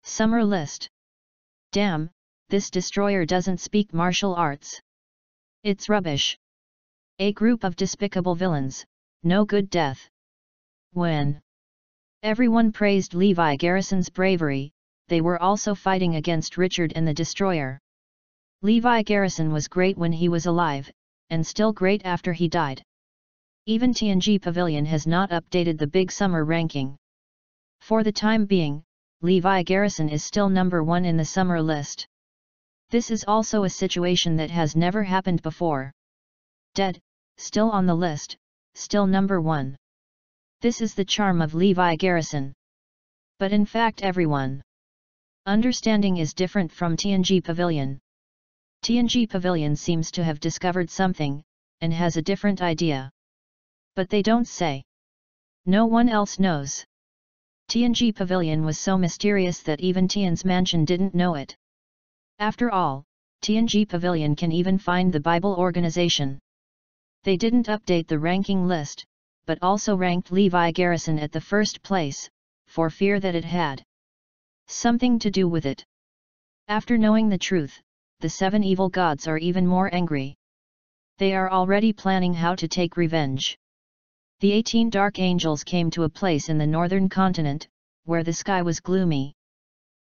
summer list. Damn, this destroyer doesn't speak martial arts. It's rubbish. A group of despicable villains, no good death. When everyone praised Levi Garrison's bravery, they were also fighting against Richard and the destroyer. Levi Garrison was great when he was alive, and still great after he died. Even TNG Pavilion has not updated the Big Summer ranking. For the time being, Levi Garrison is still number one in the summer list. This is also a situation that has never happened before. Dead, still on the list, still number one. This is the charm of Levi Garrison. But in fact everyone understanding is different from TNG Pavilion. TNG Pavilion seems to have discovered something, and has a different idea but they don't say. No one else knows. TNG Pavilion was so mysterious that even Tian's mansion didn't know it. After all, TNG Pavilion can even find the Bible organization. They didn't update the ranking list, but also ranked Levi Garrison at the first place, for fear that it had something to do with it. After knowing the truth, the seven evil gods are even more angry. They are already planning how to take revenge. The eighteen dark angels came to a place in the northern continent, where the sky was gloomy.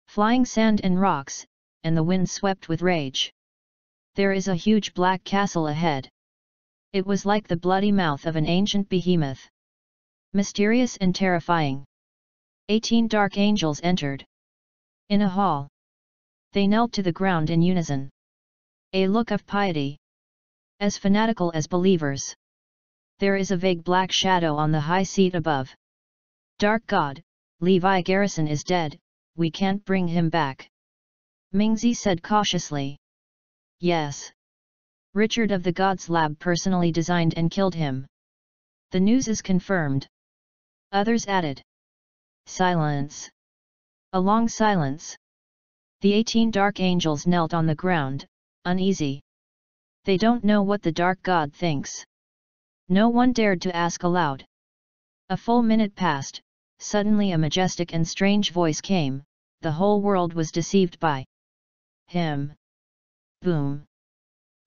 Flying sand and rocks, and the wind swept with rage. There is a huge black castle ahead. It was like the bloody mouth of an ancient behemoth. Mysterious and terrifying. Eighteen dark angels entered. In a hall. They knelt to the ground in unison. A look of piety. As fanatical as believers there is a vague black shadow on the high seat above. Dark God, Levi Garrison is dead, we can't bring him back. Mingzi said cautiously. Yes. Richard of the Gods Lab personally designed and killed him. The news is confirmed. Others added. Silence. A long silence. The eighteen dark angels knelt on the ground, uneasy. They don't know what the dark god thinks. No one dared to ask aloud. A full minute passed, suddenly a majestic and strange voice came, the whole world was deceived by him. Boom!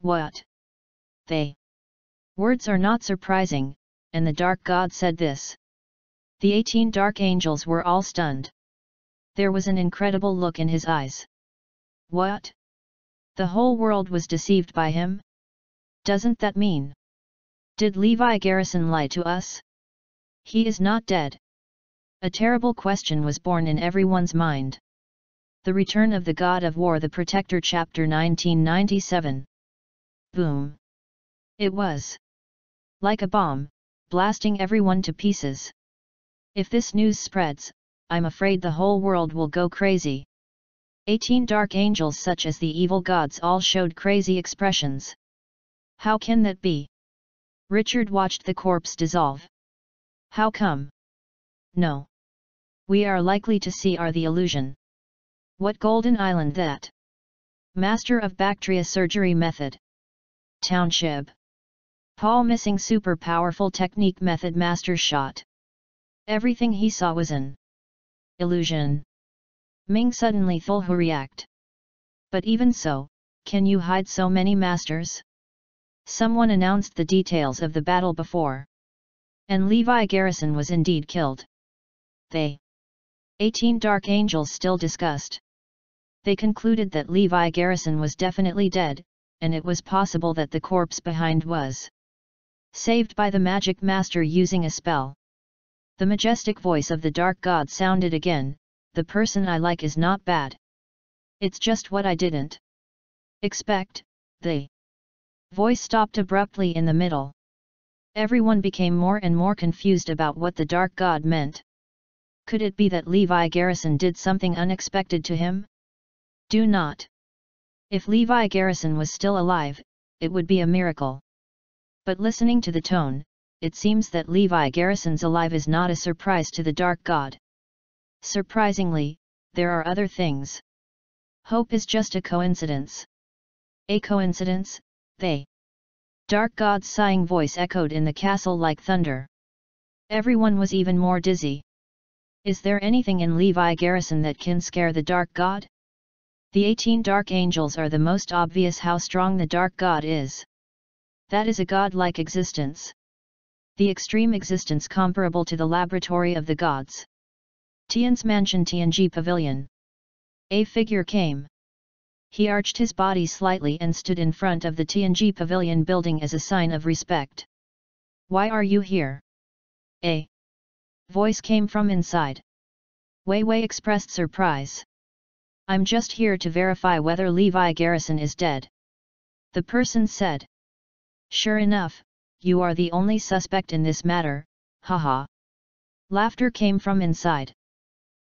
What? They. Words are not surprising, and the dark god said this. The eighteen dark angels were all stunned. There was an incredible look in his eyes. What? The whole world was deceived by him? Doesn't that mean? Did Levi Garrison lie to us? He is not dead. A terrible question was born in everyone's mind. The Return of the God of War The Protector Chapter 1997 Boom! It was like a bomb, blasting everyone to pieces. If this news spreads, I'm afraid the whole world will go crazy. Eighteen dark angels such as the evil gods all showed crazy expressions. How can that be? Richard watched the corpse dissolve. How come? No. We are likely to see are the illusion. What golden island that? Master of Bactria Surgery Method. Township. Paul missing super powerful technique method master shot. Everything he saw was an illusion. Ming suddenly Thulhu react. But even so, can you hide so many masters? Someone announced the details of the battle before. And Levi Garrison was indeed killed. They. 18 Dark Angels still discussed. They concluded that Levi Garrison was definitely dead, and it was possible that the corpse behind was saved by the magic master using a spell. The majestic voice of the dark god sounded again, the person I like is not bad. It's just what I didn't expect, the voice stopped abruptly in the middle. Everyone became more and more confused about what the dark god meant. Could it be that Levi Garrison did something unexpected to him? Do not. If Levi Garrison was still alive, it would be a miracle. But listening to the tone, it seems that Levi Garrison's alive is not a surprise to the Dark God. Surprisingly, there are other things. Hope is just a coincidence. A coincidence, they. Dark God's sighing voice echoed in the castle like thunder. Everyone was even more dizzy. Is there anything in Levi Garrison that can scare the Dark God? The 18 dark angels are the most obvious how strong the dark god is. That is a god-like existence. The extreme existence comparable to the laboratory of the gods. Tian's mansion Tianji Pavilion. A figure came. He arched his body slightly and stood in front of the Tianji Pavilion building as a sign of respect. Why are you here? A voice came from inside. Wei Wei expressed surprise. I'm just here to verify whether Levi Garrison is dead. The person said. Sure enough, you are the only suspect in this matter, haha. Laughter came from inside.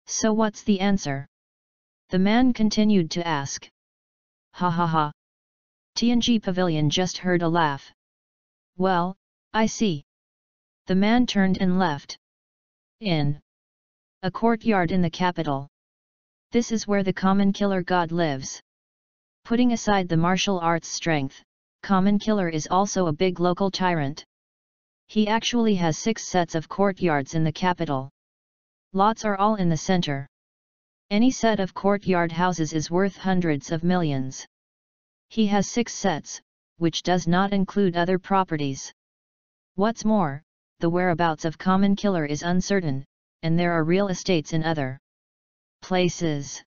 So what's the answer? The man continued to ask. Ha ha ha. Tianji Pavilion just heard a laugh. Well, I see. The man turned and left. In a courtyard in the capital. This is where the common killer god lives. Putting aside the martial arts strength, common killer is also a big local tyrant. He actually has six sets of courtyards in the capital. Lots are all in the center. Any set of courtyard houses is worth hundreds of millions. He has six sets, which does not include other properties. What's more, the whereabouts of common killer is uncertain, and there are real estates in other places.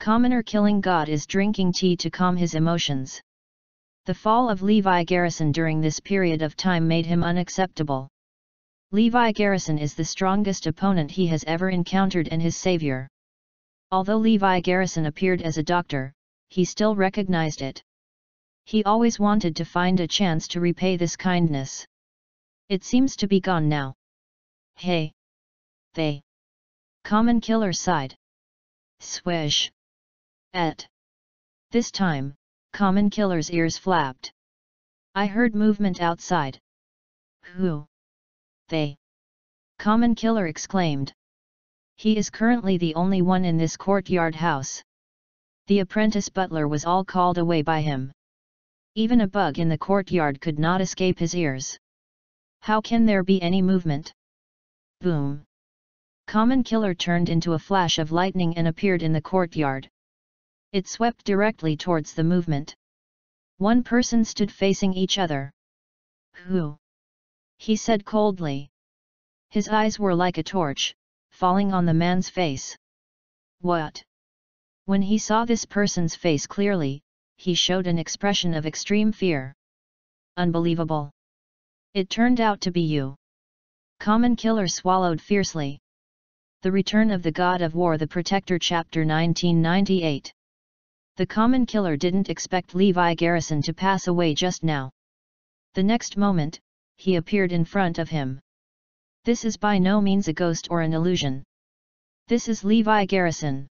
Commoner killing God is drinking tea to calm his emotions. The fall of Levi Garrison during this period of time made him unacceptable. Levi Garrison is the strongest opponent he has ever encountered and his savior. Although Levi Garrison appeared as a doctor, he still recognized it. He always wanted to find a chance to repay this kindness. It seems to be gone now. Hey! They! Common killer sighed. Swish. Et. This time, Common Killer's ears flapped. I heard movement outside. Who? They. Common Killer exclaimed. He is currently the only one in this courtyard house. The apprentice butler was all called away by him. Even a bug in the courtyard could not escape his ears. How can there be any movement? Boom! Common Killer turned into a flash of lightning and appeared in the courtyard. It swept directly towards the movement. One person stood facing each other. Who? He said coldly. His eyes were like a torch, falling on the man's face. What? When he saw this person's face clearly, he showed an expression of extreme fear. Unbelievable. It turned out to be you. Common Killer swallowed fiercely. The Return of the God of War The Protector Chapter 1998 The Common Killer didn't expect Levi Garrison to pass away just now. The next moment, he appeared in front of him. This is by no means a ghost or an illusion. This is Levi Garrison.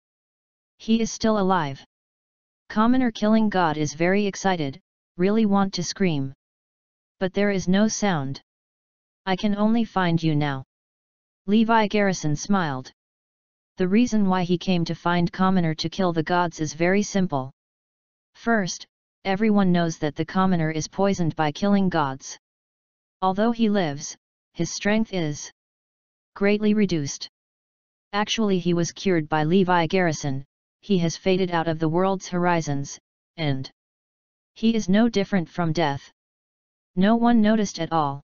He is still alive. Commoner killing God is very excited, really want to scream. But there is no sound. I can only find you now. Levi Garrison smiled. The reason why he came to find Commoner to kill the gods is very simple. First, everyone knows that the Commoner is poisoned by killing gods. Although he lives, his strength is greatly reduced. Actually he was cured by Levi Garrison, he has faded out of the world's horizons, and he is no different from death. No one noticed at all.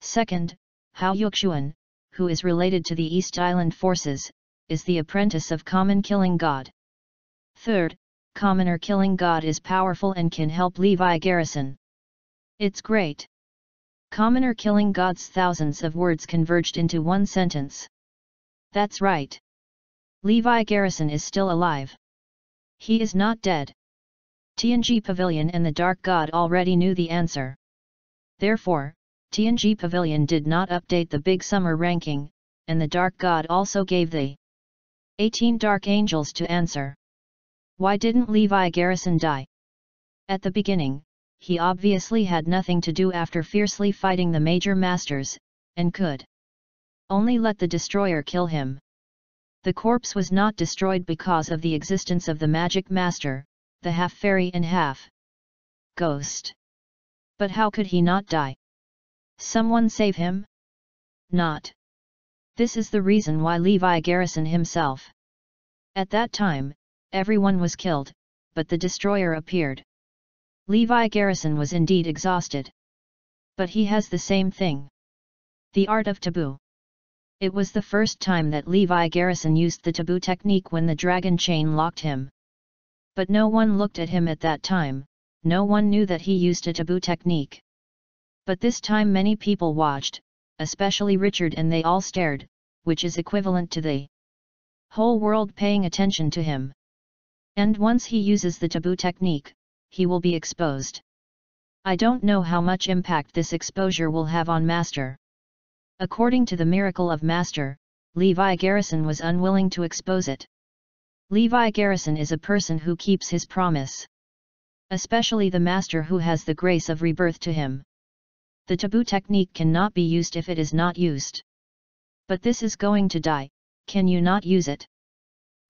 Second, Hao Yuxuan, who is related to the East Island forces, is the apprentice of Common Killing God. Third, Commoner Killing God is powerful and can help Levi Garrison. It's great. Commoner Killing God's thousands of words converged into one sentence. That's right. Levi Garrison is still alive. He is not dead. TNG Pavilion and the Dark God already knew the answer. Therefore, TNG Pavilion did not update the Big Summer ranking, and the Dark God also gave the 18 Dark Angels to answer. Why didn't Levi Garrison die? At the beginning, he obviously had nothing to do after fiercely fighting the Major Masters, and could only let the Destroyer kill him. The corpse was not destroyed because of the existence of the magic master, the half fairy and half ghost. But how could he not die? Someone save him? Not. This is the reason why Levi Garrison himself. At that time, everyone was killed, but the destroyer appeared. Levi Garrison was indeed exhausted. But he has the same thing. The art of taboo. It was the first time that Levi Garrison used the taboo technique when the dragon chain locked him. But no one looked at him at that time, no one knew that he used a taboo technique. But this time many people watched, especially Richard and they all stared, which is equivalent to the whole world paying attention to him. And once he uses the taboo technique, he will be exposed. I don't know how much impact this exposure will have on Master. According to the miracle of Master, Levi Garrison was unwilling to expose it. Levi Garrison is a person who keeps his promise. Especially the Master who has the grace of rebirth to him. The taboo technique cannot be used if it is not used. But this is going to die, can you not use it?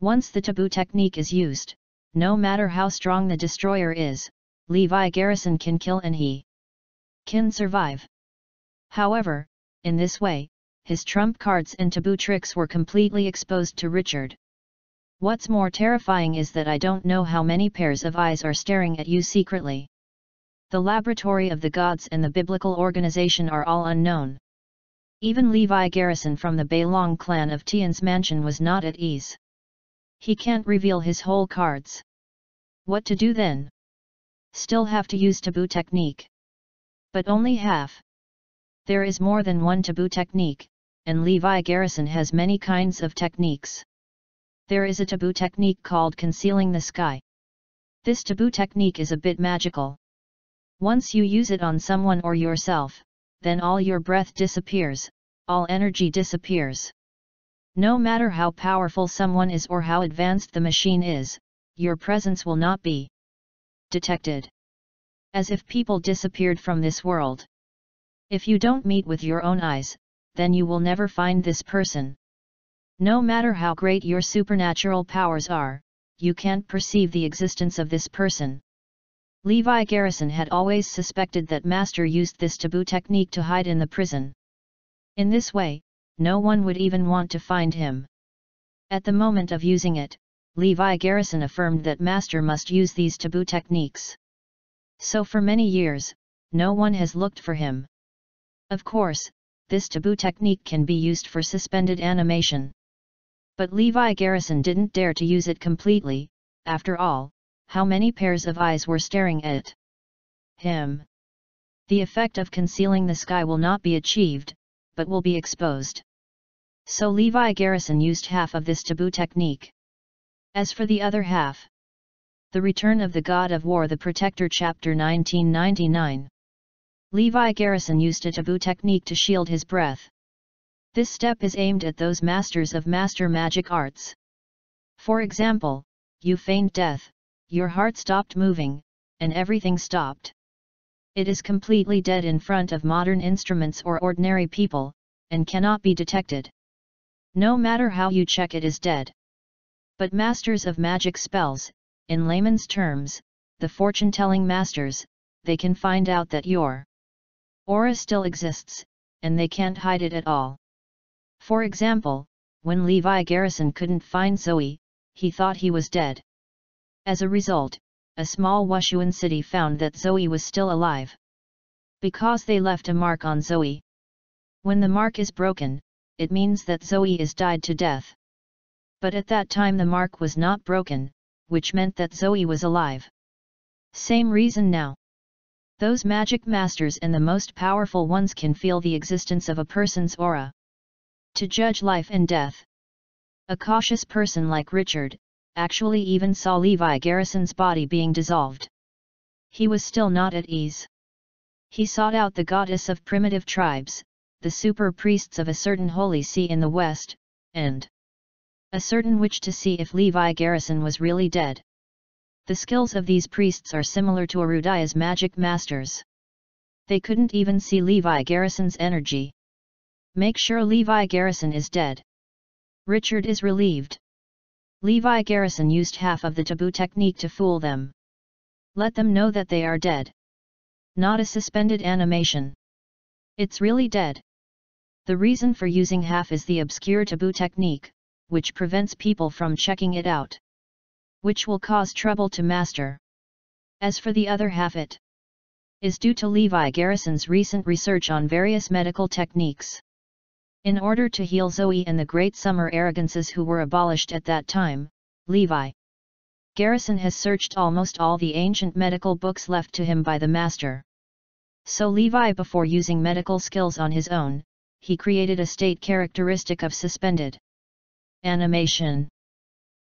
Once the taboo technique is used, no matter how strong the destroyer is, Levi Garrison can kill and he can survive. However, in this way, his trump cards and taboo tricks were completely exposed to Richard. What's more terrifying is that I don't know how many pairs of eyes are staring at you secretly. The laboratory of the gods and the biblical organization are all unknown. Even Levi Garrison from the Beilong clan of Tian's mansion was not at ease. He can't reveal his whole cards. What to do then? Still have to use taboo technique. But only half. There is more than one taboo technique, and Levi Garrison has many kinds of techniques. There is a taboo technique called concealing the sky. This taboo technique is a bit magical. Once you use it on someone or yourself, then all your breath disappears, all energy disappears. No matter how powerful someone is or how advanced the machine is, your presence will not be detected. As if people disappeared from this world. If you don't meet with your own eyes, then you will never find this person. No matter how great your supernatural powers are, you can't perceive the existence of this person. Levi Garrison had always suspected that Master used this taboo technique to hide in the prison. In this way, no one would even want to find him. At the moment of using it, Levi Garrison affirmed that Master must use these taboo techniques. So for many years, no one has looked for him. Of course, this taboo technique can be used for suspended animation. But Levi Garrison didn't dare to use it completely, after all, how many pairs of eyes were staring at him. The effect of concealing the sky will not be achieved, but will be exposed. So Levi Garrison used half of this taboo technique. As for the other half, The Return of the God of War The Protector Chapter 1999 Levi Garrison used a taboo technique to shield his breath. This step is aimed at those masters of master magic arts. For example, you feigned death, your heart stopped moving, and everything stopped. It is completely dead in front of modern instruments or ordinary people, and cannot be detected. No matter how you check it is dead. But masters of magic spells, in layman's terms, the fortune-telling masters, they can find out that your aura still exists, and they can't hide it at all. For example, when Levi Garrison couldn't find Zoe, he thought he was dead. As a result, a small Wushuan city found that Zoe was still alive. Because they left a mark on Zoe. When the mark is broken, it means that Zoe is died to death. But at that time the mark was not broken, which meant that Zoe was alive. Same reason now. Those magic masters and the most powerful ones can feel the existence of a person's aura to judge life and death. A cautious person like Richard, actually even saw Levi Garrison's body being dissolved. He was still not at ease. He sought out the goddess of primitive tribes, the super priests of a certain holy see in the west, and a certain witch to see if Levi Garrison was really dead. The skills of these priests are similar to Arudaya's magic masters. They couldn't even see Levi Garrison's energy. Make sure Levi Garrison is dead. Richard is relieved. Levi Garrison used half of the taboo technique to fool them. Let them know that they are dead. Not a suspended animation. It's really dead. The reason for using half is the obscure taboo technique, which prevents people from checking it out. Which will cause trouble to master. As for the other half it is due to Levi Garrison's recent research on various medical techniques. In order to heal Zoe and the great summer arrogances who were abolished at that time, Levi Garrison has searched almost all the ancient medical books left to him by the master. So Levi before using medical skills on his own, he created a state characteristic of suspended animation.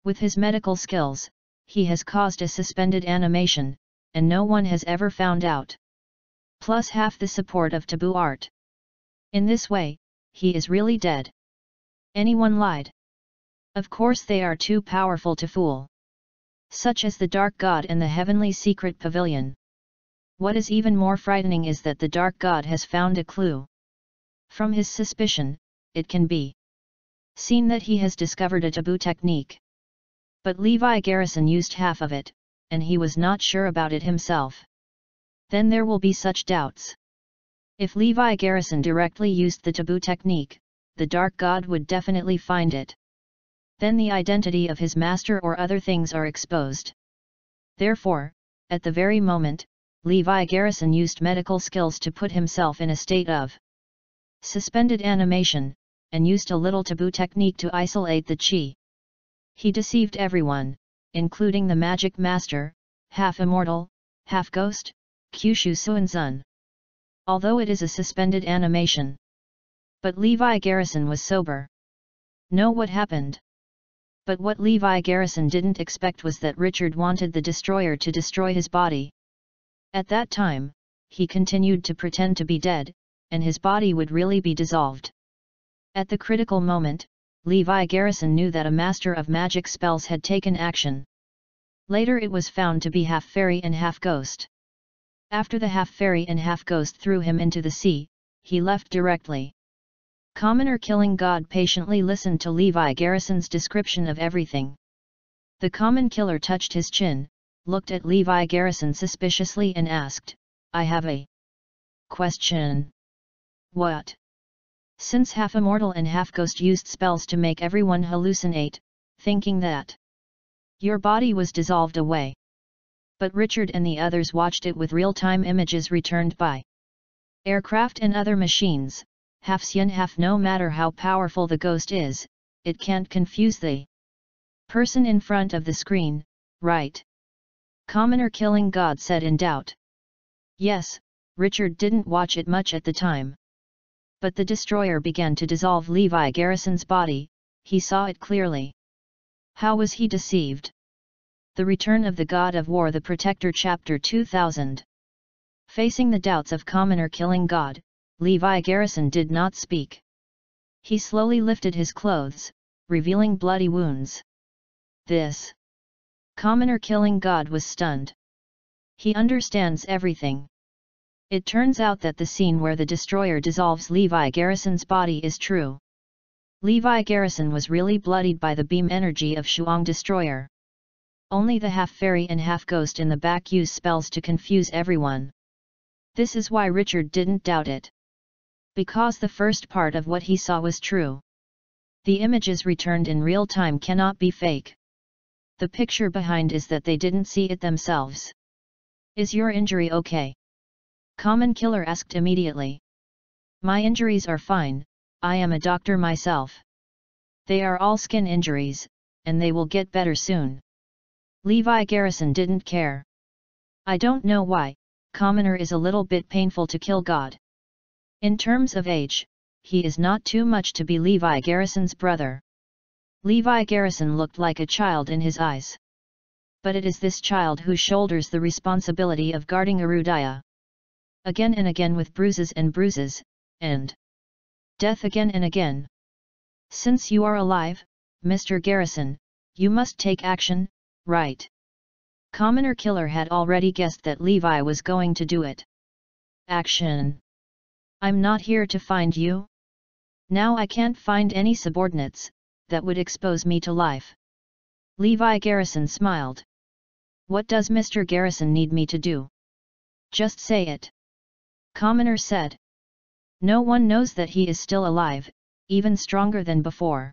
With his medical skills, he has caused a suspended animation, and no one has ever found out. Plus half the support of taboo art. In this way, he is really dead. Anyone lied? Of course they are too powerful to fool. Such as the Dark God and the Heavenly Secret Pavilion. What is even more frightening is that the Dark God has found a clue. From his suspicion, it can be seen that he has discovered a taboo technique. But Levi Garrison used half of it, and he was not sure about it himself. Then there will be such doubts. If Levi Garrison directly used the taboo technique, the Dark God would definitely find it. Then the identity of his master or other things are exposed. Therefore, at the very moment, Levi Garrison used medical skills to put himself in a state of suspended animation, and used a little taboo technique to isolate the chi. He deceived everyone, including the magic master, half immortal, half ghost, Kyushu Suanzun although it is a suspended animation. But Levi Garrison was sober. Know what happened? But what Levi Garrison didn't expect was that Richard wanted the destroyer to destroy his body. At that time, he continued to pretend to be dead, and his body would really be dissolved. At the critical moment, Levi Garrison knew that a master of magic spells had taken action. Later it was found to be half fairy and half ghost. After the half-fairy and half-ghost threw him into the sea, he left directly. Commoner Killing God patiently listened to Levi Garrison's description of everything. The common killer touched his chin, looked at Levi Garrison suspiciously and asked, I have a question. What? Since half immortal and half ghost used spells to make everyone hallucinate, thinking that your body was dissolved away. But Richard and the others watched it with real-time images returned by aircraft and other machines, half sien half no matter how powerful the ghost is, it can't confuse the person in front of the screen, right? Commoner killing God said in doubt. Yes, Richard didn't watch it much at the time. But the destroyer began to dissolve Levi Garrison's body, he saw it clearly. How was he deceived? The Return of the God of War The Protector Chapter 2000 Facing the doubts of Commoner killing God, Levi Garrison did not speak. He slowly lifted his clothes, revealing bloody wounds. This Commoner killing God was stunned. He understands everything. It turns out that the scene where the destroyer dissolves Levi Garrison's body is true. Levi Garrison was really bloodied by the beam energy of Shuang Destroyer. Only the half-fairy and half-ghost in the back use spells to confuse everyone. This is why Richard didn't doubt it. Because the first part of what he saw was true. The images returned in real time cannot be fake. The picture behind is that they didn't see it themselves. Is your injury okay? Common Killer asked immediately. My injuries are fine, I am a doctor myself. They are all skin injuries, and they will get better soon. Levi Garrison didn't care. I don't know why, Commoner is a little bit painful to kill God. In terms of age, he is not too much to be Levi Garrison's brother. Levi Garrison looked like a child in his eyes. But it is this child who shoulders the responsibility of guarding Arudaya. Again and again with bruises and bruises, and death again and again. Since you are alive, Mr. Garrison, you must take action, right? Commoner Killer had already guessed that Levi was going to do it. Action! I'm not here to find you. Now I can't find any subordinates, that would expose me to life. Levi Garrison smiled. What does Mr. Garrison need me to do? Just say it. Commoner said. No one knows that he is still alive, even stronger than before.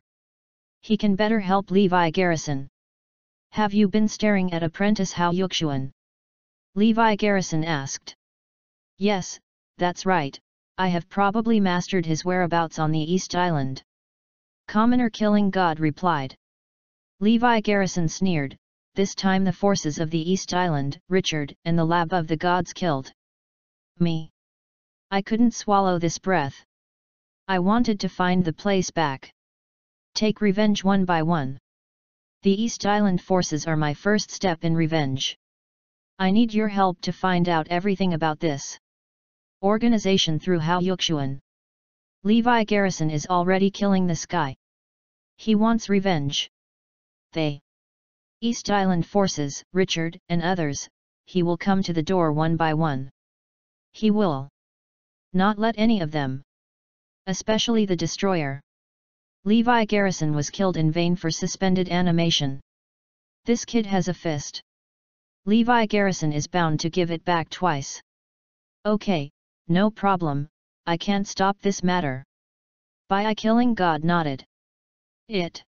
He can better help Levi Garrison. Have you been staring at apprentice Hao Yuxuan? Levi Garrison asked. Yes, that's right, I have probably mastered his whereabouts on the East Island. Commoner Killing God replied. Levi Garrison sneered, this time the forces of the East Island, Richard, and the lab of the gods killed. Me. I couldn't swallow this breath. I wanted to find the place back. Take revenge one by one. The East Island forces are my first step in revenge. I need your help to find out everything about this. Organization through Hao Yuxuan. Levi Garrison is already killing the sky. He wants revenge. They. East Island forces, Richard, and others, he will come to the door one by one. He will. Not let any of them. Especially the destroyer. Levi Garrison was killed in vain for suspended animation. This kid has a fist. Levi Garrison is bound to give it back twice. Okay, no problem, I can't stop this matter. By I killing God nodded. It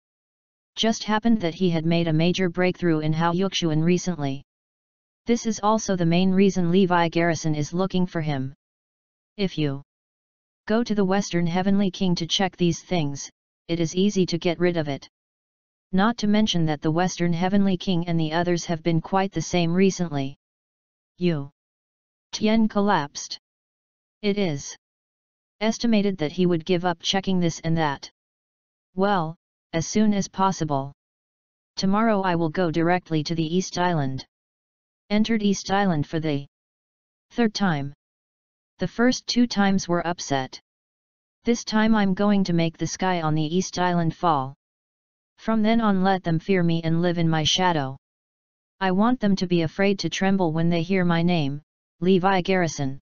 just happened that he had made a major breakthrough in Hao Yuxuan recently. This is also the main reason Levi Garrison is looking for him. If you go to the Western Heavenly King to check these things, it is easy to get rid of it. Not to mention that the Western Heavenly King and the others have been quite the same recently. You. Tian collapsed. It is estimated that he would give up checking this and that. Well, as soon as possible. Tomorrow I will go directly to the East Island. Entered East Island for the third time. The first two times were upset. This time I'm going to make the sky on the East Island fall. From then on let them fear me and live in my shadow. I want them to be afraid to tremble when they hear my name, Levi Garrison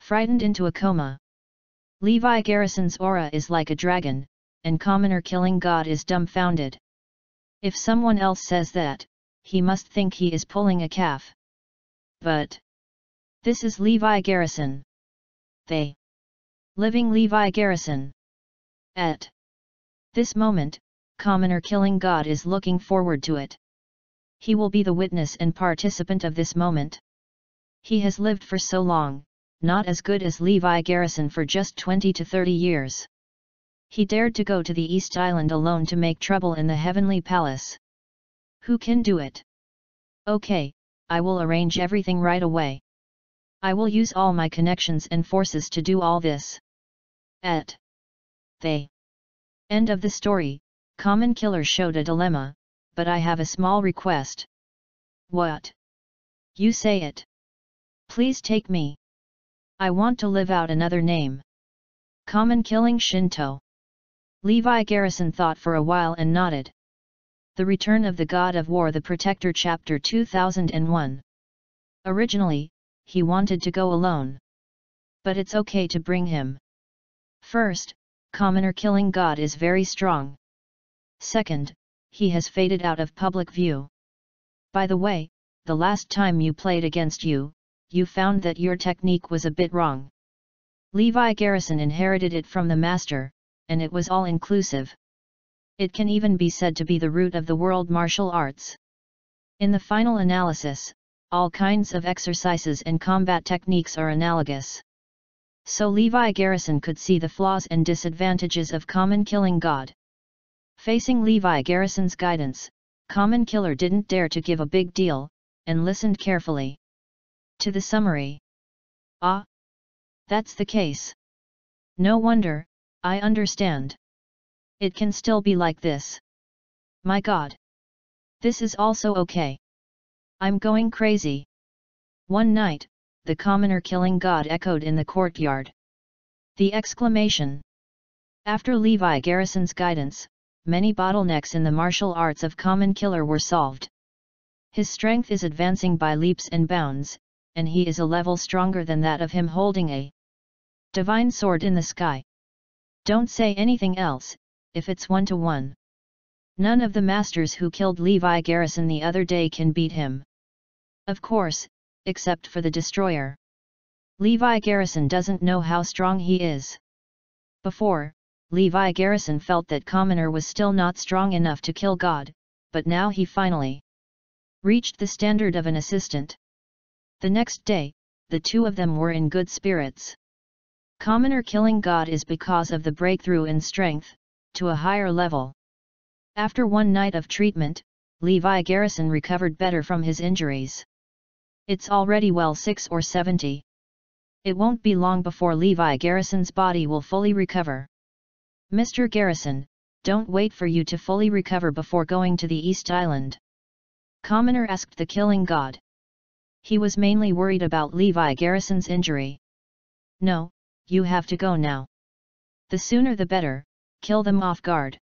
frightened into a coma. Levi Garrison's aura is like a dragon, and commoner killing god is dumbfounded. If someone else says that, he must think he is pulling a calf. But this is Levi Garrison. They living Levi Garrison. At this moment, Commoner Killing God is looking forward to it. He will be the witness and participant of this moment. He has lived for so long, not as good as Levi Garrison for just 20 to 30 years. He dared to go to the East Island alone to make trouble in the Heavenly Palace. Who can do it? Okay, I will arrange everything right away. I will use all my connections and forces to do all this. At they end of the story, Common Killer showed a dilemma, but I have a small request. What? You say it. Please take me. I want to live out another name. Common Killing Shinto. Levi Garrison thought for a while and nodded. The Return of the God of War The Protector Chapter 2001 Originally, he wanted to go alone. But it's okay to bring him. First, Commoner Killing God is very strong. Second, he has faded out of public view. By the way, the last time you played against you, you found that your technique was a bit wrong. Levi Garrison inherited it from the master, and it was all-inclusive. It can even be said to be the root of the world martial arts. In the final analysis, all kinds of exercises and combat techniques are analogous. So Levi Garrison could see the flaws and disadvantages of Common Killing God. Facing Levi Garrison's guidance, Common Killer didn't dare to give a big deal, and listened carefully. To the summary. Ah! That's the case. No wonder, I understand. It can still be like this. My god. This is also okay. I'm going crazy. One night, the commoner killing god echoed in the courtyard. The exclamation. After Levi Garrison's guidance, many bottlenecks in the martial arts of common killer were solved. His strength is advancing by leaps and bounds, and he is a level stronger than that of him holding a divine sword in the sky. Don't say anything else, if it's one to one. None of the masters who killed Levi Garrison the other day can beat him. Of course, except for the destroyer. Levi Garrison doesn't know how strong he is. Before, Levi Garrison felt that Commoner was still not strong enough to kill God, but now he finally reached the standard of an assistant. The next day, the two of them were in good spirits. Commoner killing God is because of the breakthrough in strength, to a higher level. After one night of treatment, Levi Garrison recovered better from his injuries. It's already well 6 or 70. It won't be long before Levi Garrison's body will fully recover. Mr. Garrison, don't wait for you to fully recover before going to the East Island. Commoner asked the killing god. He was mainly worried about Levi Garrison's injury. No, you have to go now. The sooner the better, kill them off guard.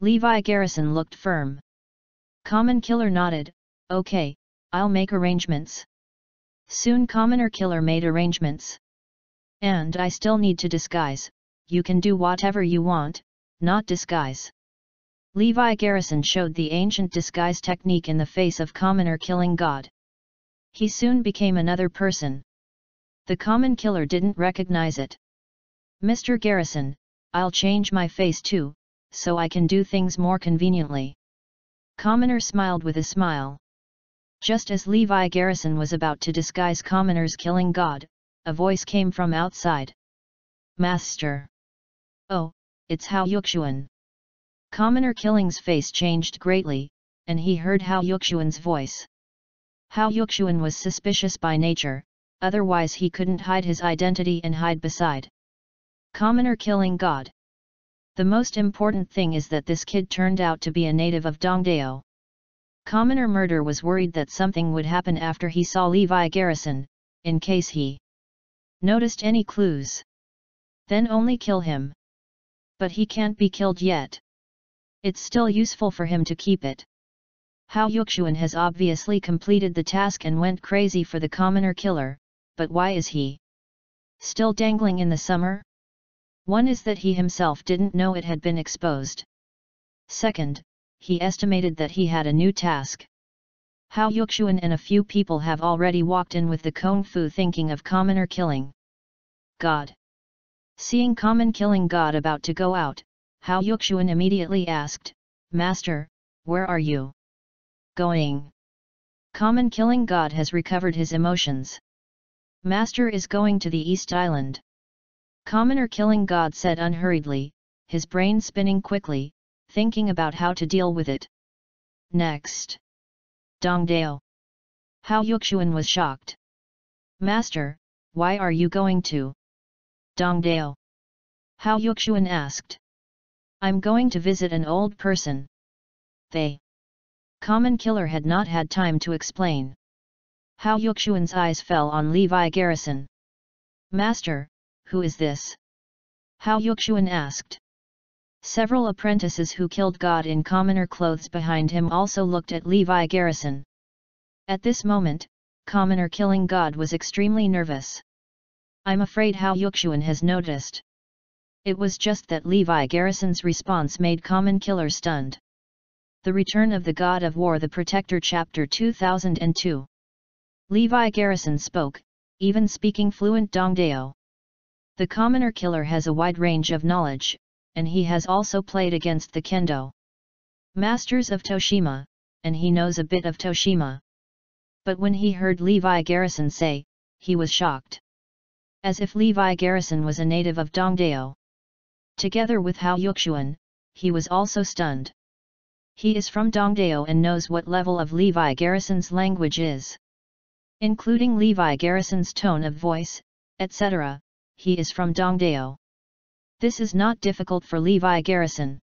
Levi Garrison looked firm. Common Killer nodded, okay, I'll make arrangements. Soon Commoner Killer made arrangements. And I still need to disguise, you can do whatever you want, not disguise. Levi Garrison showed the ancient disguise technique in the face of Commoner Killing God. He soon became another person. The common killer didn't recognize it. Mr. Garrison, I'll change my face too, so I can do things more conveniently. Commoner smiled with a smile. Just as Levi Garrison was about to disguise Commoner's killing god, a voice came from outside. Master! Oh, it's Hao Yuxuan. Commoner Killing's face changed greatly, and he heard Hao Yuxuan's voice. Hao Yuxuan was suspicious by nature, otherwise he couldn't hide his identity and hide beside. Commoner killing God. The most important thing is that this kid turned out to be a native of Dongdao. Commoner Murder was worried that something would happen after he saw Levi Garrison, in case he noticed any clues. Then only kill him. But he can't be killed yet. It's still useful for him to keep it. Hao Yuxuan has obviously completed the task and went crazy for the commoner killer, but why is he still dangling in the summer? One is that he himself didn't know it had been exposed. Second, he estimated that he had a new task. Hao Yuxuan and a few people have already walked in with the Kung Fu thinking of commoner killing. God. Seeing common killing God about to go out, Hao Yuxuan immediately asked, Master, where are you? Going. Common killing God has recovered his emotions. Master is going to the East Island. Commoner killing God said unhurriedly, his brain spinning quickly, thinking about how to deal with it. Next. Dongdao. Hao Yuxuan was shocked. Master, why are you going to? Dongdao. Hao Yuxuan asked. I'm going to visit an old person. They. Common Killer had not had time to explain. Hao Yuxuan's eyes fell on Levi Garrison. Master, who is this? Hao Yuxuan asked. Several apprentices who killed God in commoner clothes behind him also looked at Levi Garrison. At this moment, commoner killing God was extremely nervous. I'm afraid Hao Yuxuan has noticed. It was just that Levi Garrison's response made Common Killer stunned. The Return of the God of War The Protector Chapter 2002 Levi Garrison spoke, even speaking fluent Dongdao. The Commoner Killer has a wide range of knowledge, and he has also played against the Kendo Masters of Toshima, and he knows a bit of Toshima. But when he heard Levi Garrison say, he was shocked. As if Levi Garrison was a native of Dongdao. Together with Hao Yuxuan, he was also stunned. He is from Dongdao and knows what level of Levi Garrison's language is. Including Levi Garrison's tone of voice, etc., he is from Dongdao. This is not difficult for Levi Garrison.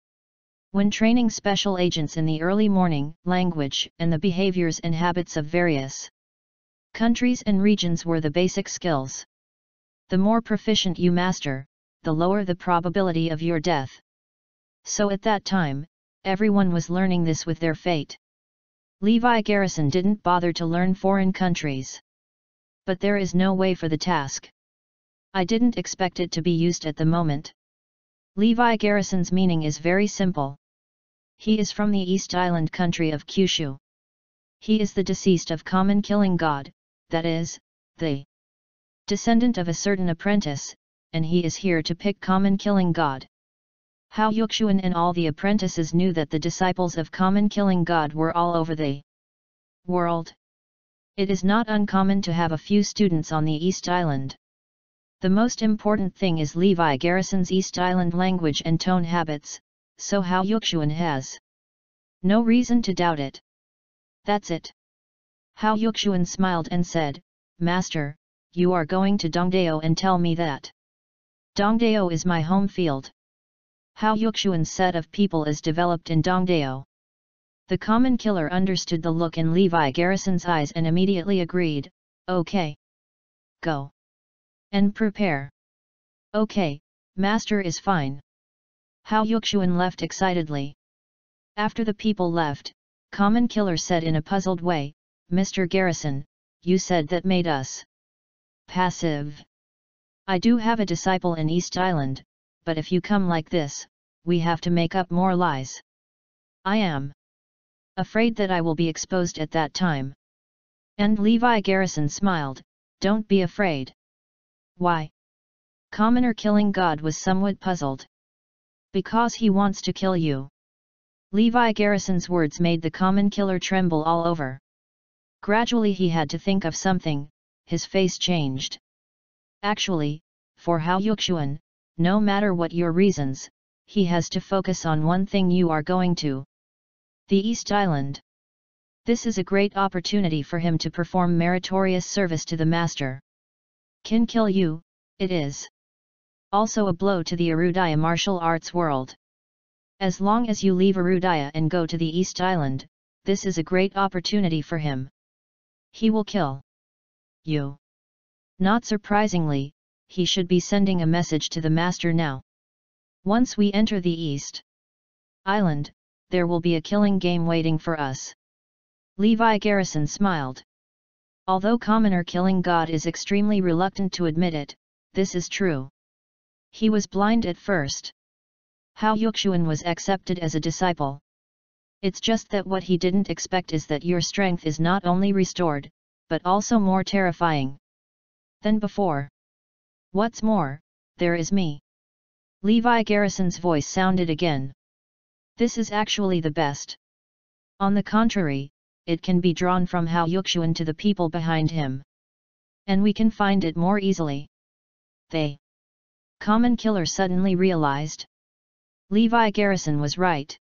When training special agents in the early morning, language and the behaviors and habits of various countries and regions were the basic skills. The more proficient you master, the lower the probability of your death. So at that time, everyone was learning this with their fate. Levi Garrison didn't bother to learn foreign countries. But there is no way for the task. I didn't expect it to be used at the moment. Levi Garrison's meaning is very simple. He is from the East Island country of Kyushu. He is the deceased of common killing god, that is, the descendant of a certain apprentice, and he is here to pick common killing god. Hao Yuxuan and all the apprentices knew that the disciples of Common Killing God were all over the world. It is not uncommon to have a few students on the East Island. The most important thing is Levi Garrison's East Island language and tone habits, so Hao Yuxuan has no reason to doubt it. That's it. Hao Yuxuan smiled and said, Master, you are going to Dongdao and tell me that. Dongdao is my home field. Hao Yuxuan's set of people is developed in Dongdao. The common killer understood the look in Levi Garrison's eyes and immediately agreed, okay. Go. And prepare. Okay, master is fine. Hao Yuxuan left excitedly. After the people left, Common Killer said in a puzzled way, Mr. Garrison, you said that made us passive. I do have a disciple in East Island, but if you come like this, we have to make up more lies. I am afraid that I will be exposed at that time. And Levi Garrison smiled, don't be afraid. Why? Commoner killing God was somewhat puzzled. Because he wants to kill you. Levi Garrison's words made the common killer tremble all over. Gradually he had to think of something, his face changed. Actually, for Hao Yuxuan, no matter what your reasons, he has to focus on one thing you are going to. The East Island. This is a great opportunity for him to perform meritorious service to the master. Can kill you, it is. Also a blow to the Arudaya martial arts world. As long as you leave Arudaya and go to the East Island, this is a great opportunity for him. He will kill you. Not surprisingly, he should be sending a message to the master now. Once we enter the East Island, there will be a killing game waiting for us. Levi Garrison smiled. Although commoner killing God is extremely reluctant to admit it, this is true. He was blind at first. Hao Yuxuan was accepted as a disciple. It's just that what he didn't expect is that your strength is not only restored, but also more terrifying than before. What's more, there is me. Levi Garrison's voice sounded again. This is actually the best. On the contrary, it can be drawn from Hao Yuxuan to the people behind him. And we can find it more easily. They. Common Killer suddenly realized. Levi Garrison was right.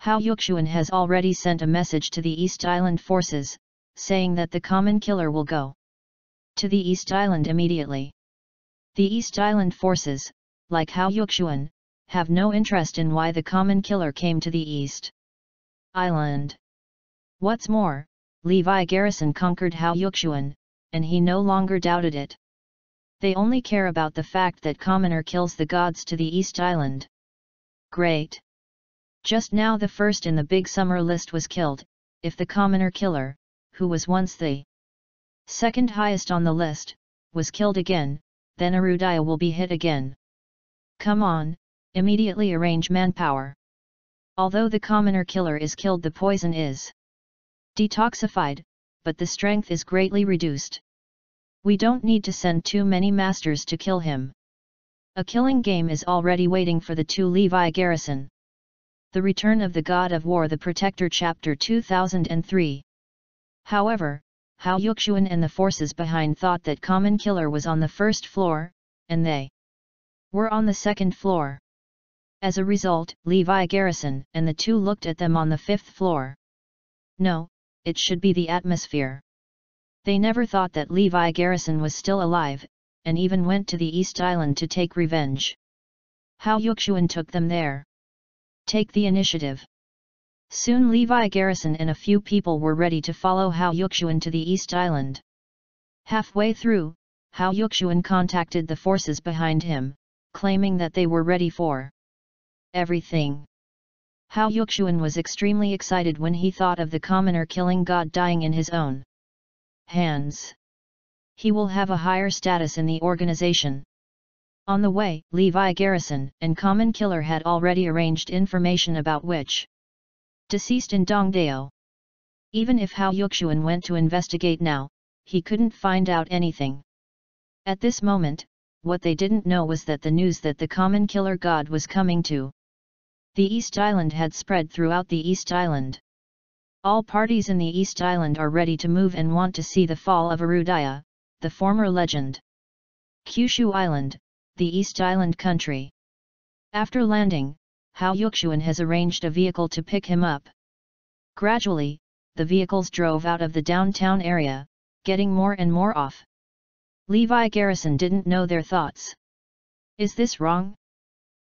Hao Yuxuan has already sent a message to the East Island forces, saying that the Common Killer will go to the East Island immediately. The East Island forces, like Hao Yuxuan, have no interest in why the Common Killer came to the East Island. What's more, Levi Garrison conquered Hao Yuxuan, and he no longer doubted it. They only care about the fact that Commoner kills the gods to the East Island. Great! Just now the first in the Big Summer list was killed, if the commoner killer, who was once the second highest on the list, was killed again, then Erudaya will be hit again. Come on, immediately arrange manpower. Although the commoner killer is killed the poison is detoxified, but the strength is greatly reduced. We don't need to send too many masters to kill him. A killing game is already waiting for the two Levi garrison. The Return of the God of War The Protector Chapter 2003 However, Hao Yuxuan and the forces behind thought that Common Killer was on the first floor, and they were on the second floor. As a result, Levi Garrison and the two looked at them on the fifth floor. No, it should be the atmosphere. They never thought that Levi Garrison was still alive, and even went to the East Island to take revenge. Hao Yuxuan took them there take the initiative. Soon Levi Garrison and a few people were ready to follow Hao Yuxuan to the East Island. Halfway through, Hao Yuxuan contacted the forces behind him, claiming that they were ready for everything. Hao Yuxuan was extremely excited when he thought of the commoner killing god dying in his own hands. He will have a higher status in the organization. On the way, Levi Garrison and Common Killer had already arranged information about which deceased in Dongdao. Even if Hao Yuxuan went to investigate now, he couldn't find out anything. At this moment, what they didn't know was that the news that the Common Killer God was coming to the East Island had spread throughout the East Island. All parties in the East Island are ready to move and want to see the fall of Erudaya, the former legend. Kyushu Island, the East Island country. After landing, Hao Yuxuan has arranged a vehicle to pick him up. Gradually, the vehicles drove out of the downtown area, getting more and more off. Levi Garrison didn't know their thoughts. Is this wrong?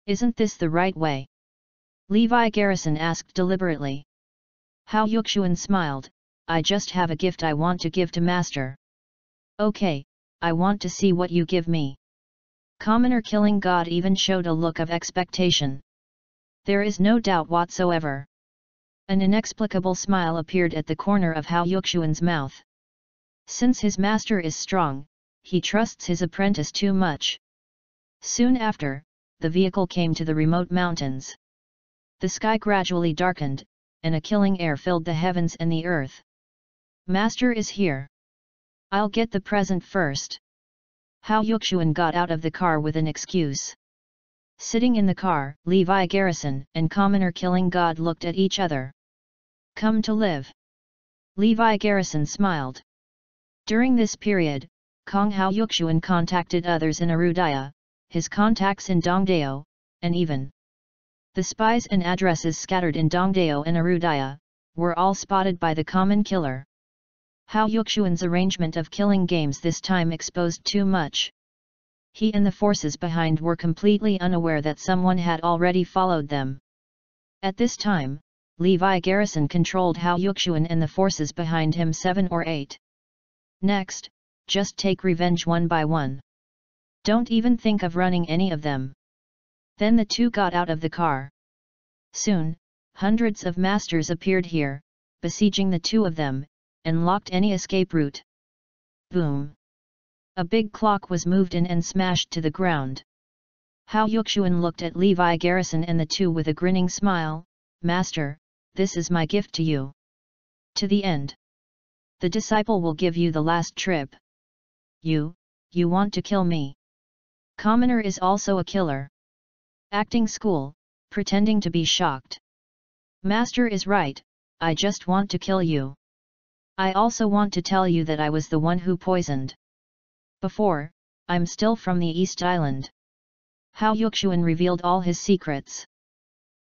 Isn't this the right way? Levi Garrison asked deliberately. Hao Yuxuan smiled, I just have a gift I want to give to Master. Okay, I want to see what you give me. Commoner killing god even showed a look of expectation. There is no doubt whatsoever. An inexplicable smile appeared at the corner of Hao Yuxuan's mouth. Since his master is strong, he trusts his apprentice too much. Soon after, the vehicle came to the remote mountains. The sky gradually darkened, and a killing air filled the heavens and the earth. Master is here. I'll get the present first. Hao Yuxuan got out of the car with an excuse. Sitting in the car, Levi Garrison and Commoner Killing God looked at each other. Come to live. Levi Garrison smiled. During this period, Kong Hao Yuxuan contacted others in Arudaya, his contacts in Dongdao, and even the spies and addresses scattered in Dongdao and Arudaya, were all spotted by the common killer. Hao Yuxuan's arrangement of killing games this time exposed too much. He and the forces behind were completely unaware that someone had already followed them. At this time, Levi Garrison controlled Hao Yuxuan and the forces behind him seven or eight. Next, just take revenge one by one. Don't even think of running any of them. Then the two got out of the car. Soon, hundreds of masters appeared here, besieging the two of them, and locked any escape route. Boom! A big clock was moved in and smashed to the ground. Hao Yuxuan looked at Levi Garrison and the two with a grinning smile, Master, this is my gift to you. To the end. The disciple will give you the last trip. You, you want to kill me. Commoner is also a killer. Acting school, pretending to be shocked. Master is right, I just want to kill you. I also want to tell you that I was the one who poisoned. Before, I'm still from the East Island. Hao Yuxuan revealed all his secrets.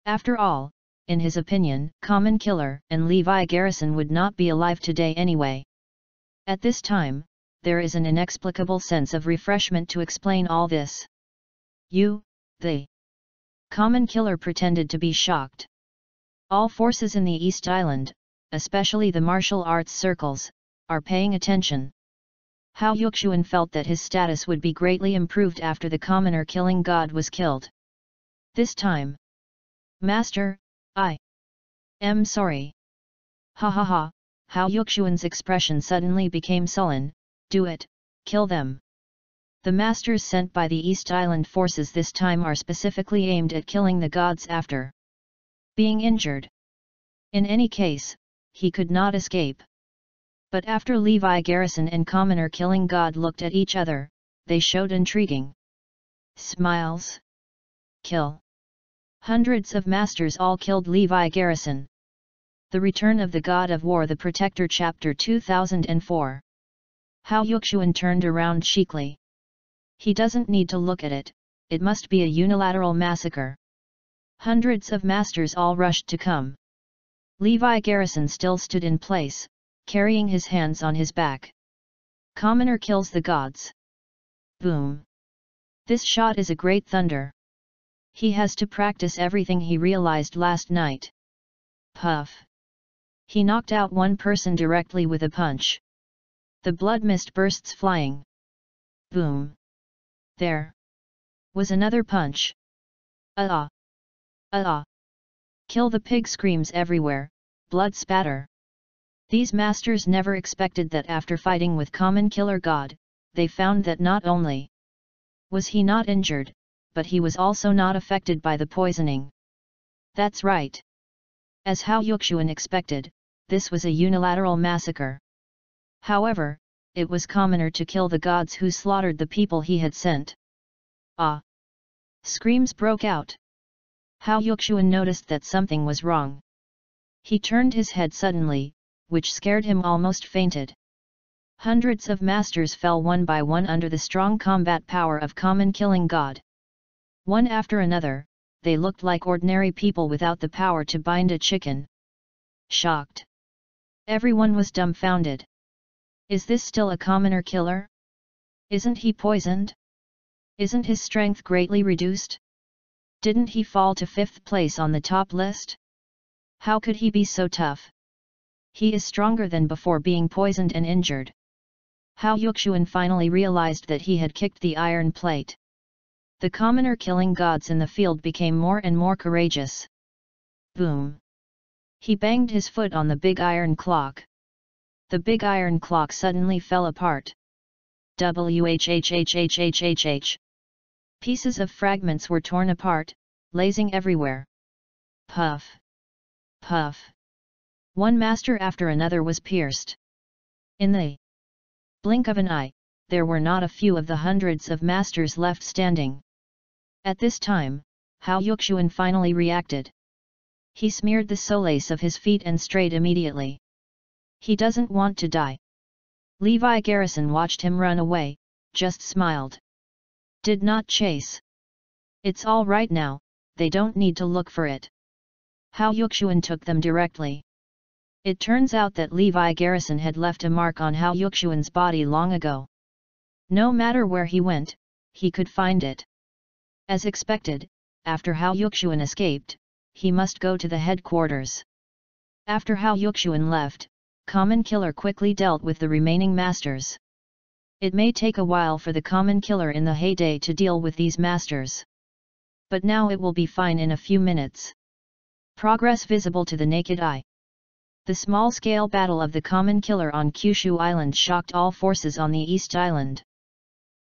After all, in his opinion, Common Killer and Levi Garrison would not be alive today anyway. At this time, there is an inexplicable sense of refreshment to explain all this. You, the Common Killer pretended to be shocked. All forces in the East Island, especially the martial arts circles, are paying attention. Hao Yuxuan felt that his status would be greatly improved after the commoner killing god was killed. This time. Master, I am sorry. Ha ha ha, Hao Yuxuan's expression suddenly became sullen, do it, kill them. The masters sent by the East Island forces this time are specifically aimed at killing the gods after being injured. In any case, he could not escape. But after Levi Garrison and Commoner Killing God looked at each other, they showed intriguing smiles. Kill. Hundreds of masters all killed Levi Garrison. The Return of the God of War The Protector Chapter 2004 Hao Yuxuan turned around cheekly. He doesn't need to look at it, it must be a unilateral massacre. Hundreds of masters all rushed to come. Levi Garrison still stood in place, carrying his hands on his back. Commoner kills the gods. Boom. This shot is a great thunder. He has to practice everything he realized last night. Puff. He knocked out one person directly with a punch. The blood mist bursts flying. Boom. There. Was another punch. Ah. Ah ah! Kill the pig screams everywhere, blood spatter. These masters never expected that after fighting with common killer god, they found that not only was he not injured, but he was also not affected by the poisoning. That's right. As Hao Yuxuan expected, this was a unilateral massacre. However, it was commoner to kill the gods who slaughtered the people he had sent. Ah! Screams broke out. Hao Yuxuan noticed that something was wrong. He turned his head suddenly, which scared him almost fainted. Hundreds of masters fell one by one under the strong combat power of common killing god. One after another, they looked like ordinary people without the power to bind a chicken. Shocked. Everyone was dumbfounded. Is this still a commoner killer? Isn't he poisoned? Isn't his strength greatly reduced? Didn't he fall to fifth place on the top list? How could he be so tough? He is stronger than before being poisoned and injured. Hao Yuxuan finally realized that he had kicked the iron plate. The commoner killing gods in the field became more and more courageous. Boom! He banged his foot on the big iron clock. The big iron clock suddenly fell apart. WHHHHHHH Pieces of fragments were torn apart, lazing everywhere. Puff! Puff! One master after another was pierced. In the blink of an eye, there were not a few of the hundreds of masters left standing. At this time, Hao Yuxuan finally reacted. He smeared the solace of his feet and strayed immediately. He doesn't want to die. Levi Garrison watched him run away, just smiled. Did not chase. It's all right now, they don't need to look for it. Hao Yuxuan took them directly. It turns out that Levi Garrison had left a mark on Hao Yuxuan's body long ago. No matter where he went, he could find it. As expected, after Hao Yuxuan escaped, he must go to the headquarters. After Hao Yuxuan left, Common Killer quickly dealt with the remaining masters. It may take a while for the common killer in the heyday to deal with these masters. But now it will be fine in a few minutes. Progress visible to the naked eye. The small-scale battle of the common killer on Kyushu Island shocked all forces on the East Island.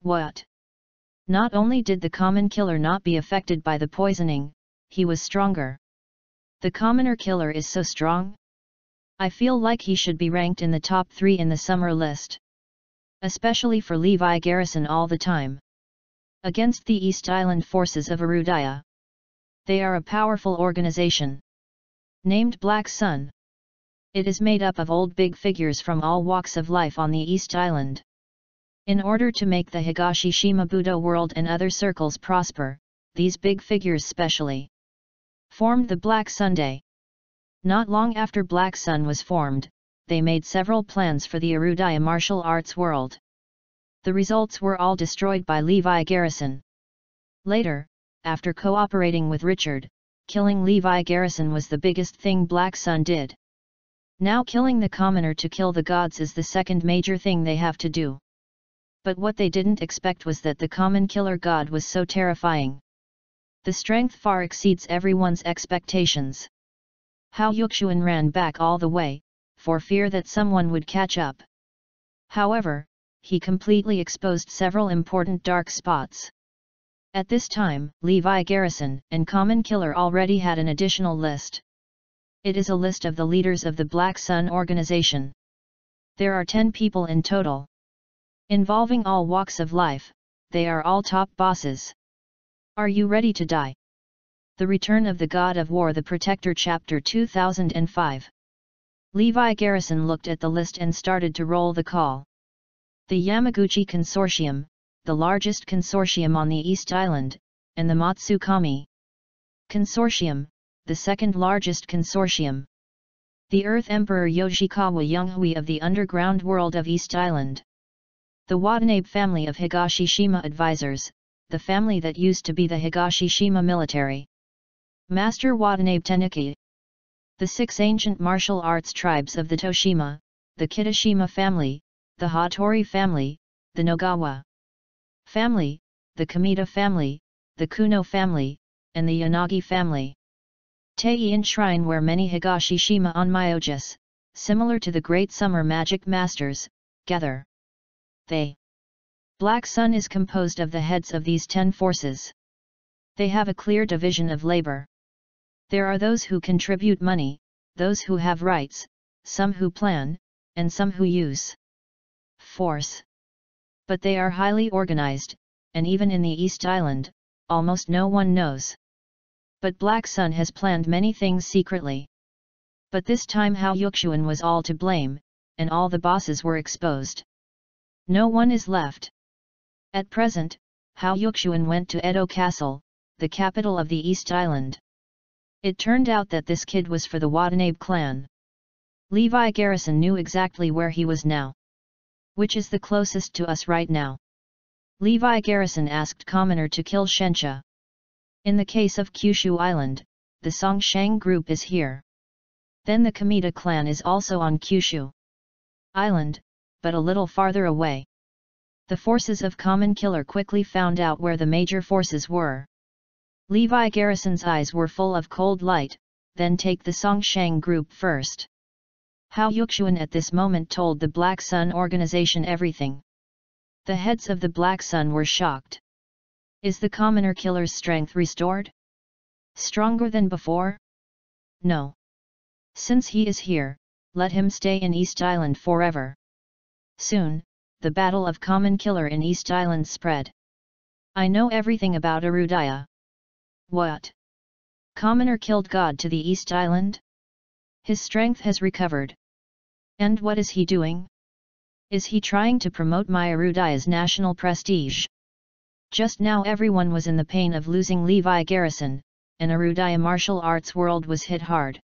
What? Not only did the common killer not be affected by the poisoning, he was stronger. The commoner killer is so strong? I feel like he should be ranked in the top 3 in the summer list. Especially for Levi Garrison all the time. Against the East Island forces of Arudaya. They are a powerful organization. Named Black Sun. It is made up of old big figures from all walks of life on the East Island. In order to make the Higashi Shima Budo world and other circles prosper, these big figures specially formed the Black Sunday. Not long after Black Sun was formed, they made several plans for the Erudaya martial arts world. The results were all destroyed by Levi Garrison. Later, after cooperating with Richard, killing Levi Garrison was the biggest thing Black Sun did. Now killing the commoner to kill the gods is the second major thing they have to do. But what they didn't expect was that the common killer god was so terrifying. The strength far exceeds everyone's expectations. Hao Yuxuan ran back all the way, for fear that someone would catch up. However, he completely exposed several important dark spots. At this time, Levi Garrison and Common Killer already had an additional list. It is a list of the leaders of the Black Sun organization. There are 10 people in total. Involving all walks of life, they are all top bosses. Are you ready to die? The Return of the God of War The Protector Chapter 2005 Levi Garrison looked at the list and started to roll the call. The Yamaguchi Consortium, the largest consortium on the East Island, and the Matsukami Consortium, the second largest consortium. The Earth Emperor Yoshikawa Yonghui of the underground world of East Island. The Watanabe family of Higashishima advisors, the family that used to be the Higashishima military. Master Watanabe Tenuki The six ancient martial arts tribes of the Toshima, the Kitashima family, the Hattori family, the Nogawa family, the Kamita family, the Kuno family, and the Yanagi family. Teiin Shrine where many Higashishima Onmyoges, similar to the great summer magic masters, gather. They Black Sun is composed of the heads of these ten forces. They have a clear division of labor. There are those who contribute money, those who have rights, some who plan, and some who use force. But they are highly organized, and even in the East Island, almost no one knows. But Black Sun has planned many things secretly. But this time Hao Yuxuan was all to blame, and all the bosses were exposed. No one is left. At present, Hao Yuxuan went to Edo Castle, the capital of the East Island. It turned out that this kid was for the Watanabe clan. Levi Garrison knew exactly where he was now. Which is the closest to us right now? Levi Garrison asked Commoner to kill Shencha. In the case of Kyushu Island, the Songshang group is here. Then the Kamita clan is also on Kyushu Island, but a little farther away. The forces of Common Killer quickly found out where the major forces were. Levi Garrison's eyes were full of cold light, then take the Songshang group first. Hao Yuxuan at this moment told the Black Sun organization everything. The heads of the Black Sun were shocked. Is the commoner killer's strength restored? Stronger than before? No. Since he is here, let him stay in East Island forever. Soon, the battle of Common Killer in East Island spread. I know everything about Erudaya. What? Commoner killed God to the East Island? His strength has recovered. And what is he doing? Is he trying to promote Myrudaya's national prestige? Just now everyone was in the pain of losing Levi Garrison, and Erudaya martial arts world was hit hard.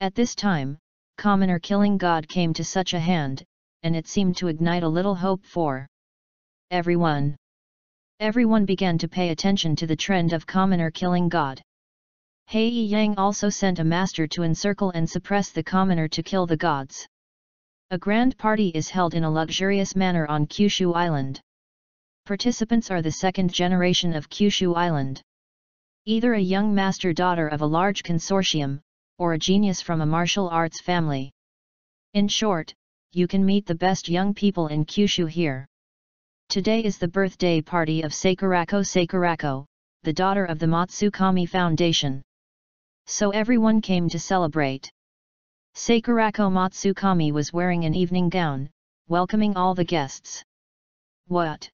At this time, Commoner killing God came to such a hand, and it seemed to ignite a little hope for everyone. Everyone began to pay attention to the trend of commoner killing God. Hei Yang also sent a master to encircle and suppress the commoner to kill the gods. A grand party is held in a luxurious manner on Kyushu Island. Participants are the second generation of Kyushu Island. Either a young master daughter of a large consortium, or a genius from a martial arts family. In short, you can meet the best young people in Kyushu here. Today is the birthday party of Sakurako Sakurako, the daughter of the Matsukami Foundation. So everyone came to celebrate. Sakurako Matsukami was wearing an evening gown, welcoming all the guests. What?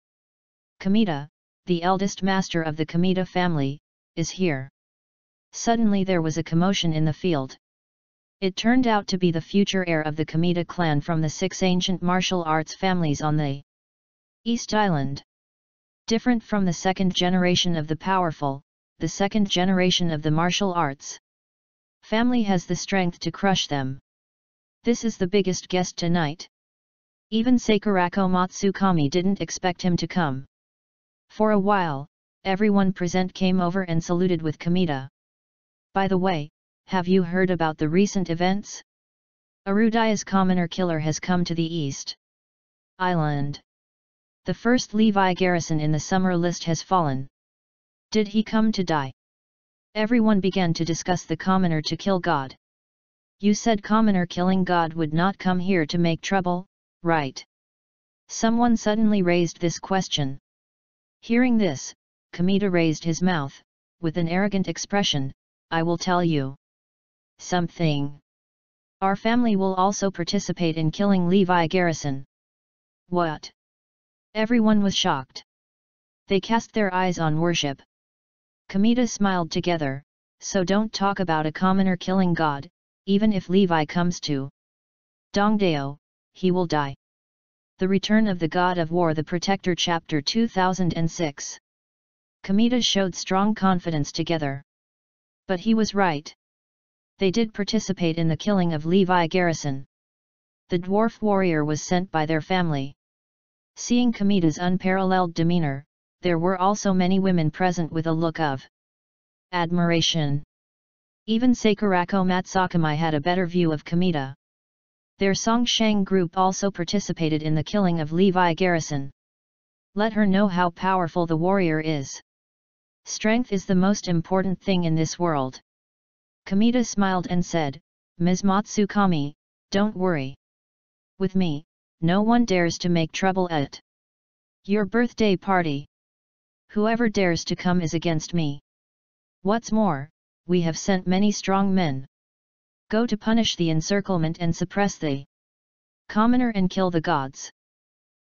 Kamita, the eldest master of the Kamita family, is here. Suddenly there was a commotion in the field. It turned out to be the future heir of the Kamita clan from the six ancient martial arts families on the East Island. Different from the second generation of the powerful, the second generation of the martial arts. Family has the strength to crush them. This is the biggest guest tonight. Even Sakurako Matsukami didn't expect him to come. For a while, everyone present came over and saluted with Kamita. By the way, have you heard about the recent events? Arudaya's commoner killer has come to the east island. The first Levi garrison in the summer list has fallen. Did he come to die? Everyone began to discuss the commoner to kill God. You said commoner killing God would not come here to make trouble, right? Someone suddenly raised this question. Hearing this, Kamita raised his mouth, with an arrogant expression, I will tell you something. Our family will also participate in killing Levi Garrison. What? Everyone was shocked. They cast their eyes on worship. Kamita smiled together, so don't talk about a commoner killing God, even if Levi comes to Dongdao, he will die. The Return of the God of War The Protector Chapter 2006 Kamita showed strong confidence together. But he was right they did participate in the killing of Levi Garrison. The dwarf warrior was sent by their family. Seeing Kamita's unparalleled demeanor, there were also many women present with a look of admiration. Even Sakurako Matsukami had a better view of Kamita. Their Songshang group also participated in the killing of Levi Garrison. Let her know how powerful the warrior is. Strength is the most important thing in this world. Kamita smiled and said, Ms. Matsukami, don't worry. With me, no one dares to make trouble at your birthday party. Whoever dares to come is against me. What's more, we have sent many strong men. Go to punish the encirclement and suppress the commoner and kill the gods.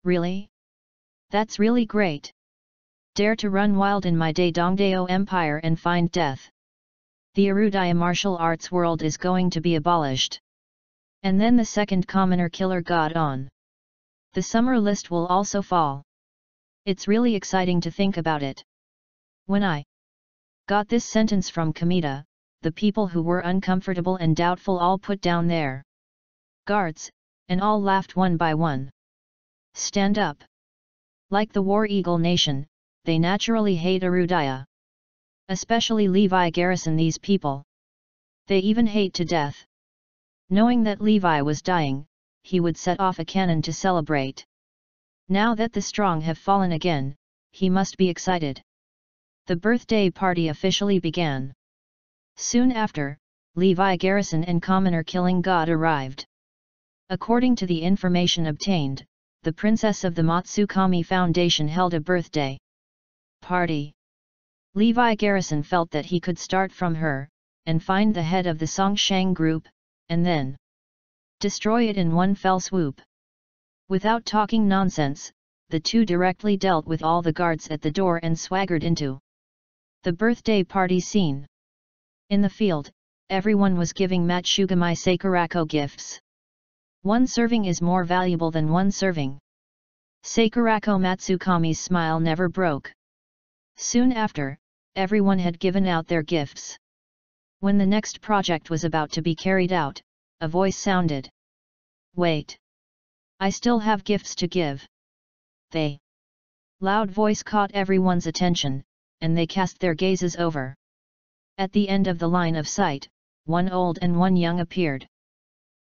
Really? That's really great. Dare to run wild in my Dongdao Empire and find death the Arudaya martial arts world is going to be abolished. And then the second commoner killer god on. The summer list will also fall. It's really exciting to think about it. When I got this sentence from Kamita, the people who were uncomfortable and doubtful all put down their guards, and all laughed one by one. Stand up! Like the War Eagle Nation, they naturally hate Arudaya. Especially Levi Garrison these people. They even hate to death. Knowing that Levi was dying, he would set off a cannon to celebrate. Now that the strong have fallen again, he must be excited. The birthday party officially began. Soon after, Levi Garrison and Commoner Killing God arrived. According to the information obtained, the princess of the Matsukami Foundation held a birthday party. Levi Garrison felt that he could start from her, and find the head of the Songshang group, and then destroy it in one fell swoop. Without talking nonsense, the two directly dealt with all the guards at the door and swaggered into the birthday party scene. In the field, everyone was giving Matsukami Sakurako gifts. One serving is more valuable than one serving. Sakurako Matsukami's smile never broke. Soon after, everyone had given out their gifts. When the next project was about to be carried out, a voice sounded. Wait! I still have gifts to give. They. Loud voice caught everyone's attention, and they cast their gazes over. At the end of the line of sight, one old and one young appeared.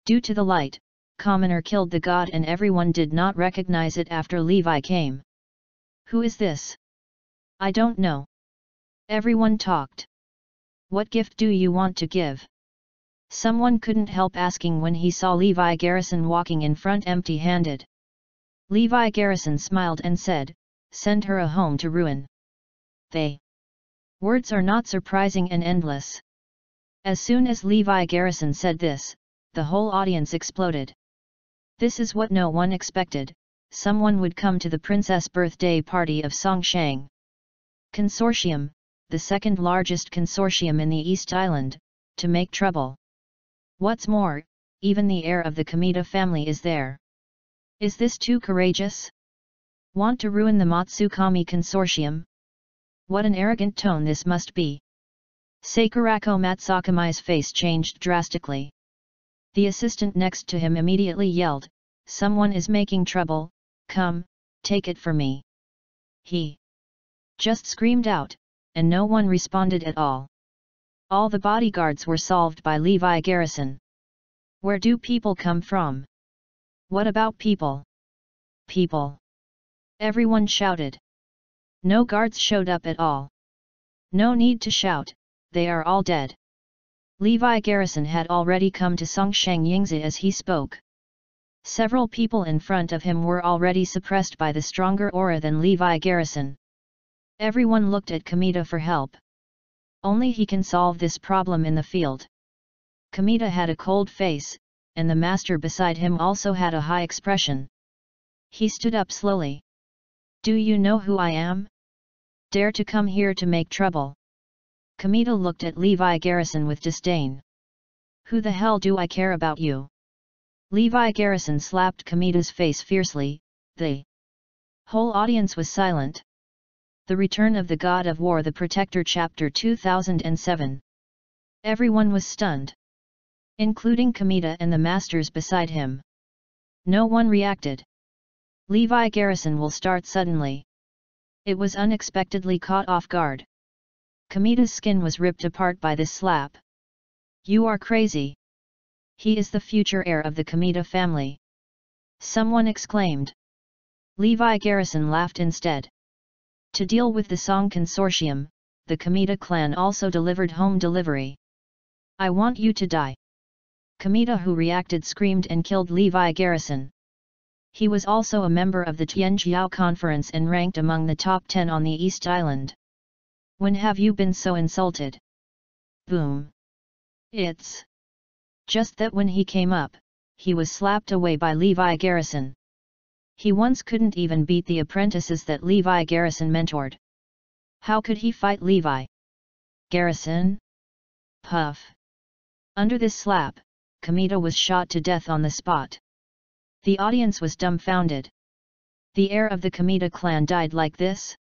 Due to the light, Commoner killed the god and everyone did not recognize it after Levi came. Who is this? I don't know. Everyone talked. What gift do you want to give? Someone couldn't help asking when he saw Levi Garrison walking in front empty-handed. Levi Garrison smiled and said, send her a home to ruin. They. Words are not surprising and endless. As soon as Levi Garrison said this, the whole audience exploded. This is what no one expected, someone would come to the princess birthday party of Songshang. Consortium, the second largest consortium in the East Island, to make trouble. What's more, even the heir of the Kamita family is there. Is this too courageous? Want to ruin the Matsukami consortium? What an arrogant tone this must be. Sakurako Matsukami's face changed drastically. The assistant next to him immediately yelled, Someone is making trouble, come, take it for me. He just screamed out, and no one responded at all. All the bodyguards were solved by Levi Garrison. Where do people come from? What about people? People. Everyone shouted. No guards showed up at all. No need to shout, they are all dead. Levi Garrison had already come to Songshang Yingzi as he spoke. Several people in front of him were already suppressed by the stronger aura than Levi Garrison. Everyone looked at Kamita for help. Only he can solve this problem in the field. Kamita had a cold face, and the master beside him also had a high expression. He stood up slowly. Do you know who I am? Dare to come here to make trouble. Kamita looked at Levi Garrison with disdain. Who the hell do I care about you? Levi Garrison slapped Kamita's face fiercely, the whole audience was silent. The Return of the God of War The Protector Chapter 2007 Everyone was stunned. Including Kamita and the masters beside him. No one reacted. Levi Garrison will start suddenly. It was unexpectedly caught off guard. Kamita's skin was ripped apart by this slap. You are crazy. He is the future heir of the Kamita family. Someone exclaimed. Levi Garrison laughed instead. To deal with the Song Consortium, the Kamita clan also delivered home delivery. I want you to die. Kamita who reacted screamed and killed Levi Garrison. He was also a member of the Tianjiao conference and ranked among the top 10 on the East Island. When have you been so insulted? Boom. It's just that when he came up, he was slapped away by Levi Garrison. He once couldn't even beat the apprentices that Levi Garrison mentored. How could he fight Levi? Garrison? Puff. Under this slap, Kamita was shot to death on the spot. The audience was dumbfounded. The heir of the Kamita clan died like this?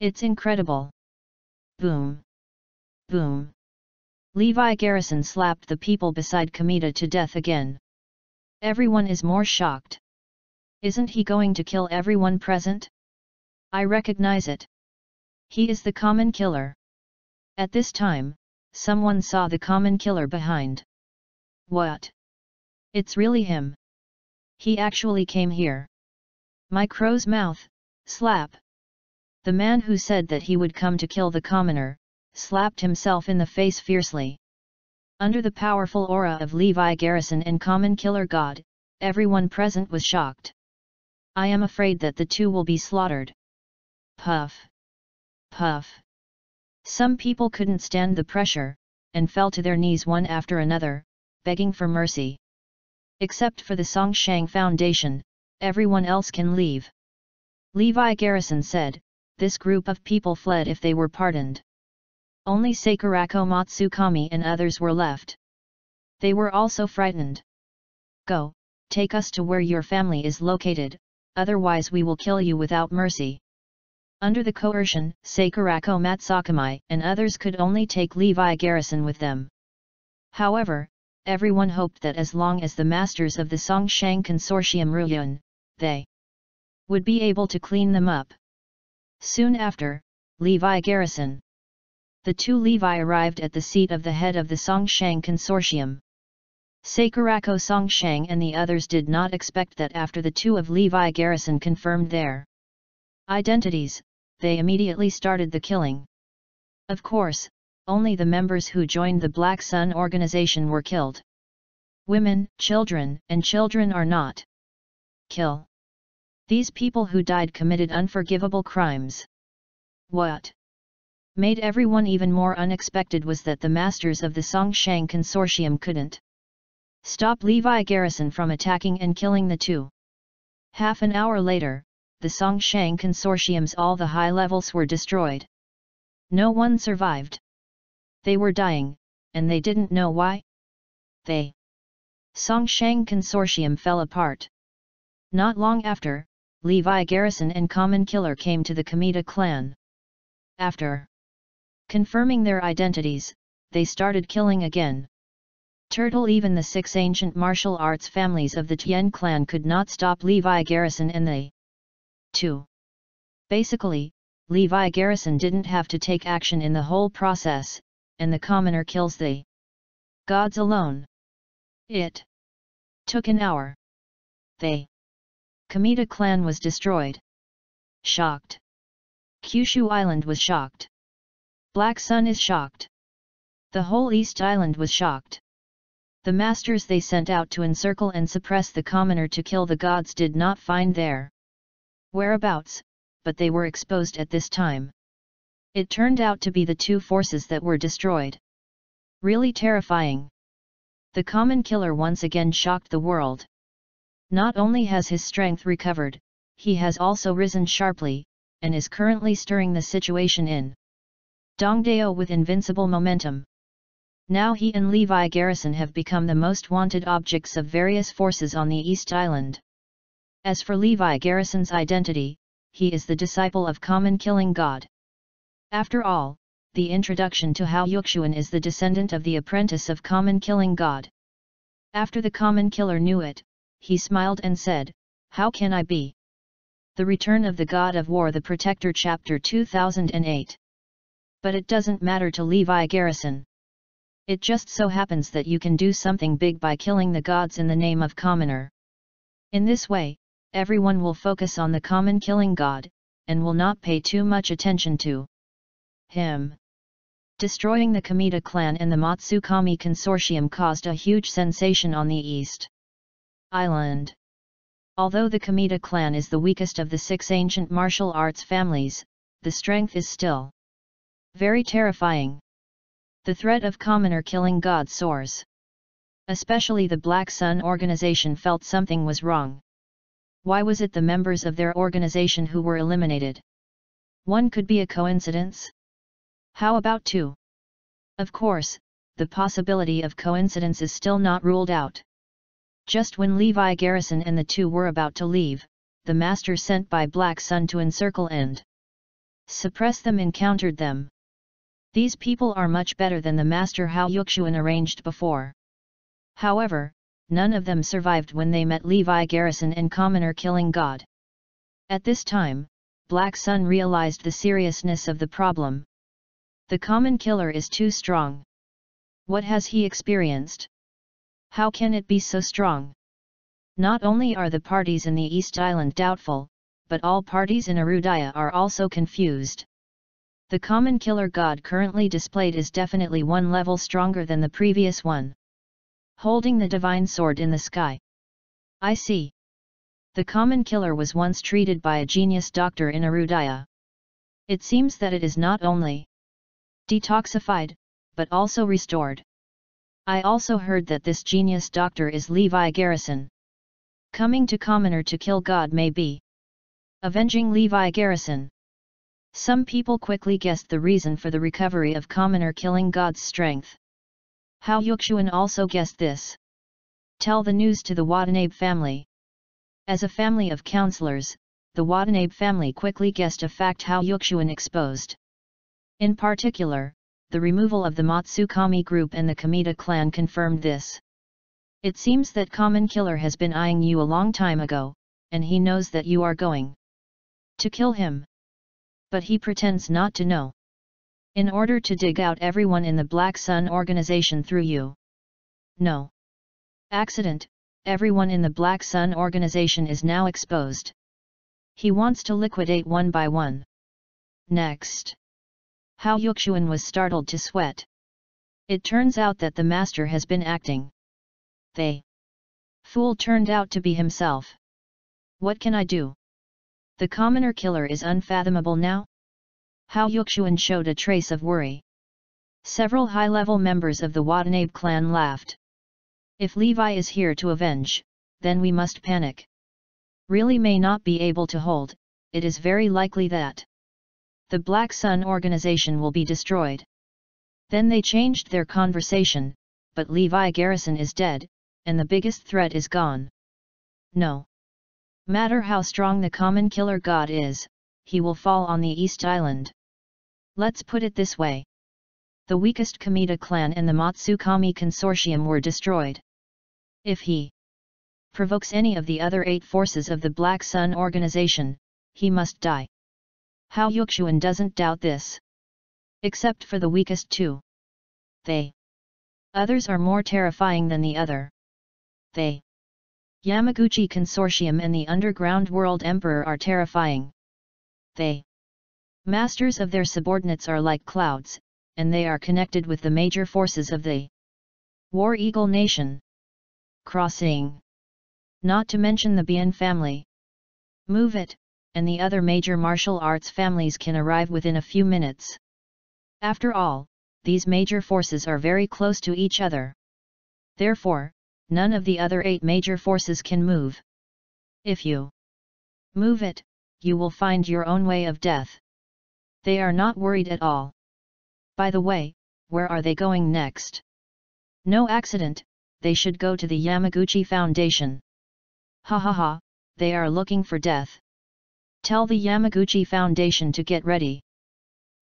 It's incredible. Boom. Boom. Levi Garrison slapped the people beside Kamita to death again. Everyone is more shocked. Isn't he going to kill everyone present? I recognize it. He is the common killer. At this time, someone saw the common killer behind. What? It's really him. He actually came here. My crow's mouth, slap. The man who said that he would come to kill the commoner, slapped himself in the face fiercely. Under the powerful aura of Levi Garrison and Common Killer God, everyone present was shocked. I am afraid that the two will be slaughtered. Puff. Puff. Some people couldn't stand the pressure, and fell to their knees one after another, begging for mercy. Except for the Songshang Foundation, everyone else can leave. Levi Garrison said, this group of people fled if they were pardoned. Only Sakurako Matsukami and others were left. They were also frightened. Go, take us to where your family is located, otherwise we will kill you without mercy. Under the coercion, Sakurako Matsukami and others could only take Levi Garrison with them. However, everyone hoped that as long as the masters of the Songshang Consortium Ruyun, they would be able to clean them up. Soon after, Levi Garrison the two Levi arrived at the seat of the head of the Songshang consortium. Sakurako Songshang and the others did not expect that after the two of Levi Garrison confirmed their identities, they immediately started the killing. Of course, only the members who joined the Black Sun organization were killed. Women, children, and children are not. Kill. These people who died committed unforgivable crimes. What? Made everyone even more unexpected was that the masters of the Songshang Consortium couldn't stop Levi Garrison from attacking and killing the two. Half an hour later, the Songshang Consortium's all the high levels were destroyed. No one survived. They were dying, and they didn't know why. They Songshang Consortium fell apart. Not long after, Levi Garrison and Common Killer came to the Kamita clan. After confirming their identities, they started killing again. Turtle even the six ancient martial arts families of the Tien clan could not stop Levi Garrison and they. 2. Basically, Levi Garrison didn't have to take action in the whole process, and the commoner kills the gods alone. It took an hour. They Kamita clan was destroyed. Shocked. Kyushu Island was shocked. Black Sun is shocked. The whole East Island was shocked. The masters they sent out to encircle and suppress the commoner to kill the gods did not find their whereabouts, but they were exposed at this time. It turned out to be the two forces that were destroyed. Really terrifying. The common killer once again shocked the world. Not only has his strength recovered, he has also risen sharply, and is currently stirring the situation in Dongdao with invincible momentum. Now he and Levi Garrison have become the most wanted objects of various forces on the East Island. As for Levi Garrison's identity, he is the disciple of Common Killing God. After all, the introduction to Hao Yuxuan is the descendant of the apprentice of common killing god. After the common killer knew it, he smiled and said, How can I be? The Return of the God of War The Protector Chapter 2008 But it doesn't matter to Levi Garrison. It just so happens that you can do something big by killing the gods in the name of commoner. In this way, everyone will focus on the common killing god, and will not pay too much attention to him. Destroying the Kamita clan and the Matsukami consortium caused a huge sensation on the East Island. Although the Kamita clan is the weakest of the six ancient martial arts families, the strength is still very terrifying. The threat of commoner killing god soars. Especially the Black Sun organization felt something was wrong. Why was it the members of their organization who were eliminated? One could be a coincidence? How about two? Of course, the possibility of coincidence is still not ruled out. Just when Levi Garrison and the two were about to leave, the master sent by Black Sun to encircle and suppress them encountered them. These people are much better than the master Hao Yuxuan arranged before. However, none of them survived when they met Levi Garrison and Commoner Killing God. At this time, Black Sun realized the seriousness of the problem. The common killer is too strong. What has he experienced? How can it be so strong? Not only are the parties in the East Island doubtful, but all parties in Erudaya are also confused. The common killer god currently displayed is definitely one level stronger than the previous one. Holding the divine sword in the sky. I see. The common killer was once treated by a genius doctor in Erudaya. It seems that it is not only detoxified, but also restored. I also heard that this genius doctor is Levi Garrison. Coming to Commoner to kill God may be avenging Levi Garrison. Some people quickly guessed the reason for the recovery of Commoner killing God's strength. Hao Yuxuan also guessed this. Tell the news to the Watanabe family. As a family of counselors, the Watanabe family quickly guessed a fact Hao Yuxuan exposed. In particular, the removal of the Matsukami group and the Kamita clan confirmed this. It seems that Common Killer has been eyeing you a long time ago, and he knows that you are going to kill him. But he pretends not to know. In order to dig out everyone in the Black Sun organization through you. No. Accident, everyone in the Black Sun organization is now exposed. He wants to liquidate one by one. Next. Hao Yuxuan was startled to sweat. It turns out that the master has been acting. They. Fool turned out to be himself. What can I do? The commoner killer is unfathomable now? Hao Yuxuan showed a trace of worry. Several high-level members of the Watanabe clan laughed. If Levi is here to avenge, then we must panic. Really may not be able to hold, it is very likely that the Black Sun organization will be destroyed. Then they changed their conversation, but Levi Garrison is dead, and the biggest threat is gone. No. Matter how strong the common killer god is, he will fall on the East Island. Let's put it this way. The weakest Kamita clan and the Matsukami consortium were destroyed. If he provokes any of the other eight forces of the Black Sun organization, he must die. Hao Yuxuan doesn't doubt this. Except for the weakest two. They. Others are more terrifying than the other. They. Yamaguchi Consortium and the Underground World Emperor are terrifying. They. Masters of their subordinates are like clouds, and they are connected with the major forces of the War Eagle Nation. Crossing. Not to mention the Bian family. Move it, and the other major martial arts families can arrive within a few minutes. After all, these major forces are very close to each other. Therefore, none of the other eight major forces can move. If you move it, you will find your own way of death. They are not worried at all. By the way, where are they going next? No accident, they should go to the Yamaguchi Foundation. Ha ha ha, they are looking for death. Tell the Yamaguchi Foundation to get ready.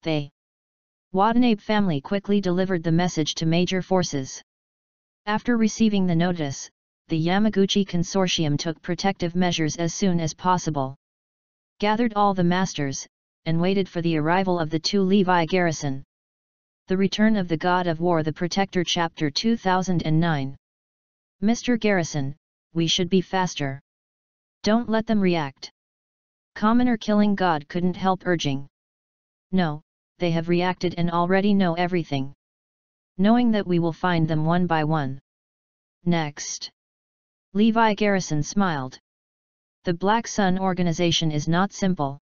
They. Watanabe family quickly delivered the message to major forces. After receiving the notice, the Yamaguchi consortium took protective measures as soon as possible. Gathered all the masters, and waited for the arrival of the two Levi garrison. The Return of the God of War The Protector Chapter 2009 Mr. Garrison, we should be faster. Don't let them react. Commoner killing God couldn't help urging. No, they have reacted and already know everything. Knowing that we will find them one by one. Next. Levi Garrison smiled. The Black Sun organization is not simple.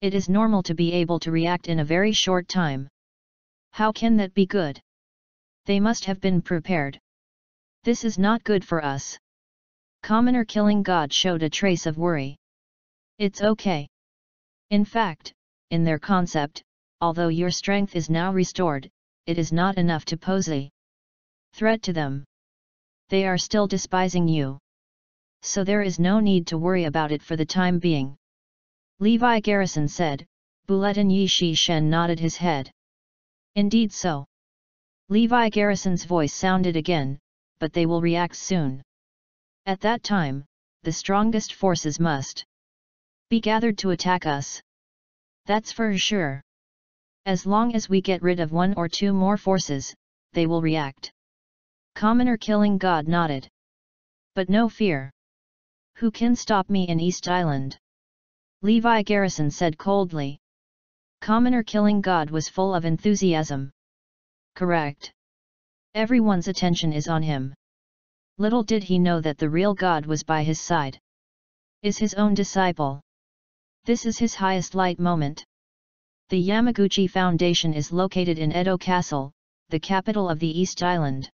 It is normal to be able to react in a very short time. How can that be good? They must have been prepared. This is not good for us. Commoner killing God showed a trace of worry. It's okay. In fact, in their concept, although your strength is now restored, it is not enough to pose a threat to them. They are still despising you. So there is no need to worry about it for the time being. Levi Garrison said, Buletin Yi Shi Shen nodded his head. Indeed so. Levi Garrison's voice sounded again, but they will react soon. At that time, the strongest forces must be gathered to attack us. That's for sure. As long as we get rid of one or two more forces, they will react. Commoner Killing God nodded. But no fear. Who can stop me in East Island? Levi Garrison said coldly. Commoner Killing God was full of enthusiasm. Correct. Everyone's attention is on him. Little did he know that the real God was by his side. Is his own disciple. This is his highest light moment. The Yamaguchi Foundation is located in Edo Castle, the capital of the East Island.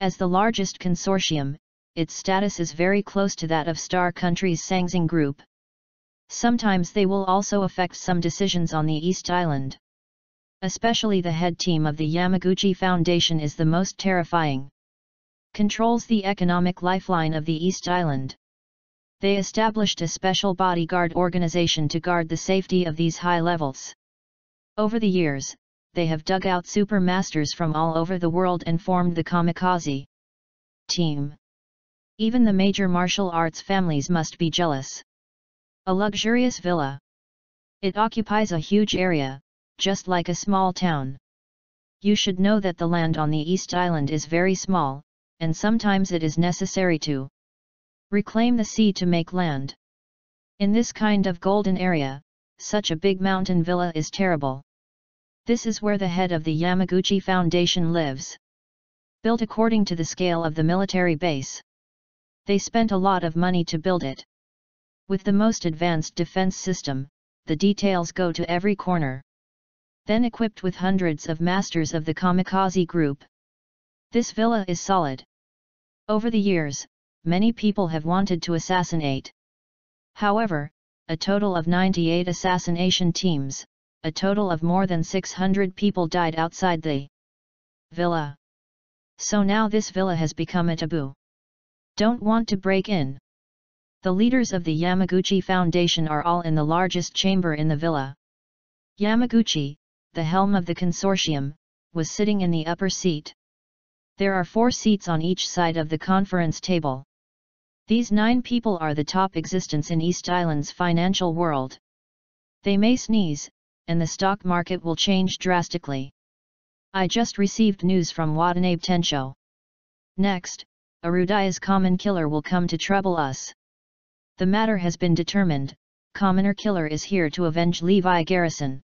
As the largest consortium, its status is very close to that of Star Country's Sangxing Group. Sometimes they will also affect some decisions on the East Island. Especially the head team of the Yamaguchi Foundation is the most terrifying. Controls the economic lifeline of the East Island. They established a special bodyguard organization to guard the safety of these high levels. Over the years, they have dug out super masters from all over the world and formed the Kamikaze team. Even the major martial arts families must be jealous. A luxurious villa. It occupies a huge area, just like a small town. You should know that the land on the East Island is very small, and sometimes it is necessary to Reclaim the sea to make land. In this kind of golden area, such a big mountain villa is terrible. This is where the head of the Yamaguchi Foundation lives. Built according to the scale of the military base. They spent a lot of money to build it. With the most advanced defense system, the details go to every corner. Then equipped with hundreds of masters of the kamikaze group. This villa is solid. Over the years, many people have wanted to assassinate. However, a total of 98 assassination teams, a total of more than 600 people died outside the villa. So now this villa has become a taboo. Don't want to break in. The leaders of the Yamaguchi Foundation are all in the largest chamber in the villa. Yamaguchi, the helm of the consortium, was sitting in the upper seat. There are four seats on each side of the conference table. These nine people are the top existence in East Island's financial world. They may sneeze, and the stock market will change drastically. I just received news from Watanabe Tensho. Next, Arudaya's common killer will come to trouble us. The matter has been determined, Commoner Killer is here to avenge Levi Garrison.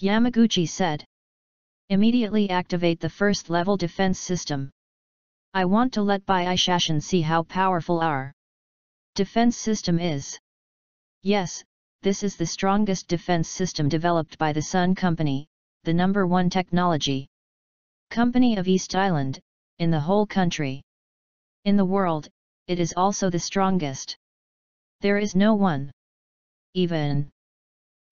Yamaguchi said. Immediately activate the first level defense system. I want to let Bai Ishashin see how powerful our defense system is. Yes, this is the strongest defense system developed by the Sun Company, the number one technology company of East Island, in the whole country. In the world, it is also the strongest. There is no one. Even.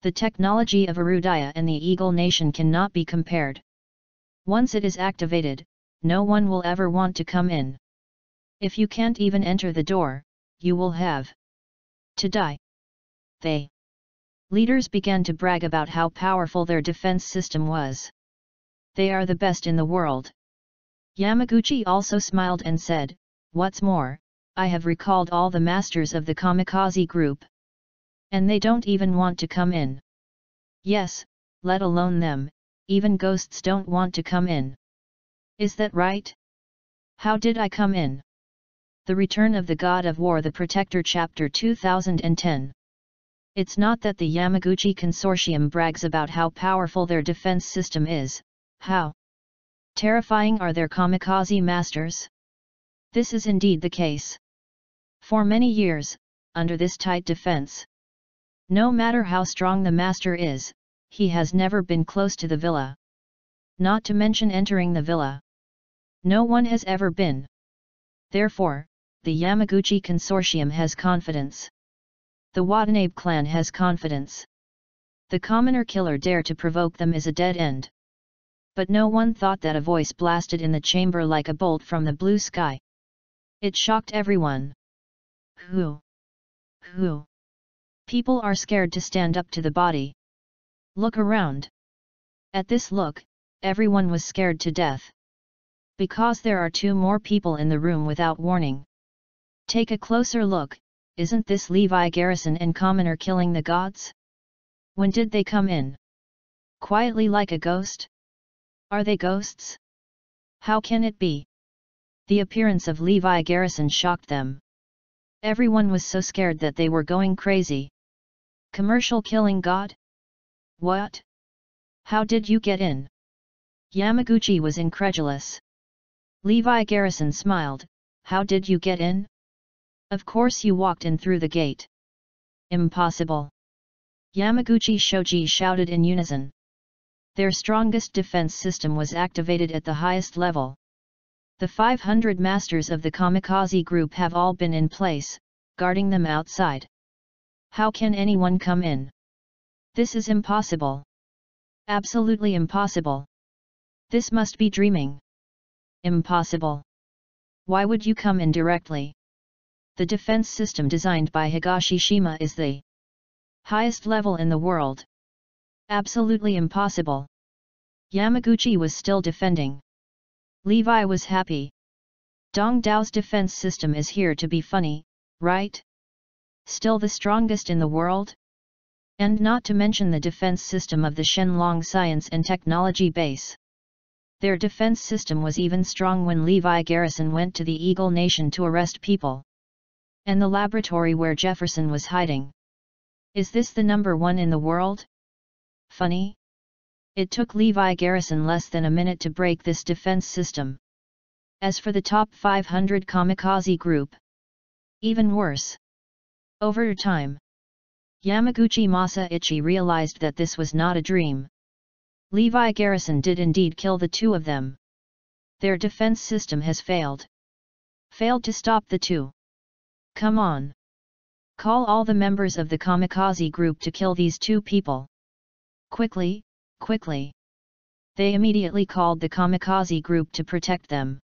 The technology of Arudaya and the Eagle Nation cannot be compared. Once it is activated, no one will ever want to come in. If you can't even enter the door, you will have to die. They leaders began to brag about how powerful their defense system was. They are the best in the world. Yamaguchi also smiled and said, What's more, I have recalled all the masters of the kamikaze group. And they don't even want to come in. Yes, let alone them, even ghosts don't want to come in. Is that right? How did I come in? The Return of the God of War The Protector Chapter 2010 It's not that the Yamaguchi Consortium brags about how powerful their defense system is, how terrifying are their kamikaze masters? This is indeed the case. For many years, under this tight defense, no matter how strong the master is, he has never been close to the villa. Not to mention entering the villa. No one has ever been. Therefore, the Yamaguchi consortium has confidence. The Watanabe clan has confidence. The commoner killer dare to provoke them is a dead end. But no one thought that a voice blasted in the chamber like a bolt from the blue sky. It shocked everyone. Who? Who? People are scared to stand up to the body. Look around. At this look, everyone was scared to death. Because there are two more people in the room without warning. Take a closer look, isn't this Levi Garrison and Commoner killing the gods? When did they come in? Quietly like a ghost? Are they ghosts? How can it be? The appearance of Levi Garrison shocked them. Everyone was so scared that they were going crazy. Commercial killing god? What? How did you get in? Yamaguchi was incredulous. Levi Garrison smiled, how did you get in? Of course you walked in through the gate. Impossible. Yamaguchi Shoji shouted in unison. Their strongest defense system was activated at the highest level. The 500 masters of the kamikaze group have all been in place, guarding them outside. How can anyone come in? This is impossible. Absolutely impossible. This must be dreaming. Impossible. Why would you come in directly? The defense system designed by Higashishima is the highest level in the world. Absolutely impossible. Yamaguchi was still defending. Levi was happy. Dong Dao's defense system is here to be funny, right? Still the strongest in the world? And not to mention the defense system of the Shenlong Science and Technology Base. Their defense system was even strong when Levi Garrison went to the Eagle Nation to arrest people. And the laboratory where Jefferson was hiding. Is this the number one in the world? Funny? It took Levi Garrison less than a minute to break this defense system. As for the top 500 kamikaze group, even worse. Over time, Yamaguchi Masaichi realized that this was not a dream. Levi Garrison did indeed kill the two of them. Their defense system has failed. Failed to stop the two. Come on. Call all the members of the kamikaze group to kill these two people. Quickly, quickly. They immediately called the kamikaze group to protect them.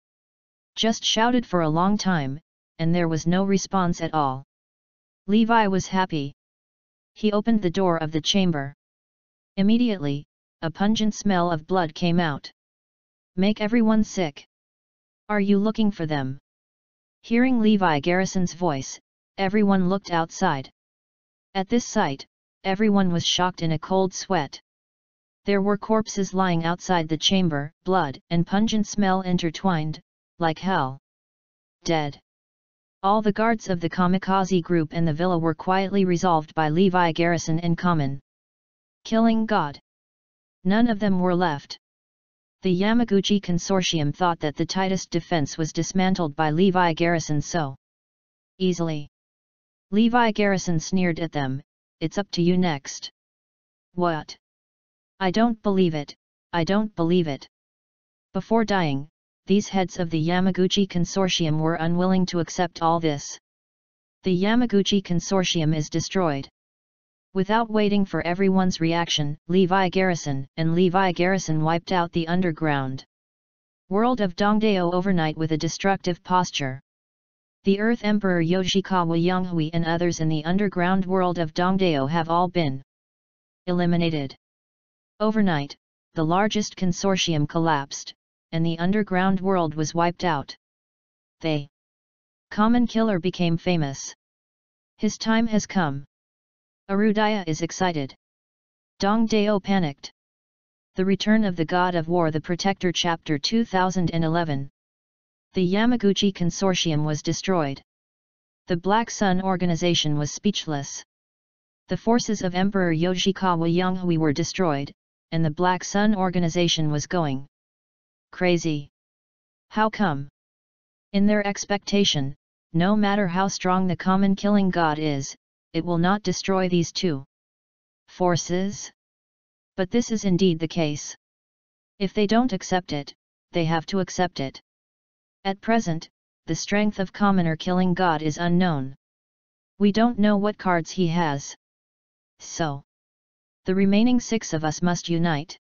Just shouted for a long time, and there was no response at all. Levi was happy. He opened the door of the chamber. Immediately, a pungent smell of blood came out. Make everyone sick. Are you looking for them? Hearing Levi Garrison's voice, everyone looked outside. At this sight, everyone was shocked in a cold sweat. There were corpses lying outside the chamber, blood and pungent smell intertwined, like hell. Dead. All the guards of the kamikaze group and the villa were quietly resolved by Levi Garrison in common. Killing God. None of them were left. The Yamaguchi consortium thought that the tightest defense was dismantled by Levi Garrison so easily. Levi Garrison sneered at them, it's up to you next. What? I don't believe it, I don't believe it. Before dying, these heads of the Yamaguchi consortium were unwilling to accept all this. The Yamaguchi consortium is destroyed. Without waiting for everyone's reaction, Levi Garrison and Levi Garrison wiped out the underground world of Dongdaeyo overnight with a destructive posture. The Earth Emperor Yoshikawa Yonghui and others in the underground world of Dongdaeyo have all been eliminated. Overnight, the largest consortium collapsed, and the underground world was wiped out. They Common Killer became famous. His time has come. Arudaya is excited. Dong Dao panicked. The Return of the God of War The Protector Chapter 2011 The Yamaguchi Consortium was destroyed. The Black Sun organization was speechless. The forces of Emperor Yoshikawa Yonghui were destroyed, and the Black Sun organization was going crazy. How come? In their expectation, no matter how strong the common killing god is, it will not destroy these two forces? But this is indeed the case. If they don't accept it, they have to accept it. At present, the strength of commoner killing god is unknown. We don't know what cards he has. So, the remaining six of us must unite.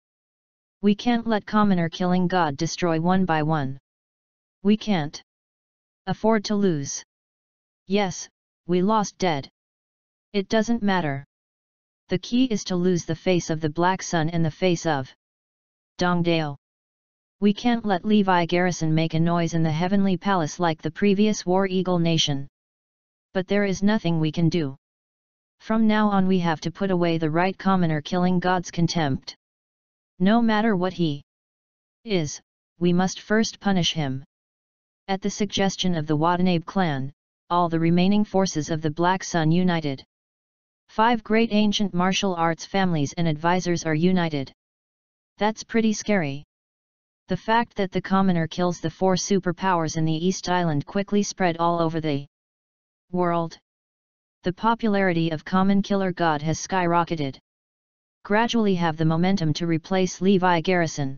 We can't let commoner killing God destroy one by one. We can't afford to lose. Yes, we lost dead. It doesn't matter. The key is to lose the face of the Black Sun and the face of Dongdao. We can't let Levi Garrison make a noise in the heavenly palace like the previous War Eagle nation. But there is nothing we can do. From now on we have to put away the right commoner killing God's contempt. No matter what he is, we must first punish him. At the suggestion of the Watanabe clan, all the remaining forces of the Black Sun united. Five great ancient martial arts families and advisors are united. That's pretty scary. The fact that the commoner kills the four superpowers in the East Island quickly spread all over the world. The popularity of Common Killer God has skyrocketed gradually have the momentum to replace Levi Garrison.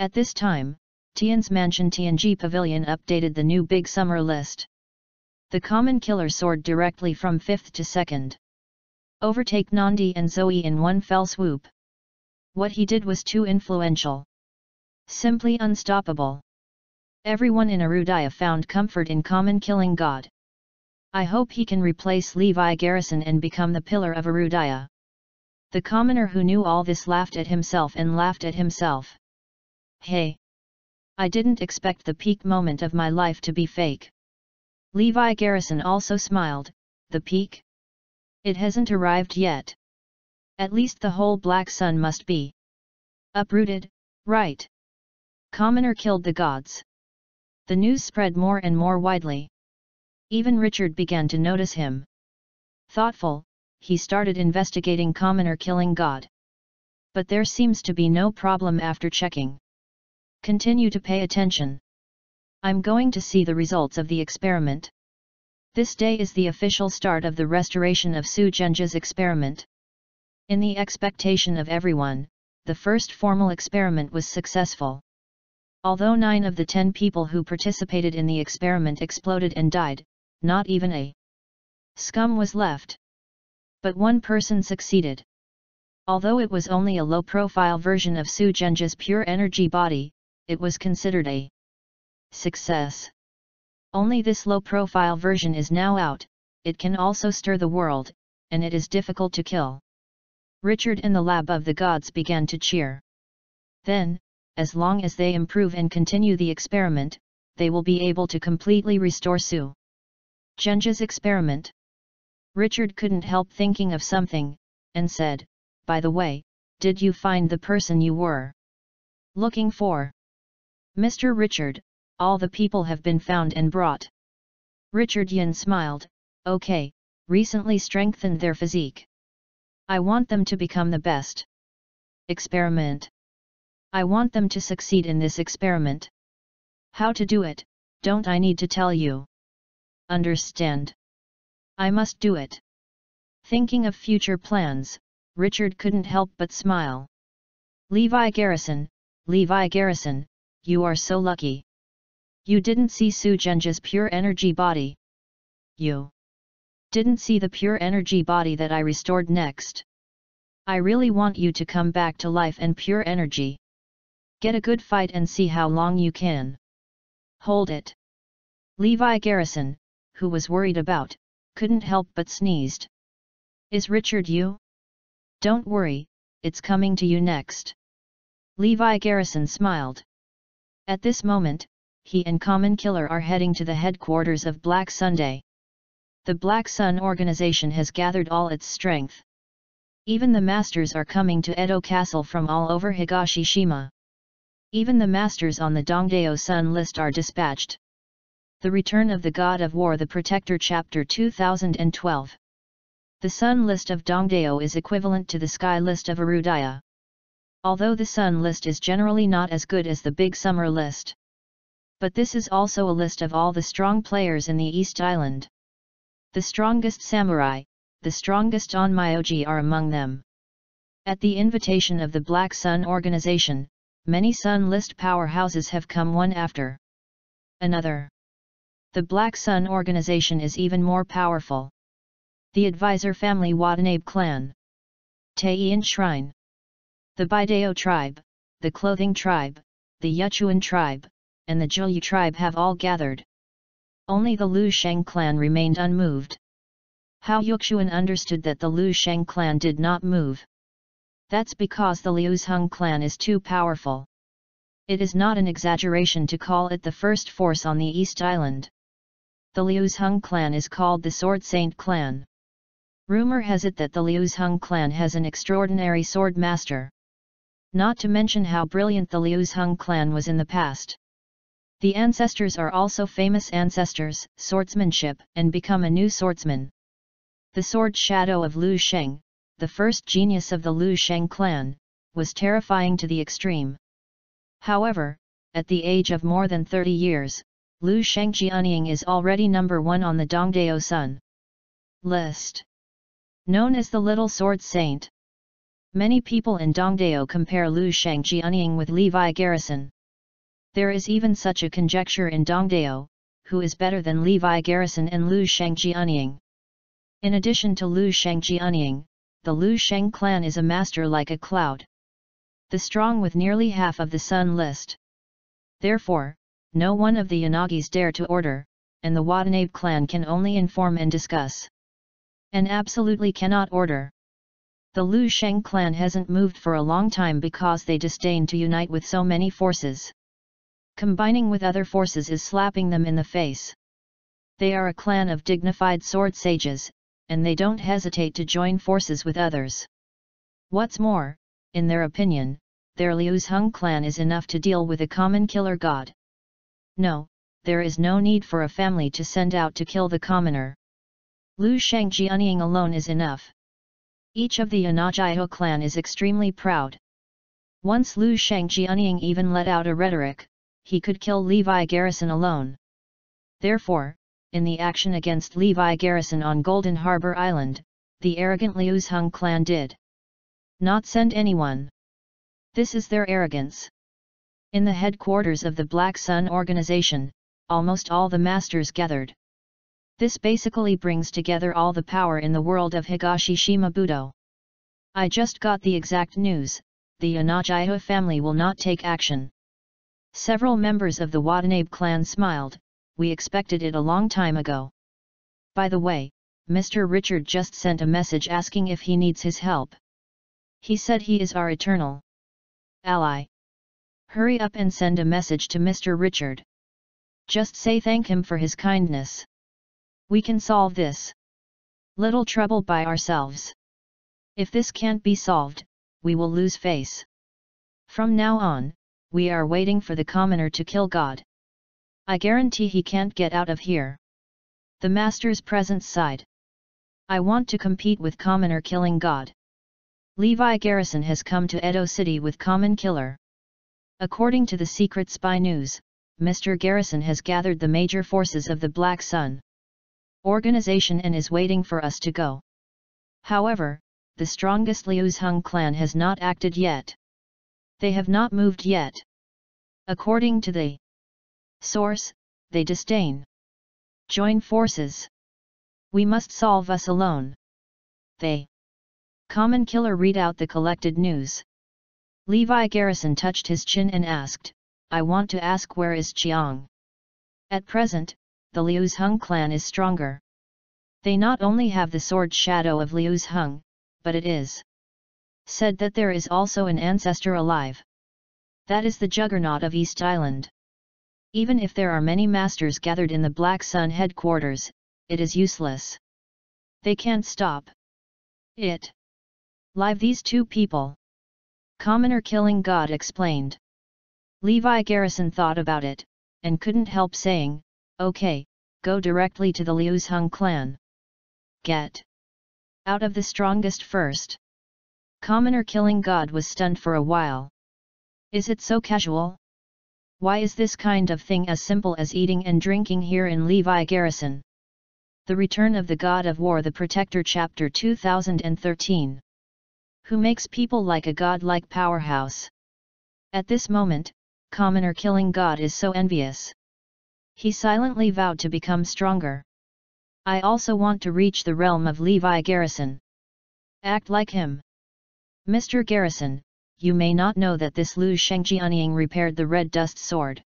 At this time, Tian's Mansion Tianji Pavilion updated the new Big Summer list. The common killer soared directly from 5th to 2nd. Overtake Nandi and Zoe in one fell swoop. What he did was too influential. Simply unstoppable. Everyone in Arudaya found comfort in common killing God. I hope he can replace Levi Garrison and become the pillar of Arudaya. The commoner who knew all this laughed at himself and laughed at himself. Hey! I didn't expect the peak moment of my life to be fake. Levi Garrison also smiled, the peak? It hasn't arrived yet. At least the whole black sun must be uprooted, right? Commoner killed the gods. The news spread more and more widely. Even Richard began to notice him. Thoughtful, he started investigating commoner killing God. But there seems to be no problem after checking. Continue to pay attention. I'm going to see the results of the experiment. This day is the official start of the restoration of Su Zhenjia's experiment. In the expectation of everyone, the first formal experiment was successful. Although nine of the ten people who participated in the experiment exploded and died, not even a scum was left. But one person succeeded. Although it was only a low-profile version of Su Zhenjia's pure energy body, it was considered a success. Only this low-profile version is now out, it can also stir the world, and it is difficult to kill. Richard and the Lab of the Gods began to cheer. Then, as long as they improve and continue the experiment, they will be able to completely restore Sue. Zhenjia's experiment. Richard couldn't help thinking of something, and said, By the way, did you find the person you were looking for? Mr. Richard, all the people have been found and brought. Richard Yin smiled, okay, recently strengthened their physique. I want them to become the best. Experiment. I want them to succeed in this experiment. How to do it, don't I need to tell you? Understand. I must do it. Thinking of future plans, Richard couldn't help but smile. Levi Garrison, Levi Garrison, you are so lucky. You didn't see Su Zhenjia's pure energy body. You didn't see the pure energy body that I restored next. I really want you to come back to life and pure energy. Get a good fight and see how long you can. Hold it. Levi Garrison, who was worried about, couldn't help but sneezed. Is Richard you? Don't worry, it's coming to you next. Levi Garrison smiled. At this moment, he and Common Killer are heading to the headquarters of Black Sunday. The Black Sun organization has gathered all its strength. Even the masters are coming to Edo Castle from all over Higashishima. Even the masters on the Dongdaeyo Sun list are dispatched. The Return of the God of War The Protector Chapter 2012 The Sun list of Dongdaeyo is equivalent to the Sky list of Arudaya. Although the Sun list is generally not as good as the Big Summer list. But this is also a list of all the strong players in the East Island. The strongest samurai, the strongest Onmyoji are among them. At the invitation of the Black Sun organization, many Sun list powerhouses have come one after another. The Black Sun organization is even more powerful. The advisor family Watanabe clan. Taiyin Shrine. The Baideo tribe, the Clothing tribe, the Yuchuan tribe, and the Zhuyu tribe have all gathered. Only the Lu Sheng clan remained unmoved. Hao Yuxuan understood that the Lu Sheng clan did not move. That's because the Liu Liuzheng clan is too powerful. It is not an exaggeration to call it the first force on the East Island. The Liu Liuzheng clan is called the Sword Saint clan. Rumor has it that the Liu Liuzheng clan has an extraordinary sword master. Not to mention how brilliant the Liu Liuzheng clan was in the past. The ancestors are also famous ancestors, swordsmanship, and become a new swordsman. The sword shadow of Lu Sheng, the first genius of the Lu Sheng clan, was terrifying to the extreme. However, at the age of more than 30 years, Lu Sheng Jianying is already number one on the Dongdaeyo Sun list. Known as the Little Sword Saint. Many people in Dongdaeyo compare Lu Sheng Jianying with Levi Garrison. There is even such a conjecture in Dongdaeyo, who is better than Levi Garrison and Lu Sheng Jianying. In addition to Lu Sheng Jianying, the Lu Sheng clan is a master like a cloud. The strong with nearly half of the sun list. Therefore, no one of the Yanagis dare to order, and the Watanabe clan can only inform and discuss. And absolutely cannot order. The Lu Sheng clan hasn't moved for a long time because they disdain to unite with so many forces. Combining with other forces is slapping them in the face. They are a clan of dignified sword sages, and they don't hesitate to join forces with others. What's more, in their opinion, their Liuzheng clan is enough to deal with a common killer god. No, there is no need for a family to send out to kill the commoner. Lu Sheng Jianying alone is enough. Each of the Yanagio clan is extremely proud. Once Lu Sheng Jianying even let out a rhetoric, he could kill Levi Garrison alone. Therefore, in the action against Levi Garrison on Golden Harbor Island, the arrogant Liuzheng clan did not send anyone. This is their arrogance. In the headquarters of the Black Sun organization, almost all the masters gathered. This basically brings together all the power in the world of Higashishima Budo. I just got the exact news, the Yanagiha family will not take action. Several members of the Watanabe clan smiled, we expected it a long time ago. By the way, Mr. Richard just sent a message asking if he needs his help. He said he is our eternal ally. Hurry up and send a message to Mr. Richard. Just say thank him for his kindness. We can solve this. Little trouble by ourselves. If this can't be solved, we will lose face. From now on, we are waiting for the commoner to kill God. I guarantee he can't get out of here. The Master's presence side. I want to compete with commoner killing God. Levi Garrison has come to Edo City with common killer. According to the secret spy news, Mr. Garrison has gathered the major forces of the Black Sun organization and is waiting for us to go. However, the strongest Liu's Hung clan has not acted yet. They have not moved yet. According to the source, they disdain. Join forces. We must solve us alone. They. Common Killer read out the collected news. Levi Garrison touched his chin and asked, I want to ask where is Chiang? At present, the Liu's Hung clan is stronger. They not only have the sword shadow of Liu's Hung, but it is said that there is also an ancestor alive. That is the juggernaut of East Island. Even if there are many masters gathered in the Black Sun headquarters, it is useless. They can't stop it. Live these two people. Commoner killing God explained. Levi Garrison thought about it, and couldn't help saying, okay, go directly to the Liu's Hung clan. Get out of the strongest first. Commoner killing God was stunned for a while. Is it so casual? Why is this kind of thing as simple as eating and drinking here in Levi Garrison? The Return of the God of War The Protector Chapter 2013 who makes people like a god-like powerhouse. At this moment, commoner killing God is so envious. He silently vowed to become stronger. I also want to reach the realm of Levi Garrison. Act like him. Mr. Garrison, you may not know that this Lu Shengjianying repaired the red dust sword.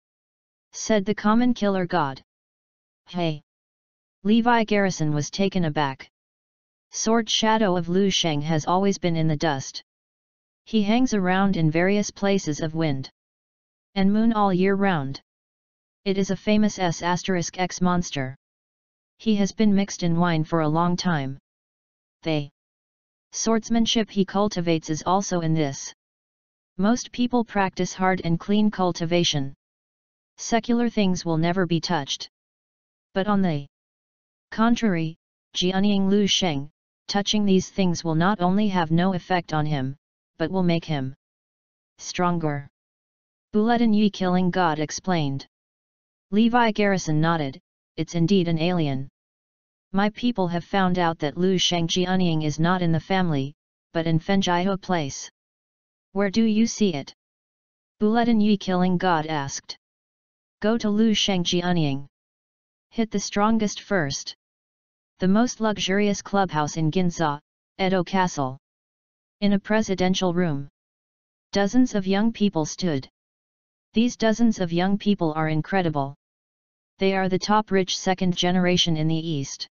Said the common killer god. Hey! Levi Garrison was taken aback. Sword Shadow of Lu Sheng has always been in the dust. He hangs around in various places of wind and moon all year round. It is a famous S asterisk X monster. He has been mixed in wine for a long time. They swordsmanship he cultivates is also in this. Most people practice hard and clean cultivation. Secular things will never be touched. But on the contrary, Jianying Lu Sheng, touching these things will not only have no effect on him, but will make him stronger. Buletin Yi killing God explained. Levi Garrison nodded, it's indeed an alien. My people have found out that Lu Shengjianying is not in the family, but in Fenjiho place. Where do you see it? Buletin Yi killing God asked. Go to Lu Shengjianying. Hit the strongest first the most luxurious clubhouse in Ginza, Edo Castle. In a presidential room, dozens of young people stood. These dozens of young people are incredible. They are the top rich second generation in the East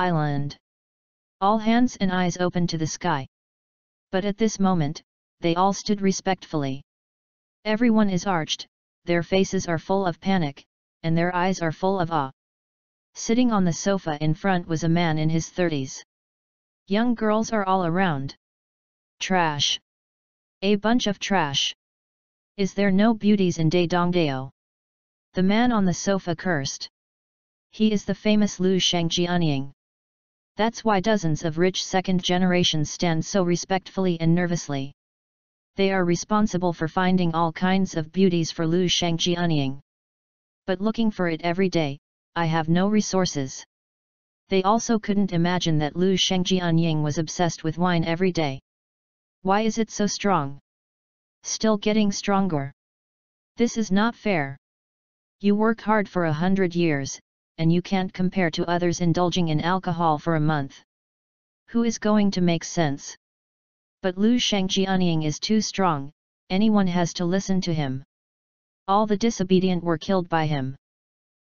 Island. All hands and eyes open to the sky. But at this moment, they all stood respectfully. Everyone is arched, their faces are full of panic, and their eyes are full of awe. Sitting on the sofa in front was a man in his thirties. Young girls are all around. Trash. A bunch of trash. Is there no beauties in Dongdao? The man on the sofa cursed. He is the famous Lu Shengjianying. That's why dozens of rich second generations stand so respectfully and nervously. They are responsible for finding all kinds of beauties for Lu Shengjianying. But looking for it every day, I have no resources. They also couldn't imagine that Lu Shengjianying was obsessed with wine every day. Why is it so strong? Still getting stronger. This is not fair. You work hard for a hundred years, and you can't compare to others indulging in alcohol for a month. Who is going to make sense? But Lu Shangjianying is too strong, anyone has to listen to him. All the disobedient were killed by him.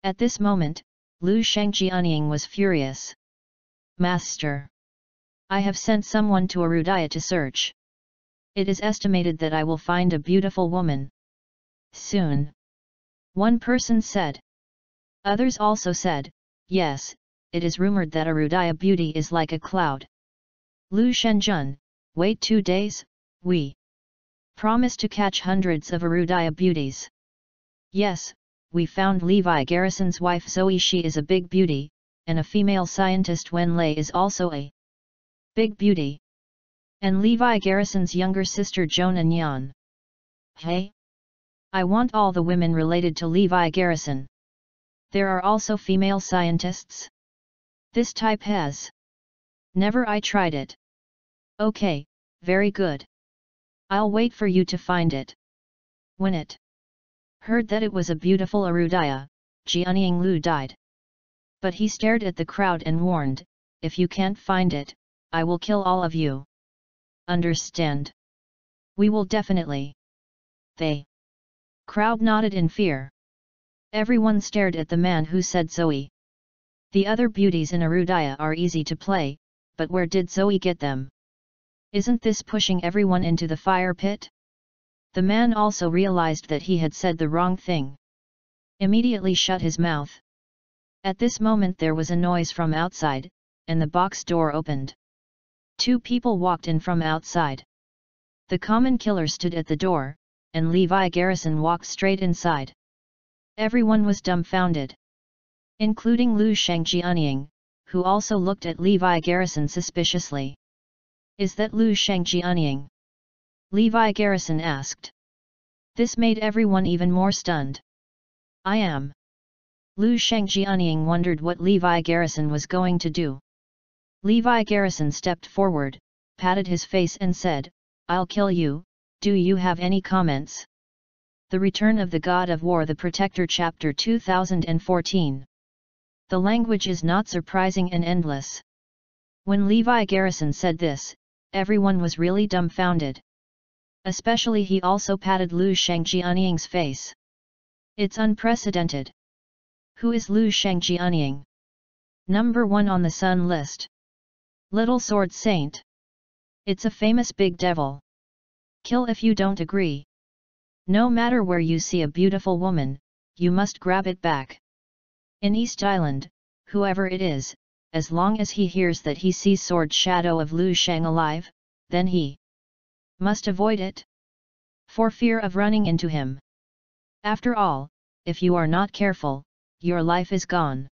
At this moment, Lu Shangjianying was furious. Master! I have sent someone to Arudaya to search. It is estimated that I will find a beautiful woman. Soon. One person said. Others also said, yes, it is rumored that Arudaya beauty is like a cloud. Lu Shenjun, wait two days, we promise to catch hundreds of Arudaya beauties. Yes, we found Levi Garrison's wife Zoe she is a big beauty, and a female scientist Wen Lei is also a big beauty. And Levi Garrison's younger sister Joan and Yan. Hey? I want all the women related to Levi Garrison. There are also female scientists? This type has. Never I tried it. Okay, very good. I'll wait for you to find it. When it heard that it was a beautiful Arudaya, Jianying Lu died. But he stared at the crowd and warned, if you can't find it, I will kill all of you. Understand? We will definitely. They Crowd nodded in fear. Everyone stared at the man who said Zoe. The other beauties in Arudaya are easy to play, but where did Zoe get them? Isn't this pushing everyone into the fire pit? The man also realized that he had said the wrong thing. Immediately shut his mouth. At this moment there was a noise from outside, and the box door opened. Two people walked in from outside. The common killer stood at the door, and Levi Garrison walked straight inside. Everyone was dumbfounded. Including Lu Shangjianying, who also looked at Levi Garrison suspiciously. Is that Lu Shangjianying? Levi Garrison asked. This made everyone even more stunned. I am. Lu Shangjianying wondered what Levi Garrison was going to do. Levi Garrison stepped forward, patted his face and said, I'll kill you, do you have any comments? The Return of the God of War The Protector Chapter 2014 The language is not surprising and endless. When Levi Garrison said this, everyone was really dumbfounded. Especially he also patted Lu Shangjianying's face. It's unprecedented. Who is Lu Shangjianying? Number 1 on the Sun list. Little Sword Saint. It's a famous big devil. Kill if you don't agree. No matter where you see a beautiful woman, you must grab it back. In East Island, whoever it is, as long as he hears that he sees sword shadow of Lu Shang alive, then he must avoid it. For fear of running into him. After all, if you are not careful, your life is gone.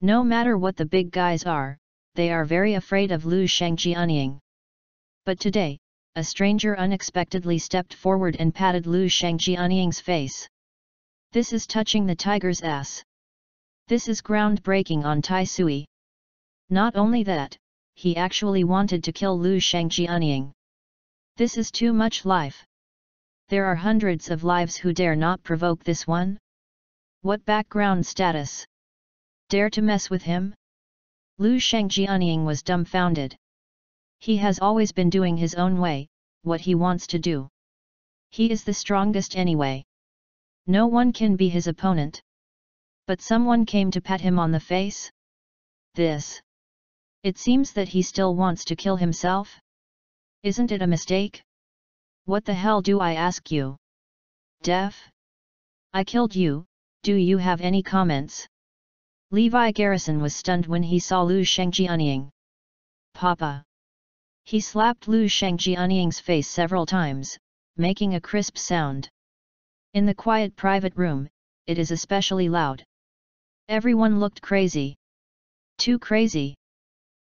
No matter what the big guys are, they are very afraid of Lu Shangjianying. But today, a stranger unexpectedly stepped forward and patted Lu Shangjianying's face. This is touching the tiger's ass. This is groundbreaking on Tai Sui. Not only that, he actually wanted to kill Lu Shangjianying. This is too much life. There are hundreds of lives who dare not provoke this one? What background status? Dare to mess with him? Lu Shangjianying was dumbfounded. He has always been doing his own way, what he wants to do. He is the strongest anyway. No one can be his opponent. But someone came to pat him on the face? This. It seems that he still wants to kill himself? Isn't it a mistake? What the hell do I ask you? Deaf? I killed you, do you have any comments? Levi Garrison was stunned when he saw Lu Shengjianying. Papa! He slapped Lu Shangjianying's face several times, making a crisp sound. In the quiet private room, it is especially loud. Everyone looked crazy. Too crazy.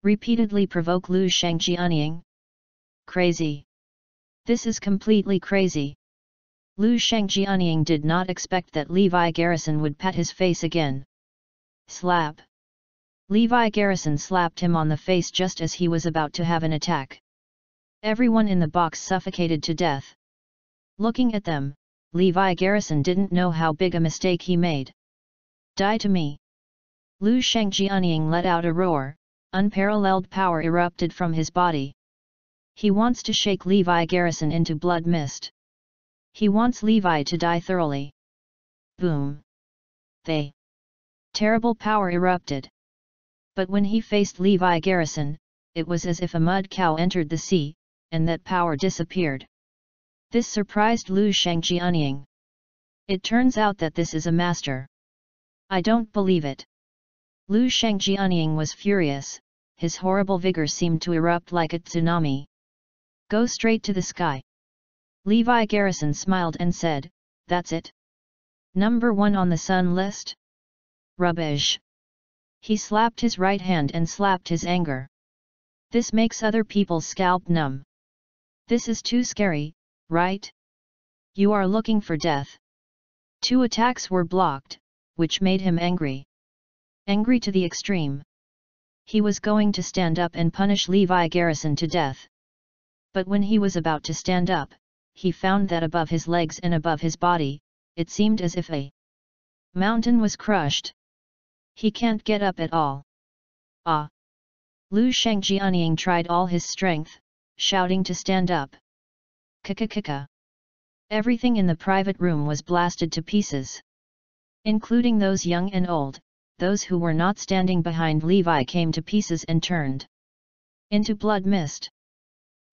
Repeatedly provoke Lu Shangjianying. Crazy. This is completely crazy. Lu Shangjianying did not expect that Levi Garrison would pat his face again. Slap. Levi Garrison slapped him on the face just as he was about to have an attack. Everyone in the box suffocated to death. Looking at them, Levi Garrison didn't know how big a mistake he made. Die to me! Lu Shengjianying let out a roar, unparalleled power erupted from his body. He wants to shake Levi Garrison into blood mist. He wants Levi to die thoroughly. Boom! They! Terrible power erupted. But when he faced Levi Garrison, it was as if a mud cow entered the sea, and that power disappeared. This surprised Lu Shengjianying. It turns out that this is a master. I don't believe it. Lu Shengjianying was furious, his horrible vigor seemed to erupt like a tsunami. Go straight to the sky. Levi Garrison smiled and said, That's it. Number one on the sun list? Rubbish. He slapped his right hand and slapped his anger. This makes other people's scalp numb. This is too scary, right? You are looking for death. Two attacks were blocked, which made him angry. Angry to the extreme. He was going to stand up and punish Levi Garrison to death. But when he was about to stand up, he found that above his legs and above his body, it seemed as if a mountain was crushed. He can't get up at all. Ah! Lu Shengjianying tried all his strength, shouting to stand up. Kaka Everything in the private room was blasted to pieces. Including those young and old, those who were not standing behind Levi came to pieces and turned into blood mist.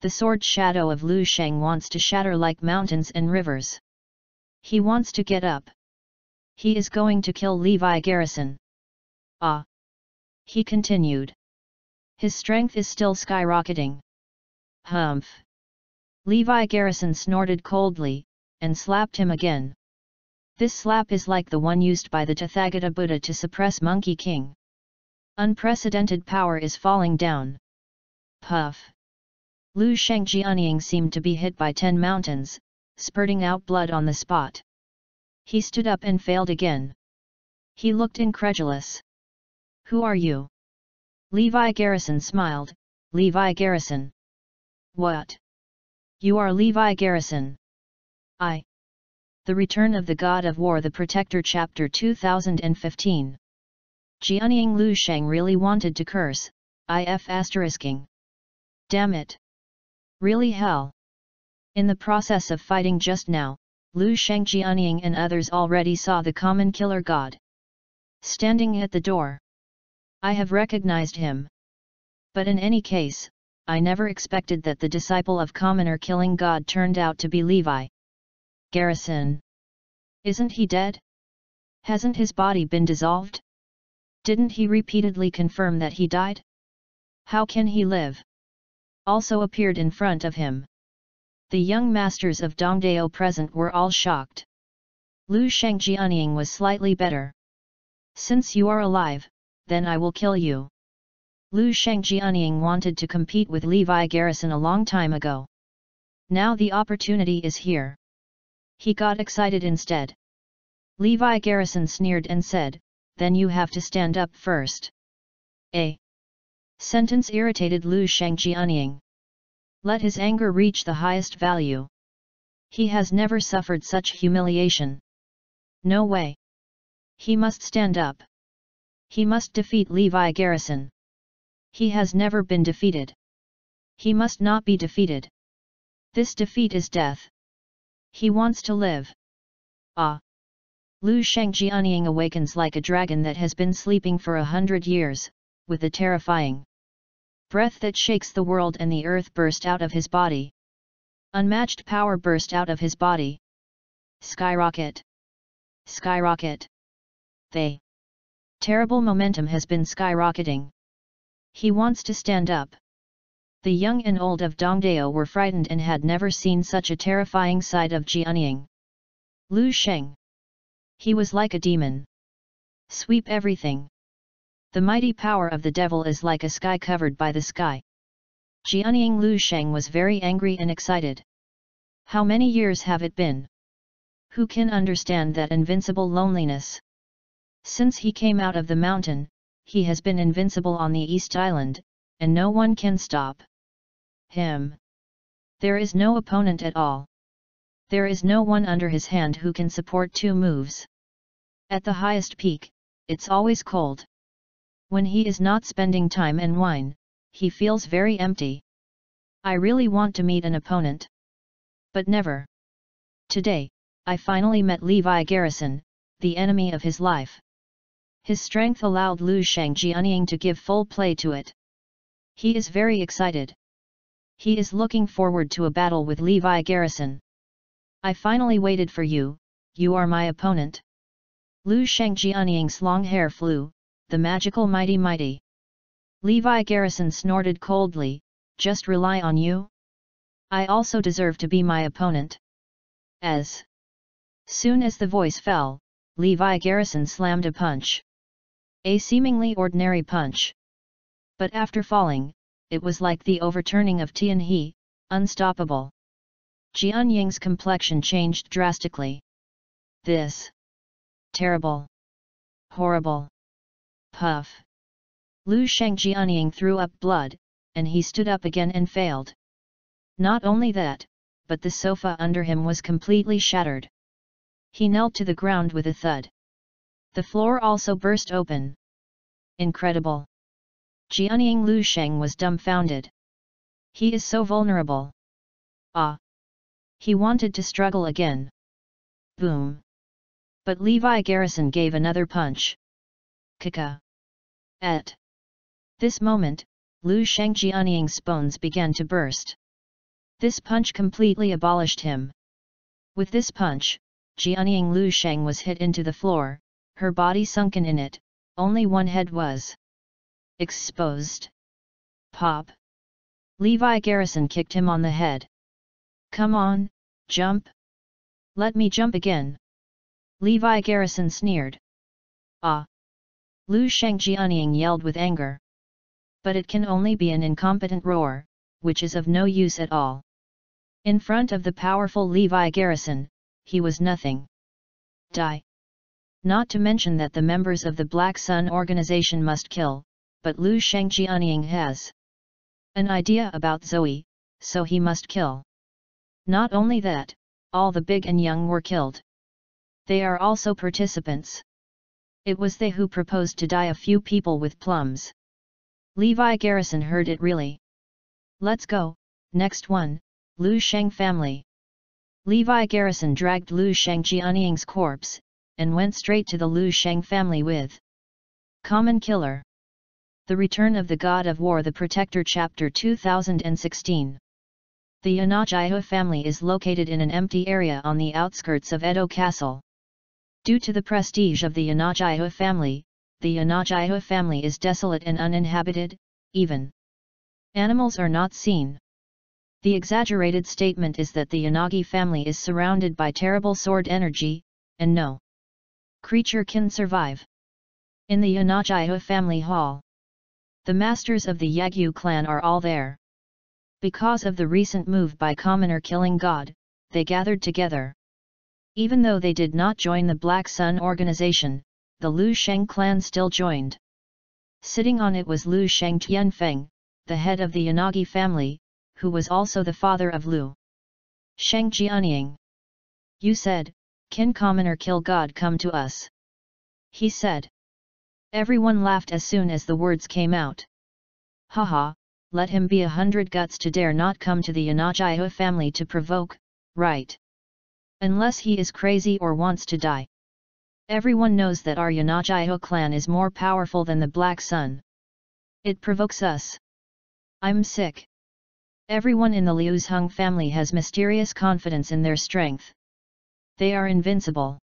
The sword shadow of Lu Sheng wants to shatter like mountains and rivers. He wants to get up. He is going to kill Levi Garrison. Ah! He continued. His strength is still skyrocketing. Humph! Levi Garrison snorted coldly, and slapped him again. This slap is like the one used by the Tathagata Buddha to suppress Monkey King. Unprecedented power is falling down. Puff! Lu Shengjianying seemed to be hit by ten mountains, spurting out blood on the spot. He stood up and failed again. He looked incredulous. Who are you? Levi Garrison smiled, Levi Garrison. What? You are Levi Garrison. I. The Return of the God of War The Protector Chapter 2015 Jianying Lu Sheng really wanted to curse, if asterisking. Damn it! Really hell! In the process of fighting just now, Lu Sheng Jianying and others already saw the common killer god. Standing at the door. I have recognized him. But in any case, I never expected that the disciple of commoner killing God turned out to be Levi. Garrison. Isn't he dead? Hasn't his body been dissolved? Didn't he repeatedly confirm that he died? How can he live? Also appeared in front of him. The young masters of Dongdao present were all shocked. Lu Shengjianying was slightly better. Since you are alive, then I will kill you. Lu Shengjianying wanted to compete with Levi Garrison a long time ago. Now the opportunity is here. He got excited instead. Levi Garrison sneered and said, then you have to stand up first. A sentence irritated Lu Shengjianying. Let his anger reach the highest value. He has never suffered such humiliation. No way. He must stand up. He must defeat Levi Garrison. He has never been defeated. He must not be defeated. This defeat is death. He wants to live. Ah! Lu Shengjianying awakens like a dragon that has been sleeping for a hundred years, with a terrifying breath that shakes the world and the earth burst out of his body. Unmatched power burst out of his body. Skyrocket! Skyrocket! They! Terrible momentum has been skyrocketing. He wants to stand up. The young and old of Dongdao were frightened and had never seen such a terrifying sight of Jianying. Lu Sheng. He was like a demon. Sweep everything. The mighty power of the devil is like a sky covered by the sky. Jianying Lu Sheng was very angry and excited. How many years have it been? Who can understand that invincible loneliness? Since he came out of the mountain, he has been invincible on the East Island, and no one can stop him. There is no opponent at all. There is no one under his hand who can support two moves. At the highest peak, it's always cold. When he is not spending time and wine, he feels very empty. I really want to meet an opponent. But never. Today, I finally met Levi Garrison, the enemy of his life. His strength allowed Lu Shangjianying to give full play to it. He is very excited. He is looking forward to a battle with Levi Garrison. I finally waited for you, you are my opponent. Lu Shangjianying's long hair flew, the magical mighty mighty. Levi Garrison snorted coldly, just rely on you? I also deserve to be my opponent. As soon as the voice fell, Levi Garrison slammed a punch. A seemingly ordinary punch. But after falling, it was like the overturning of Tian He, unstoppable. Jian Ying's complexion changed drastically. This. Terrible. Horrible. Puff. Lu Shengjianying threw up blood, and he stood up again and failed. Not only that, but the sofa under him was completely shattered. He knelt to the ground with a thud. The floor also burst open. Incredible. Jianying Lu Sheng was dumbfounded. He is so vulnerable. Ah! He wanted to struggle again. Boom! But Levi Garrison gave another punch. Kaka! At this moment, Lu Shengjianying's bones began to burst. This punch completely abolished him. With this punch, Jianying Lu Sheng was hit into the floor, her body sunken in it, only one head was exposed. Pop! Levi Garrison kicked him on the head. Come on, jump! Let me jump again! Levi Garrison sneered. Ah! Lu Shengjianying yelled with anger. But it can only be an incompetent roar, which is of no use at all. In front of the powerful Levi Garrison, he was nothing. Die. Not to mention that the members of the Black Sun organization must kill, but Lu Shengjianying has an idea about Zoe, so he must kill. Not only that, all the big and young were killed. They are also participants. It was they who proposed to die a few people with plums. Levi Garrison heard it really. Let's go, next one, Lu Sheng family. Levi Garrison dragged Lu Shengjianying's corpse, and went straight to the Lu Sheng family with Common Killer. The Return of the God of War The Protector Chapter 2016 The Yanajiho family is located in an empty area on the outskirts of Edo Castle. Due to the prestige of the Yanajiho family, the Yanajiho family is desolate and uninhabited, even animals are not seen. The exaggerated statement is that the Yanagi family is surrounded by terrible sword energy, and no creature can survive. In the Yanajiho family hall, the masters of the Yagyu clan are all there. Because of the recent move by Commoner Killing God, they gathered together. Even though they did not join the Black Sun organization, the Lu Sheng clan still joined. Sitting on it was Lu Sheng Tianfeng, the head of the Yanagi family, who was also the father of Lu. Sheng Jianying. You said, can commoner kill God come to us? He said. Everyone laughed as soon as the words came out. Haha, let him be a hundred guts to dare not come to the Yanajiho family to provoke, right? Unless he is crazy or wants to die. Everyone knows that our Yanajiho clan is more powerful than the Black Sun. It provokes us. I'm sick. Everyone in the Liu's Hung family has mysterious confidence in their strength. They are invincible.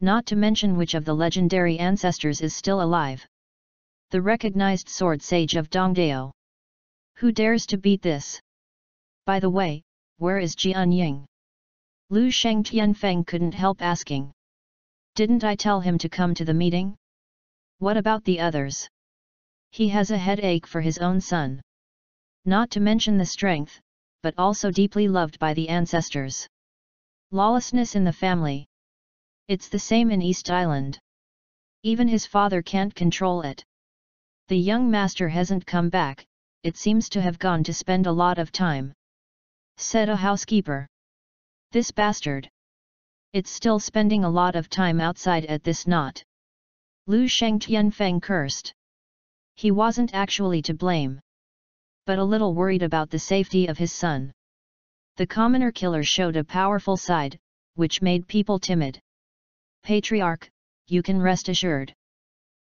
Not to mention which of the legendary ancestors is still alive. The recognized sword sage of Dongdao. Who dares to beat this? By the way, where is Jian Ying? Lu Sheng Tianfeng couldn't help asking. Didn't I tell him to come to the meeting? What about the others? He has a headache for his own son. Not to mention the strength, but also deeply loved by the ancestors. Lawlessness in the family. It's the same in East Island. Even his father can't control it. The young master hasn't come back, it seems to have gone to spend a lot of time. Said a housekeeper. This bastard! It's still spending a lot of time outside at this knot. Lu Sheng Tianfeng cursed. He wasn't actually to blame. But a little worried about the safety of his son. The commoner killer showed a powerful side, which made people timid. Patriarch, you can rest assured.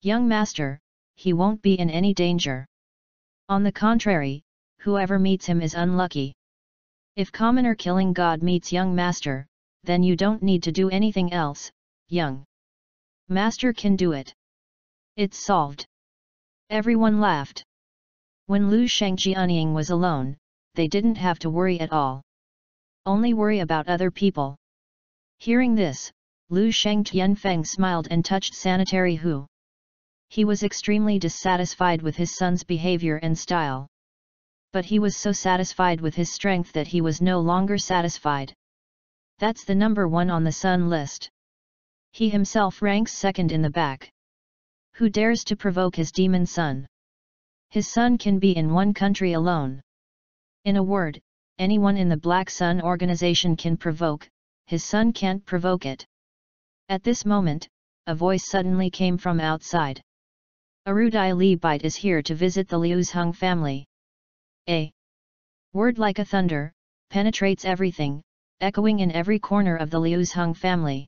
Young master, he won't be in any danger. On the contrary, whoever meets him is unlucky. If commoner killing god meets young master, then you don't need to do anything else, young. Master can do it. It's solved. Everyone laughed. When Lu Shengjianying was alone, they didn't have to worry at all. Only worry about other people. Hearing this, Lu Sheng Tianfeng smiled and touched Sanitary Hu. He was extremely dissatisfied with his son's behavior and style. But he was so satisfied with his strength that he was no longer satisfied. That's the number one on the Sun list. He himself ranks second in the back. Who dares to provoke his demon son? His son can be in one country alone. In a word, anyone in the Black Sun organization can provoke, his son can't provoke it. At this moment, a voice suddenly came from outside. Arudai Li Bite is here to visit the Liu's Hung family. A word like a thunder, penetrates everything, echoing in every corner of the Liu's Hung family.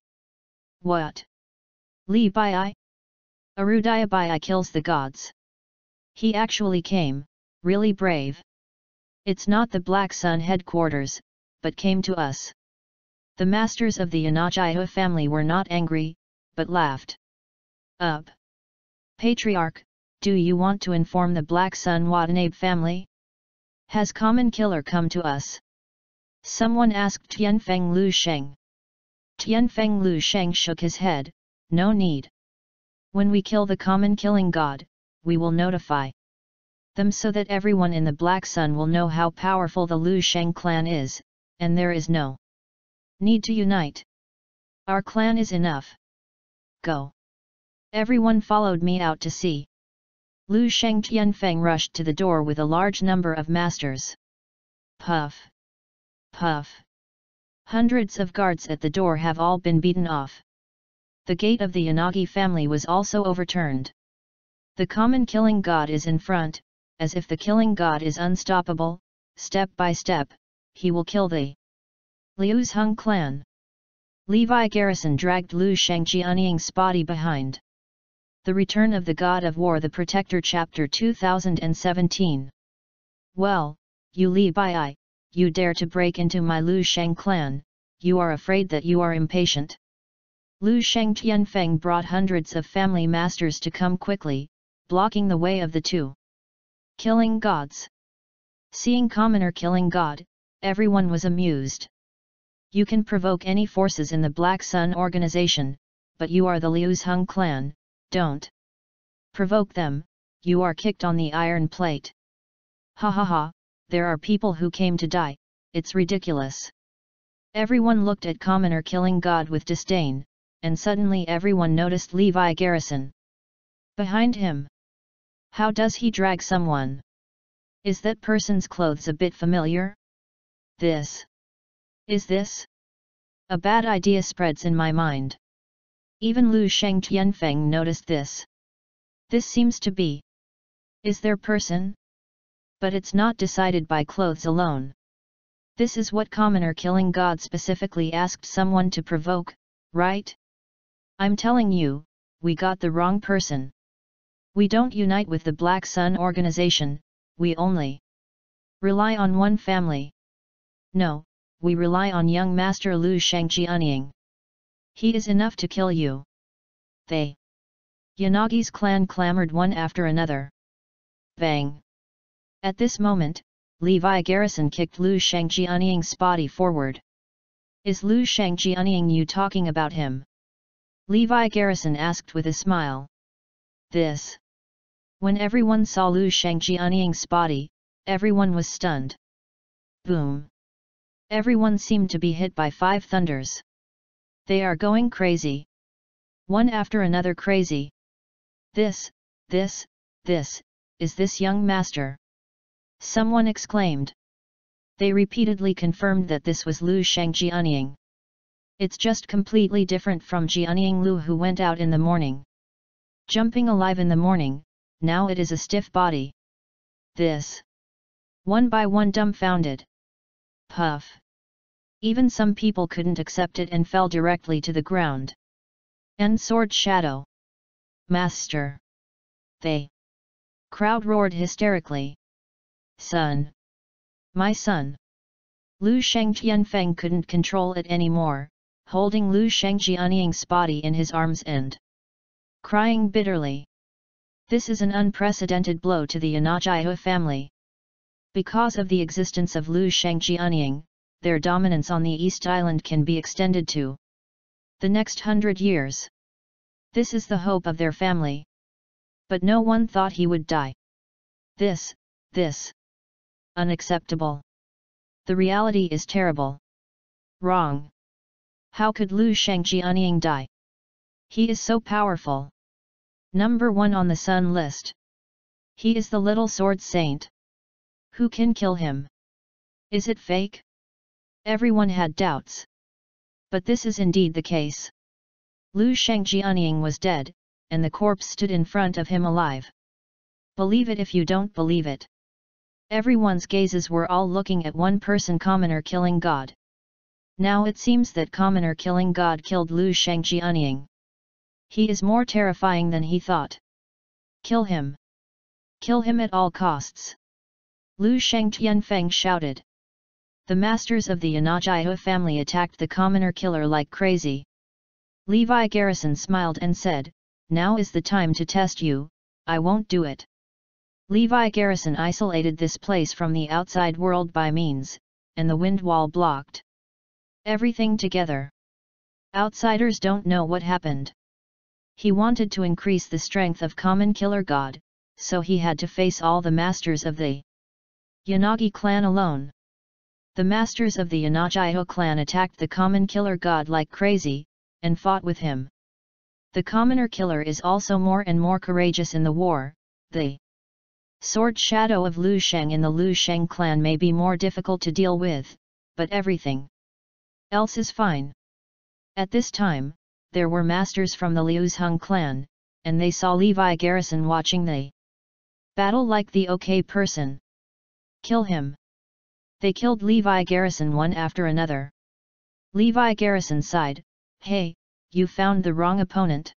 What? Li Bai? Arudaya Bai kills the gods. He actually came, really brave. It's not the Black Sun headquarters, but came to us. The masters of the Yanajia family were not angry, but laughed. Up! Patriarch, do you want to inform the Black Sun Watanabe family? Has Common Killer come to us? Someone asked Tianfeng Lu Sheng. Tianfeng Lu Sheng shook his head, no need. When we kill the common killing god, we will notify them so that everyone in the Black Sun will know how powerful the Lu Sheng clan is, and there is no need to unite. Our clan is enough. Go. Everyone followed me out to see. Lu Sheng Tianfeng rushed to the door with a large number of masters. Puff! Puff! Hundreds of guards at the door have all been beaten off. The gate of the Yanagi family was also overturned. The common killing god is in front, as if the killing god is unstoppable, step by step, he will kill the Liu's Hung clan. Levi Garrison dragged Lu Shengjianying's body behind. The Return of the God of War The Protector Chapter 2017 Well, you Li Bai, you dare to break into my Lu Sheng clan, you are afraid that you are impatient. Lu Sheng Tianfeng brought hundreds of family masters to come quickly, blocking the way of the two. Killing gods. Seeing commoner killing god, everyone was amused. You can provoke any forces in the Black Sun organization, but you are the Liu's Hung clan, don't provoke them, you are kicked on the iron plate. Ha ha ha, there are people who came to die, it's ridiculous. Everyone looked at Commoner killing God with disdain, and suddenly everyone noticed Levi Garrison. Behind him. How does he drag someone? Is that person's clothes a bit familiar? This. Is this? A bad idea spreads in my mind. Even Lu Sheng Tianfeng noticed this. This seems to be. Is there person? but it's not decided by clothes alone. This is what commoner killing god specifically asked someone to provoke, right? I'm telling you, we got the wrong person. We don't unite with the Black Sun organization, we only rely on one family. No, we rely on young master Lu Shengjianying. He is enough to kill you. They. Yanagi's clan clamored one after another. Bang! At this moment, Levi Garrison kicked Lu Shengjianying's body forward. Is Lu Shengjianying you talking about him? Levi Garrison asked with a smile. This. When everyone saw Lu Shengjianying's body, everyone was stunned. Boom. Everyone seemed to be hit by five thunders. They are going crazy. One after another crazy. This, this, this, is this young master. Someone exclaimed. They repeatedly confirmed that this was Lu Sheng Jianying. It's just completely different from Jianying Lu who went out in the morning. Jumping alive in the morning, now it is a stiff body. This. One by one dumbfounded. Puff. Even some people couldn't accept it and fell directly to the ground. End sword shadow. Master. They. Crowd roared hysterically. Son. My son. Lu Tianfeng couldn't control it anymore, holding Lu Sheng Jianying's body in his arms and crying bitterly. This is an unprecedented blow to the Yanajia family. Because of the existence of Lu Sheng Jianying, their dominance on the East Island can be extended to the next hundred years. This is the hope of their family. But no one thought he would die. This, this. Unacceptable. The reality is terrible. Wrong. How could Lu Shengjianying die? He is so powerful. Number 1 on the Sun list. He is the little sword saint. Who can kill him? Is it fake? Everyone had doubts. But this is indeed the case. Lu Shengjianying was dead, and the corpse stood in front of him alive. Believe it if you don't believe it. Everyone's gazes were all looking at one person commoner killing God. Now it seems that commoner killing God killed Lu Shengjianying. He is more terrifying than he thought. Kill him. Kill him at all costs. Lu Sheng Tianfeng shouted. The masters of the Yanajia family attacked the commoner killer like crazy. Levi Garrison smiled and said, Now is the time to test you, I won't do it. Levi Garrison isolated this place from the outside world by means, and the wind wall blocked everything together. Outsiders don't know what happened. He wanted to increase the strength of common killer god, so he had to face all the masters of the Yanagi clan alone. The masters of the Yanagiho clan attacked the common killer god like crazy, and fought with him. The commoner killer is also more and more courageous in the war, the sword shadow of Lu Sheng in the Lu Sheng clan may be more difficult to deal with, but everything else is fine. At this time, there were masters from the Liu's Hung clan, and they saw Levi Garrison watching the battle like the okay person. Kill him. They killed Levi Garrison one after another. Levi Garrison sighed, Hey, you found the wrong opponent.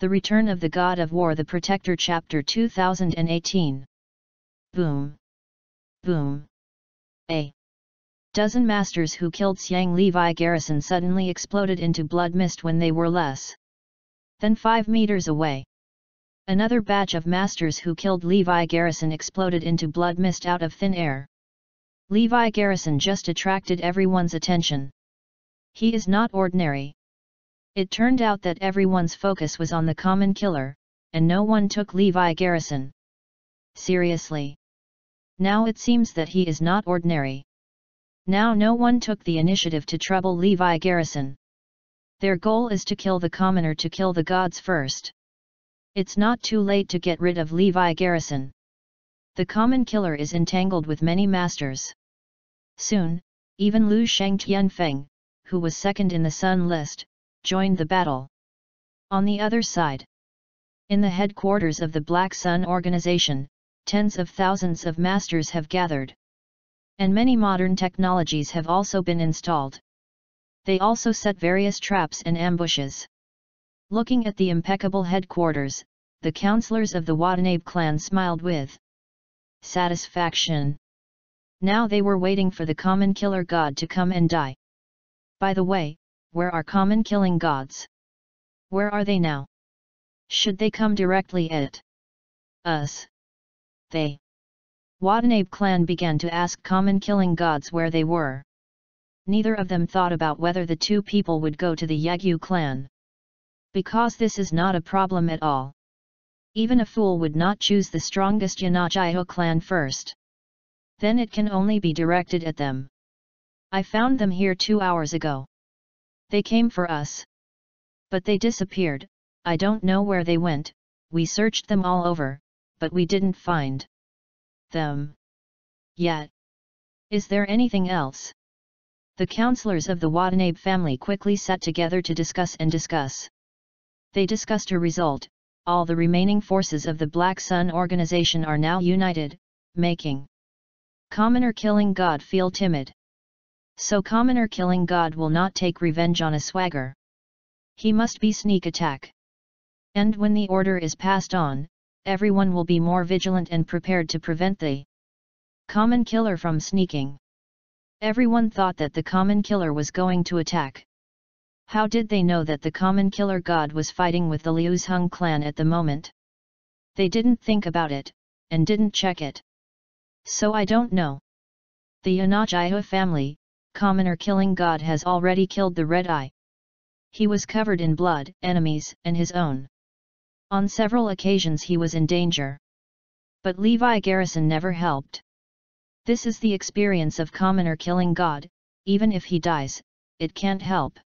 The Return of the God of War The Protector Chapter 2018 Boom! Boom! A dozen masters who killed Xiang Levi Garrison suddenly exploded into blood mist when they were less than 5 meters away. Another batch of masters who killed Levi Garrison exploded into blood mist out of thin air. Levi Garrison just attracted everyone's attention. He is not ordinary. It turned out that everyone's focus was on the common killer, and no one took Levi Garrison. Seriously. Now it seems that he is not ordinary. Now no one took the initiative to trouble Levi Garrison. Their goal is to kill the commoner to kill the gods first. It's not too late to get rid of Levi Garrison. The common killer is entangled with many masters. Soon, even Lu Sheng Tianfeng, who was second in the Sun list, joined the battle. On the other side, in the headquarters of the Black Sun organization, tens of thousands of masters have gathered and many modern technologies have also been installed. They also set various traps and ambushes. Looking at the impeccable headquarters, the counselors of the Watanabe clan smiled with satisfaction. Now they were waiting for the common killer god to come and die. By the way, where are common killing gods? Where are they now? Should they come directly at us? They Watanabe clan began to ask common killing gods where they were. Neither of them thought about whether the two people would go to the Yagyu clan. Because this is not a problem at all. Even a fool would not choose the strongest Yanajiho clan first. Then it can only be directed at them. I found them here two hours ago. They came for us. But they disappeared, I don't know where they went, we searched them all over, but we didn't find them. Yet. Is there anything else? The counselors of the Watanabe family quickly sat together to discuss and discuss. They discussed a result, all the remaining forces of the Black Sun organization are now united, making Commoner Killing God feel timid. So Commoner Killing God will not take revenge on a swagger. He must be sneak attack. And when the order is passed on, everyone will be more vigilant and prepared to prevent the common killer from sneaking. Everyone thought that the common killer was going to attack. How did they know that the common killer god was fighting with the Liu's Hung clan at the moment? They didn't think about it, and didn't check it. So I don't know. The Yanajiha family, commoner killing god has already killed the Red Eye. He was covered in blood, enemies, and his own. On several occasions he was in danger. But Levi Garrison never helped. This is the experience of commoner killing God, even if he dies, it can't help.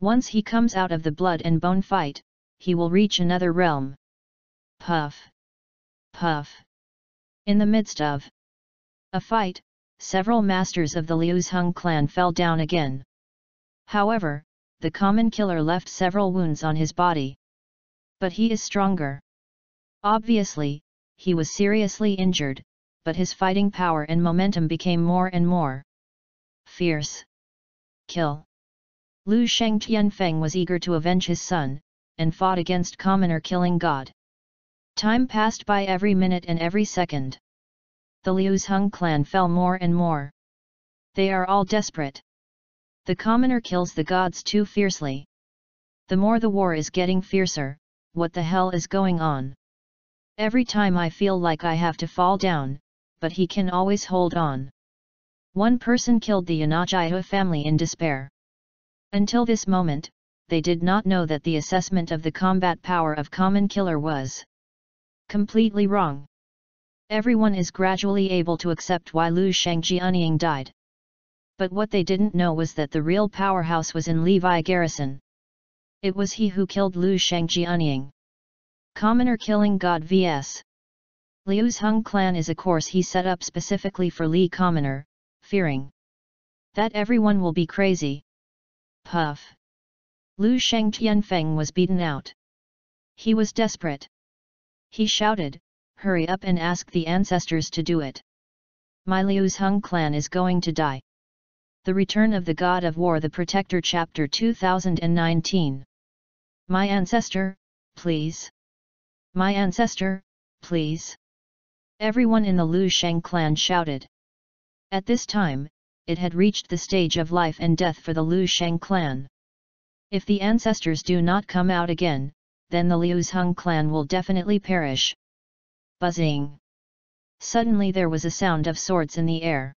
Once he comes out of the blood and bone fight, he will reach another realm. Puff. Puff. In the midst of a fight, several masters of the Liu's Hung clan fell down again. However, the common killer left several wounds on his body. But he is stronger. Obviously, he was seriously injured, but his fighting power and momentum became more and more fierce. Kill. Lu Sheng Tianfeng was eager to avenge his son, and fought against commoner killing God. Time passed by every minute and every second. The Liu's Hung clan fell more and more. They are all desperate. The commoner kills the gods too fiercely. The more the war is getting fiercer, what the hell is going on? Every time I feel like I have to fall down, but he can always hold on. One person killed the Yanajiha family in despair. Until this moment, they did not know that the assessment of the combat power of Common Killer was completely wrong. Everyone is gradually able to accept why Lu Shangjianying died. But what they didn't know was that the real powerhouse was in Levi Garrison. It was he who killed Lu Shangjianying. Commoner killing God vs. Liu's Hung clan is a course he set up specifically for Li Commoner, fearing that everyone will be crazy. Puff. Lu Sheng Tianfeng was beaten out. He was desperate. He shouted, hurry up and ask the ancestors to do it. My Liu's Hung clan is going to die. The Return of the God of War The Protector Chapter 2019 My ancestor, please. My ancestor, please. Everyone in the Lu Sheng clan shouted. At this time, it had reached the stage of life and death for the Lu Sheng clan. If the ancestors do not come out again, then the Liu's Hung clan will definitely perish. Buzzing. Suddenly there was a sound of swords in the air.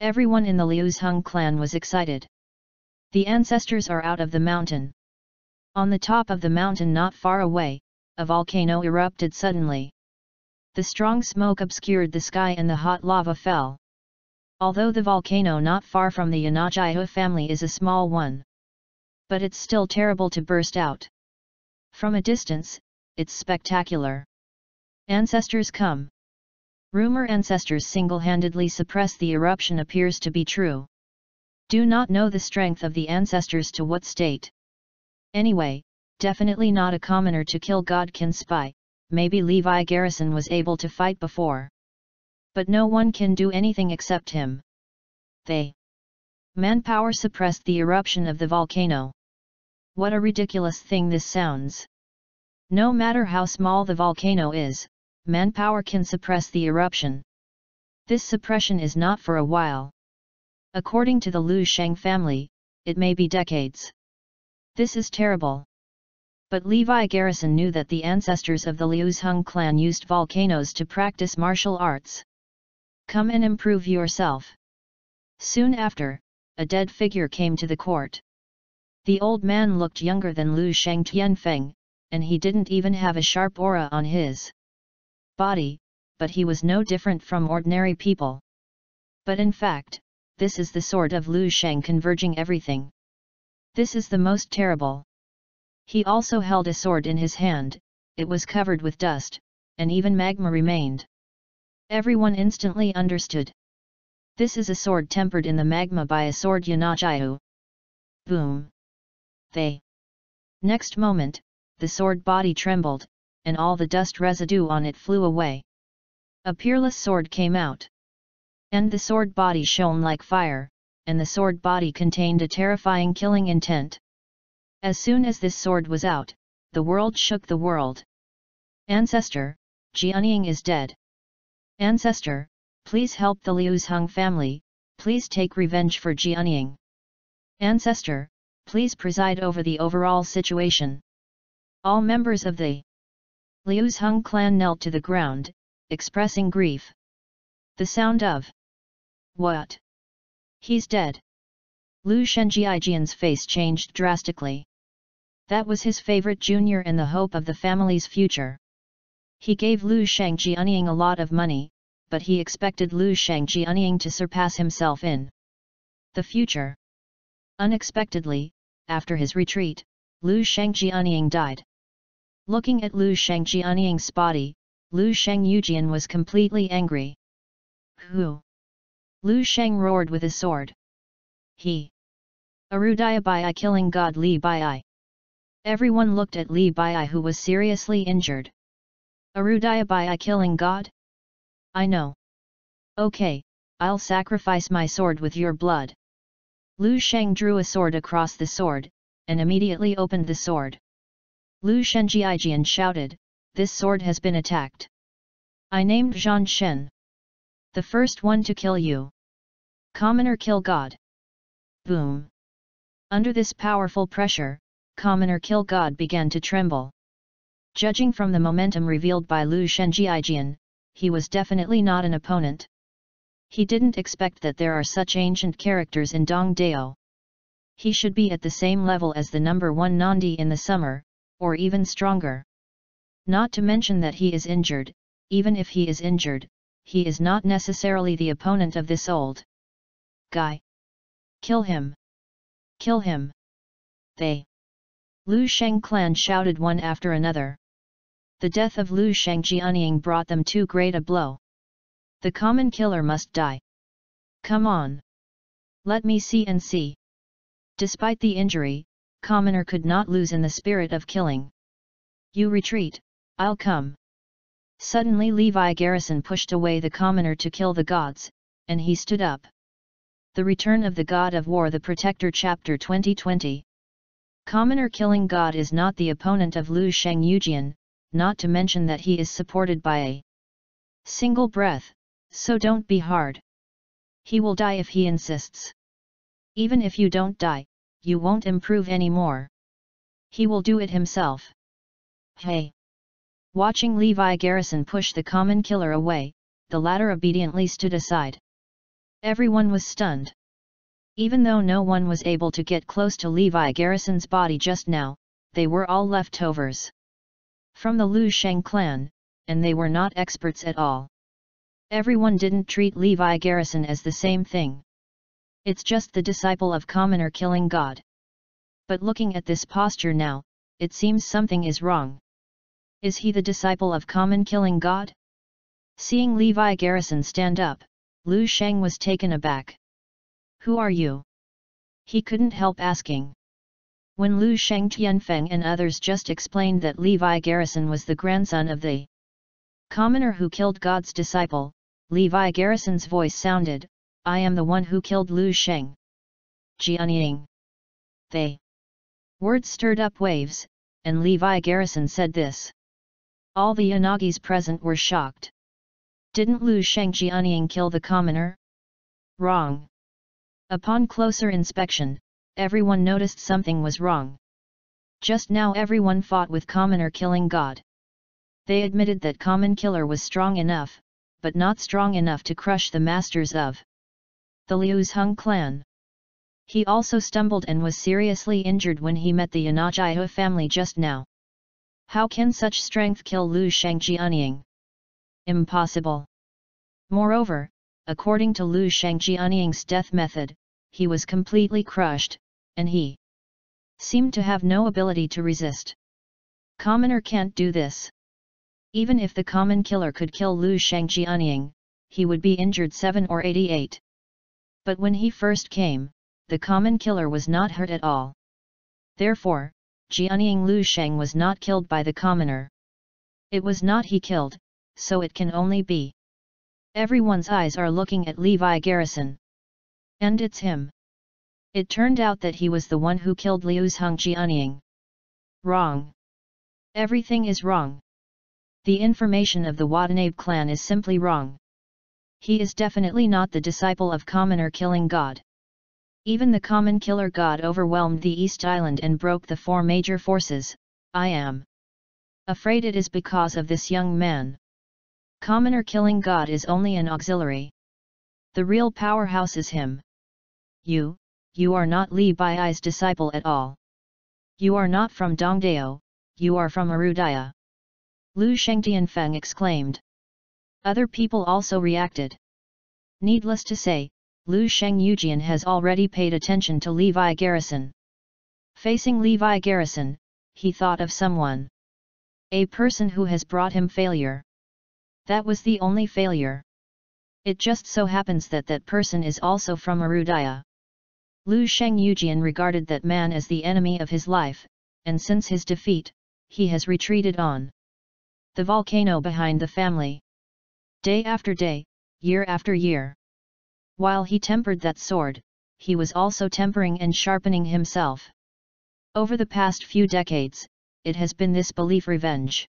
Everyone in the Liu's Hung clan was excited. The ancestors are out of the mountain. On the top of the mountain not far away, a volcano erupted suddenly. The strong smoke obscured the sky and the hot lava fell. Although the volcano not far from the Yanajiha family is a small one. But it's still terrible to burst out. From a distance, it's spectacular. Ancestors come. Rumor ancestors single-handedly suppress the eruption appears to be true. Do not know the strength of the ancestors to what state. Anyway, definitely not a commoner to kill God can spy, maybe Levi Garrison was able to fight before. But no one can do anything except him. They. Manpower suppressed the eruption of the volcano. What a ridiculous thing this sounds. No matter how small the volcano is, manpower can suppress the eruption. This suppression is not for a while. According to the Lu Sheng family, it may be decades. This is terrible. But Levi Garrison knew that the ancestors of the Liu's Hung clan used volcanoes to practice martial arts. Come and improve yourself. Soon after, a dead figure came to the court. The old man looked younger than Lu Sheng Tianfeng, and he didn't even have a sharp aura on his body, but he was no different from ordinary people. But in fact, this is the sort of Lu Sheng converging everything. This is the most terrible. He also held a sword in his hand, it was covered with dust, and even magma remained. Everyone instantly understood. This is a sword tempered in the magma by a sword Yanajiu. Boom! They. Next moment, the sword body trembled, and all the dust residue on it flew away. A peerless sword came out. And the sword body shone like fire, and the sword body contained a terrifying killing intent. As soon as this sword was out, the world shook the world. Ancestor, Jianying is dead. Ancestor, please help the Liu Hung family, please take revenge for Jianying. Ancestor, please preside over the overall situation. All members of the Liu Hung clan knelt to the ground, expressing grief. The sound of What? He's dead. Lu Shenjiaijian's face changed drastically. That was his favorite junior and the hope of the family's future. He gave Lu Shangjianying a lot of money, but he expected Lu Shangjianying to surpass himself in the future. Unexpectedly, after his retreat, Lu Shangjianying died. Looking at Lu Shangjianying's body, Lu Sheng Yujian was completely angry. Who? Lu Sheng roared with his sword. He. Arudaya Bai killing god Li Bai. Everyone looked at Li Bai who was seriously injured. Arudaya Bai I killing god? I know. Okay, I'll sacrifice my sword with your blood. Lu Sheng drew a sword across the sword, and immediately opened the sword. Lu Shenjiaijian shouted, this sword has been attacked. I named Zhan Shen. The first one to kill you. Commoner kill God. Boom. Under this powerful pressure, Commoner kill God began to tremble. Judging from the momentum revealed by Lu Shenjiaijian, he was definitely not an opponent. He didn't expect that there are such ancient characters in Dong Dao. He should be at the same level as the number one Nandi in the summer, or even stronger. Not to mention that he is injured, even if he is injured, he is not necessarily the opponent of this old guy. Kill him! Kill him! They! Lu Sheng clan shouted one after another. The death of Lu Sheng Jianying brought them too great a blow. The common killer must die. Come on! Let me see and see. Despite the injury, Commoner could not lose in the spirit of killing. You retreat, I'll come. Suddenly Levi Garrison pushed away the commoner to kill the gods, and he stood up. The Return of the God of War The Protector Chapter 2020 Commoner killing God is not the opponent of Lu Sheng Yujian, not to mention that he is supported by a single breath, so don't be hard. He will die if he insists. Even if you don't die, you won't improve anymore. He will do it himself. Hey! Watching Levi Garrison push the common killer away, the latter obediently stood aside. Everyone was stunned. Even though no one was able to get close to Levi Garrison's body just now, they were all leftovers. From the Lu Sheng clan, and they were not experts at all. Everyone didn't treat Levi Garrison as the same thing. It's just the disciple of commoner killing God. But looking at this posture now, it seems something is wrong. Is he the disciple of common killing God? Seeing Levi Garrison stand up, Lu Sheng was taken aback. Who are you? He couldn't help asking. When Lu Sheng Tianfeng and others just explained that Levi Garrison was the grandson of the commoner who killed God's disciple, Levi Garrison's voice sounded, I am the one who killed Lu Sheng. Jianying. They. Words stirred up waves, and Levi Garrison said this. All the Yanagis present were shocked. Didn't Lu Sheng Jianying kill the commoner? Wrong. Upon closer inspection, everyone noticed something was wrong. Just now everyone fought with commoner killing God. They admitted that common killer was strong enough, but not strong enough to crush the masters of the Liu's Hung clan. He also stumbled and was seriously injured when he met the Yanajia family just now. How can such strength kill Lu Shangjianying? Impossible. Moreover, according to Lu Shangjianying's death method, he was completely crushed, and he seemed to have no ability to resist. Commoner can't do this. Even if the common killer could kill Lu Shangjianying, he would be injured 7 or 88. But when he first came, the common killer was not hurt at all. Therefore, Jianying Lu Sheng was not killed by the commoner. It was not he killed, so it can only be. Everyone's eyes are looking at Levi Garrison. And it's him. It turned out that he was the one who killed Liu's Hung Jianying. Wrong. Everything is wrong. The information of the Watanabe clan is simply wrong. He is definitely not the disciple of commoner killing god. Even the common killer god overwhelmed the East Island and broke the four major forces, I am afraid it is because of this young man. Commoner killing god is only an auxiliary. The real powerhouse is him. You, you are not Li Bai's disciple at all. You are not from Dongdao, you are from Arudaya. Lu Shengtianfeng exclaimed. Other people also reacted. Needless to say, Lu Sheng Yujian has already paid attention to Levi Garrison. Facing Levi Garrison, he thought of someone. A person who has brought him failure. That was the only failure. It just so happens that that person is also from Erudaya. Lu Sheng Yujian regarded that man as the enemy of his life, and since his defeat, he has retreated on the volcano behind the family. Day after day, year after year. While he tempered that sword, he was also tempering and sharpening himself. Over the past few decades, it has been this belief revenge.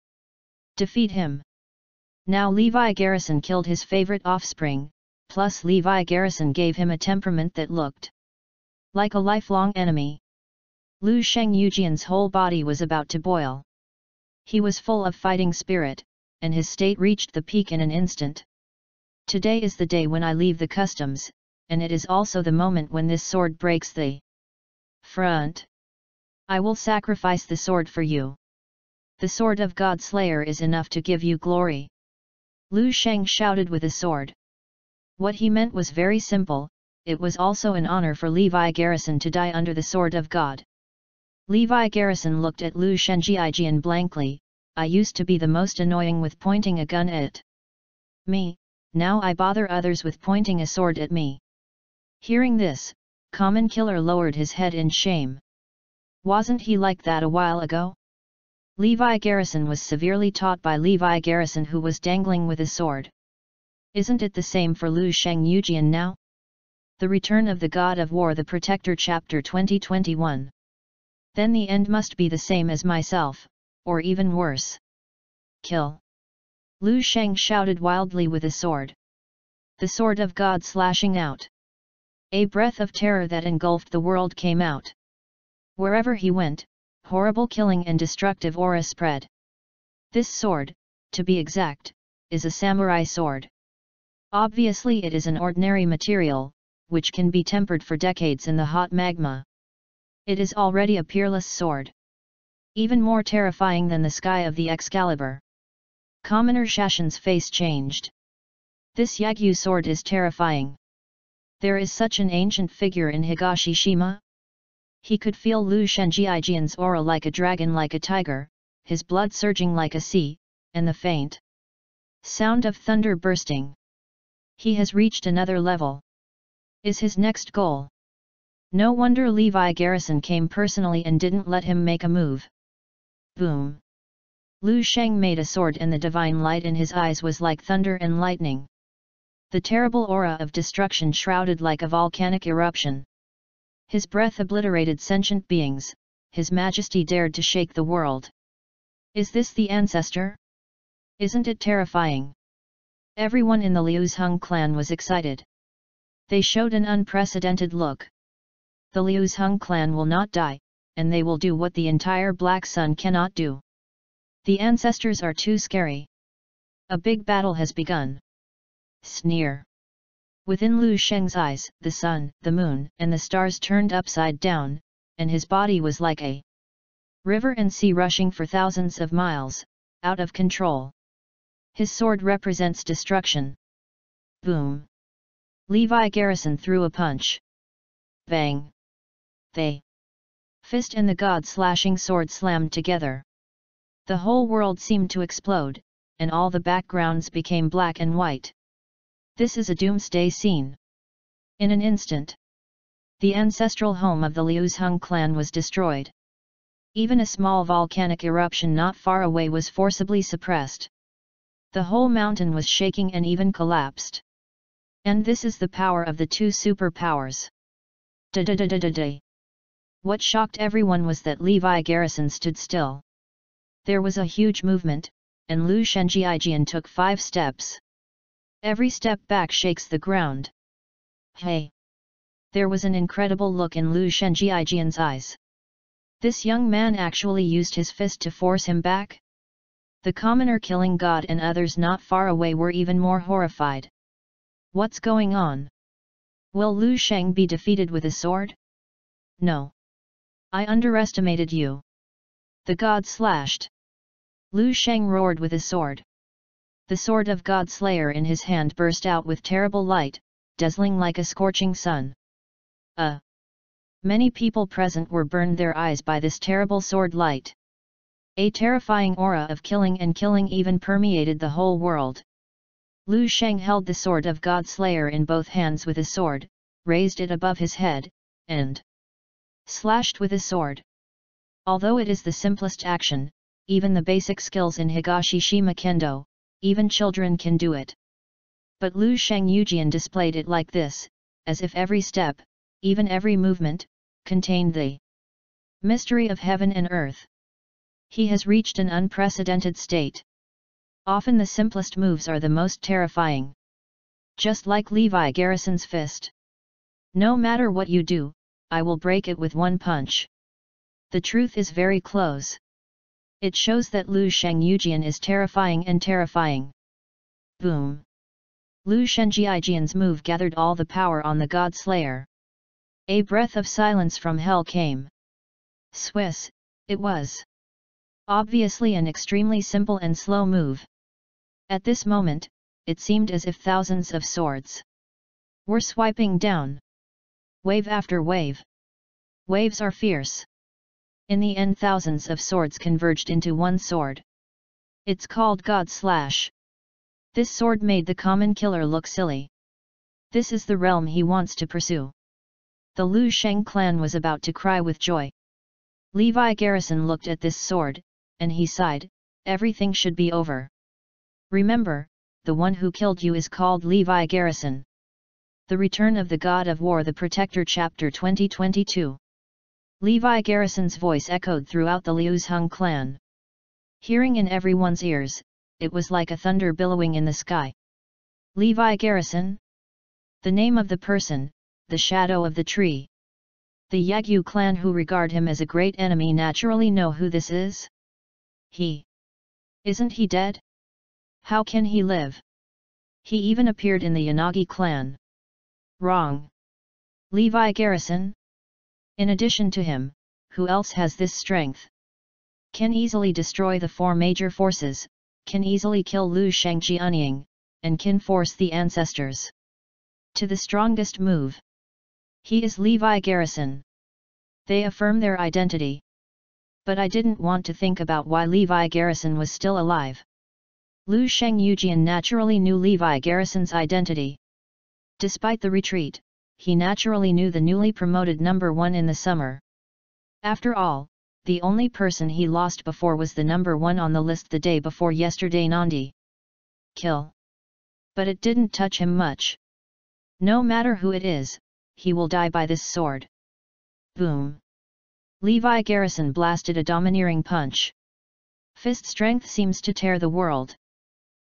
Defeat him. Now Levi Garrison killed his favorite offspring, plus Levi Garrison gave him a temperament that looked like a lifelong enemy. Lu Sheng Yujian's whole body was about to boil. He was full of fighting spirit, and his state reached the peak in an instant. Today is the day when I leave the customs, and it is also the moment when this sword breaks the front. I will sacrifice the sword for you. The sword of God Slayer is enough to give you glory. Lu Sheng shouted with a sword. What he meant was very simple, it was also an honor for Levi Garrison to die under the sword of God. Levi Garrison looked at Lu Shengjiijian blankly, I used to be the most annoying with pointing a gun at me, now I bother others with pointing a sword at me. Hearing this, Common Killer lowered his head in shame. Wasn't he like that a while ago? Levi Garrison was severely taught by Levi Garrison who was dangling with a sword. Isn't it the same for Lu Sheng Yujian now? The Return of the God of War The Protector Chapter 2021 Then the end must be the same as myself, or even worse. Kill. Lu Sheng shouted wildly with a sword. The sword of God slashing out. A breath of terror that engulfed the world came out. Wherever he went, horrible killing and destructive aura spread. This sword, to be exact, is a samurai sword. Obviously it is an ordinary material, which can be tempered for decades in the hot magma. It is already a peerless sword. Even more terrifying than the sky of the Excalibur. Commoner Shashan's face changed. This Yagyu sword is terrifying. There is such an ancient figure in Higashishima? He could feel Lu Shengjiijian's aura like a dragon like a tiger, his blood surging like a sea, and the faint sound of thunder bursting. He has reached another level. Is his next goal? No wonder Levi Garrison came personally and didn't let him make a move. Boom! Lu Sheng made a sword and the divine light in his eyes was like thunder and lightning. The terrible aura of destruction shrouded like a volcanic eruption. His breath obliterated sentient beings, his majesty dared to shake the world. Is this the ancestor? Isn't it terrifying? Everyone in the Liu's Hung clan was excited. They showed an unprecedented look. The Liu's Hung clan will not die, and they will do what the entire Black Sun cannot do. The ancestors are too scary. A big battle has begun. Sneer. Within Lu Sheng's eyes, the sun, the moon, and the stars turned upside down, and his body was like a river and sea rushing for thousands of miles, out of control. His sword represents destruction. Boom! Levi Garrison threw a punch. Bang! They fist and the god slashing sword slammed together. The whole world seemed to explode, and all the backgrounds became black and white. This is a doomsday scene. In an instant, the ancestral home of the Liuzheng clan was destroyed. Even a small volcanic eruption not far away was forcibly suppressed. The whole mountain was shaking and even collapsed. And this is the power of the two superpowers. Da da da da da da. What shocked everyone was that Levi Garrison stood still. There was a huge movement, and Lu Shenjiaijian took five steps. Every step back shakes the ground. Hey! There was an incredible look in Lu Shenjiaijian's eyes. This young man actually used his fist to force him back? The commoner killing god and others not far away were even more horrified. What's going on? Will Lu Sheng be defeated with a sword? No. I underestimated you. The god slashed. Lu Sheng roared with his sword. The sword of God Slayer in his hand burst out with terrible light, dazzling like a scorching sun. Uh! Many people present were burned their eyes by this terrible sword light. A terrifying aura of killing and killing even permeated the whole world. Lu Sheng held the sword of God Slayer in both hands with a sword, raised it above his head, and slashed with his sword. Although it is the simplest action, even the basic skills in Higashi Shima Kendo, even children can do it. But Lu Sheng Yujian displayed it like this, as if every step, even every movement, contained the mystery of heaven and earth. He has reached an unprecedented state. Often the simplest moves are the most terrifying. Just like Levi Garrison's fist. No matter what you do, I will break it with one punch. The truth is very close. It shows that Lu Sheng Yujian is terrifying and terrifying. Boom! Lu Shenjiaijian's move gathered all the power on the God Slayer. A breath of silence from hell came. Swiss, it was. Obviously an extremely simple and slow move. At this moment, it seemed as if thousands of swords were swiping down. Wave after wave. Waves are fierce. In the end thousands of swords converged into one sword. It's called God Slash. This sword made the common killer look silly. This is the realm he wants to pursue. The Lu Sheng clan was about to cry with joy. Levi Garrison looked at this sword, and he sighed, everything should be over. Remember, the one who killed you is called Levi Garrison. The Return of the God of War The Protector Chapter 2022 Levi Garrison's voice echoed throughout the Liuzheng clan. Hearing in everyone's ears, it was like a thunder billowing in the sky. Levi Garrison? The name of the person, the shadow of the tree. The Yagyu clan who regard him as a great enemy naturally know who this is? He. Isn't he dead? How can he live? He even appeared in the Yanagi clan. Wrong. Levi Garrison? In addition to him, who else has this strength? Can easily destroy the four major forces, can easily kill Lu Shengjianying, and can force the ancestors to the strongest move. He is Levi Garrison. They affirm their identity. But I didn't want to think about why Levi Garrison was still alive. Lu Sheng Yujian naturally knew Levi Garrison's identity. Despite the retreat, he naturally knew the newly promoted number one in the summer. After all, the only person he lost before was the number one on the list the day before yesterday Nandi. Kill. But it didn't touch him much. No matter who it is, he will die by this sword. Boom. Levi Garrison blasted a domineering punch. Fist strength seems to tear the world.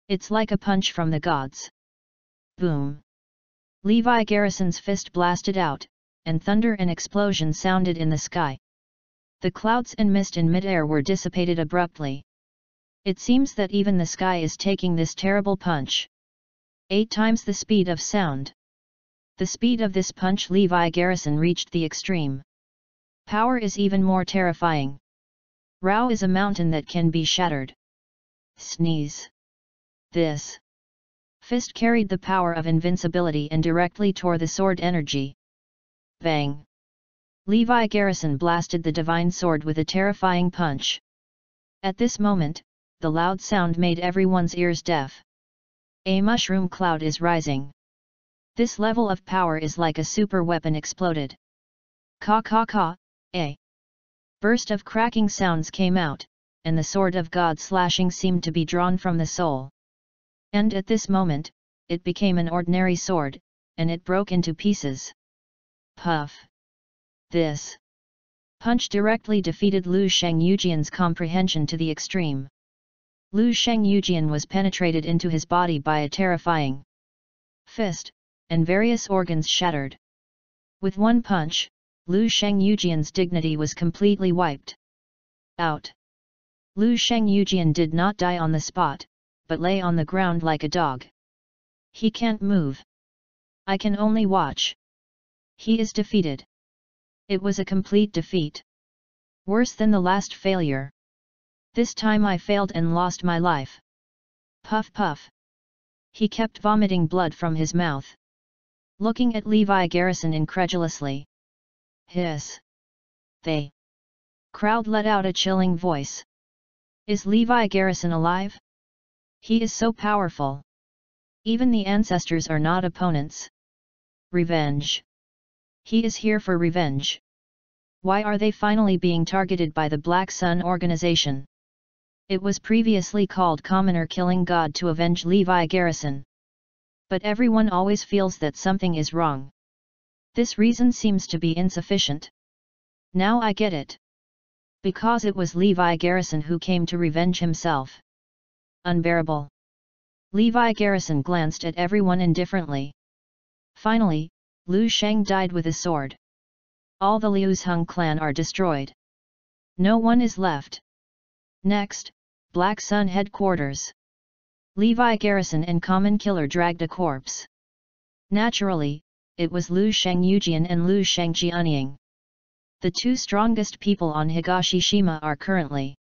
It's like a punch from the gods. Boom. Levi Garrison's fist blasted out, and thunder and explosion sounded in the sky. The clouds and mist in midair were dissipated abruptly. It seems that even the sky is taking this terrible punch. Eight times the speed of sound. The speed of this punch Levi Garrison reached the extreme. Power is even more terrifying. Rao is a mountain that can be shattered. Sneeze. This fist carried the power of invincibility and directly tore the sword energy. Bang! Levi Garrison blasted the divine sword with a terrifying punch. At this moment, the loud sound made everyone's ears deaf. A mushroom cloud is rising. This level of power is like a super weapon exploded. Ka ka ka, a burst of cracking sounds came out, and the sword of God slashing seemed to be drawn from the soul. And at this moment, it became an ordinary sword, and it broke into pieces. Puff! This punch directly defeated Lu Sheng Yujian's comprehension to the extreme. Lu Sheng Yujian was penetrated into his body by a terrifying fist, and various organs shattered. With one punch, Lu Sheng Yujian's dignity was completely wiped out. Lu Sheng Yujian did not die on the spot, but lay on the ground like a dog. He can't move. I can only watch. He is defeated. It was a complete defeat. Worse than the last failure. This time I failed and lost my life. Puff puff. He kept vomiting blood from his mouth. Looking at Levi Garrison incredulously. Hiss. They. Crowd let out a chilling voice. Is Levi Garrison alive? He is so powerful. Even the ancestors are not opponents. Revenge. He is here for revenge. Why are they finally being targeted by the Black Sun organization? It was previously called Commoner Killing God to avenge Levi Garrison. But everyone always feels that something is wrong. This reason seems to be insufficient. Now I get it. Because it was Levi Garrison who came to revenge himself. Unbearable. Levi Garrison glanced at everyone indifferently. Finally, Lu Sheng died with a sword. All the Liu's Hung clan are destroyed. No one is left. Next, Black Sun headquarters. Levi Garrison and Common Killer dragged a corpse. Naturally, it was Lu Sheng Yujian and Lu Sheng Jianying. The two strongest people on Higashishima are currently.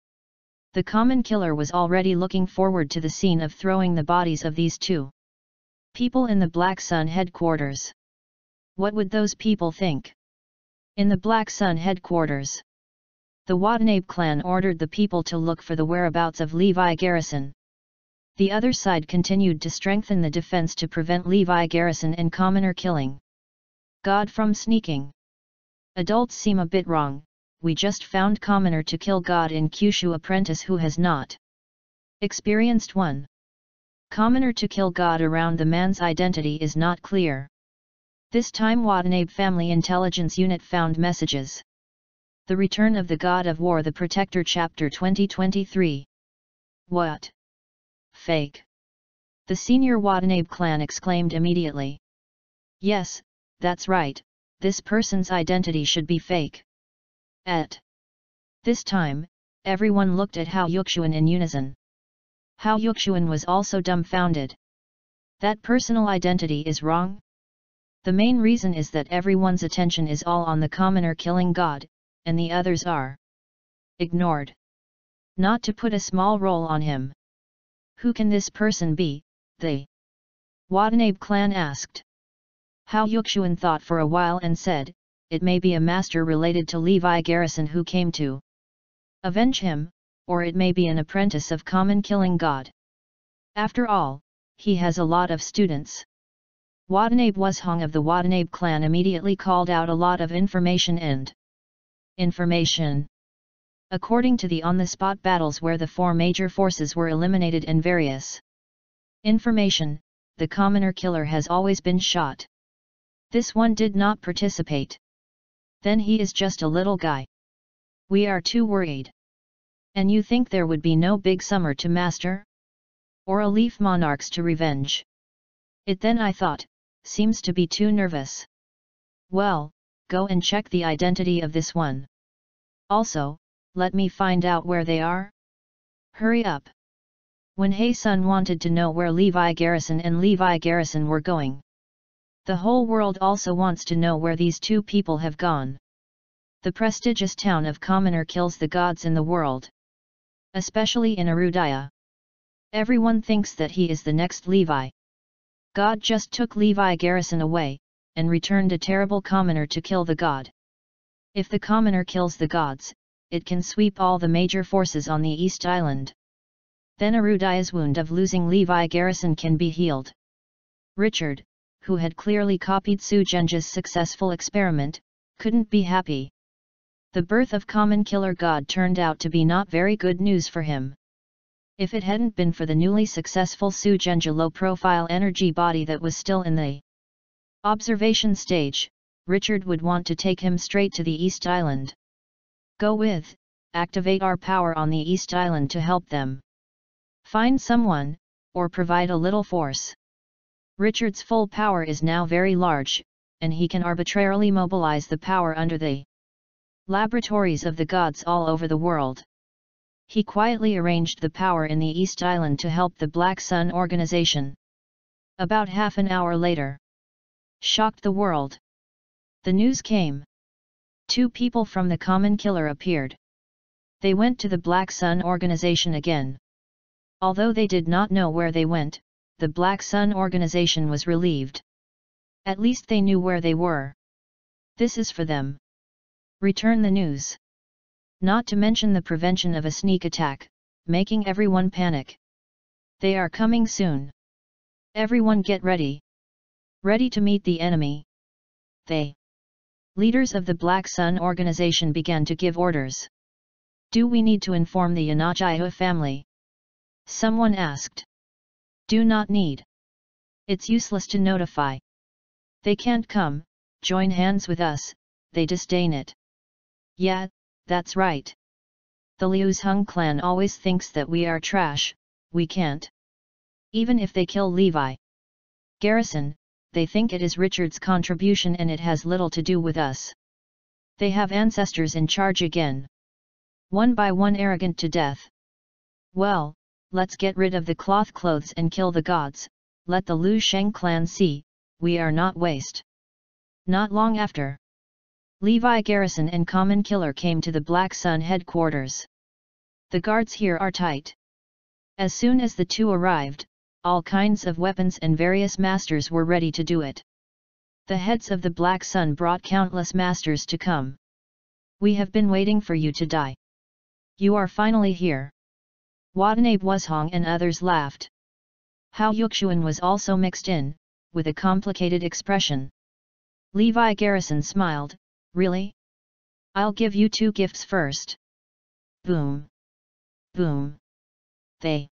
The Common Killer was already looking forward to the scene of throwing the bodies of these two people in the Black Sun headquarters. What would those people think? In the Black Sun headquarters, the Watanabe clan ordered the people to look for the whereabouts of Levi Garrison. The other side continued to strengthen the defense to prevent Levi Garrison and commoner killing. God from sneaking. Adults seem a bit wrong, we just found commoner to kill God in Kyushu apprentice who has not experienced one. Commoner to kill God around the man's identity is not clear. This time Watanabe Family Intelligence Unit found messages. The Return of the God of War The Protector Chapter 2023 What? Fake. The senior Watanabe clan exclaimed immediately. Yes, that's right, this person's identity should be fake. At this time, everyone looked at Hao Yuxuan in unison. Hao Yuxuan was also dumbfounded. That personal identity is wrong? The main reason is that everyone's attention is all on the commoner killing God, and the others are ignored. Not to put a small role on him. Who can this person be, they? Watanabe clan asked. Hao Yuxuan thought for a while and said, it may be a master related to Levi Garrison who came to avenge him, or it may be an apprentice of common killing god. After all, he has a lot of students. Watanabe Wushong of the Watanabe clan immediately called out a lot of information and information. According to the on-the-spot battles where the four major forces were eliminated and various information, the commoner killer has always been shot. This one did not participate. Then he is just a little guy. We are too worried. And you think there would be no big summer to master? Or a leaf monarchs to revenge? It then I thought, seems to be too nervous. Well, go and check the identity of this one. Also, let me find out where they are? Hurry up! When Hey Sun wanted to know where Levi Garrison and Levi Garrison were going. The whole world also wants to know where these two people have gone. The prestigious town of Commoner kills the gods in the world. Especially in Erudaya. Everyone thinks that he is the next Levi. God just took Levi Garrison away, and returned a terrible commoner to kill the god. If the commoner kills the gods, it can sweep all the major forces on the East Island. Then Erudia's wound of losing Levi Garrison can be healed. Richard, who had clearly copied Su Zhenji's successful experiment, couldn't be happy. The birth of common killer god turned out to be not very good news for him. If it hadn't been for the newly successful Su Zhenji low-profile energy body that was still in the observation stage, Richard would want to take him straight to the East Island. Go with, activate our power on the East Island to help them. Find someone, or provide a little force. Richard's full power is now very large, and he can arbitrarily mobilize the power under the laboratories of the gods all over the world. He quietly arranged the power in the East Island to help the Black Sun organization. About half an hour later. Shocked the world. The news came. Two people from the Common Killer appeared. They went to the Black Sun organization again. Although they did not know where they went, the Black Sun organization was relieved. At least they knew where they were. This is for them. Return the news. Not to mention the prevention of a sneak attack, making everyone panic. They are coming soon. Everyone get ready. Ready to meet the enemy. They. Leaders of the Black Sun organization began to give orders. Do we need to inform the Yanajiha family? Someone asked. Do not need. It's useless to notify. They can't come, join hands with us, they disdain it. Yeah, that's right. The Liu's Hung clan always thinks that we are trash, we can't. Even if they kill Levi. Garrison, they think it is Richard's contribution and it has little to do with us. They have ancestors in charge again. One by one arrogant to death. Well, let's get rid of the cloth clothes and kill the gods, let the Lu Sheng clan see, we are not waste. Not long after. Levi Garrison and Common Killer came to the Black Sun headquarters. The guards here are tight. As soon as the two arrived, all kinds of weapons and various masters were ready to do it. The heads of the Black Sun brought countless masters to come. We have been waiting for you to die. You are finally here. Watanabe Wushong and others laughed. Hao Yuxuan was also mixed in, with a complicated expression. Levi Garrison smiled, really? I'll give you two gifts first. Boom. Boom. They.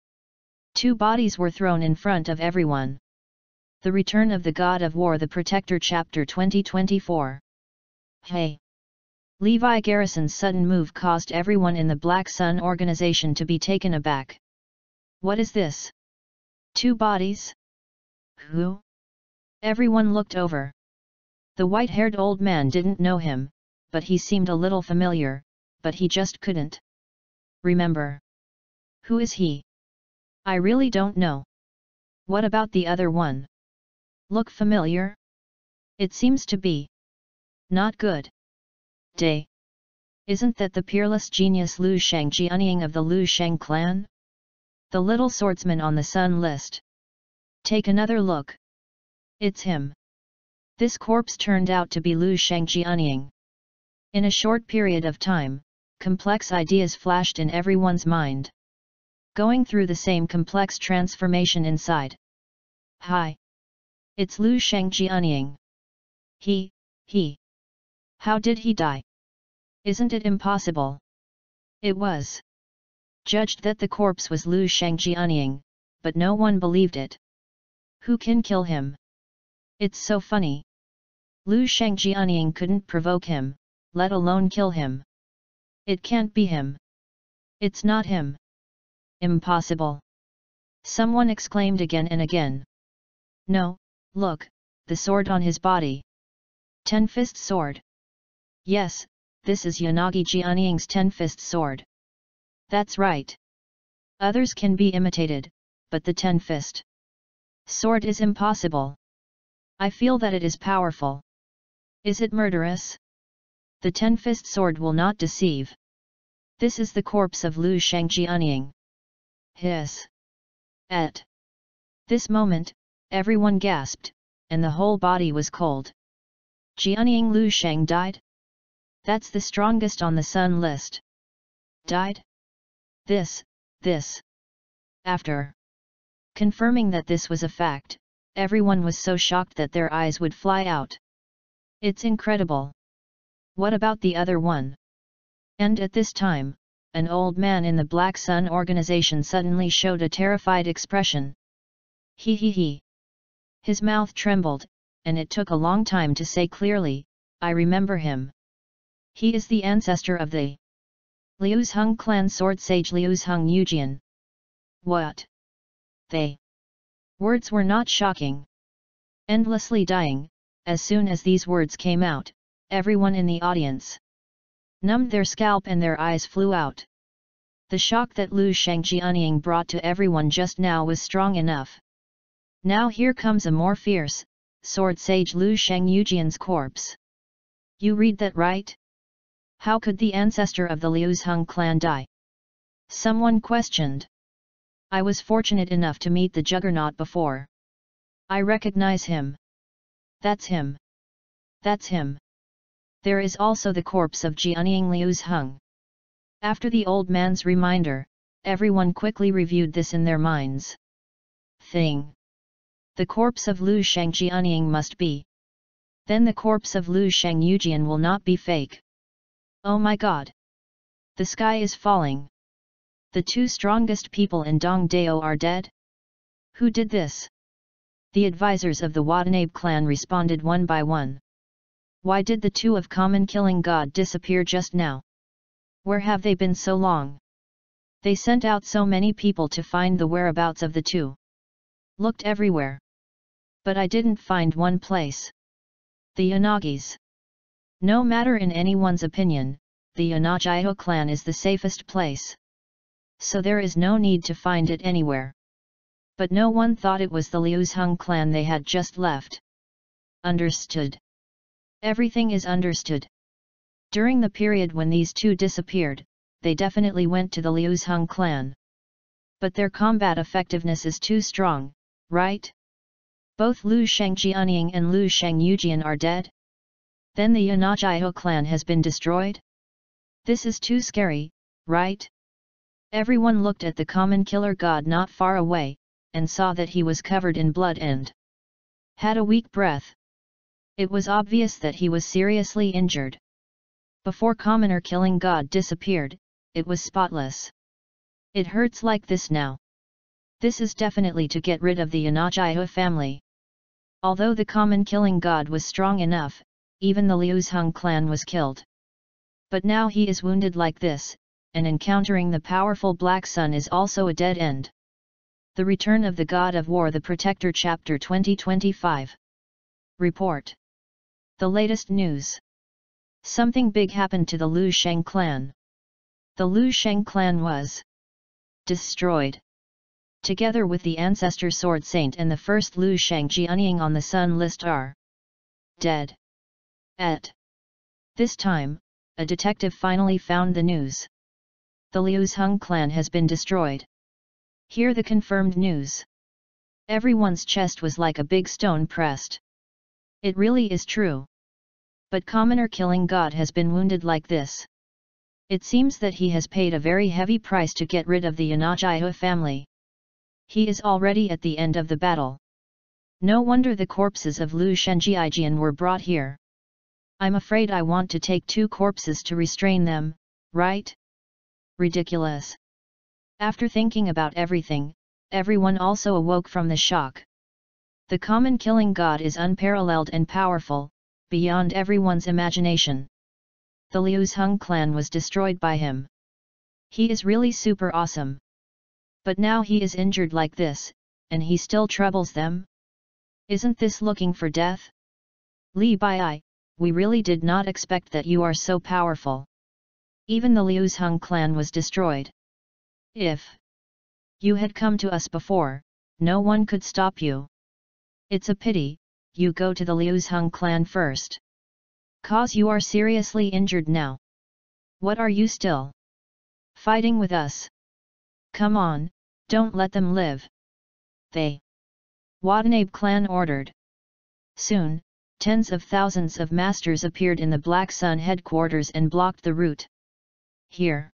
Two bodies were thrown in front of everyone. The Return of the God of War The Protector Chapter 2024 Hey! Levi Garrison's sudden move caused everyone in the Black Sun organization to be taken aback. What is this? Two bodies? Who? Everyone looked over. The white-haired old man didn't know him, but he seemed a little familiar, but he just couldn't. Remember. Who is he? I really don't know. What about the other one? Look familiar? It seems to be. Not good. Day. Isn't that the peerless genius Lu Sheng Jianying of the Lu Sheng clan? The little swordsman on the sun list. Take another look. It's him. This corpse turned out to be Lu Shengjianying. In a short period of time, complex ideas flashed in everyone's mind. Going through the same complex transformation inside. Hi! It's Lu Shengjianying. He, he. How did he die? Isn't it impossible? It was. Judged that the corpse was Lu Shengjianying, but no one believed it. Who can kill him? It's so funny. Lu Shengjianying couldn't provoke him, let alone kill him. It can't be him. It's not him. Impossible. Someone exclaimed again and again. No, look, the sword on his body. Ten-fist sword. Yes, this is Yanagi Jianying's ten-fist sword. That's right. Others can be imitated, but the ten-fist sword is impossible. I feel that it is powerful. Is it murderous? The ten-fist sword will not deceive. This is the corpse of Lu Shengjianying. Hiss. At this moment, everyone gasped, and the whole body was cold. Jianying Lu Shang died? That's the strongest on the sun list. Died? This, this. After confirming that this was a fact, everyone was so shocked that their eyes would fly out. It's incredible. What about the other one? And at this time, an old man in the Black Sun organization suddenly showed a terrified expression. He he he. His mouth trembled, and it took a long time to say clearly, I remember him. He is the ancestor of the Liu's Hung clan sword sage Liu's Hung Yujian. What? They. Words were not shocking. Endlessly dying, as soon as these words came out, everyone in the audience numbed their scalp and their eyes flew out. The shock that Lu Shangjianying brought to everyone just now was strong enough. Now here comes a more fierce, sword sage Lu Sheng Yujian's corpse. You read that right? How could the ancestor of the Liu's Hung clan die? Someone questioned. I was fortunate enough to meet the juggernaut before. I recognize him. That's him. That's him. There is also the corpse of Jianying Liu's Hung. After the old man's reminder, everyone quickly reviewed this in their minds. Thing. The corpse of Lu Sheng Jianying must be. Then the corpse of Lu Sheng Yujian will not be fake. Oh my god! The sky is falling. The two strongest people in Dongdao are dead? Who did this? The advisors of the Watanabe clan responded one by one. Why did the two of common killing god disappear just now? Where have they been so long? They sent out so many people to find the whereabouts of the two. Looked everywhere. But I didn't find one place. The Yanagis. No matter in anyone's opinion, the Yanagiho clan is the safest place. So there is no need to find it anywhere. But no one thought it was the Liu's Hung clan they had just left. Understood. Everything is understood. During the period when these two disappeared, they definitely went to the Liu's Hung clan. But their combat effectiveness is too strong, right? Both Lu Shengjianying and Lu Sheng Yujian are dead? Then the Yanajiao clan has been destroyed? This is too scary, right? Everyone looked at the common killer god not far away, and saw that he was covered in blood and had a weak breath. It was obvious that he was seriously injured. Before commoner killing god disappeared, it was spotless. It hurts like this now. This is definitely to get rid of the Yanajaya family. Although the common killing god was strong enough, even the Liu's Hung clan was killed. But now he is wounded like this, and encountering the powerful Black Sun is also a dead end. The Return of the God of War The Protector Chapter 2025 Report the latest news. Something big happened to the Lu Sheng clan. The Lu Sheng clan was destroyed. Together with the ancestor Sword Saint and the first Lu Sheng Jianying on the Sun list are dead. At this time, a detective finally found the news. The Liu's Hung clan has been destroyed. Hear the confirmed news. Everyone's chest was like a big stone pressed. It really is true. But commoner killing god has been wounded like this. It seems that he has paid a very heavy price to get rid of the Yanajaya family. He is already at the end of the battle. No wonder the corpses of Lu Shenjiijian were brought here. I'm afraid I want to take two corpses to restrain them, right? Ridiculous. After thinking about everything, everyone also awoke from the shock. The common killing god is unparalleled and powerful, beyond everyone's imagination. The Liu's Hung clan was destroyed by him. He is really super awesome. But now he is injured like this, and he still troubles them? Isn't this looking for death? Li Bai, we really did not expect that you are so powerful. Even the Liu's Hung clan was destroyed. If you had come to us before, no one could stop you. It's a pity, you go to the Liu's Hung clan first. Cause you are seriously injured now. What are you still? Fighting with us? Come on, don't let them live. They. Watanabe clan ordered. Soon, tens of thousands of masters appeared in the Black Sun headquarters and blocked the route. Here.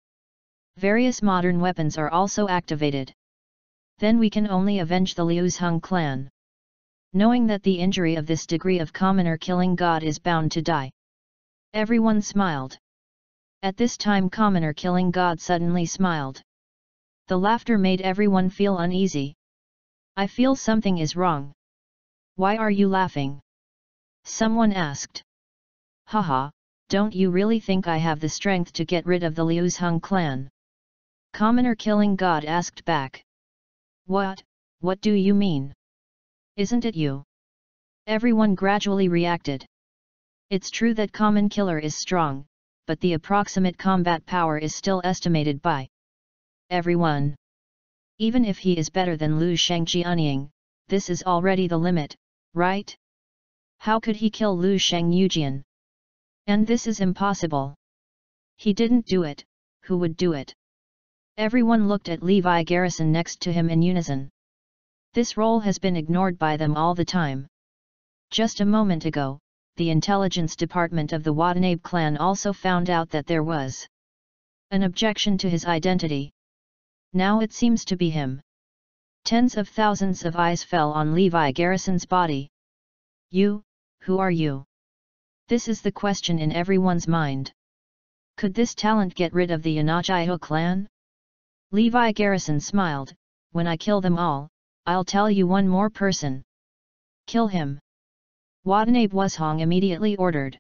Various modern weapons are also activated. Then we can only avenge the Liu's Hung clan. knowing that the injury of this degree of commoner killing god is bound to die. Everyone smiled. At this time commoner killing god suddenly smiled. The laughter made everyone feel uneasy. I feel something is wrong. Why are you laughing? Someone asked. Haha, don't you really think I have the strength to get rid of the Liu's Hung clan? Commoner killing god asked back. What, what do you mean? Isn't it you? Everyone gradually reacted. It's true that common killer is strong, but the approximate combat power is still estimated by everyone. Even if he is better than Lu Shengjianying, this is already the limit, right? How could he kill Lu Sheng Yujian? And this is impossible. He didn't do it, who would do it? Everyone looked at Levi Garrison next to him in unison. This role has been ignored by them all the time. Just a moment ago, the intelligence department of the Watanabe clan also found out that there was an objection to his identity. Now it seems to be him. Tens of thousands of eyes fell on Levi Garrison's body. You, who are you? This is the question in everyone's mind. Could this talent get rid of the Yanajiho clan? Levi Garrison smiled, when I kill them all, I'll tell you one more person. Kill him. Watanabe Wushong immediately ordered.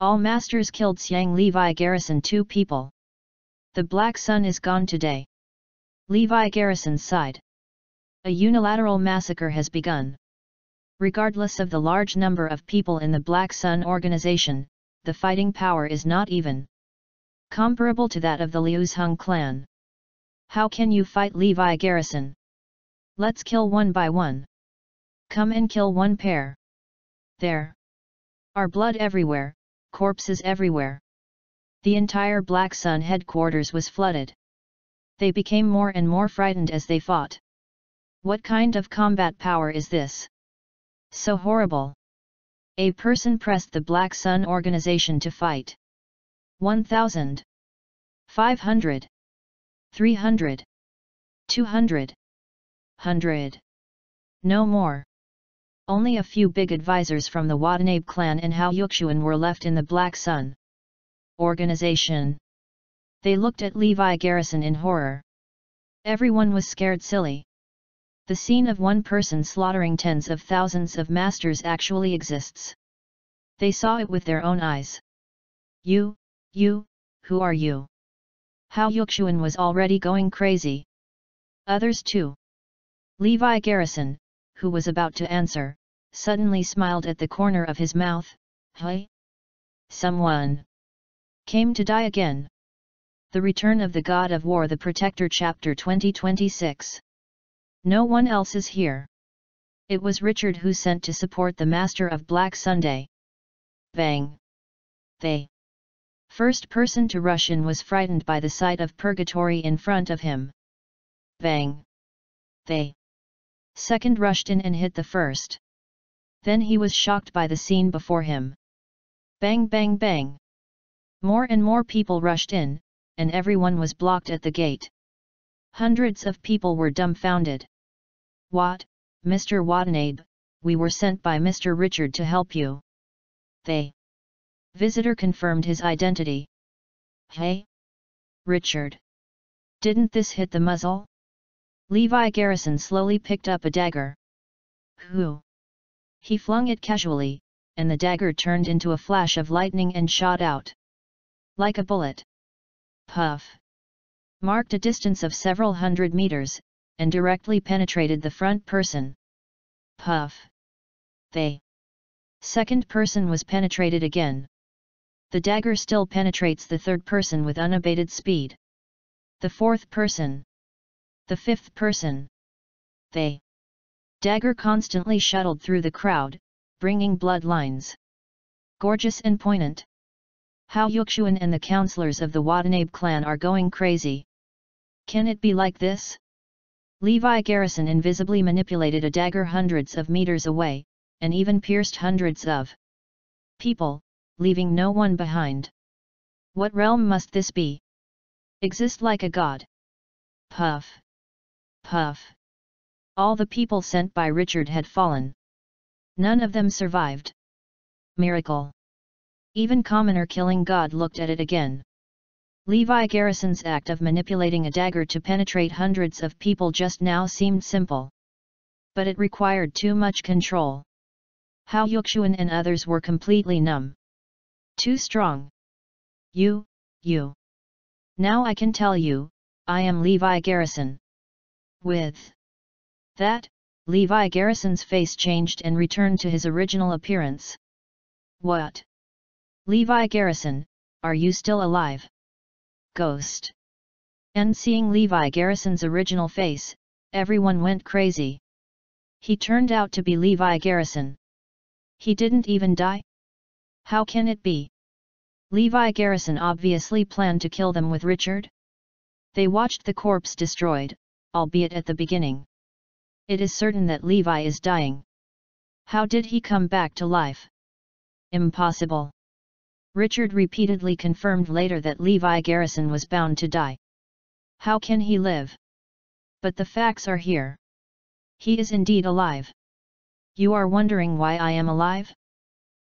All masters killed Xiang Levi Garrison two people. The Black Sun is gone today. Levi Garrison sighed. A unilateral massacre has begun. Regardless of the large number of people in the Black Sun organization, the fighting power is not even comparable to that of the Liu's Hung clan. How can you fight Levi Garrison? Let's kill one by one. Come and kill one pair. There. Are blood everywhere, corpses everywhere. The entire Black Sun headquarters was flooded. They became more and more frightened as they fought. What kind of combat power is this? So horrible. A person pressed the Black Sun organization to fight. 1000. 500. 300. 200. 100. No more. Only a few big advisors from the Watanabe clan and Hao Yuxuan were left in the Black Sun organization. They looked at Levi Garrison in horror. Everyone was scared silly. The scene of one person slaughtering tens of thousands of masters actually exists. They saw it with their own eyes. You, you, who are you? Hao Yuxuan was already going crazy. Others too. Levi Garrison, who was about to answer, suddenly smiled at the corner of his mouth, Hey? Someone came to die again. The Return of the God of War The Protector Chapter 2026 no one else is here. It was Richard who sent to support the master of Black Sunday. Bang! They. First person to rush in was frightened by the sight of purgatory in front of him. Bang! They. Second rushed in and hit the first. Then he was shocked by the scene before him. Bang bang bang! More and more people rushed in, and everyone was blocked at the gate. Hundreds of people were dumbfounded. What, Mr. Watanabe, we were sent by Mr. Richard to help you. They. Visitor confirmed his identity. Hey? Richard. Didn't this hit the muzzle? Levi Garrison slowly picked up a dagger. Who? He flung it casually, and the dagger turned into a flash of lightning and shot out. Like a bullet. Puff. Marked a distance of several hundred meters, and directly penetrated the front person. Puff. They. Second person was penetrated again. The dagger still penetrates the third person with unabated speed. The fourth person. The fifth person. They. Dagger constantly shuttled through the crowd, bringing bloodlines. Gorgeous and poignant. Hao Yuxuan and the counselors of the Watanabe clan are going crazy. Can it be like this? Levi Garrison invisibly manipulated a dagger hundreds of meters away, and even pierced hundreds of people, leaving no one behind. What realm must this be? Exist like a god. Puff. Puff. All the people sent by Richard had fallen. None of them survived. Miracle. Even commoner killing god looked at it again. Levi Garrison's act of manipulating a dagger to penetrate hundreds of people just now seemed simple. But it required too much control. Hao Yuxuan and others were completely numb. Too strong. You, you. Now I can tell you, I am Levi Garrison. With that, Levi Garrison's face changed and returned to his original appearance. What? Levi Garrison, are you still alive? Ghost. And seeing Levi Garrison's original face, everyone went crazy. He turned out to be Levi Garrison. He didn't even die? How can it be? Levi Garrison obviously planned to kill them with Richard? They watched the corpse destroyed, albeit at the beginning. It is certain that Levi is dying. How did he come back to life? Impossible. Richard repeatedly confirmed later that Levi Garrison was bound to die. How can he live? But the facts are here. He is indeed alive. You are wondering why I am alive?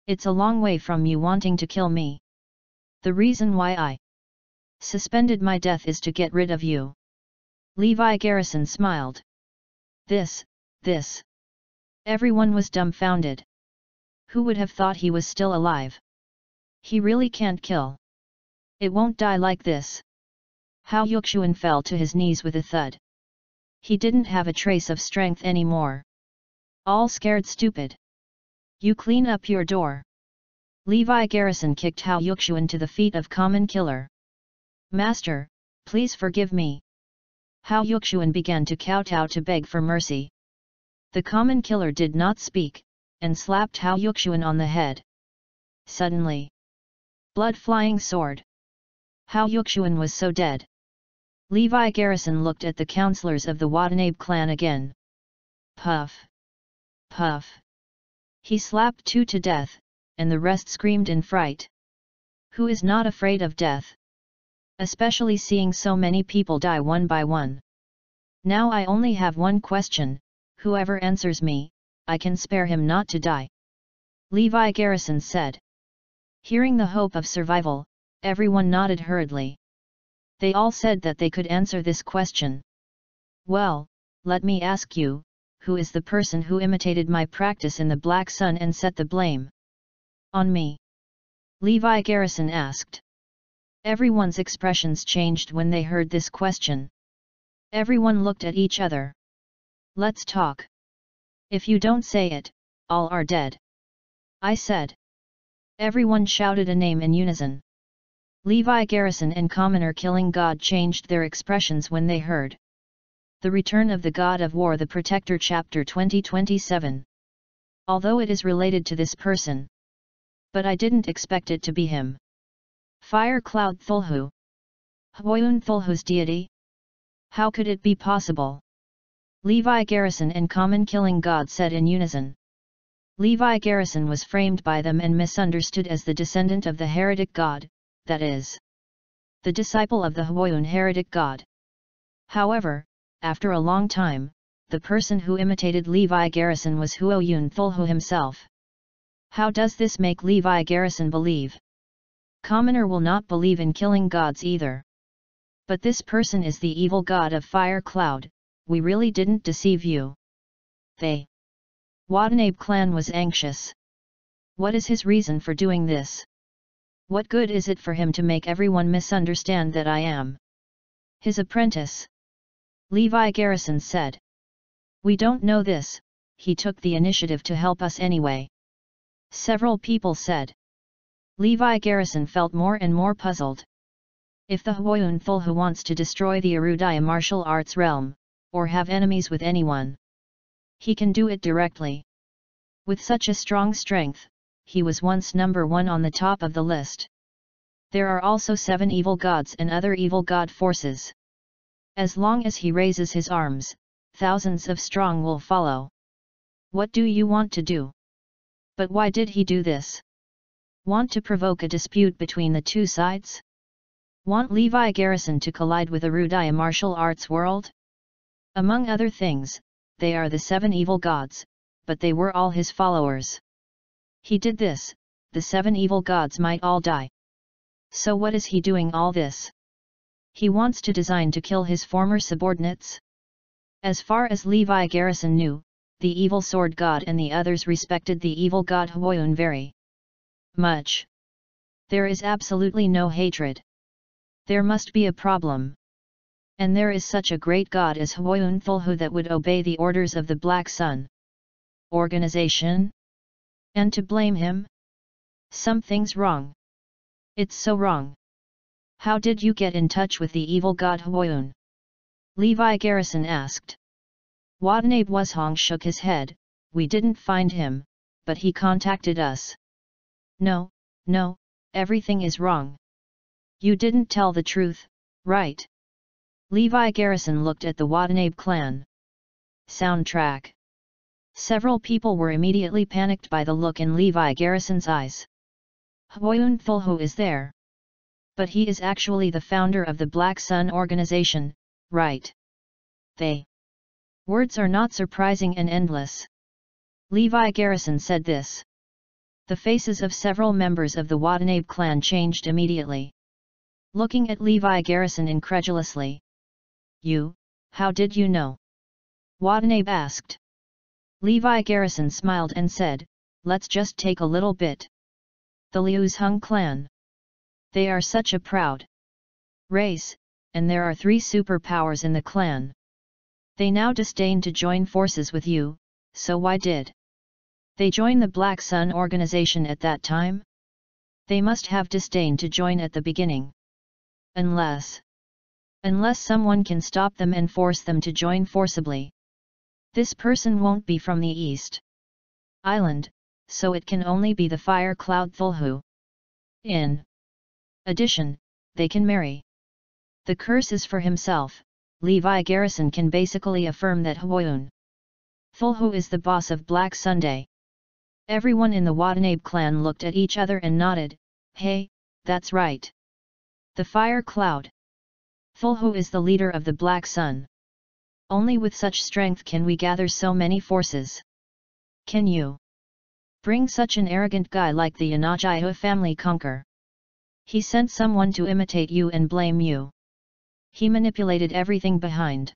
It's a long way from you wanting to kill me. The reason why I suspended my death is to get rid of you. Levi Garrison smiled. This, this. Everyone was dumbfounded. Who would have thought he was still alive? He really can't kill. It won't die like this. Hao Yuxuan fell to his knees with a thud. He didn't have a trace of strength anymore. All scared stupid. You clean up your door. Levi Garrison kicked Hao Yuxuan to the feet of Common Killer. Master, please forgive me. Hao Yuxuan began to kowtow to beg for mercy. The Common Killer did not speak, and slapped Hao Yuxuan on the head. Suddenly, Blood flying sword. Hao Yuxuan was so dead. Levi Garrison looked at the counselors of the Watanabe clan again. Puff. Puff. He slapped two to death, and the rest screamed in fright. Who is not afraid of death? Especially seeing so many people die one by one. Now I only have one question, whoever answers me, I can spare him not to die. Levi Garrison said. Hearing the hope of survival, everyone nodded hurriedly. They all said that they could answer this question. Well, let me ask you, who is the person who imitated my practice in the Black Sun and set the blame? On me. Levi Garrison asked. Everyone's expressions changed when they heard this question. Everyone looked at each other. Let's talk. If you don't say it, all are dead. I said. Everyone shouted a name in unison. Levi Garrison and Commoner Killing God changed their expressions when they heard. The Return of the God of War The Protector Chapter 2027 Although it is related to this person. But I didn't expect it to be him. Fire Cloud Thulhu. Huayun Thulhu's deity? How could it be possible? Levi Garrison and Common Killing God said in unison. Levi Garrison was framed by them and misunderstood as the descendant of the heretic god, that is, the disciple of the Huayun heretic god. However, after a long time, the person who imitated Levi Garrison was Huayun Thulhu himself. How does this make Levi Garrison believe? Commoner will not believe in killing gods either. But this person is the evil god of fire cloud, we really didn't deceive you. They Watanabe clan was anxious. What is his reason for doing this? What good is it for him to make everyone misunderstand that I am his apprentice? Levi Garrison said. We don't know this, he took the initiative to help us anyway. Several people said. Levi Garrison felt more and more puzzled. If the Huayun Thulhu wants to destroy the Erudaya martial arts realm, or have enemies with anyone, he can do it directly. With such a strong strength, he was once number one on the top of the list. There are also seven evil gods and other evil god forces. As long as he raises his arms, thousands of strong will follow. What do you want to do? But why did he do this? Want to provoke a dispute between the two sides? Want Levi Garrison to collide with Erudaya martial arts world? Among other things, they are the seven evil gods, but they were all his followers. He did this, the seven evil gods might all die. So what is he doing all this? He wants to design to kill his former subordinates? As far as Levi Garrison knew, the evil sword god and the others respected the evil god Huoyun very much. There is absolutely no hatred. There must be a problem. And there is such a great god as Huoyun Thulhu that would obey the orders of the Black Sun organization? And to blame him? Something's wrong. It's so wrong. How did you get in touch with the evil god Huoyun? Levi Garrison asked. Watanabe Wushong shook his head, we didn't find him, but he contacted us. No, no, everything is wrong. You didn't tell the truth, right? Levi Garrison looked at the Watanabe clan. Soundtrack Several people were immediately panicked by the look in Levi Garrison's eyes. Huoyun Thulhu is there. But he is actually the founder of the Black Sun organization, right? They. Words are not surprising and endless. Levi Garrison said this. The faces of several members of the Watanabe clan changed immediately. Looking at Levi Garrison incredulously. You, how did you know? Watanabe asked. Levi Garrison smiled and said, let's just take a little bit. The Liu's Hung clan. They are such a proud race, and there are three superpowers in the clan. They now disdain to join forces with you, so why did they join the Black Sun organization at that time? They must have disdain to join at the beginning. Unless unless someone can stop them and force them to join forcibly. This person won't be from the east island, so it can only be the fire cloud Thulhu. In addition, they can marry. The curse is for himself, Levi Garrison can basically affirm that Huoyun Thulhu is the boss of Black Sunday. Everyone in the Watanabe clan looked at each other and nodded, hey, that's right. The fire cloud. Thulhu is the leader of the Black Sun. Only with such strength can we gather so many forces. Can you bring such an arrogant guy like the Yanajia family conquer? He sent someone to imitate you and blame you. He manipulated everything behind.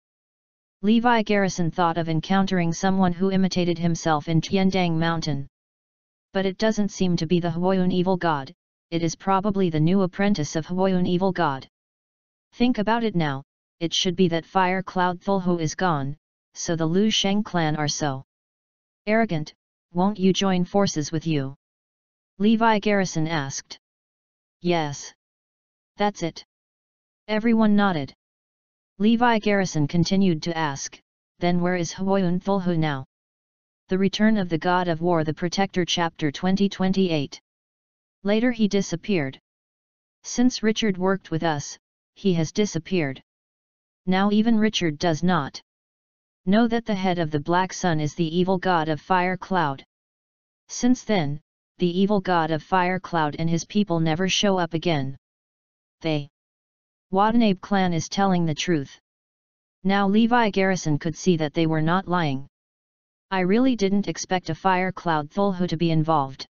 Levi Garrison thought of encountering someone who imitated himself in Tiandang Mountain. But it doesn't seem to be the Huoyun evil god, it is probably the new apprentice of Huoyun evil god. Think about it now, it should be that Fire Cloud Thulhu is gone, so the Lu Sheng clan are so arrogant, won't you join forces with you? Levi Garrison asked. Yes. That's it. Everyone nodded. Levi Garrison continued to ask, then where is Huoyun Thulhu now? The Return of the God of War The Protector Chapter 2028 Later he disappeared. Since Richard worked with us, he has disappeared. Now even Richard does not know that the head of the Black Sun is the evil god of Fire Cloud. Since then, the evil god of Fire Cloud and his people never show up again. They Watanabe clan is telling the truth. Now Levi Garrison could see that they were not lying. I really didn't expect a Fire Cloud Thulhu to be involved.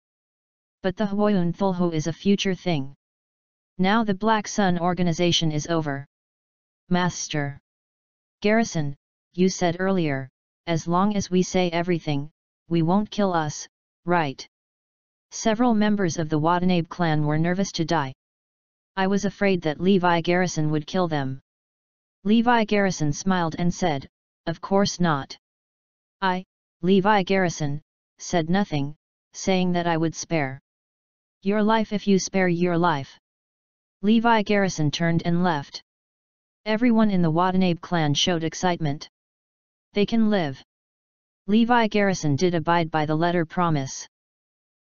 But the Huoyun Thulhu is a future thing. Now the Black Sun organization is over. Master. Garrison, you said earlier, as long as we say everything, we won't kill us, right? Several members of the Watanabe clan were nervous to die. I was afraid that Levi Garrison would kill them. Levi Garrison smiled and said, Of course not. I, Levi Garrison, said nothing, saying that I would spare your life if you spare your life. Levi Garrison turned and left. Everyone in the Watanabe clan showed excitement. They can live. Levi Garrison did abide by the letter promise.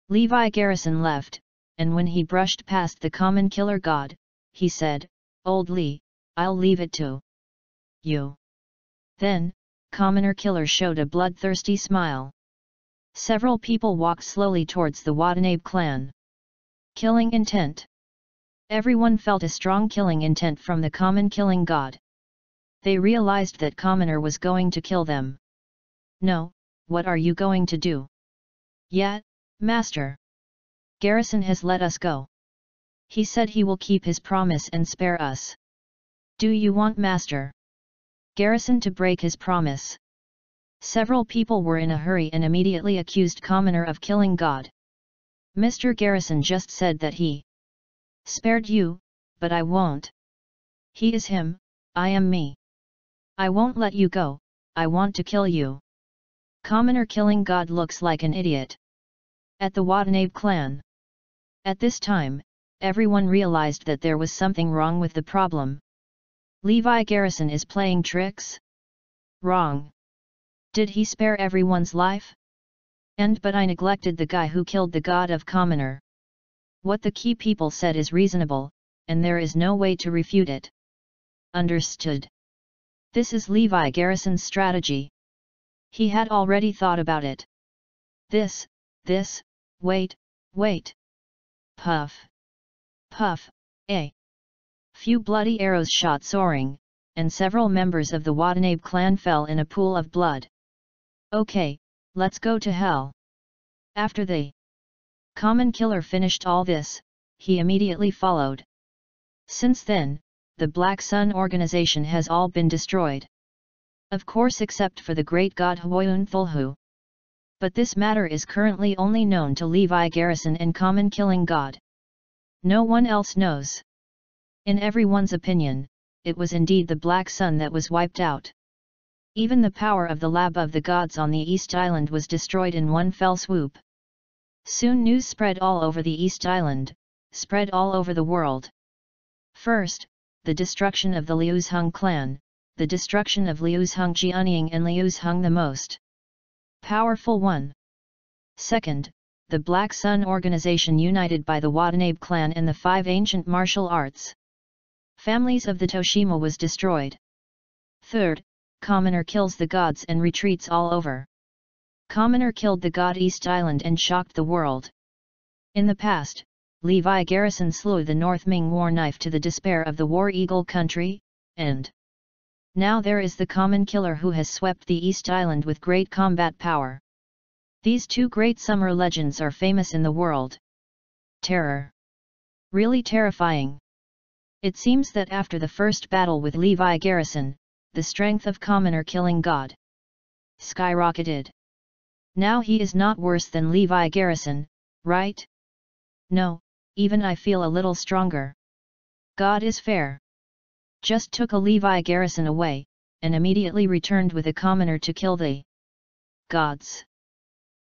Levi Garrison left, and when he brushed past the common killer god, he said, Old Lee, I'll leave it to you. Then, commoner killer showed a bloodthirsty smile. Several people walked slowly towards the Watanabe clan. Killing intent. Everyone felt a strong killing intent from the common killing god. They realized that Commoner was going to kill them. No, what are you going to do? Yet, master. Garrison has let us go. He said he will keep his promise and spare us. Do you want master? Garrison to break his promise. Several people were in a hurry and immediately accused Commoner of killing God. Mr. Garrison just said that he spared you, but I won't. He is him, I am me. I won't let you go, I want to kill you. Commoner killing God looks like an idiot. At the Watanabe clan. At this time, everyone realized that there was something wrong with the problem. Levi Garrison is playing tricks? Wrong. Did he spare everyone's life? And but I neglected the guy who killed the god of Commoner. What the key people said is reasonable, and there is no way to refute it. Understood. This is Levi Garrison's strategy. He had already thought about it. This, this, wait, wait. Puff. Puff, a. Few bloody arrows shot soaring, and several members of the Watanabe clan fell in a pool of blood. Okay, let's go to hell. After the common killer finished all this, he immediately followed. Since then, the Black Sun organization has all been destroyed. Of course except for the great god Huayun Thulhu. But this matter is currently only known to Levi Garrison and Common Killing God. No one else knows. In everyone's opinion, it was indeed the Black Sun that was wiped out. Even the power of the lab of the gods on the East Island was destroyed in one fell swoop. Soon news spread all over the East Island, spread all over the world. First, the destruction of the Liuzheng clan, the destruction of Liuzheng Jianying and Liuzheng the most powerful one. Second, the Black Sun organization united by the Watanabe clan and the five ancient martial arts. Families of the Toshima was destroyed. Third, Commoner kills the gods and retreats all over. Commoner killed the god East Island and shocked the world. In the past, Levi Garrison slew the North Ming war knife to the despair of the War Eagle country, and now there is the common killer who has swept the East Island with great combat power. These two great summer legends are famous in the world. Terror. Really terrifying. It seems that after the first battle with Levi Garrison, the strength of Commoner killing God skyrocketed. Now he is not worse than Levi Garrison, right? No, even I feel a little stronger. God is fair just took a Levi garrison away, and immediately returned with a commoner to kill the gods.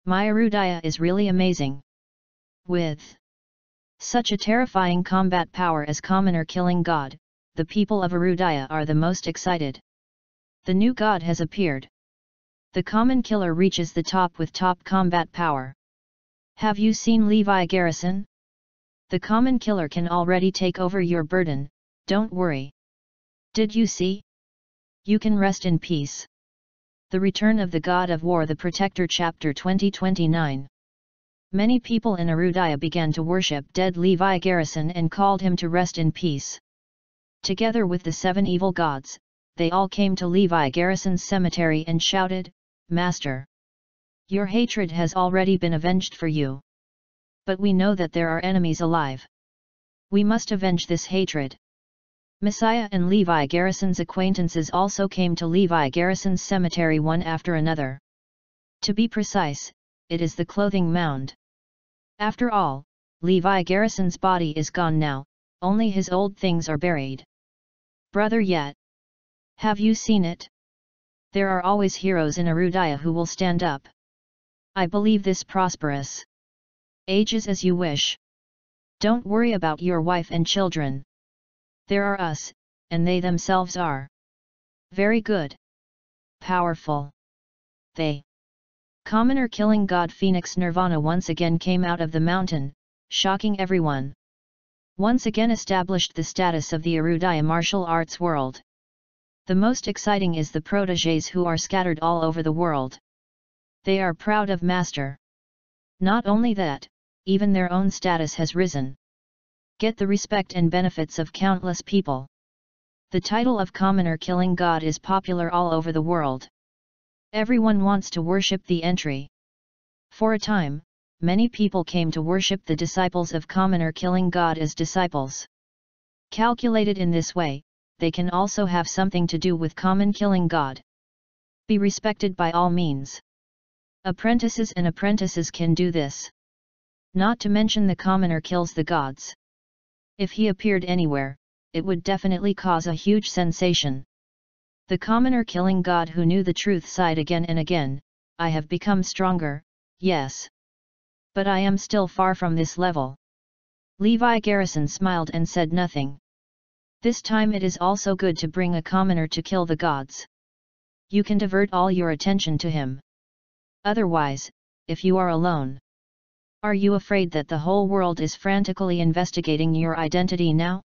My Erudaya is really amazing. With such a terrifying combat power as commoner killing god, the people of Erudaya are the most excited. The new god has appeared. The common killer reaches the top with top combat power. Have you seen Levi Garrison? The common killer can already take over your burden, don't worry. Did you see? You can rest in peace. The Return of the God of War The Protector Chapter 2029 Many people in Erudaya began to worship dead Levi Garrison and called him to rest in peace. Together with the seven evil gods, they all came to Levi Garrison's cemetery and shouted, Master! Your hatred has already been avenged for you. But we know that there are enemies alive. We must avenge this hatred. Messiah and Levi Garrison's acquaintances also came to Levi Garrison's cemetery one after another. To be precise, it is the clothing mound. After all, Levi Garrison's body is gone now, only his old things are buried. Brother yet. Have you seen it? There are always heroes in Erudaya who will stand up. I believe this prosperous. Ages as you wish. Don't worry about your wife and children. There are us, and they themselves are. Very good. Powerful. They. Commoner killing god Phoenix Nirvana once again came out of the mountain, shocking everyone. Once again established the status of the Erudaya martial arts world. The most exciting is the proteges who are scattered all over the world. They are proud of Master. Not only that, even their own status has risen get the respect and benefits of countless people. The title of commoner killing god is popular all over the world. Everyone wants to worship the entry. For a time, many people came to worship the disciples of commoner killing God as disciples. Calculated in this way, they can also have something to do with common killing God. Be respected by all means. Apprentices and apprentices can do this. Not to mention the commoner kills the gods. If he appeared anywhere, it would definitely cause a huge sensation. The commoner killing God who knew the truth sighed again and again, I have become stronger, yes. But I am still far from this level. Levi Garrison smiled and said nothing. This time it is also good to bring a commoner to kill the gods. You can divert all your attention to him. Otherwise, if you are alone. Are you afraid that the whole world is frantically investigating your identity now?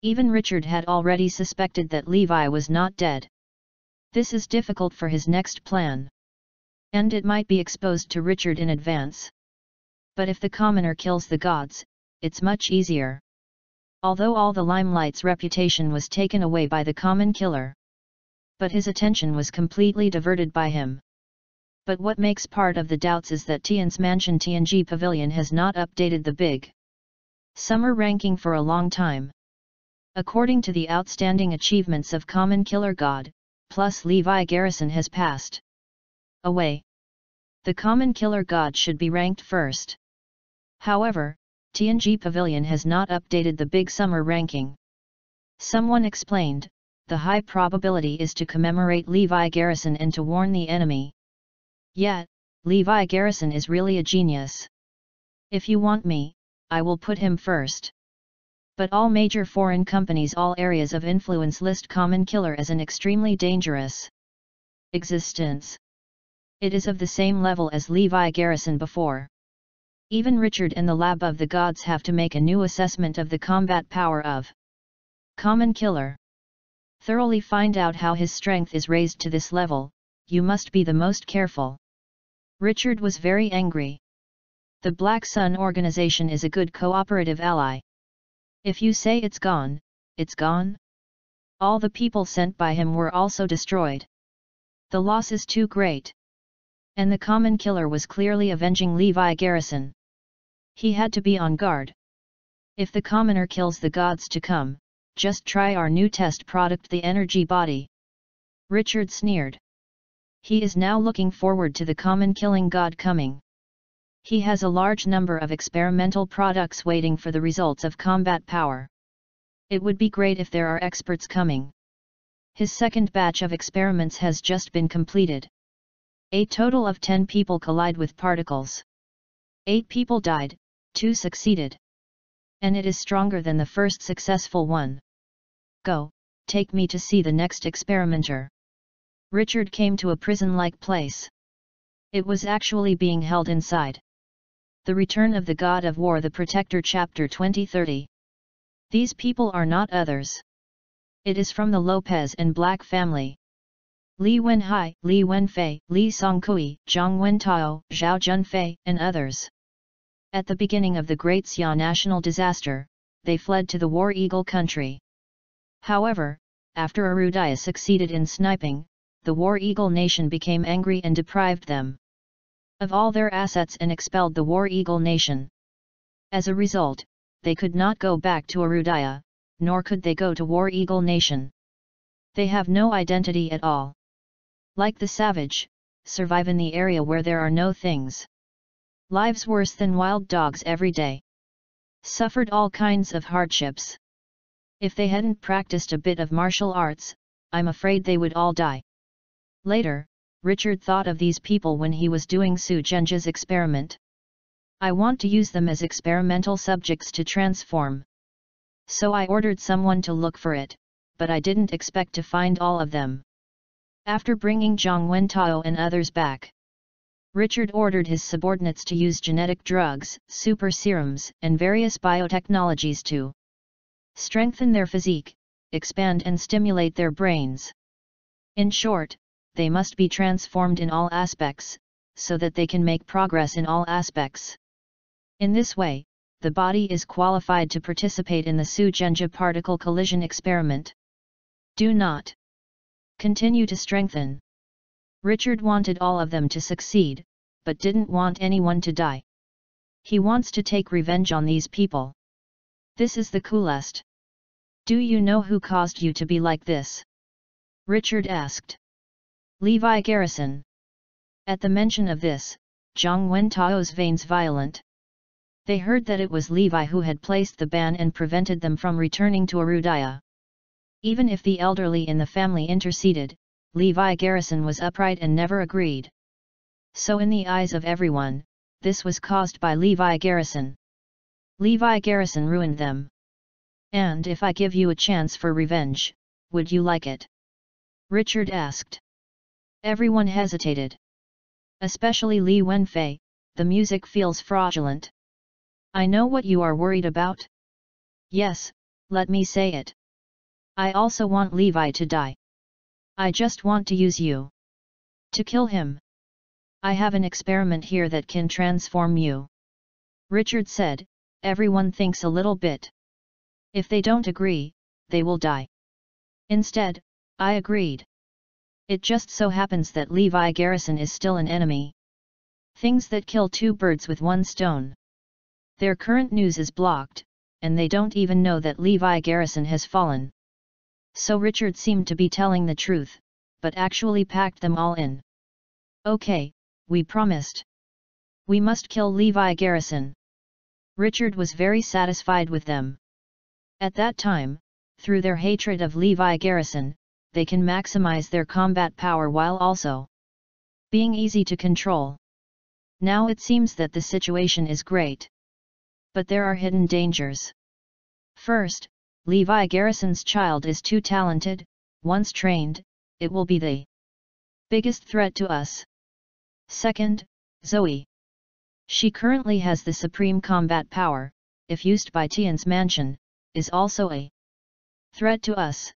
Even Richard had already suspected that Levi was not dead. This is difficult for his next plan. And it might be exposed to Richard in advance. But if the commoner kills the gods, it's much easier although all the limelight's reputation was taken away by the common killer. But his attention was completely diverted by him. But what makes part of the doubts is that Tian's Mansion TNG Pavilion has not updated the big summer ranking for a long time. According to the outstanding achievements of Common Killer God, plus Levi Garrison has passed away. The Common Killer God should be ranked first. However, TNG Pavilion has not updated the Big Summer ranking. Someone explained, the high probability is to commemorate Levi Garrison and to warn the enemy. Yet, Levi Garrison is really a genius. If you want me, I will put him first. But all major foreign companies all areas of influence list Common Killer as an extremely dangerous existence. It is of the same level as Levi Garrison before. Even Richard and the Lab of the Gods have to make a new assessment of the combat power of Common Killer. Thoroughly find out how his strength is raised to this level, you must be the most careful. Richard was very angry. The Black Sun organization is a good cooperative ally. If you say it's gone, it's gone? All the people sent by him were also destroyed. The loss is too great. And the common killer was clearly avenging Levi Garrison. He had to be on guard. If the commoner kills the gods to come, just try our new test product the energy body. Richard sneered. He is now looking forward to the common killing god coming. He has a large number of experimental products waiting for the results of combat power. It would be great if there are experts coming. His second batch of experiments has just been completed. A total of 10 people collide with particles. 8 people died, 2 succeeded. And it is stronger than the first successful one. Go, take me to see the next experimenter. Richard came to a prison-like place. It was actually being held inside. The Return of the God of War The Protector Chapter 2030 These people are not others. It is from the Lopez and Black family. Li Wenhai, Li Wenfei, Li Songkui, Zhang Wentao, Zhao Junfei, and others. At the beginning of the Great Xia national disaster, they fled to the War Eagle country. However, after Arudaya succeeded in sniping, the War Eagle nation became angry and deprived them of all their assets and expelled the War Eagle nation. As a result, they could not go back to Arudaya, nor could they go to War Eagle nation. They have no identity at all like the savage, survive in the area where there are no things. Lives worse than wild dogs every day. Suffered all kinds of hardships. If they hadn't practiced a bit of martial arts, I'm afraid they would all die. Later, Richard thought of these people when he was doing Su Zhenjia's experiment. I want to use them as experimental subjects to transform. So I ordered someone to look for it, but I didn't expect to find all of them. After bringing Zhang Wentao and others back, Richard ordered his subordinates to use genetic drugs, super serums, and various biotechnologies to strengthen their physique, expand and stimulate their brains. In short, they must be transformed in all aspects, so that they can make progress in all aspects. In this way, the body is qualified to participate in the Su Zhenjia particle collision experiment. Do not Continue to strengthen. Richard wanted all of them to succeed, but didn't want anyone to die. He wants to take revenge on these people. This is the coolest. Do you know who caused you to be like this? Richard asked. Levi Garrison. At the mention of this, Zhang Wentao's veins violent. They heard that it was Levi who had placed the ban and prevented them from returning to Arudaya. Even if the elderly in the family interceded, Levi Garrison was upright and never agreed. So in the eyes of everyone, this was caused by Levi Garrison. Levi Garrison ruined them. And if I give you a chance for revenge, would you like it? Richard asked. Everyone hesitated. Especially Li Wenfei, the music feels fraudulent. I know what you are worried about. Yes, let me say it. I also want Levi to die. I just want to use you. To kill him. I have an experiment here that can transform you. Richard said, everyone thinks a little bit. If they don't agree, they will die. Instead, I agreed. It just so happens that Levi Garrison is still an enemy. Things that kill two birds with one stone. Their current news is blocked, and they don't even know that Levi Garrison has fallen. So Richard seemed to be telling the truth, but actually packed them all in. Okay, we promised. We must kill Levi Garrison. Richard was very satisfied with them. At that time, through their hatred of Levi Garrison, they can maximize their combat power while also being easy to control. Now it seems that the situation is great. But there are hidden dangers. First, Levi Garrison's child is too talented, once trained, it will be the biggest threat to us. Second, Zoe. She currently has the supreme combat power, if used by Tian's mansion, is also a threat to us.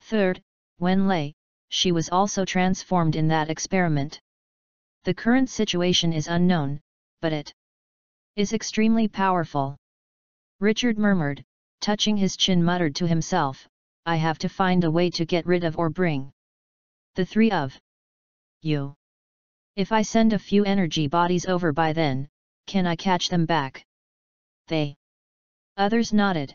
Third, Wen Lei, she was also transformed in that experiment. The current situation is unknown, but it is extremely powerful. Richard murmured, touching his chin muttered to himself, I have to find a way to get rid of or bring the three of you. If I send a few energy bodies over by then, can I catch them back? They. Others nodded.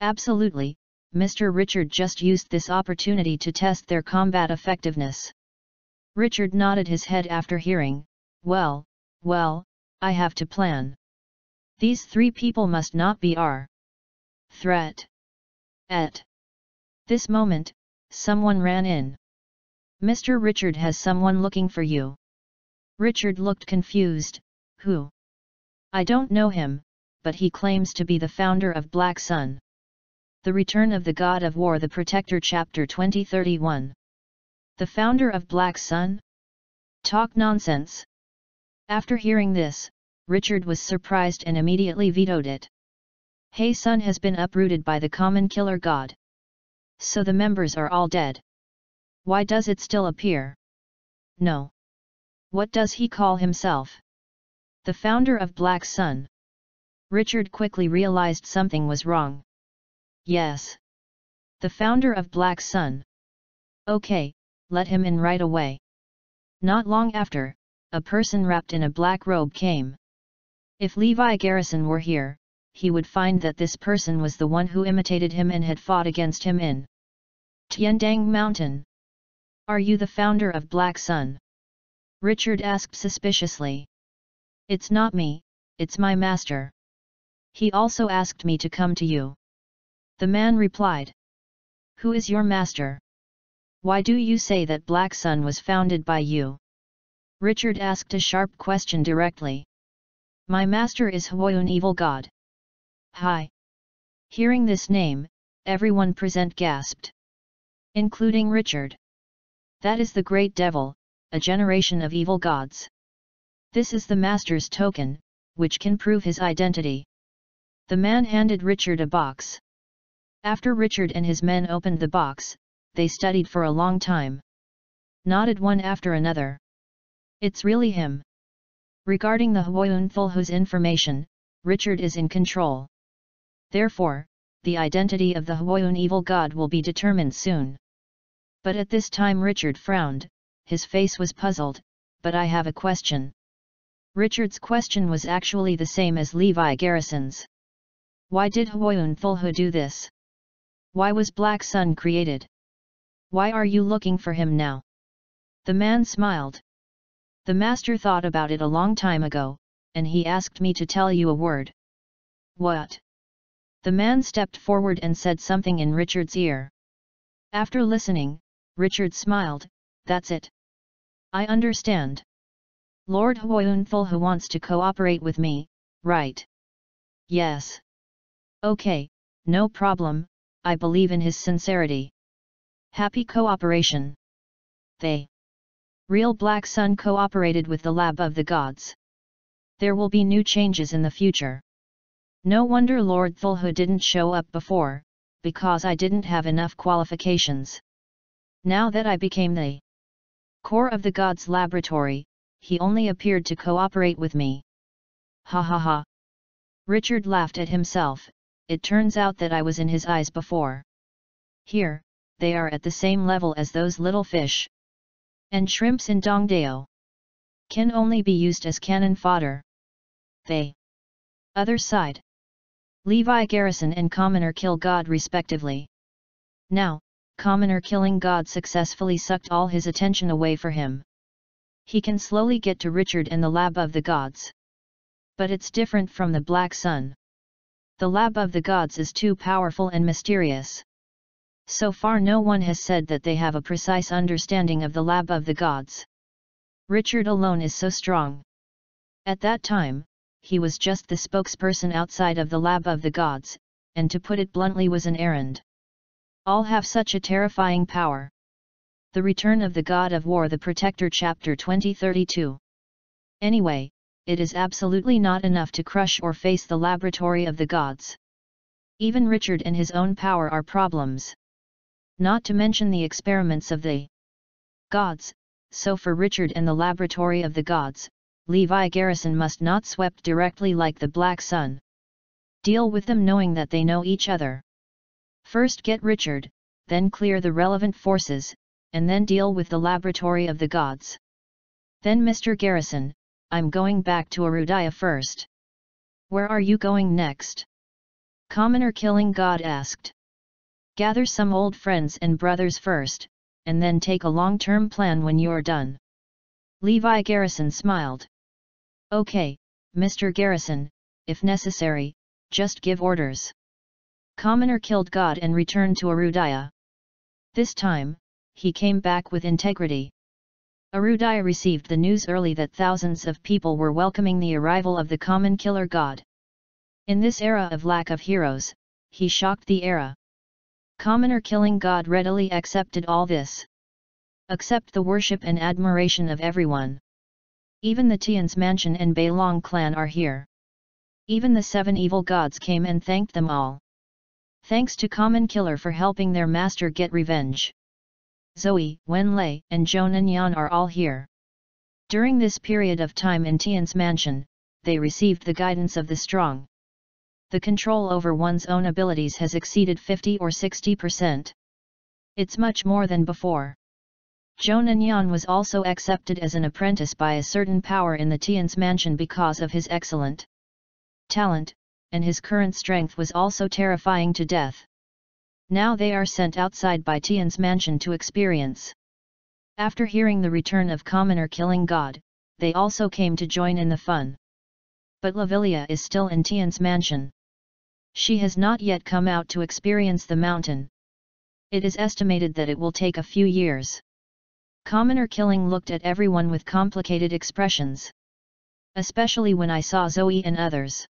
Absolutely, Mr. Richard just used this opportunity to test their combat effectiveness. Richard nodded his head after hearing, well, well, I have to plan. These three people must not be our threat. At this moment, someone ran in. Mr. Richard has someone looking for you. Richard looked confused, who? I don't know him, but he claims to be the founder of Black Sun. The Return of the God of War The Protector Chapter 2031 The founder of Black Sun? Talk nonsense. After hearing this, Richard was surprised and immediately vetoed it. Hey Sun has been uprooted by the common killer god. So the members are all dead. Why does it still appear? No. What does he call himself? The founder of Black Sun. Richard quickly realized something was wrong. Yes. The founder of Black Sun. Okay, let him in right away. Not long after, a person wrapped in a black robe came. If Levi Garrison were here, he would find that this person was the one who imitated him and had fought against him in Tiandang Mountain. Are you the founder of Black Sun? Richard asked suspiciously. It's not me, it's my master. He also asked me to come to you. The man replied. Who is your master? Why do you say that Black Sun was founded by you? Richard asked a sharp question directly. My master is Huoyun Evil God. Hi! Hearing this name, everyone present gasped. Including Richard. That is the great devil, a generation of evil gods. This is the master's token, which can prove his identity. The man handed Richard a box. After Richard and his men opened the box, they studied for a long time. Nodded one after another. It's really him. Regarding the Huoyun Thulhu's information, Richard is in control. Therefore, the identity of the Huoyun evil god will be determined soon. But at this time Richard frowned, his face was puzzled, but I have a question. Richard's question was actually the same as Levi Garrison's. Why did Huayun Thulhu do this? Why was Black Sun created? Why are you looking for him now? The man smiled. The master thought about it a long time ago, and he asked me to tell you a word. What? The man stepped forward and said something in Richard's ear. After listening, Richard smiled, that's it. I understand. Lord Huayun Thulhu wants to cooperate with me, right? Yes. Okay, no problem, I believe in his sincerity. Happy cooperation. They. Real Black Sun cooperated with the Lab of the Gods. There will be new changes in the future. No wonder Lord Thulhu didn't show up before, because I didn't have enough qualifications. Now that I became the core of the Gods laboratory, he only appeared to cooperate with me. Ha ha ha. Richard laughed at himself, it turns out that I was in his eyes before. Here, they are at the same level as those little fish. And shrimps in Dongdao can only be used as cannon fodder. They. Other side. Levi Garrison and Commoner kill God respectively. Now, Commoner killing God successfully sucked all his attention away for him. He can slowly get to Richard and the Lab of the Gods. But it's different from the Black Sun. The Lab of the Gods is too powerful and mysterious. So far no one has said that they have a precise understanding of the lab of the gods. Richard alone is so strong. At that time, he was just the spokesperson outside of the lab of the gods, and to put it bluntly was an errand. All have such a terrifying power. The Return of the God of War The Protector Chapter 2032 Anyway, it is absolutely not enough to crush or face the laboratory of the gods. Even Richard and his own power are problems not to mention the experiments of the gods, so for Richard and the laboratory of the gods, Levi Garrison must not swept directly like the Black Sun. Deal with them knowing that they know each other. First get Richard, then clear the relevant forces, and then deal with the laboratory of the gods. Then Mr. Garrison, I'm going back to Arudaya first. Where are you going next? Commoner Killing God asked. Gather some old friends and brothers first, and then take a long-term plan when you're done. Levi Garrison smiled. Okay, Mr. Garrison, if necessary, just give orders. Commoner killed God and returned to Arudaya. This time, he came back with integrity. Arudaya received the news early that thousands of people were welcoming the arrival of the common killer god. In this era of lack of heroes, he shocked the era. Commoner killing God readily accepted all this. Accept the worship and admiration of everyone. Even the Tian's mansion and Beilong clan are here. Even the seven evil gods came and thanked them all. Thanks to Common Killer for helping their master get revenge. Zoe, Wenlei, and Jonan Yan are all here. During this period of time in Tian's mansion, they received the guidance of the strong the control over one's own abilities has exceeded 50 or 60%. It's much more than before. Jonan Yan was also accepted as an apprentice by a certain power in the Tian's mansion because of his excellent talent, and his current strength was also terrifying to death. Now they are sent outside by Tian's mansion to experience. After hearing the return of Commoner killing God, they also came to join in the fun. But Lavilia is still in Tian's mansion. She has not yet come out to experience the mountain. It is estimated that it will take a few years. Commoner Killing looked at everyone with complicated expressions. Especially when I saw Zoe and others.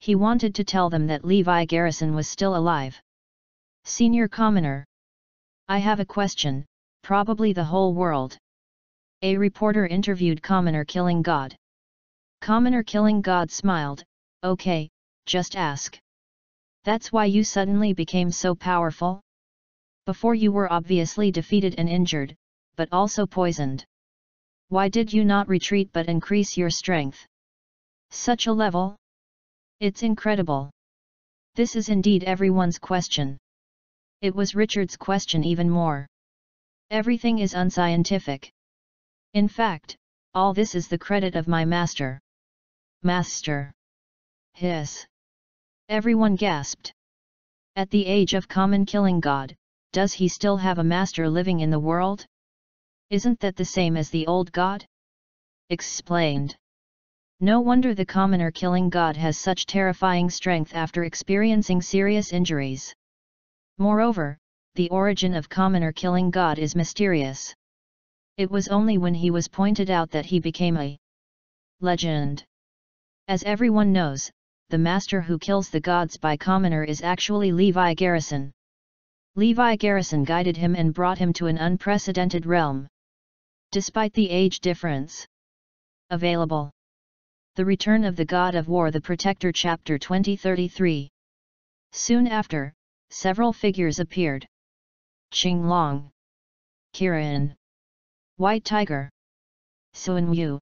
He wanted to tell them that Levi Garrison was still alive. Senior Commoner. I have a question, probably the whole world. A reporter interviewed Commoner Killing God. Commoner Killing God smiled, okay, just ask. That's why you suddenly became so powerful? Before you were obviously defeated and injured, but also poisoned. Why did you not retreat but increase your strength? Such a level? It's incredible. This is indeed everyone's question. It was Richard's question even more. Everything is unscientific. In fact, all this is the credit of my master. Master. Hiss. Everyone gasped. At the age of common killing god, does he still have a master living in the world? Isn't that the same as the old god? Explained. No wonder the commoner killing god has such terrifying strength after experiencing serious injuries. Moreover, the origin of commoner killing god is mysterious. It was only when he was pointed out that he became a legend. As everyone knows, the master who kills the gods by commoner is actually Levi Garrison. Levi Garrison guided him and brought him to an unprecedented realm. Despite the age difference. Available. The Return of the God of War The Protector Chapter 2033 Soon after, several figures appeared. Qing Long Kirin White Tiger Sun Yu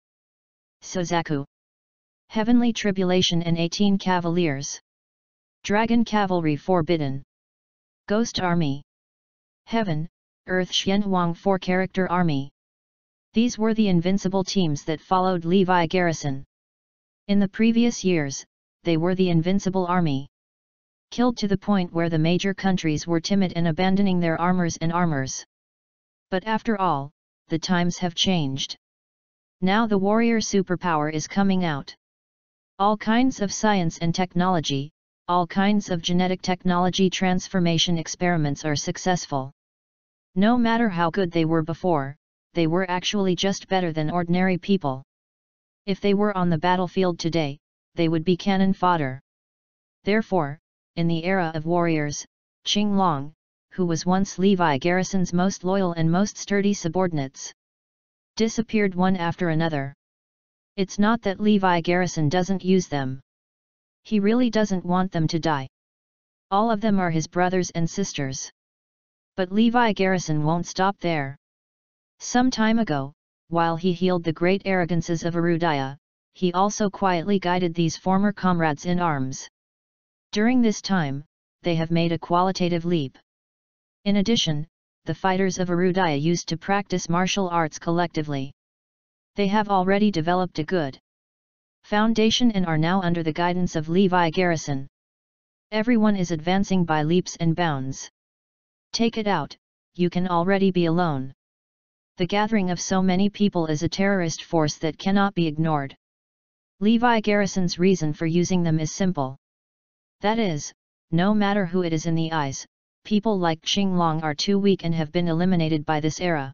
Suzaku Heavenly Tribulation and 18 Cavaliers Dragon Cavalry Forbidden Ghost Army Heaven, Earth Xianhuang 4 Character Army these were the invincible teams that followed Levi Garrison. In the previous years, they were the invincible army. Killed to the point where the major countries were timid and abandoning their armors and armors. But after all, the times have changed. Now the warrior superpower is coming out. All kinds of science and technology, all kinds of genetic technology transformation experiments are successful. No matter how good they were before, they were actually just better than ordinary people. If they were on the battlefield today, they would be cannon fodder. Therefore, in the era of warriors, Qing Long, who was once Levi Garrison's most loyal and most sturdy subordinates, disappeared one after another. It's not that Levi Garrison doesn't use them. He really doesn't want them to die. All of them are his brothers and sisters. But Levi Garrison won't stop there. Some time ago, while he healed the great arrogances of Arudaya, he also quietly guided these former comrades in arms. During this time, they have made a qualitative leap. In addition, the fighters of Arudaya used to practice martial arts collectively. They have already developed a good foundation and are now under the guidance of Levi Garrison. Everyone is advancing by leaps and bounds. Take it out, you can already be alone the gathering of so many people is a terrorist force that cannot be ignored. Levi Garrison's reason for using them is simple. That is, no matter who it is in the eyes, people like Qing Long are too weak and have been eliminated by this era.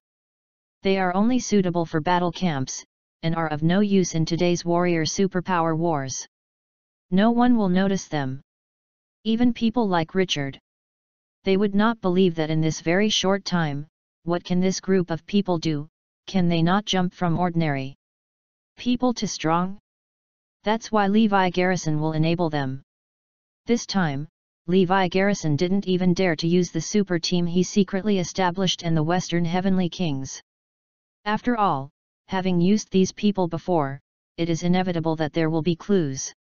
They are only suitable for battle camps, and are of no use in today's warrior superpower wars. No one will notice them. Even people like Richard. They would not believe that in this very short time, what can this group of people do, can they not jump from ordinary people to strong? That's why Levi Garrison will enable them. This time, Levi Garrison didn't even dare to use the super team he secretly established and the Western Heavenly Kings. After all, having used these people before, it is inevitable that there will be clues.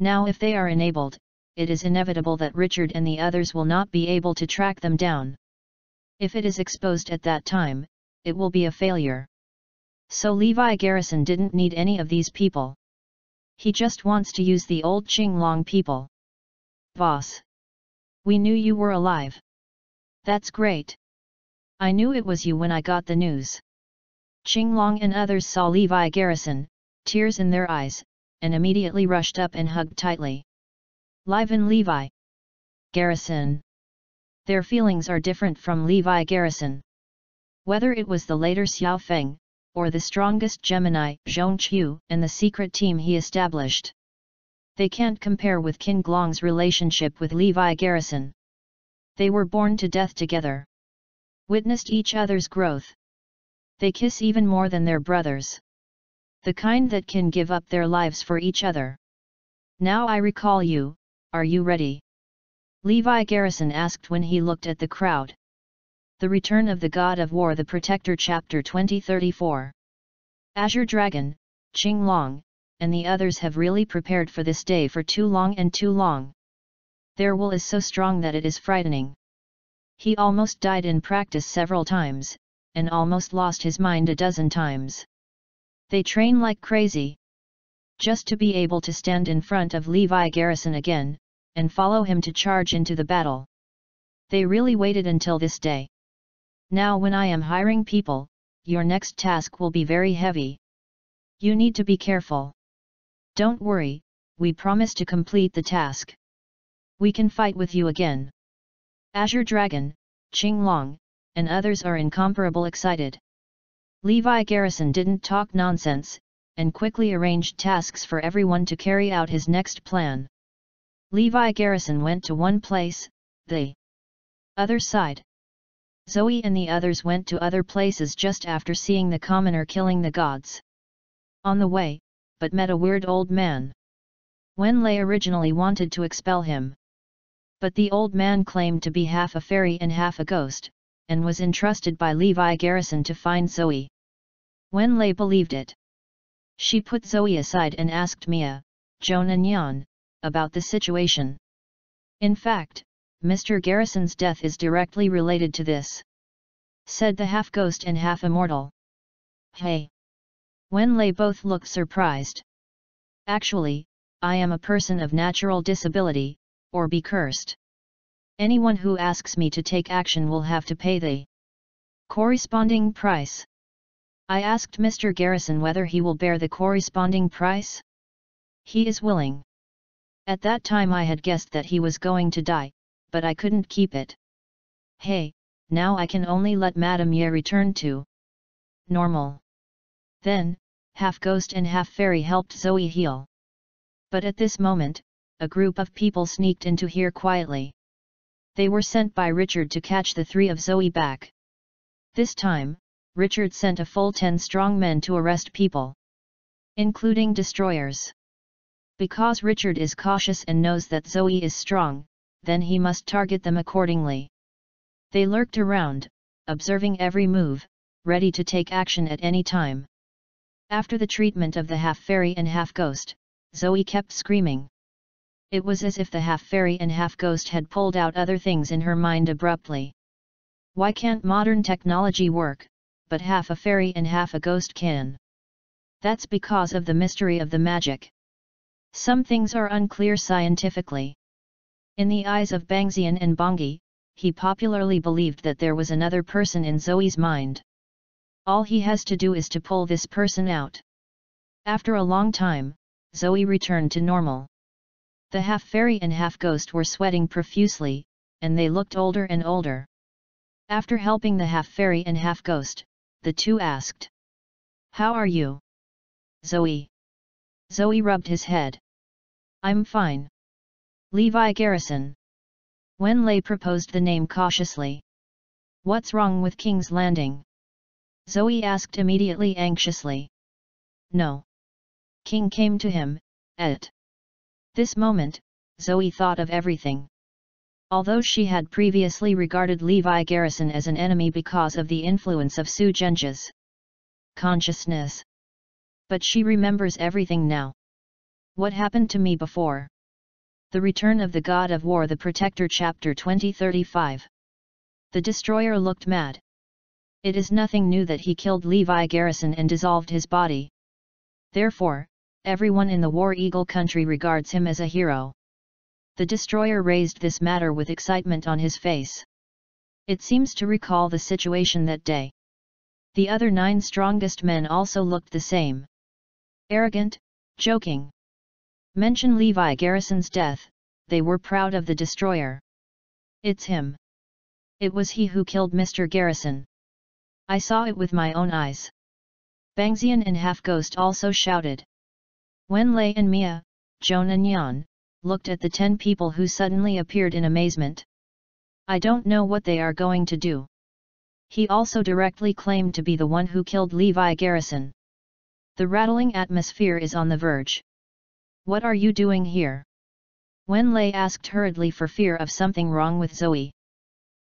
Now if they are enabled, it is inevitable that Richard and the others will not be able to track them down. If it is exposed at that time, it will be a failure. So Levi Garrison didn't need any of these people. He just wants to use the old Qinglong people. Boss. We knew you were alive. That's great. I knew it was you when I got the news. Qinglong and others saw Levi Garrison, tears in their eyes, and immediately rushed up and hugged tightly. Live in Levi. Garrison their feelings are different from Levi Garrison. Whether it was the later Xiao Feng, or the strongest Gemini, Zhong Qiu, and the secret team he established. They can't compare with Qinglong's relationship with Levi Garrison. They were born to death together. Witnessed each other's growth. They kiss even more than their brothers. The kind that can give up their lives for each other. Now I recall you, are you ready? Levi Garrison asked when he looked at the crowd. The Return of the God of War The Protector Chapter 2034 Azure Dragon, Qing Long, and the others have really prepared for this day for too long and too long. Their will is so strong that it is frightening. He almost died in practice several times, and almost lost his mind a dozen times. They train like crazy. Just to be able to stand in front of Levi Garrison again, and follow him to charge into the battle. They really waited until this day. Now when I am hiring people, your next task will be very heavy. You need to be careful. Don't worry, we promise to complete the task. We can fight with you again. Azure Dragon, Qing Long, and others are incomparable excited. Levi Garrison didn't talk nonsense, and quickly arranged tasks for everyone to carry out his next plan. Levi Garrison went to one place, the other side. Zoe and the others went to other places just after seeing the commoner killing the gods. On the way, but met a weird old man. Wen Lei originally wanted to expel him. But the old man claimed to be half a fairy and half a ghost, and was entrusted by Levi Garrison to find Zoe. Wen Lei believed it. She put Zoe aside and asked Mia, Joan and Yan, about the situation. In fact, Mr. Garrison's death is directly related to this. Said the half-ghost and half-immortal. Hey! Wen Lei both looked surprised. Actually, I am a person of natural disability, or be cursed. Anyone who asks me to take action will have to pay the corresponding price. I asked Mr. Garrison whether he will bear the corresponding price. He is willing. At that time I had guessed that he was going to die, but I couldn't keep it. Hey, now I can only let Madame Ye return to normal. Then, half ghost and half fairy helped Zoe heal. But at this moment, a group of people sneaked into here quietly. They were sent by Richard to catch the three of Zoe back. This time, Richard sent a full ten strong men to arrest people. Including destroyers. Because Richard is cautious and knows that Zoe is strong, then he must target them accordingly. They lurked around, observing every move, ready to take action at any time. After the treatment of the half-fairy and half-ghost, Zoe kept screaming. It was as if the half-fairy and half-ghost had pulled out other things in her mind abruptly. Why can't modern technology work, but half a fairy and half a ghost can? That's because of the mystery of the magic. Some things are unclear scientifically. In the eyes of Bangxian and Bongi, he popularly believed that there was another person in Zoe's mind. All he has to do is to pull this person out. After a long time, Zoe returned to normal. The half-fairy and half-ghost were sweating profusely, and they looked older and older. After helping the half-fairy and half-ghost, the two asked. How are you? Zoe. Zoe rubbed his head. I'm fine. Levi Garrison. Wen Lei proposed the name cautiously. What's wrong with King's Landing? Zoe asked immediately anxiously. No. King came to him, at this moment, Zoe thought of everything. Although she had previously regarded Levi Garrison as an enemy because of the influence of Su Zhenjia's consciousness. But she remembers everything now. What happened to me before? The Return of the God of War The Protector Chapter 2035 The Destroyer looked mad. It is nothing new that he killed Levi Garrison and dissolved his body. Therefore, everyone in the War Eagle country regards him as a hero. The Destroyer raised this matter with excitement on his face. It seems to recall the situation that day. The other nine strongest men also looked the same. Arrogant, joking. Mention Levi Garrison's death, they were proud of the destroyer. It's him. It was he who killed Mr. Garrison. I saw it with my own eyes. Bangxian and Half Ghost also shouted. Wen Lei and Mia, Joan and Yan, looked at the ten people who suddenly appeared in amazement. I don't know what they are going to do. He also directly claimed to be the one who killed Levi Garrison. The rattling atmosphere is on the verge. What are you doing here? Wen Lei asked hurriedly for fear of something wrong with Zoe.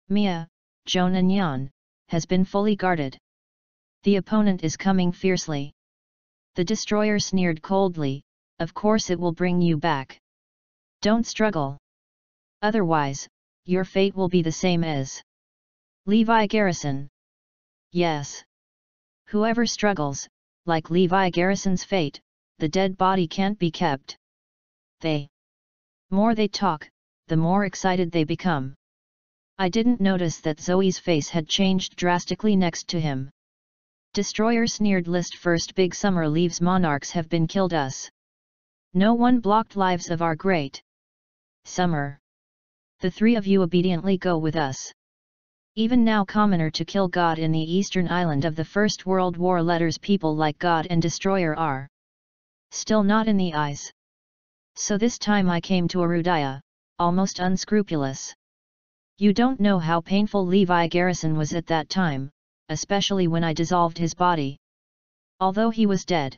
Mia, Joan and Yan, has been fully guarded. The opponent is coming fiercely. The destroyer sneered coldly, of course it will bring you back. Don't struggle. Otherwise, your fate will be the same as Levi Garrison. yes. Whoever struggles, like Levi Garrison's fate, the dead body can't be kept. They. More they talk, the more excited they become. I didn't notice that Zoe's face had changed drastically next to him. Destroyer sneered list first big summer leaves monarchs have been killed us. No one blocked lives of our great. Summer. The three of you obediently go with us. Even now commoner to kill God in the eastern island of the First World War letters people like God and Destroyer are. Still not in the eyes. So this time I came to Arudaya, almost unscrupulous. You don't know how painful Levi Garrison was at that time, especially when I dissolved his body. Although he was dead.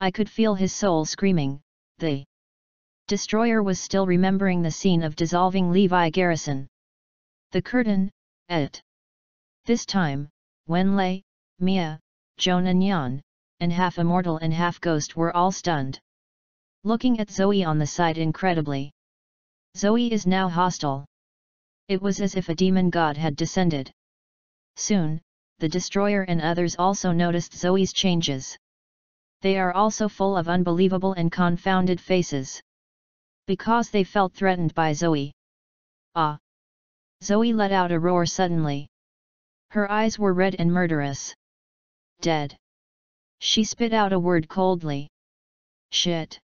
I could feel his soul screaming, the destroyer was still remembering the scene of dissolving Levi Garrison. The curtain, et. This time, Wen Lei, Mia, Joan and Yan, and half immortal and half ghost were all stunned looking at Zoe on the side incredibly. Zoe is now hostile. It was as if a demon god had descended. Soon, the destroyer and others also noticed Zoe's changes. They are also full of unbelievable and confounded faces. Because they felt threatened by Zoe. Ah! Zoe let out a roar suddenly. Her eyes were red and murderous. Dead. She spit out a word coldly. Shit.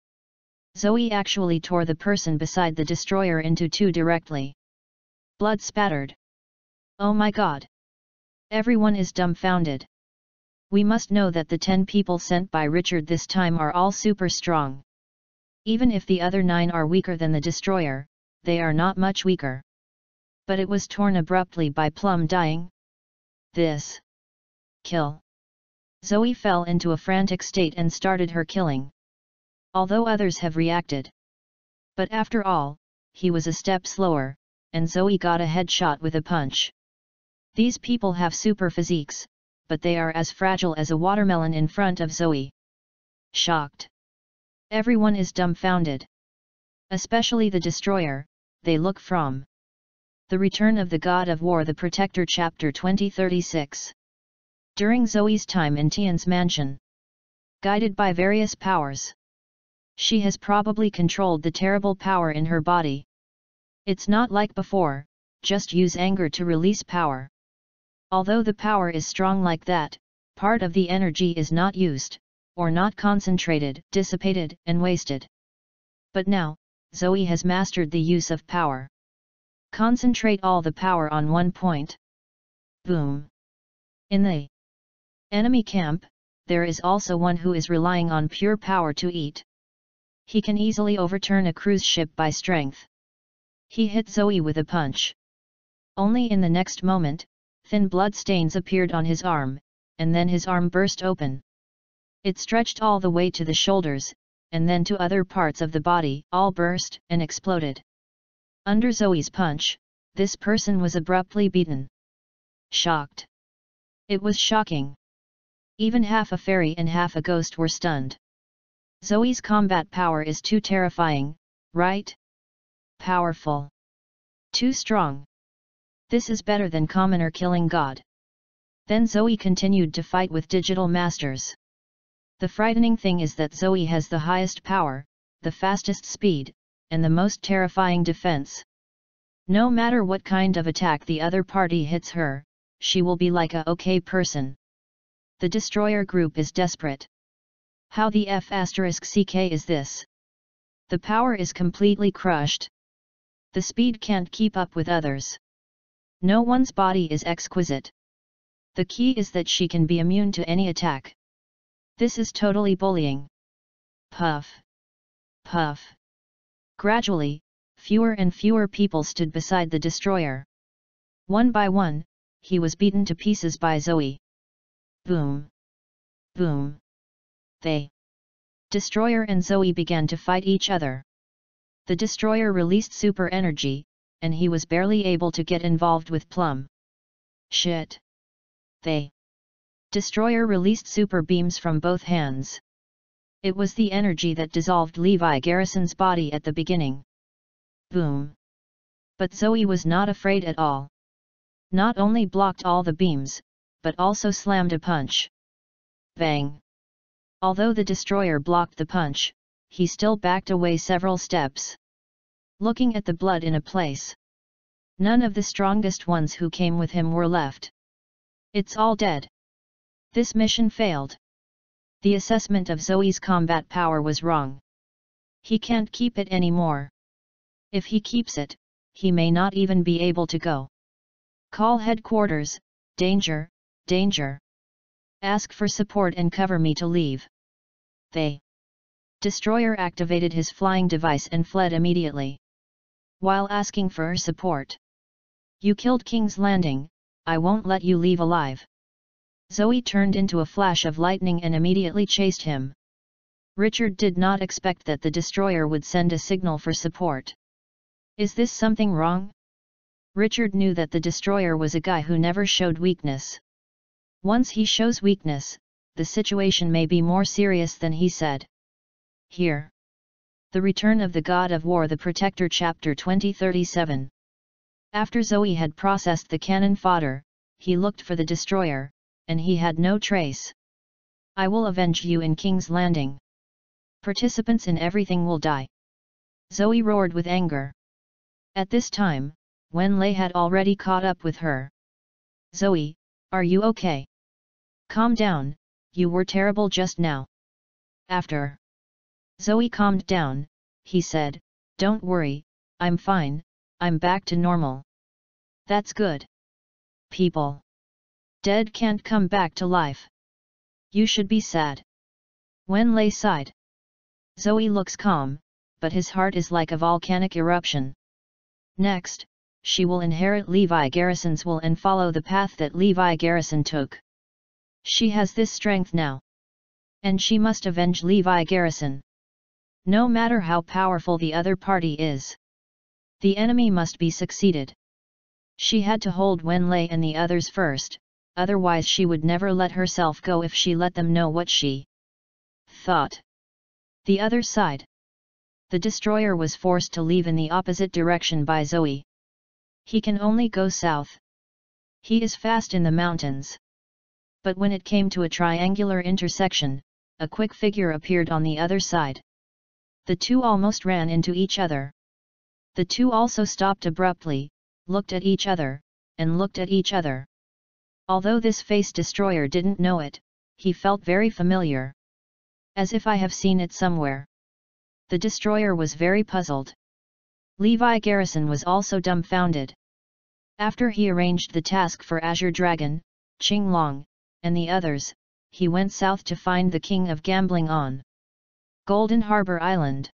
Zoe actually tore the person beside the destroyer into two directly. Blood spattered. Oh my god! Everyone is dumbfounded. We must know that the ten people sent by Richard this time are all super strong. Even if the other nine are weaker than the destroyer, they are not much weaker. But it was torn abruptly by Plum dying. This. Kill. Zoe fell into a frantic state and started her killing although others have reacted. But after all, he was a step slower, and Zoe got a headshot with a punch. These people have super physiques, but they are as fragile as a watermelon in front of Zoe. Shocked. Everyone is dumbfounded. Especially the destroyer, they look from. The Return of the God of War The Protector Chapter 2036 During Zoe's time in Tian's mansion. Guided by various powers. She has probably controlled the terrible power in her body. It's not like before, just use anger to release power. Although the power is strong like that, part of the energy is not used, or not concentrated, dissipated, and wasted. But now, Zoe has mastered the use of power. Concentrate all the power on one point. Boom! In the enemy camp, there is also one who is relying on pure power to eat he can easily overturn a cruise ship by strength. He hit Zoe with a punch. Only in the next moment, thin blood stains appeared on his arm, and then his arm burst open. It stretched all the way to the shoulders, and then to other parts of the body, all burst and exploded. Under Zoe's punch, this person was abruptly beaten. Shocked. It was shocking. Even half a fairy and half a ghost were stunned. Zoe's combat power is too terrifying, right? Powerful. Too strong. This is better than commoner killing God. Then Zoe continued to fight with digital masters. The frightening thing is that Zoe has the highest power, the fastest speed, and the most terrifying defense. No matter what kind of attack the other party hits her, she will be like a okay person. The destroyer group is desperate. How the F *ck is this? The power is completely crushed. The speed can't keep up with others. No one's body is exquisite. The key is that she can be immune to any attack. This is totally bullying. Puff. Puff. Gradually, fewer and fewer people stood beside the destroyer. One by one, he was beaten to pieces by Zoe. Boom. Boom they. Destroyer and Zoe began to fight each other. The Destroyer released super energy, and he was barely able to get involved with Plum. Shit! They. Destroyer released super beams from both hands. It was the energy that dissolved Levi Garrison's body at the beginning. Boom! But Zoe was not afraid at all. Not only blocked all the beams, but also slammed a punch. Bang! Although the destroyer blocked the punch, he still backed away several steps. Looking at the blood in a place. None of the strongest ones who came with him were left. It's all dead. This mission failed. The assessment of Zoe's combat power was wrong. He can't keep it anymore. If he keeps it, he may not even be able to go. Call headquarters, danger, danger. Ask for support and cover me to leave. They. Destroyer activated his flying device and fled immediately. While asking for support. You killed King's Landing, I won't let you leave alive. Zoe turned into a flash of lightning and immediately chased him. Richard did not expect that the destroyer would send a signal for support. Is this something wrong? Richard knew that the destroyer was a guy who never showed weakness. Once he shows weakness, the situation may be more serious than he said. Here. The Return of the God of War The Protector Chapter 2037 After Zoe had processed the cannon fodder, he looked for the destroyer, and he had no trace. I will avenge you in King's Landing. Participants in everything will die. Zoe roared with anger. At this time, Wen Lei had already caught up with her. Zoe, are you okay? Calm down, you were terrible just now. After Zoe calmed down, he said, Don't worry, I'm fine, I'm back to normal. That's good. People. Dead can't come back to life. You should be sad. Wen Lei sighed. Zoe looks calm, but his heart is like a volcanic eruption. Next, she will inherit Levi Garrison's will and follow the path that Levi Garrison took. She has this strength now. And she must avenge Levi Garrison. No matter how powerful the other party is. The enemy must be succeeded. She had to hold Wen Lei and the others first, otherwise she would never let herself go if she let them know what she thought. The other side. The destroyer was forced to leave in the opposite direction by Zoe. He can only go south. He is fast in the mountains. But when it came to a triangular intersection, a quick figure appeared on the other side. The two almost ran into each other. The two also stopped abruptly, looked at each other, and looked at each other. Although this face destroyer didn't know it, he felt very familiar. As if I have seen it somewhere. The destroyer was very puzzled. Levi Garrison was also dumbfounded. After he arranged the task for Azure Dragon, Qing Long, and the others, he went south to find the king of gambling on Golden Harbor Island.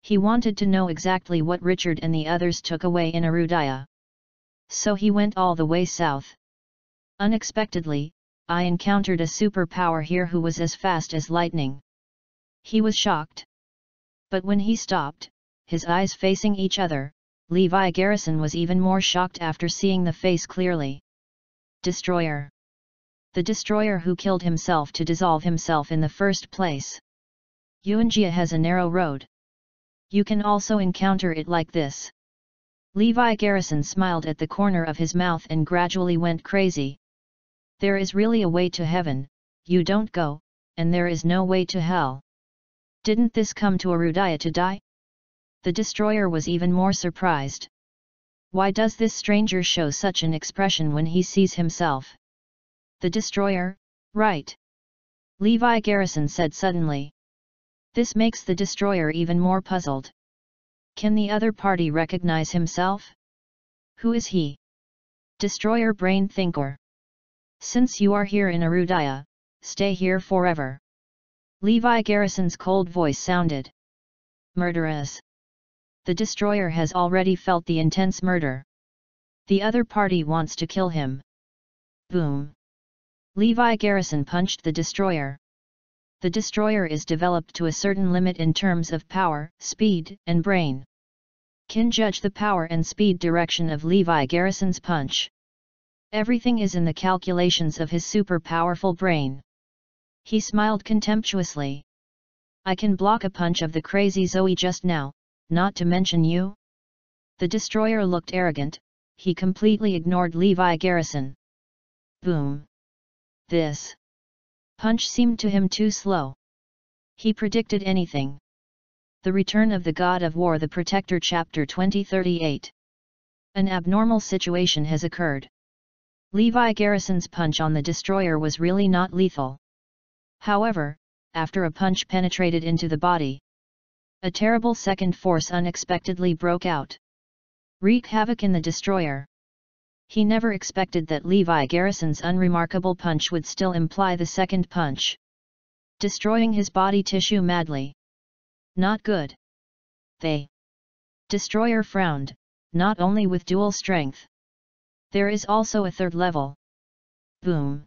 He wanted to know exactly what Richard and the others took away in Erudaya. So he went all the way south. Unexpectedly, I encountered a superpower here who was as fast as lightning. He was shocked. But when he stopped, his eyes facing each other, Levi Garrison was even more shocked after seeing the face clearly. Destroyer. The destroyer who killed himself to dissolve himself in the first place. Yuanjia has a narrow road. You can also encounter it like this. Levi Garrison smiled at the corner of his mouth and gradually went crazy. There is really a way to heaven, you don't go, and there is no way to hell. Didn't this come to Erudaya to die? The destroyer was even more surprised. Why does this stranger show such an expression when he sees himself? The destroyer, right? Levi Garrison said suddenly. This makes the destroyer even more puzzled. Can the other party recognize himself? Who is he? Destroyer Brain Thinker. Since you are here in Erudaya, stay here forever. Levi Garrison's cold voice sounded. Murderous. The destroyer has already felt the intense murder. The other party wants to kill him. Boom. Levi Garrison punched the destroyer the destroyer is developed to a certain limit in terms of power, speed, and brain. Can judge the power and speed direction of Levi Garrison's punch. Everything is in the calculations of his super powerful brain. He smiled contemptuously. I can block a punch of the crazy Zoe just now, not to mention you? The destroyer looked arrogant, he completely ignored Levi Garrison. Boom! This punch seemed to him too slow. He predicted anything. The Return of the God of War The Protector Chapter 2038 An abnormal situation has occurred. Levi Garrison's punch on the destroyer was really not lethal. However, after a punch penetrated into the body, a terrible second force unexpectedly broke out. Wreak havoc in the destroyer. He never expected that Levi Garrison's unremarkable punch would still imply the second punch. Destroying his body tissue madly. Not good. They. Destroyer frowned, not only with dual strength. There is also a third level. Boom.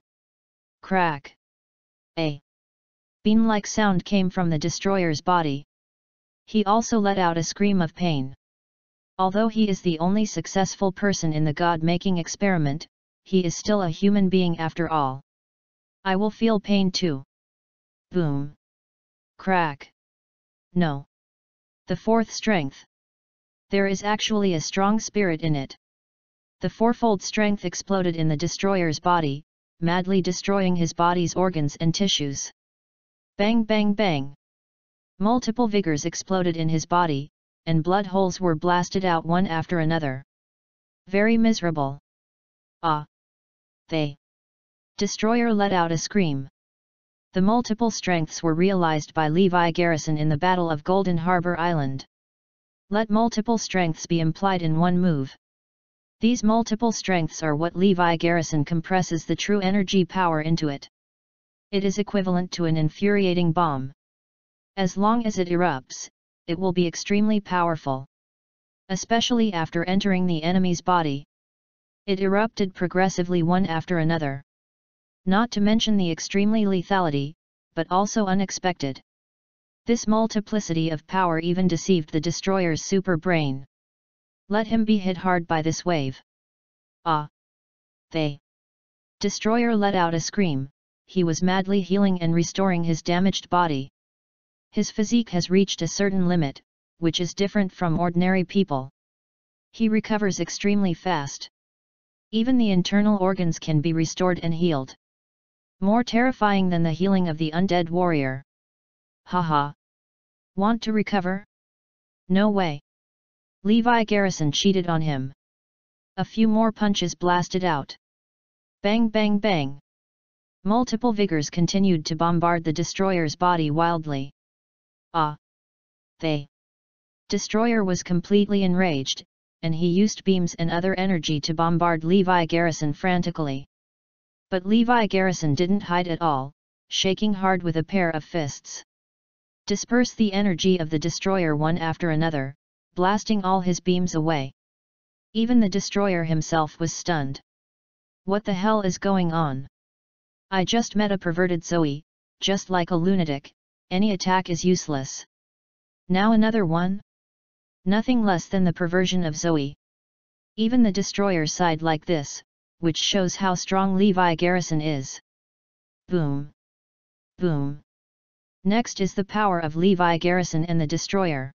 Crack. A. Beam-like sound came from the destroyer's body. He also let out a scream of pain. Although he is the only successful person in the God-making experiment, he is still a human being after all. I will feel pain too. Boom. Crack. No. The fourth strength. There is actually a strong spirit in it. The fourfold strength exploded in the destroyer's body, madly destroying his body's organs and tissues. Bang bang bang. Multiple vigors exploded in his body, and blood holes were blasted out one after another. Very miserable. Ah! They! Destroyer let out a scream. The multiple strengths were realized by Levi Garrison in the Battle of Golden Harbor Island. Let multiple strengths be implied in one move. These multiple strengths are what Levi Garrison compresses the true energy power into it. It is equivalent to an infuriating bomb. As long as it erupts, it will be extremely powerful. Especially after entering the enemy's body. It erupted progressively one after another. Not to mention the extremely lethality, but also unexpected. This multiplicity of power even deceived the destroyer's super brain. Let him be hit hard by this wave. Ah! They! Destroyer let out a scream, he was madly healing and restoring his damaged body. His physique has reached a certain limit, which is different from ordinary people. He recovers extremely fast. Even the internal organs can be restored and healed. More terrifying than the healing of the undead warrior. Haha! Want to recover? No way! Levi Garrison cheated on him. A few more punches blasted out. Bang bang bang. Multiple vigors continued to bombard the destroyer's body wildly. Ah! They! Destroyer was completely enraged, and he used beams and other energy to bombard Levi Garrison frantically. But Levi Garrison didn't hide at all, shaking hard with a pair of fists. Disperse the energy of the destroyer one after another, blasting all his beams away. Even the destroyer himself was stunned. What the hell is going on? I just met a perverted Zoe, just like a lunatic, any attack is useless. Now another one? Nothing less than the perversion of Zoe. Even the destroyer sighed like this, which shows how strong Levi Garrison is. Boom! Boom! Next is the power of Levi Garrison and the destroyer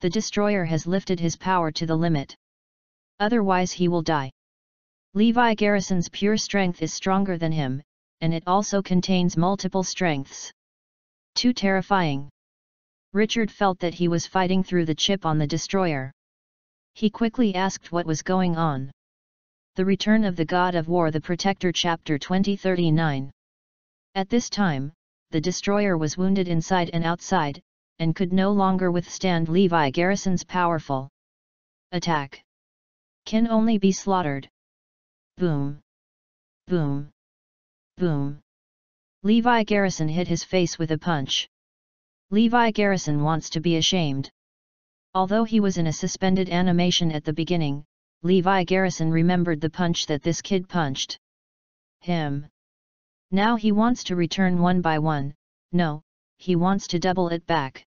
the destroyer has lifted his power to the limit. Otherwise he will die. Levi Garrison's pure strength is stronger than him, and it also contains multiple strengths. Too terrifying. Richard felt that he was fighting through the chip on the destroyer. He quickly asked what was going on. The Return of the God of War The Protector Chapter 2039 At this time, the destroyer was wounded inside and outside, and could no longer withstand Levi Garrison's powerful attack. Can only be slaughtered. Boom! Boom! Boom! Levi Garrison hit his face with a punch. Levi Garrison wants to be ashamed. Although he was in a suspended animation at the beginning, Levi Garrison remembered the punch that this kid punched him. Now he wants to return one by one, no, he wants to double it back.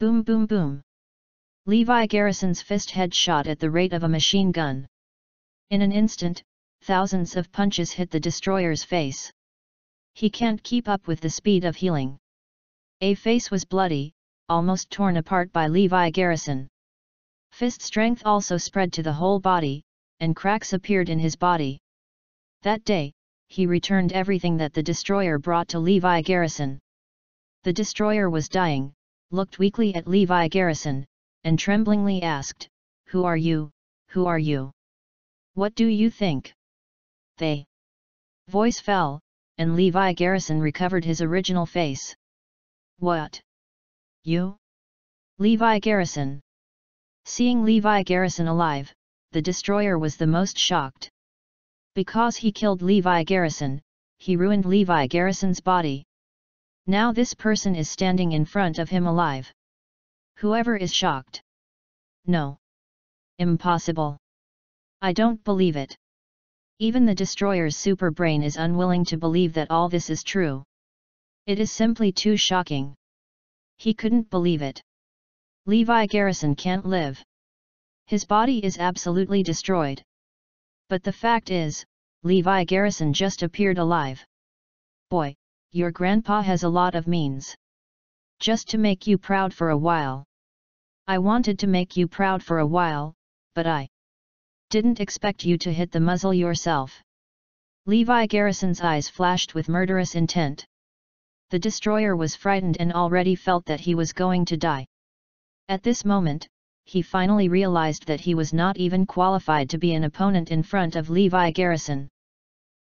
Boom boom boom. Levi Garrison's fist head shot at the rate of a machine gun. In an instant, thousands of punches hit the destroyer's face. He can't keep up with the speed of healing. A face was bloody, almost torn apart by Levi Garrison. Fist strength also spread to the whole body, and cracks appeared in his body. That day, he returned everything that the destroyer brought to Levi Garrison. The destroyer was dying, looked weakly at Levi Garrison, and tremblingly asked, Who are you, who are you? What do you think? They. Voice fell, and Levi Garrison recovered his original face. What? You? Levi Garrison. Seeing Levi Garrison alive, the destroyer was the most shocked. Because he killed Levi Garrison, he ruined Levi Garrison's body. Now this person is standing in front of him alive. Whoever is shocked. No. Impossible. I don't believe it. Even the destroyer's super brain is unwilling to believe that all this is true. It is simply too shocking. He couldn't believe it. Levi Garrison can't live. His body is absolutely destroyed. But the fact is, Levi Garrison just appeared alive. Boy, your grandpa has a lot of means. Just to make you proud for a while. I wanted to make you proud for a while, but I didn't expect you to hit the muzzle yourself. Levi Garrison's eyes flashed with murderous intent. The destroyer was frightened and already felt that he was going to die. At this moment, he finally realized that he was not even qualified to be an opponent in front of Levi Garrison.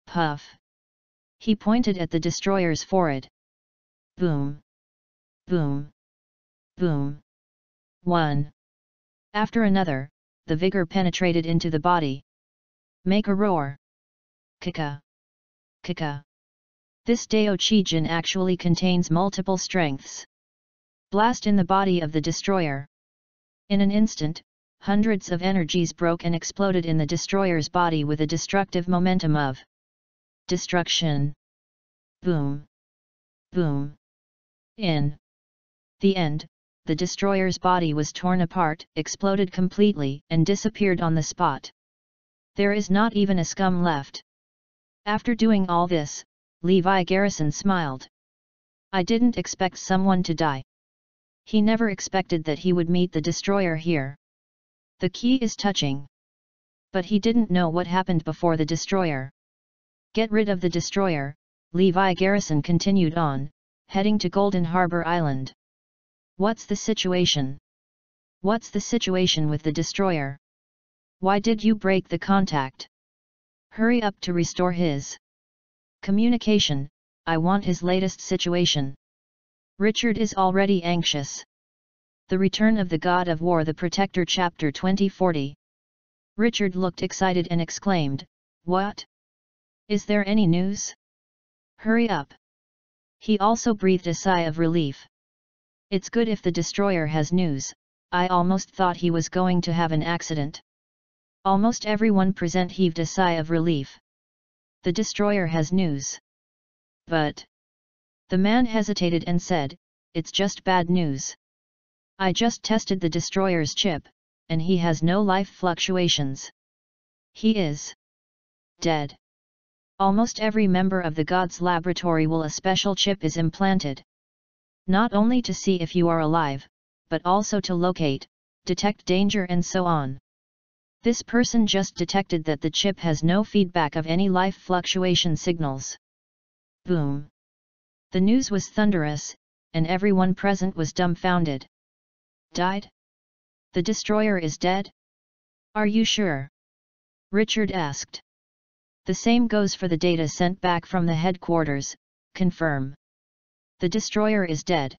Puff! He pointed at the destroyer's forehead. Boom! Boom! Boom! One! After another, the vigor penetrated into the body. Make a roar! Kika! Kika! This Dao Jin actually contains multiple strengths. Blast in the body of the destroyer. In an instant, hundreds of energies broke and exploded in the destroyer's body with a destructive momentum of destruction. Boom! Boom! In the end, the destroyer's body was torn apart, exploded completely, and disappeared on the spot. There is not even a scum left. After doing all this, Levi Garrison smiled. I didn't expect someone to die. He never expected that he would meet the destroyer here. The key is touching. But he didn't know what happened before the destroyer. Get rid of the destroyer, Levi Garrison continued on, heading to Golden Harbor Island. What's the situation? What's the situation with the destroyer? Why did you break the contact? Hurry up to restore his communication, I want his latest situation. Richard is already anxious. The Return of the God of War The Protector Chapter 2040 Richard looked excited and exclaimed, What? Is there any news? Hurry up! He also breathed a sigh of relief. It's good if the destroyer has news, I almost thought he was going to have an accident. Almost everyone present heaved a sigh of relief. The destroyer has news. But... The man hesitated and said, It's just bad news. I just tested the destroyer's chip, and he has no life fluctuations. He is dead. Almost every member of the God's laboratory will a special chip is implanted. Not only to see if you are alive, but also to locate, detect danger and so on. This person just detected that the chip has no feedback of any life fluctuation signals. Boom! The news was thunderous, and everyone present was dumbfounded. Died? The destroyer is dead? Are you sure? Richard asked. The same goes for the data sent back from the headquarters, confirm. The destroyer is dead.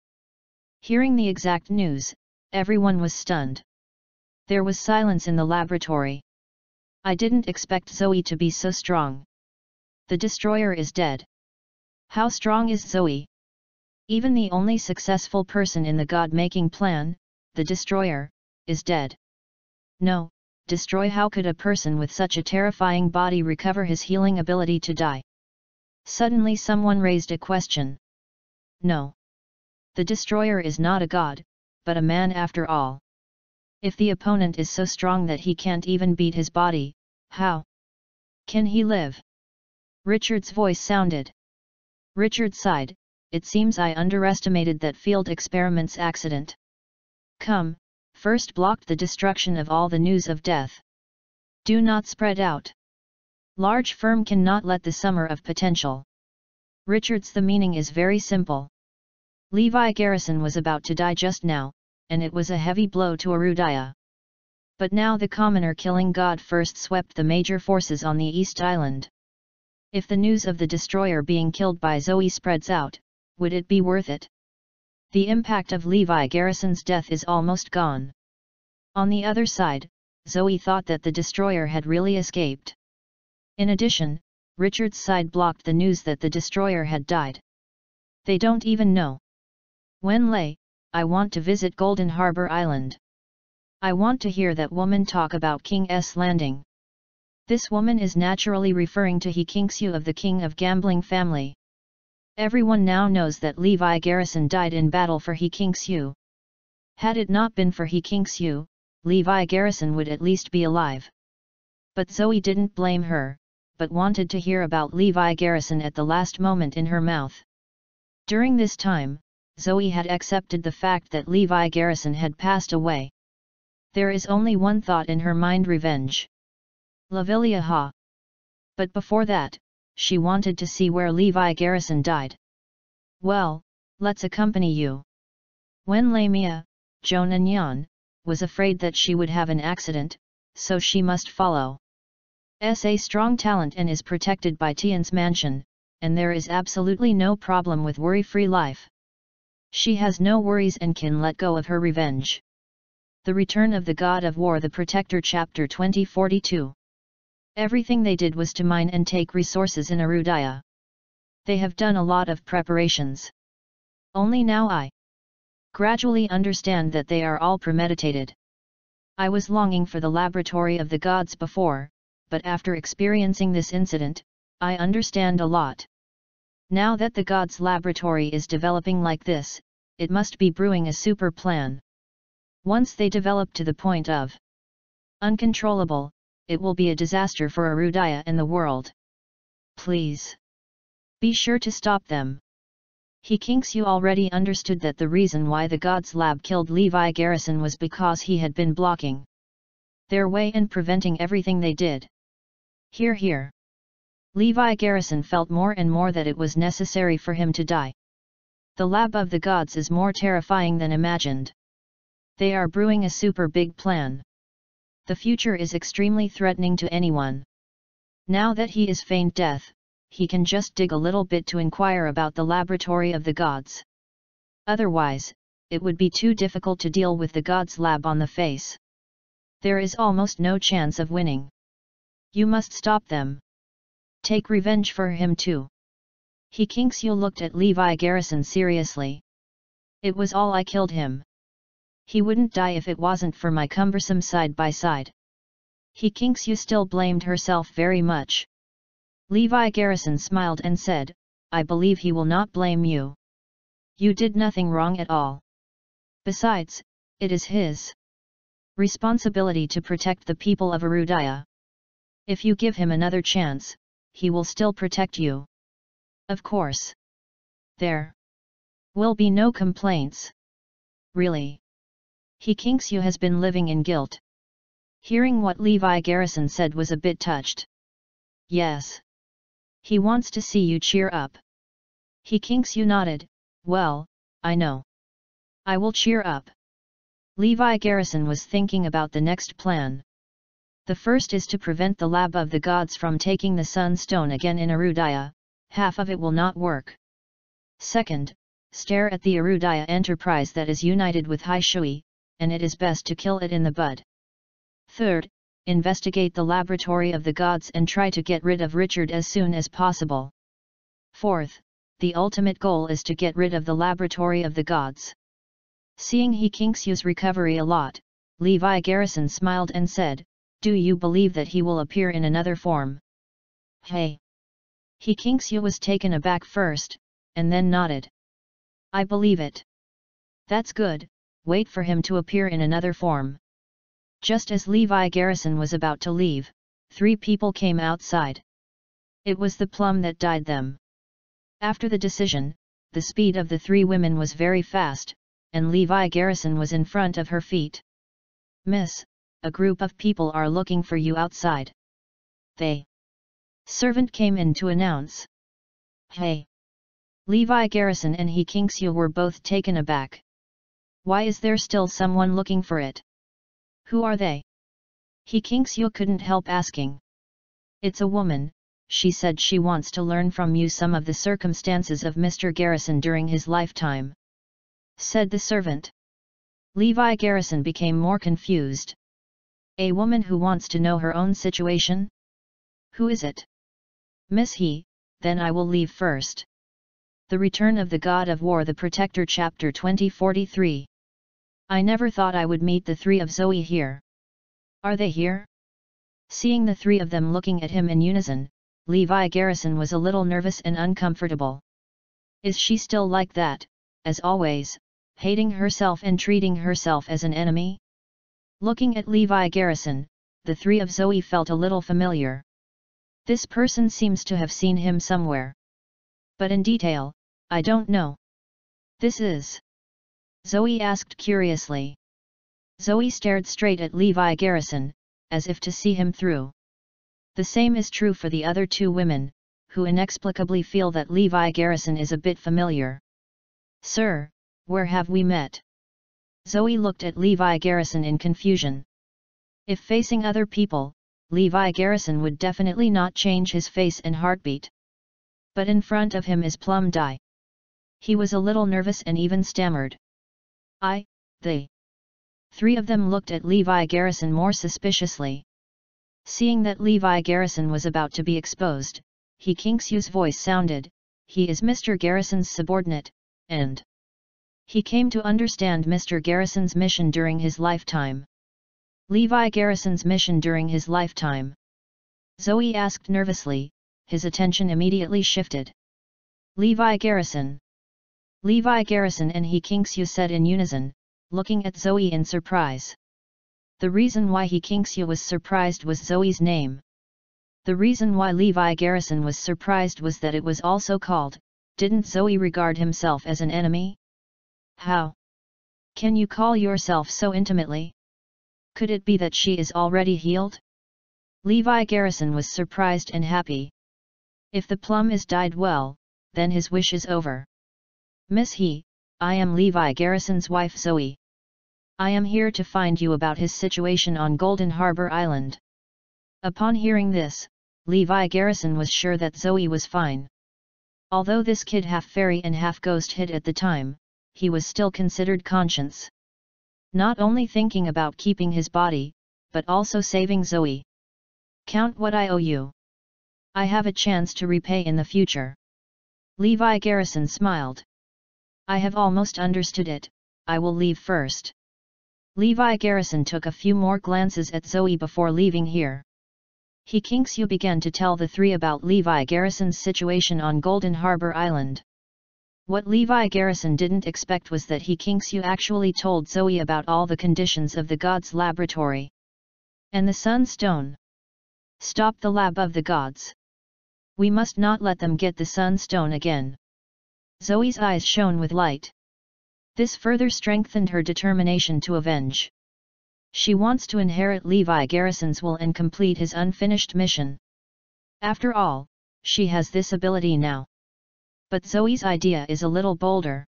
Hearing the exact news, everyone was stunned. There was silence in the laboratory. I didn't expect Zoe to be so strong. The destroyer is dead. How strong is Zoe? Even the only successful person in the God-making plan, the destroyer, is dead. No, destroy how could a person with such a terrifying body recover his healing ability to die? Suddenly someone raised a question. No. The destroyer is not a god, but a man after all. If the opponent is so strong that he can't even beat his body, how can he live? Richard's voice sounded. Richard sighed, it seems I underestimated that field experiment's accident. Come, first block the destruction of all the news of death. Do not spread out. Large firm cannot let the summer of potential. Richard's the meaning is very simple. Levi Garrison was about to die just now, and it was a heavy blow to Erudaya. But now the commoner killing god first swept the major forces on the East Island. If the news of the destroyer being killed by Zoe spreads out, would it be worth it? The impact of Levi Garrison's death is almost gone. On the other side, Zoe thought that the destroyer had really escaped. In addition, Richard's side blocked the news that the destroyer had died. They don't even know. Wen Lei, I want to visit Golden Harbor Island. I want to hear that woman talk about King S Landing. This woman is naturally referring to He Qingxiu of the King of Gambling family. Everyone now knows that Levi Garrison died in battle for He Qingxiu. Had it not been for He Qingxiu, Levi Garrison would at least be alive. But Zoe didn't blame her, but wanted to hear about Levi Garrison at the last moment in her mouth. During this time, Zoe had accepted the fact that Levi Garrison had passed away. There is only one thought in her mind revenge. Lavilia Ha. But before that, she wanted to see where Levi Garrison died. Well, let's accompany you. When Lamia, Joan Nyan, was afraid that she would have an accident, so she must follow. S a strong talent and is protected by Tian's mansion, and there is absolutely no problem with worry-free life. She has no worries and can let go of her revenge. The Return of the God of War The Protector Chapter 2042 Everything they did was to mine and take resources in Arudaya. They have done a lot of preparations. Only now I gradually understand that they are all premeditated. I was longing for the laboratory of the gods before, but after experiencing this incident, I understand a lot. Now that the God's laboratory is developing like this, it must be brewing a super plan. Once they develop to the point of uncontrollable, it will be a disaster for Arudaya and the world. Please. Be sure to stop them. He Qingxiu already understood that the reason why the God's lab killed Levi Garrison was because he had been blocking their way and preventing everything they did. Here here. Levi Garrison felt more and more that it was necessary for him to die. The lab of the gods is more terrifying than imagined. They are brewing a super big plan. The future is extremely threatening to anyone. Now that he is feigned death, he can just dig a little bit to inquire about the laboratory of the gods. Otherwise, it would be too difficult to deal with the gods' lab on the face. There is almost no chance of winning. You must stop them. Take revenge for him too. He Qingxiu looked at Levi Garrison seriously. It was all I killed him. He wouldn't die if it wasn't for my cumbersome side by side. He Qingxiu still blamed herself very much. Levi Garrison smiled and said, I believe he will not blame you. You did nothing wrong at all. Besides, it is his responsibility to protect the people of Erudaya. If you give him another chance, he will still protect you. Of course. There will be no complaints. Really. He Qingxiu has been living in guilt. Hearing what Levi Garrison said was a bit touched. Yes. He wants to see you cheer up. He Qingxiu nodded, well, I know. I will cheer up. Levi Garrison was thinking about the next plan. The first is to prevent the lab of the gods from taking the sun stone again in Arudaya, half of it will not work. Second, stare at the Arudaya enterprise that is united with Hai Shui, and it is best to kill it in the bud. Third, investigate the laboratory of the gods and try to get rid of Richard as soon as possible. Fourth, the ultimate goal is to get rid of the laboratory of the gods. Seeing He Qingxiu's recovery a lot, Levi Garrison smiled and said, do you believe that he will appear in another form? Hey! He Qingxiu was taken aback first, and then nodded. I believe it. That's good, wait for him to appear in another form. Just as Levi Garrison was about to leave, three people came outside. It was the plum that died them. After the decision, the speed of the three women was very fast, and Levi Garrison was in front of her feet. Miss, a group of people are looking for you outside. They Servant came in to announce. Hey! Levi Garrison and He Qingxiu were both taken aback. Why is there still someone looking for it? Who are they? He Qingxiu couldn't help asking. It's a woman, she said she wants to learn from you some of the circumstances of Mr. Garrison during his lifetime. Said the servant. Levi Garrison became more confused. A woman who wants to know her own situation? Who is it? Miss He, then I will leave first. The Return of the God of War The Protector Chapter 2043 I never thought I would meet the three of Zoe here. Are they here? Seeing the three of them looking at him in unison, Levi Garrison was a little nervous and uncomfortable. Is she still like that, as always, hating herself and treating herself as an enemy? Looking at Levi Garrison, the three of Zoe felt a little familiar. This person seems to have seen him somewhere. But in detail, I don't know. This is. Zoe asked curiously. Zoe stared straight at Levi Garrison, as if to see him through. The same is true for the other two women, who inexplicably feel that Levi Garrison is a bit familiar. Sir, where have we met? Zoe looked at Levi Garrison in confusion. If facing other people, Levi Garrison would definitely not change his face and heartbeat. But in front of him is Plum Dye. He was a little nervous and even stammered. I, they. Three of them looked at Levi Garrison more suspiciously. Seeing that Levi Garrison was about to be exposed, he Qingxiu's voice sounded, he is Mr. Garrison's subordinate, and he came to understand Mr. Garrison's mission during his lifetime. Levi Garrison's mission during his lifetime. Zoe asked nervously, his attention immediately shifted. Levi Garrison. Levi Garrison and He Qingxiu said in unison, looking at Zoe in surprise. The reason why He Qingxiu was surprised was Zoe's name. The reason why Levi Garrison was surprised was that it was also called, didn't Zoe regard himself as an enemy? How? Can you call yourself so intimately? Could it be that she is already healed? Levi Garrison was surprised and happy. If the plum is dyed well, then his wish is over. Miss He, I am Levi Garrison's wife Zoe. I am here to find you about his situation on Golden Harbor Island. Upon hearing this, Levi Garrison was sure that Zoe was fine. Although this kid half fairy and half ghost hid at the time, he was still considered conscious. Not only thinking about keeping his body, but also saving Zoe. Count what I owe you. I have a chance to repay in the future. Levi Garrison smiled. I have almost understood it, I will leave first. Levi Garrison took a few more glances at Zoe before leaving here. He Qingxiu began to tell the three about Levi Garrison's situation on Golden Harbor Island. What Levi Garrison didn't expect was that He Qingxiu actually told Zoe about all the conditions of the gods' laboratory. And the Sun Stone. Stop the lab of the gods. We must not let them get the Sun Stone again. Zoe's eyes shone with light. This further strengthened her determination to avenge. She wants to inherit Levi Garrison's will and complete his unfinished mission. After all, she has this ability now. But Zoe's idea is a little bolder.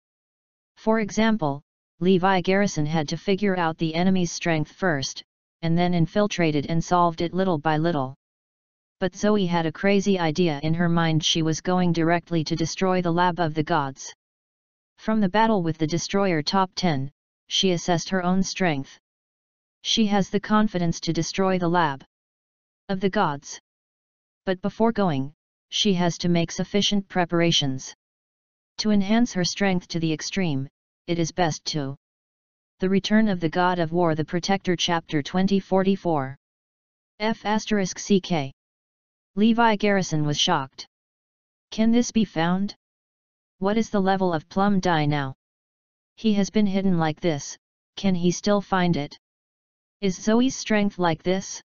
For example, Levi Garrison had to figure out the enemy's strength first, and then infiltrated and solved it little by little but Zoe had a crazy idea in her mind she was going directly to destroy the lab of the gods. From the battle with the destroyer top 10, she assessed her own strength. She has the confidence to destroy the lab of the gods. But before going, she has to make sufficient preparations. To enhance her strength to the extreme, it is best to The Return of the God of War The Protector Chapter 2044 F asterisk CK Levi Garrison was shocked. Can this be found? What is the level of plum dye now? He has been hidden like this, can he still find it? Is Zoe's strength like this?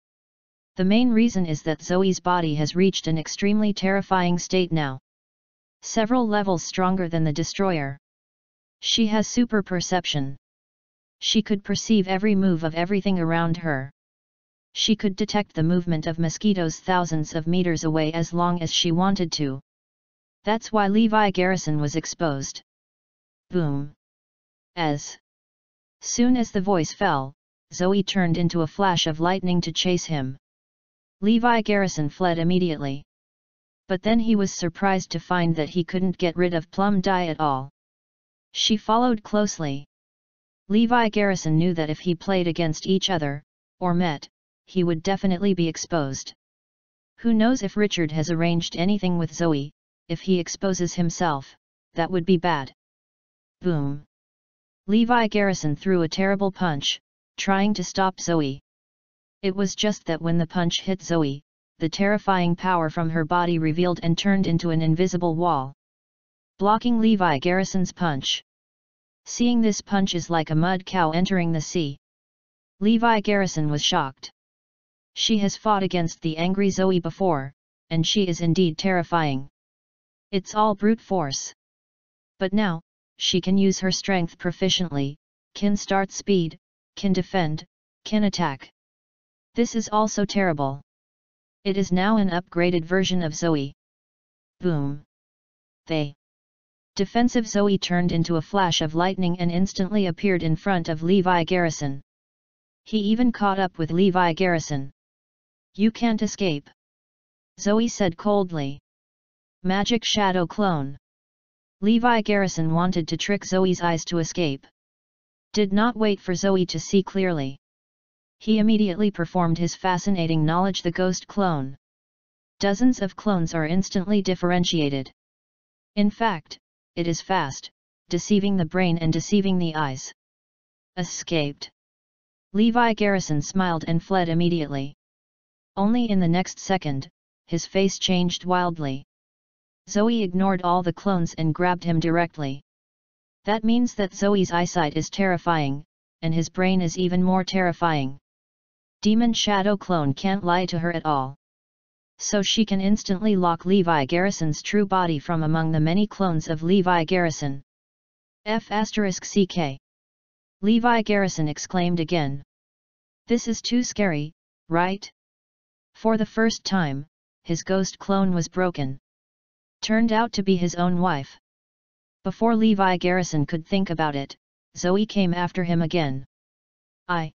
The main reason is that Zoe's body has reached an extremely terrifying state now. Several levels stronger than the destroyer. She has super perception. She could perceive every move of everything around her. She could detect the movement of mosquitoes thousands of meters away as long as she wanted to. That's why Levi Garrison was exposed. Boom. As soon as the voice fell, Zoe turned into a flash of lightning to chase him. Levi Garrison fled immediately. But then he was surprised to find that he couldn't get rid of Plum Dye at all. She followed closely. Levi Garrison knew that if he played against each other, or met, he would definitely be exposed. Who knows if Richard has arranged anything with Zoe, if he exposes himself, that would be bad. Boom. Levi Garrison threw a terrible punch, trying to stop Zoe. It was just that when the punch hit Zoe, the terrifying power from her body revealed and turned into an invisible wall. Blocking Levi Garrison's punch. Seeing this punch is like a mud cow entering the sea. Levi Garrison was shocked. She has fought against the angry Zoe before, and she is indeed terrifying. It's all brute force. But now, she can use her strength proficiently, can start speed, can defend, can attack. This is also terrible. It is now an upgraded version of Zoe. Boom. They. Defensive Zoe turned into a flash of lightning and instantly appeared in front of Levi Garrison. He even caught up with Levi Garrison. You can't escape. Zoe said coldly. Magic Shadow Clone. Levi Garrison wanted to trick Zoe's eyes to escape. Did not wait for Zoe to see clearly. He immediately performed his fascinating knowledge the ghost clone. Dozens of clones are instantly differentiated. In fact, it is fast, deceiving the brain and deceiving the eyes. Escaped. Levi Garrison smiled and fled immediately. Only in the next second, his face changed wildly. Zoe ignored all the clones and grabbed him directly. That means that Zoe's eyesight is terrifying, and his brain is even more terrifying. Demon Shadow Clone can't lie to her at all. So she can instantly lock Levi Garrison's true body from among the many clones of Levi Garrison. F asterisk CK. Levi Garrison exclaimed again. This is too scary, right? For the first time, his ghost clone was broken. Turned out to be his own wife. Before Levi Garrison could think about it, Zoe came after him again. I.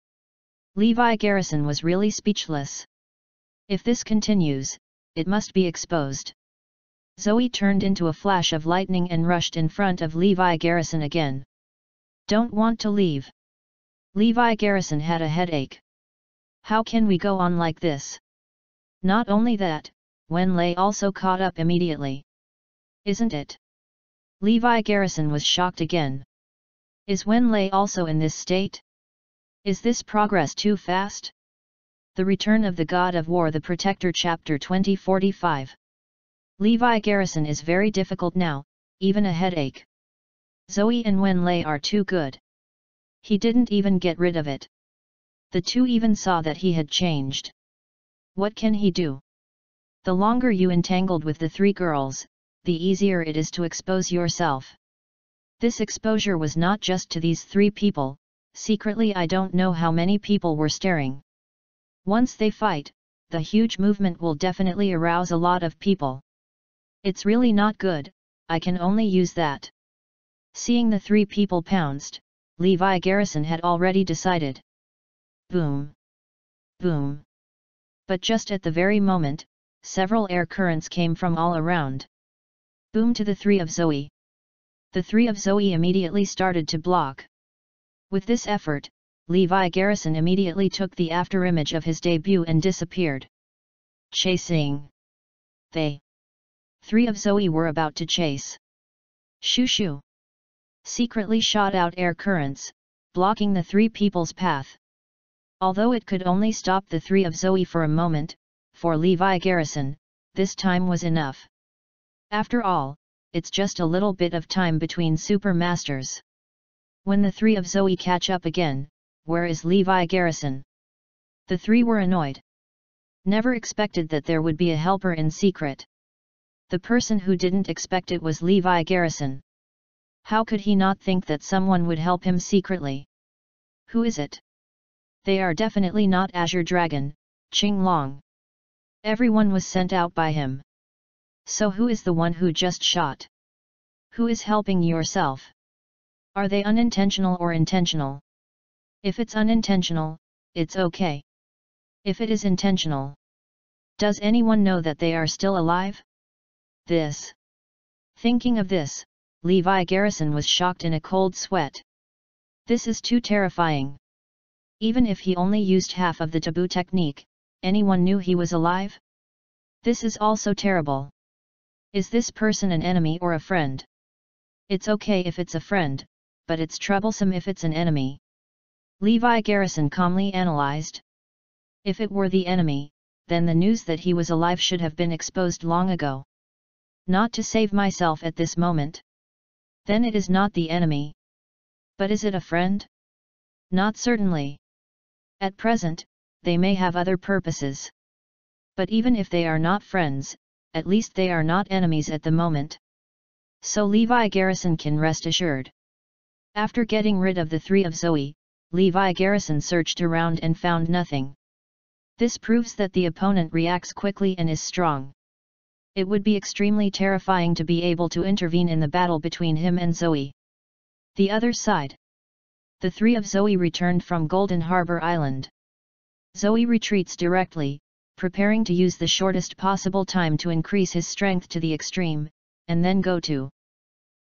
Levi Garrison was really speechless. If this continues, it must be exposed. Zoe turned into a flash of lightning and rushed in front of Levi Garrison again. Don't want to leave. Levi Garrison had a headache. How can we go on like this? Not only that, Wen Lei also caught up immediately. Isn't it? Levi Garrison was shocked again. Is Wen Lei also in this state? Is this progress too fast? The Return of the God of War The Protector Chapter 2045 Levi Garrison is very difficult now, even a headache. Zoe and Wen Lei are too good. He didn't even get rid of it. The two even saw that he had changed. What can he do? The longer you entangled with the three girls, the easier it is to expose yourself. This exposure was not just to these three people, secretly I don't know how many people were staring. Once they fight, the huge movement will definitely arouse a lot of people. It's really not good, I can only use that. Seeing the three people pounced, Levi Garrison had already decided. Boom! Boom! But just at the very moment, several air currents came from all around. Boom to the three of Zoe. The three of Zoe immediately started to block. With this effort, Levi Garrison immediately took the afterimage of his debut and disappeared. Chasing. They. Three of Zoe were about to chase. Shoo shoo secretly shot out air currents, blocking the three people's path. Although it could only stop the three of Zoe for a moment, for Levi Garrison, this time was enough. After all, it's just a little bit of time between super masters. When the three of Zoe catch up again, where is Levi Garrison? The three were annoyed. Never expected that there would be a helper in secret. The person who didn't expect it was Levi Garrison. How could he not think that someone would help him secretly? Who is it? They are definitely not Azure Dragon, Qing Long. Everyone was sent out by him. So who is the one who just shot? Who is helping yourself? Are they unintentional or intentional? If it's unintentional, it's okay. If it is intentional, does anyone know that they are still alive? This. Thinking of this, Levi Garrison was shocked in a cold sweat. This is too terrifying. Even if he only used half of the taboo technique, anyone knew he was alive? This is also terrible. Is this person an enemy or a friend? It's okay if it's a friend, but it's troublesome if it's an enemy. Levi Garrison calmly analyzed. If it were the enemy, then the news that he was alive should have been exposed long ago. Not to save myself at this moment. Then it is not the enemy. But is it a friend? Not certainly. At present, they may have other purposes. But even if they are not friends, at least they are not enemies at the moment. So Levi Garrison can rest assured. After getting rid of the three of Zoe, Levi Garrison searched around and found nothing. This proves that the opponent reacts quickly and is strong. It would be extremely terrifying to be able to intervene in the battle between him and Zoe. The other side. The three of Zoe returned from Golden Harbor Island. Zoe retreats directly, preparing to use the shortest possible time to increase his strength to the extreme, and then go to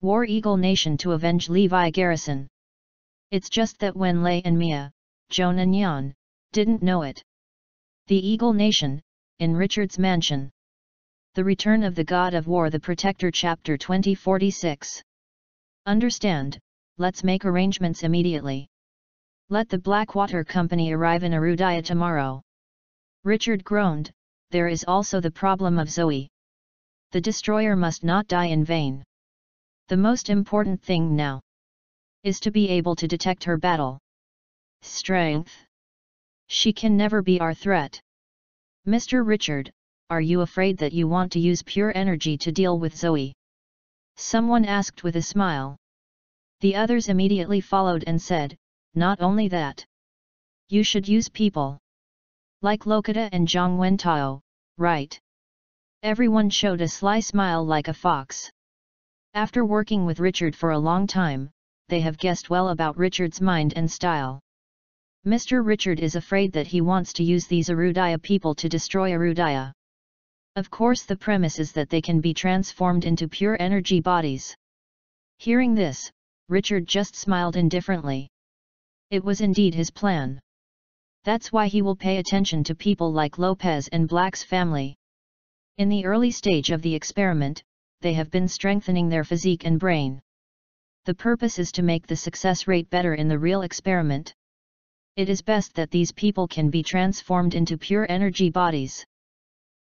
War Eagle Nation to avenge Levi Garrison. It's just that when Lei and Mia, Joan and Yan, didn't know it. The Eagle Nation, in Richard's mansion. The Return of the God of War The Protector Chapter 2046 Understand, let's make arrangements immediately. Let the Blackwater Company arrive in Erudaya tomorrow. Richard groaned, there is also the problem of Zoe. The destroyer must not die in vain. The most important thing now is to be able to detect her battle. Strength. She can never be our threat. Mr. Richard, are you afraid that you want to use pure energy to deal with Zoe? Someone asked with a smile. The others immediately followed and said, not only that. You should use people. Like Lokita and Zhang Wentao, right? Everyone showed a sly smile like a fox. After working with Richard for a long time, they have guessed well about Richard's mind and style. Mr. Richard is afraid that he wants to use these Erudaya people to destroy Erudaya. Of course the premise is that they can be transformed into pure energy bodies. Hearing this, Richard just smiled indifferently. It was indeed his plan. That's why he will pay attention to people like Lopez and Black's family. In the early stage of the experiment, they have been strengthening their physique and brain. The purpose is to make the success rate better in the real experiment. It is best that these people can be transformed into pure energy bodies.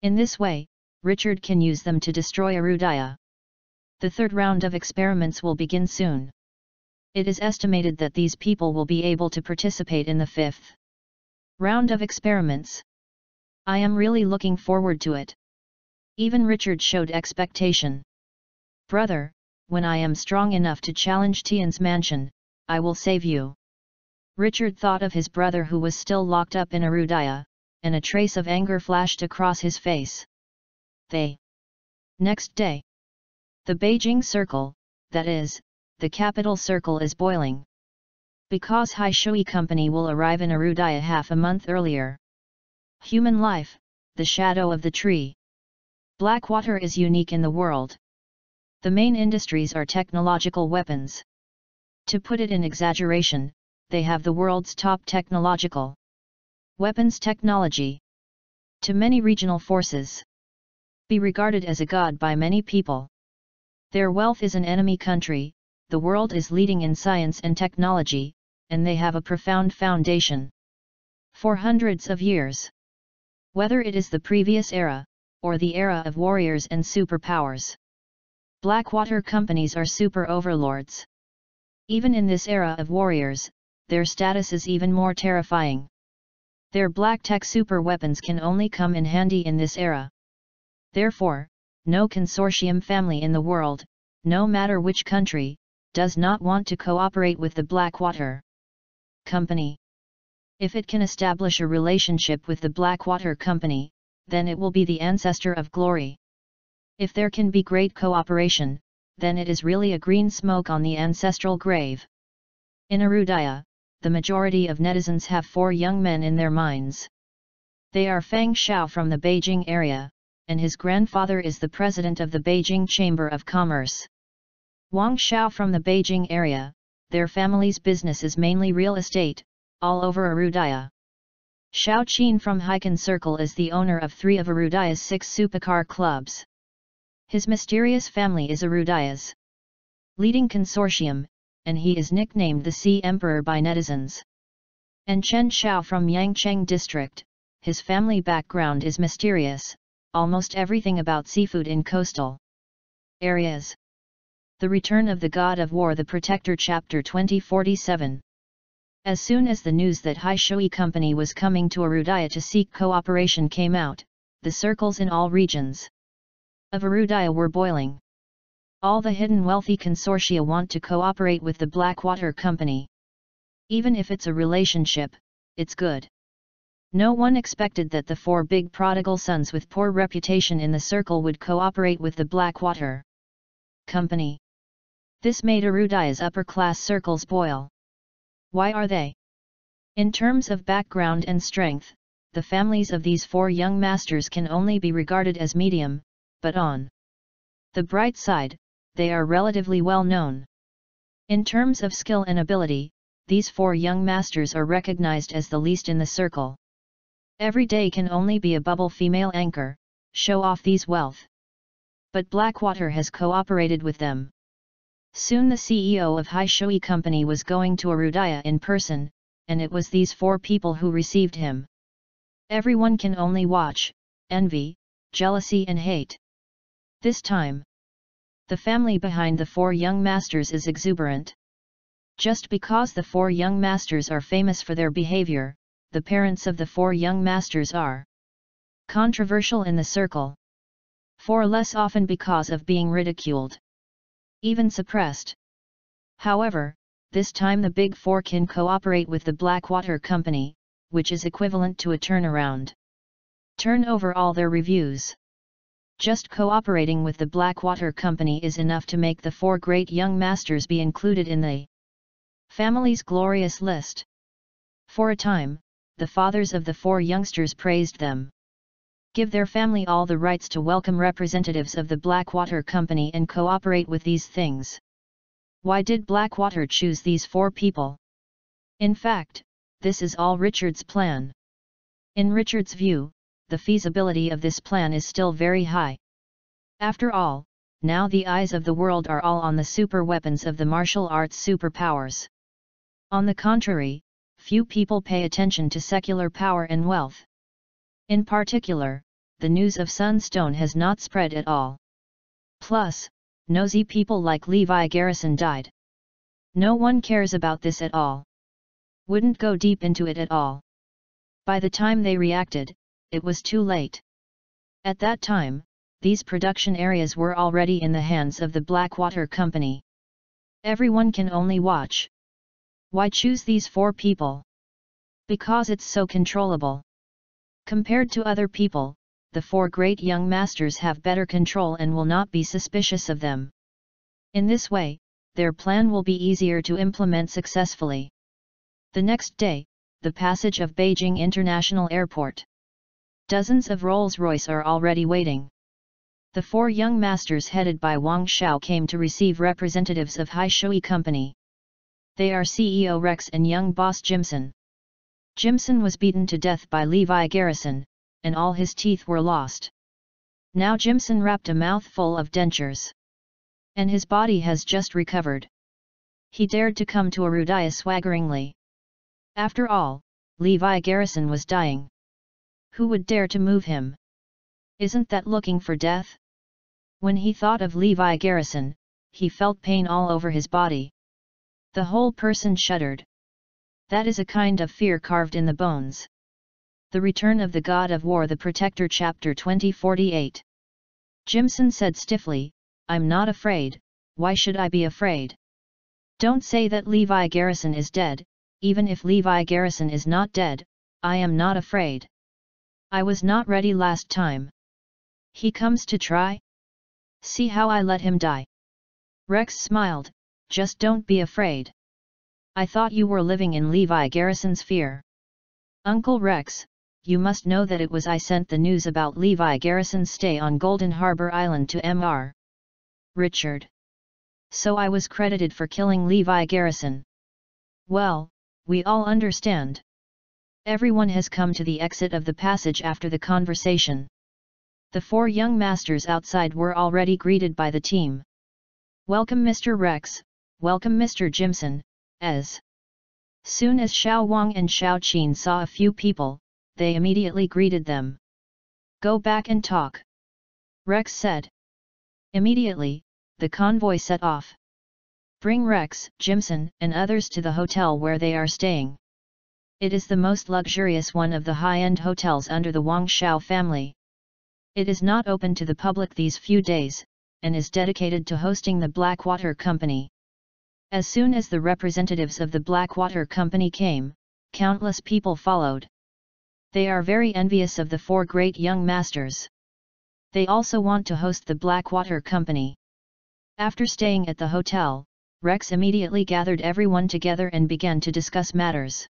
In this way, Richard can use them to destroy Erudaya. The third round of experiments will begin soon. It is estimated that these people will be able to participate in the fifth round of experiments. I am really looking forward to it. Even Richard showed expectation. Brother, when I am strong enough to challenge Tian's mansion, I will save you. Richard thought of his brother who was still locked up in Erudaya, and a trace of anger flashed across his face. They. Next day. The Beijing Circle, that is, the capital circle is boiling. Because Hai Shui Company will arrive in Erudaya half a month earlier. Human life, the shadow of the tree. Blackwater is unique in the world. The main industries are technological weapons. To put it in exaggeration, they have the world's top technological weapons technology. To many regional forces, be regarded as a god by many people. Their wealth is an enemy country, the world is leading in science and technology, and they have a profound foundation. For hundreds of years. Whether it is the previous era, or the era of warriors and superpowers. Blackwater companies are super overlords. Even in this era of warriors, their status is even more terrifying. Their black tech super weapons can only come in handy in this era. Therefore, no consortium family in the world, no matter which country, does not want to cooperate with the Blackwater Company. If it can establish a relationship with the Blackwater Company, then it will be the ancestor of glory. If there can be great cooperation, then it is really a green smoke on the ancestral grave. In Arudaya, the majority of netizens have four young men in their minds. They are Feng Xiao from the Beijing area, and his grandfather is the president of the Beijing Chamber of Commerce. Wang Xiao from the Beijing area, their family's business is mainly real estate, all over Arudaya. Xiao Qin from Haikan Circle is the owner of three of Arudaya's six supercar clubs. His mysterious family is Arudaya's leading consortium, and he is nicknamed the Sea Emperor by netizens. And Chen Xiao from Yangcheng district, his family background is mysterious, almost everything about seafood in coastal areas. The Return of the God of War The Protector Chapter 2047 As soon as the news that Hai Shui Company was coming to Arudaya to seek cooperation came out, the circles in all regions of Arudaya were boiling. All the hidden wealthy consortia want to cooperate with the Blackwater Company. Even if it's a relationship, it's good. No one expected that the four big prodigal sons with poor reputation in the circle would cooperate with the Blackwater Company. This made Arudaya's upper-class circles boil. Why are they? In terms of background and strength, the families of these four young masters can only be regarded as medium, but on the bright side, they are relatively well known. In terms of skill and ability, these four young masters are recognized as the least in the circle. Every day can only be a bubble female anchor, show off these wealth. But Blackwater has cooperated with them. Soon the CEO of Hai Shui Company was going to Arudaya in person, and it was these four people who received him. Everyone can only watch, envy, jealousy and hate. This time, the family behind the four young masters is exuberant. Just because the four young masters are famous for their behavior, the parents of the four young masters are controversial in the circle. For less often because of being ridiculed. Even suppressed. However, this time the Big Four can cooperate with the Blackwater Company, which is equivalent to a turnaround. Turn over all their reviews. Just cooperating with the Blackwater Company is enough to make the four great young masters be included in the family's glorious list. For a time, the fathers of the four youngsters praised them. Give their family all the rights to welcome representatives of the Blackwater Company and cooperate with these things. Why did Blackwater choose these four people? In fact, this is all Richard's plan. In Richard's view, the feasibility of this plan is still very high. After all, now the eyes of the world are all on the super weapons of the martial arts superpowers. On the contrary, few people pay attention to secular power and wealth. In particular, the news of Sunstone has not spread at all. Plus, nosy people like Levi Garrison died. No one cares about this at all. Wouldn't go deep into it at all. By the time they reacted, it was too late. At that time, these production areas were already in the hands of the Blackwater Company. Everyone can only watch. Why choose these four people? Because it's so controllable. Compared to other people, the four great young masters have better control and will not be suspicious of them. In this way, their plan will be easier to implement successfully. The next day, the passage of Beijing International Airport. Dozens of Rolls-Royce are already waiting. The four young masters headed by Wang Xiao came to receive representatives of Hai Shui Company. They are CEO Rex and young boss Jimson. Jimson was beaten to death by Levi Garrison, and all his teeth were lost. Now Jimson wrapped a mouthful of dentures. And his body has just recovered. He dared to come to Arudaya swaggeringly. After all, Levi Garrison was dying. Who would dare to move him? Isn't that looking for death? When he thought of Levi Garrison, he felt pain all over his body. The whole person shuddered. That is a kind of fear carved in the bones. The Return of the God of War The Protector Chapter 2048 Jimson said stiffly, I'm not afraid, why should I be afraid? Don't say that Levi Garrison is dead, even if Levi Garrison is not dead, I am not afraid. I was not ready last time. He comes to try? See how I let him die. Rex smiled, just don't be afraid. I thought you were living in Levi Garrison's fear. Uncle Rex, you must know that it was I sent the news about Levi Garrison's stay on Golden Harbor Island to Mr. Richard. So I was credited for killing Levi Garrison. Well, we all understand. Everyone has come to the exit of the passage after the conversation. The four young masters outside were already greeted by the team. Welcome Mr. Rex, welcome Mr. Jimson, as. Soon as Xiao Wang and Xiao Qin saw a few people, they immediately greeted them. Go back and talk. Rex said. Immediately, the convoy set off. Bring Rex, Jimson, and others to the hotel where they are staying. It is the most luxurious one of the high-end hotels under the Wang Xiao family. It is not open to the public these few days, and is dedicated to hosting the Blackwater Company. As soon as the representatives of the Blackwater Company came, countless people followed. They are very envious of the four great young masters. They also want to host the Blackwater Company. After staying at the hotel, Rex immediately gathered everyone together and began to discuss matters.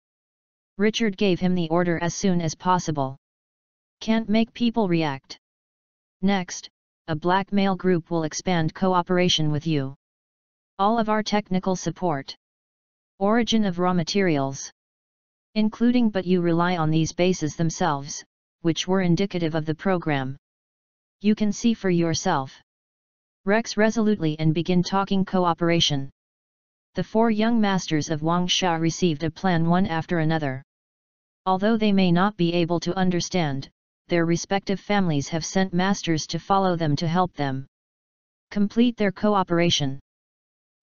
Richard gave him the order as soon as possible. Can't make people react. Next, a blackmail group will expand cooperation with you all of our technical support. Origin of raw materials. Including but you rely on these bases themselves, which were indicative of the program. You can see for yourself. Rex resolutely and begin talking cooperation. The four young masters of Wangsha received a plan one after another. Although they may not be able to understand, their respective families have sent masters to follow them to help them complete their cooperation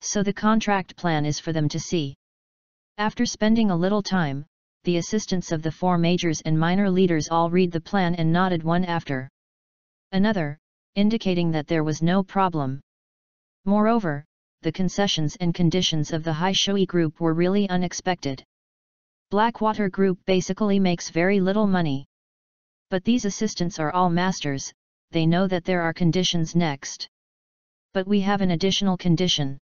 so the contract plan is for them to see. After spending a little time, the assistants of the four majors and minor leaders all read the plan and nodded one after another, indicating that there was no problem. Moreover, the concessions and conditions of the Hai Shui Group were really unexpected. Blackwater Group basically makes very little money. But these assistants are all masters, they know that there are conditions next. But we have an additional condition.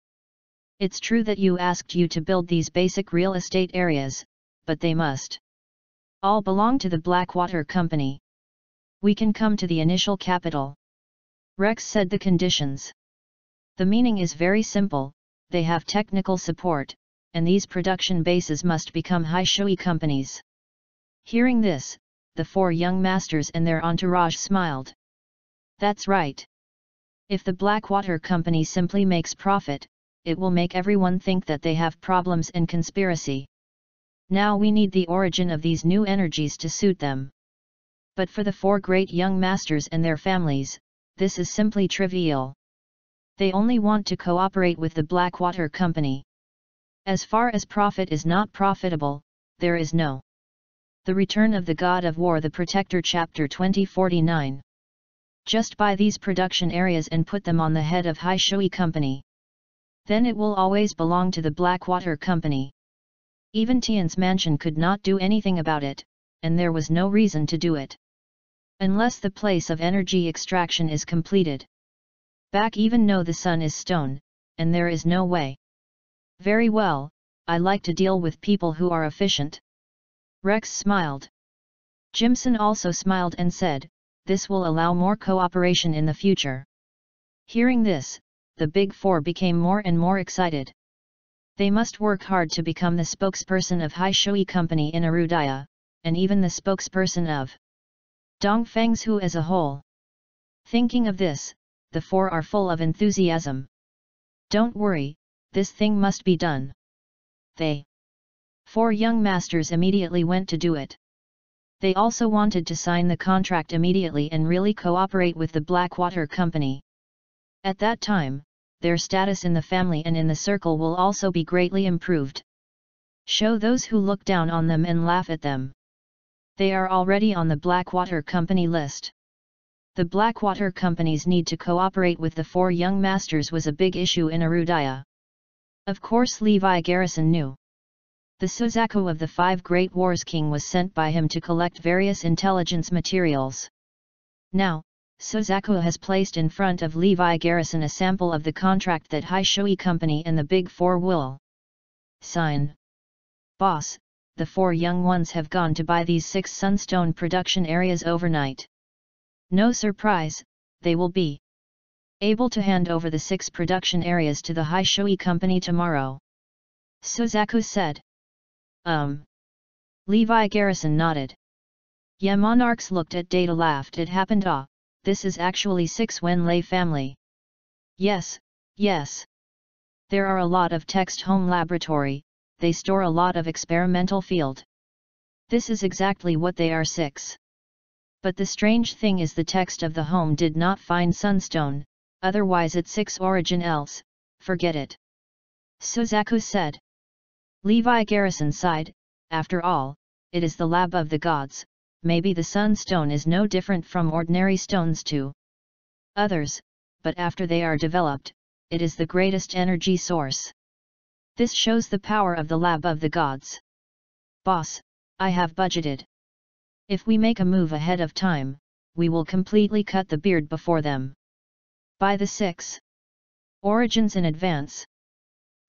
It's true that you asked you to build these basic real estate areas, but they must all belong to the Blackwater Company. We can come to the initial capital. Rex said the conditions. The meaning is very simple, they have technical support, and these production bases must become Hai Shui companies. Hearing this, the four young masters and their entourage smiled. That's right. If the Blackwater Company simply makes profit, it will make everyone think that they have problems and conspiracy. Now we need the origin of these new energies to suit them. But for the four great young masters and their families, this is simply trivial. They only want to cooperate with the Blackwater Company. As far as profit is not profitable, there is no. The Return of the God of War The Protector Chapter 2049 Just buy these production areas and put them on the head of Shui Company then it will always belong to the Blackwater Company. Even Tian's mansion could not do anything about it, and there was no reason to do it. Unless the place of energy extraction is completed. Back even know the sun is stone, and there is no way. Very well, I like to deal with people who are efficient. Rex smiled. Jimson also smiled and said, this will allow more cooperation in the future. Hearing this, the Big Four became more and more excited. They must work hard to become the spokesperson of Hai Shui Company in Arudaya, and even the spokesperson of Dongfeng's Hu as a whole. Thinking of this, the four are full of enthusiasm. Don't worry, this thing must be done. They Four young masters immediately went to do it. They also wanted to sign the contract immediately and really cooperate with the Blackwater Company. At that time, their status in the family and in the circle will also be greatly improved. Show those who look down on them and laugh at them. They are already on the Blackwater Company list. The Blackwater Company's need to cooperate with the four young masters was a big issue in Ayutthaya. Of course Levi Garrison knew. The Suzaku of the Five Great Wars King was sent by him to collect various intelligence materials. Now, Suzaku has placed in front of Levi Garrison a sample of the contract that Haishui Company and the Big Four will sign. Boss, the four young ones have gone to buy these six sunstone production areas overnight. No surprise, they will be able to hand over the six production areas to the Haishui company tomorrow. Suzaku said. Um. Levi Garrison nodded. Yeah monarchs looked at data laughed it happened ah, this is actually six Wenlei family. Yes, yes. There are a lot of text home laboratory, they store a lot of experimental field. This is exactly what they are 6. But the strange thing is the text of the home did not find sunstone, otherwise it's 6 origin else, forget it. Suzaku said. Levi Garrison sighed, after all, it is the lab of the gods, maybe the sunstone is no different from ordinary stones to others, but after they are developed, it is the greatest energy source. This shows the power of the lab of the gods. Boss, I have budgeted. If we make a move ahead of time, we will completely cut the beard before them. By the six origins in advance.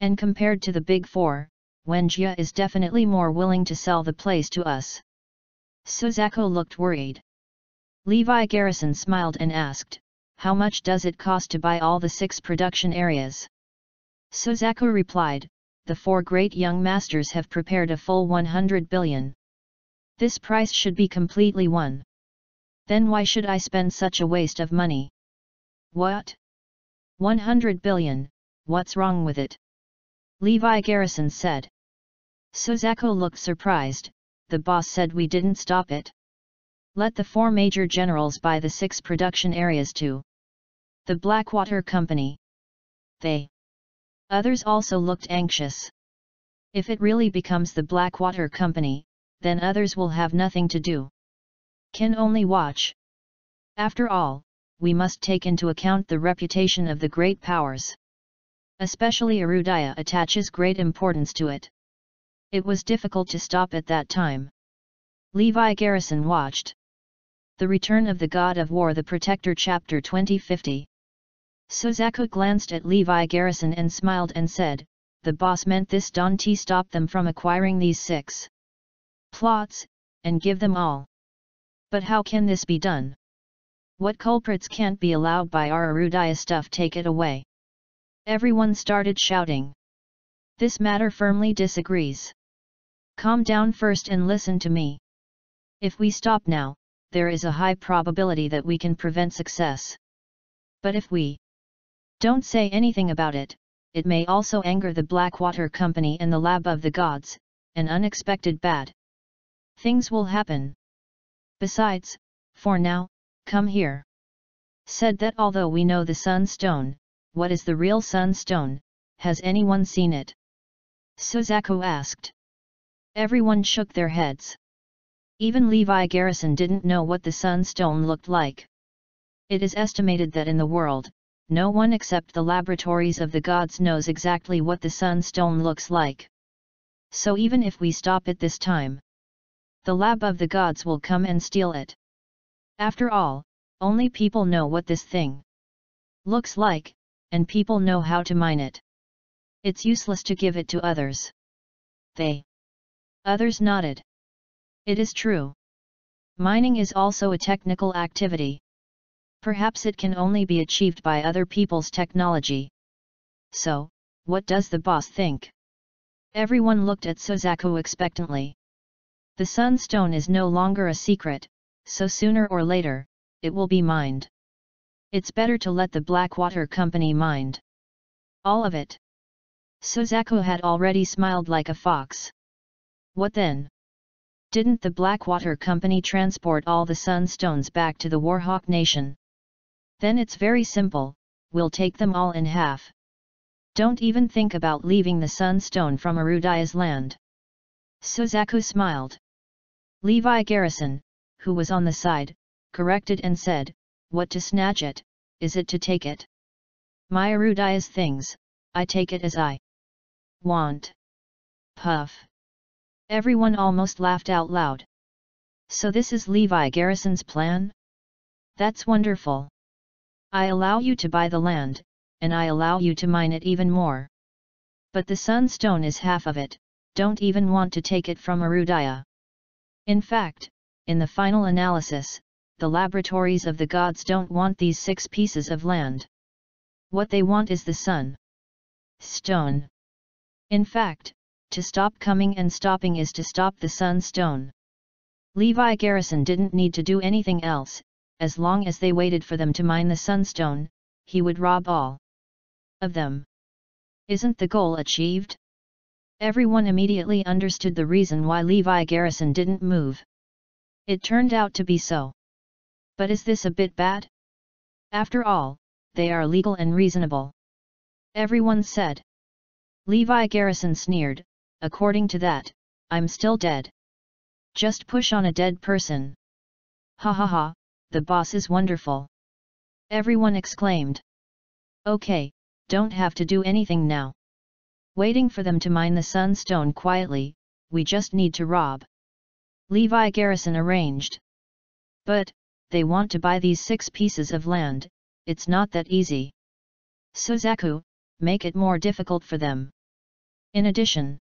And compared to the big four, Wenjia is definitely more willing to sell the place to us. Suzaku looked worried. Levi Garrison smiled and asked, How much does it cost to buy all the six production areas? Suzaku replied, the four great young masters have prepared a full 100 billion. This price should be completely won. Then why should I spend such a waste of money? What? 100 billion, what's wrong with it? Levi Garrison said. Suzaku looked surprised, the boss said we didn't stop it. Let the four major generals buy the six production areas too. The Blackwater Company. They. Others also looked anxious. If it really becomes the Blackwater Company, then others will have nothing to do. Can only watch. After all, we must take into account the reputation of the great powers. Especially Erudaya attaches great importance to it. It was difficult to stop at that time. Levi Garrison watched. The Return of the God of War The Protector Chapter 2050 Suzaku glanced at Levi Garrison and smiled and said, the boss meant this Don stop them from acquiring these six plots, and give them all. But how can this be done? What culprits can't be allowed by our Erudaya stuff take it away? Everyone started shouting. This matter firmly disagrees. Calm down first and listen to me. If we stop now, there is a high probability that we can prevent success. But if we don't say anything about it, it may also anger the Blackwater Company and the Lab of the Gods, an unexpected bad things will happen. Besides, for now, come here. Said that although we know the Sunstone, what is the real Sunstone, has anyone seen it? Suzaku asked. Everyone shook their heads. Even Levi Garrison didn't know what the Sunstone looked like. It is estimated that in the world, no one except the laboratories of the gods knows exactly what the sunstone looks like. So even if we stop it this time, the lab of the gods will come and steal it. After all, only people know what this thing looks like, and people know how to mine it. It's useless to give it to others. They. Others nodded. It is true. Mining is also a technical activity. Perhaps it can only be achieved by other people's technology. So, what does the boss think? Everyone looked at Suzaku expectantly. The sunstone is no longer a secret, so sooner or later, it will be mined. It's better to let the Blackwater Company mind. All of it. Suzaku had already smiled like a fox. What then? Didn't the Blackwater Company transport all the sunstones back to the Warhawk Nation? Then it's very simple, we'll take them all in half. Don't even think about leaving the sunstone from Erudaya's land. Suzaku smiled. Levi Garrison, who was on the side, corrected and said, what to snatch it, is it to take it? My Erudaya's things, I take it as I want. Puff. Everyone almost laughed out loud. So this is Levi Garrison's plan? That's wonderful. I allow you to buy the land, and I allow you to mine it even more. But the sunstone is half of it, don't even want to take it from Arudaya. In fact, in the final analysis, the laboratories of the gods don't want these six pieces of land. What they want is the sun. Stone. In fact, to stop coming and stopping is to stop the sunstone. Levi Garrison didn't need to do anything else, as long as they waited for them to mine the sunstone, he would rob all of them. Isn't the goal achieved? Everyone immediately understood the reason why Levi Garrison didn't move. It turned out to be so. But is this a bit bad? After all, they are legal and reasonable. Everyone said. Levi Garrison sneered, according to that, I'm still dead. Just push on a dead person. Ha ha ha, the boss is wonderful. Everyone exclaimed. Okay, don't have to do anything now. Waiting for them to mine the sunstone quietly, we just need to rob. Levi Garrison arranged. But, they want to buy these six pieces of land, it's not that easy. Suzaku, make it more difficult for them. In addition,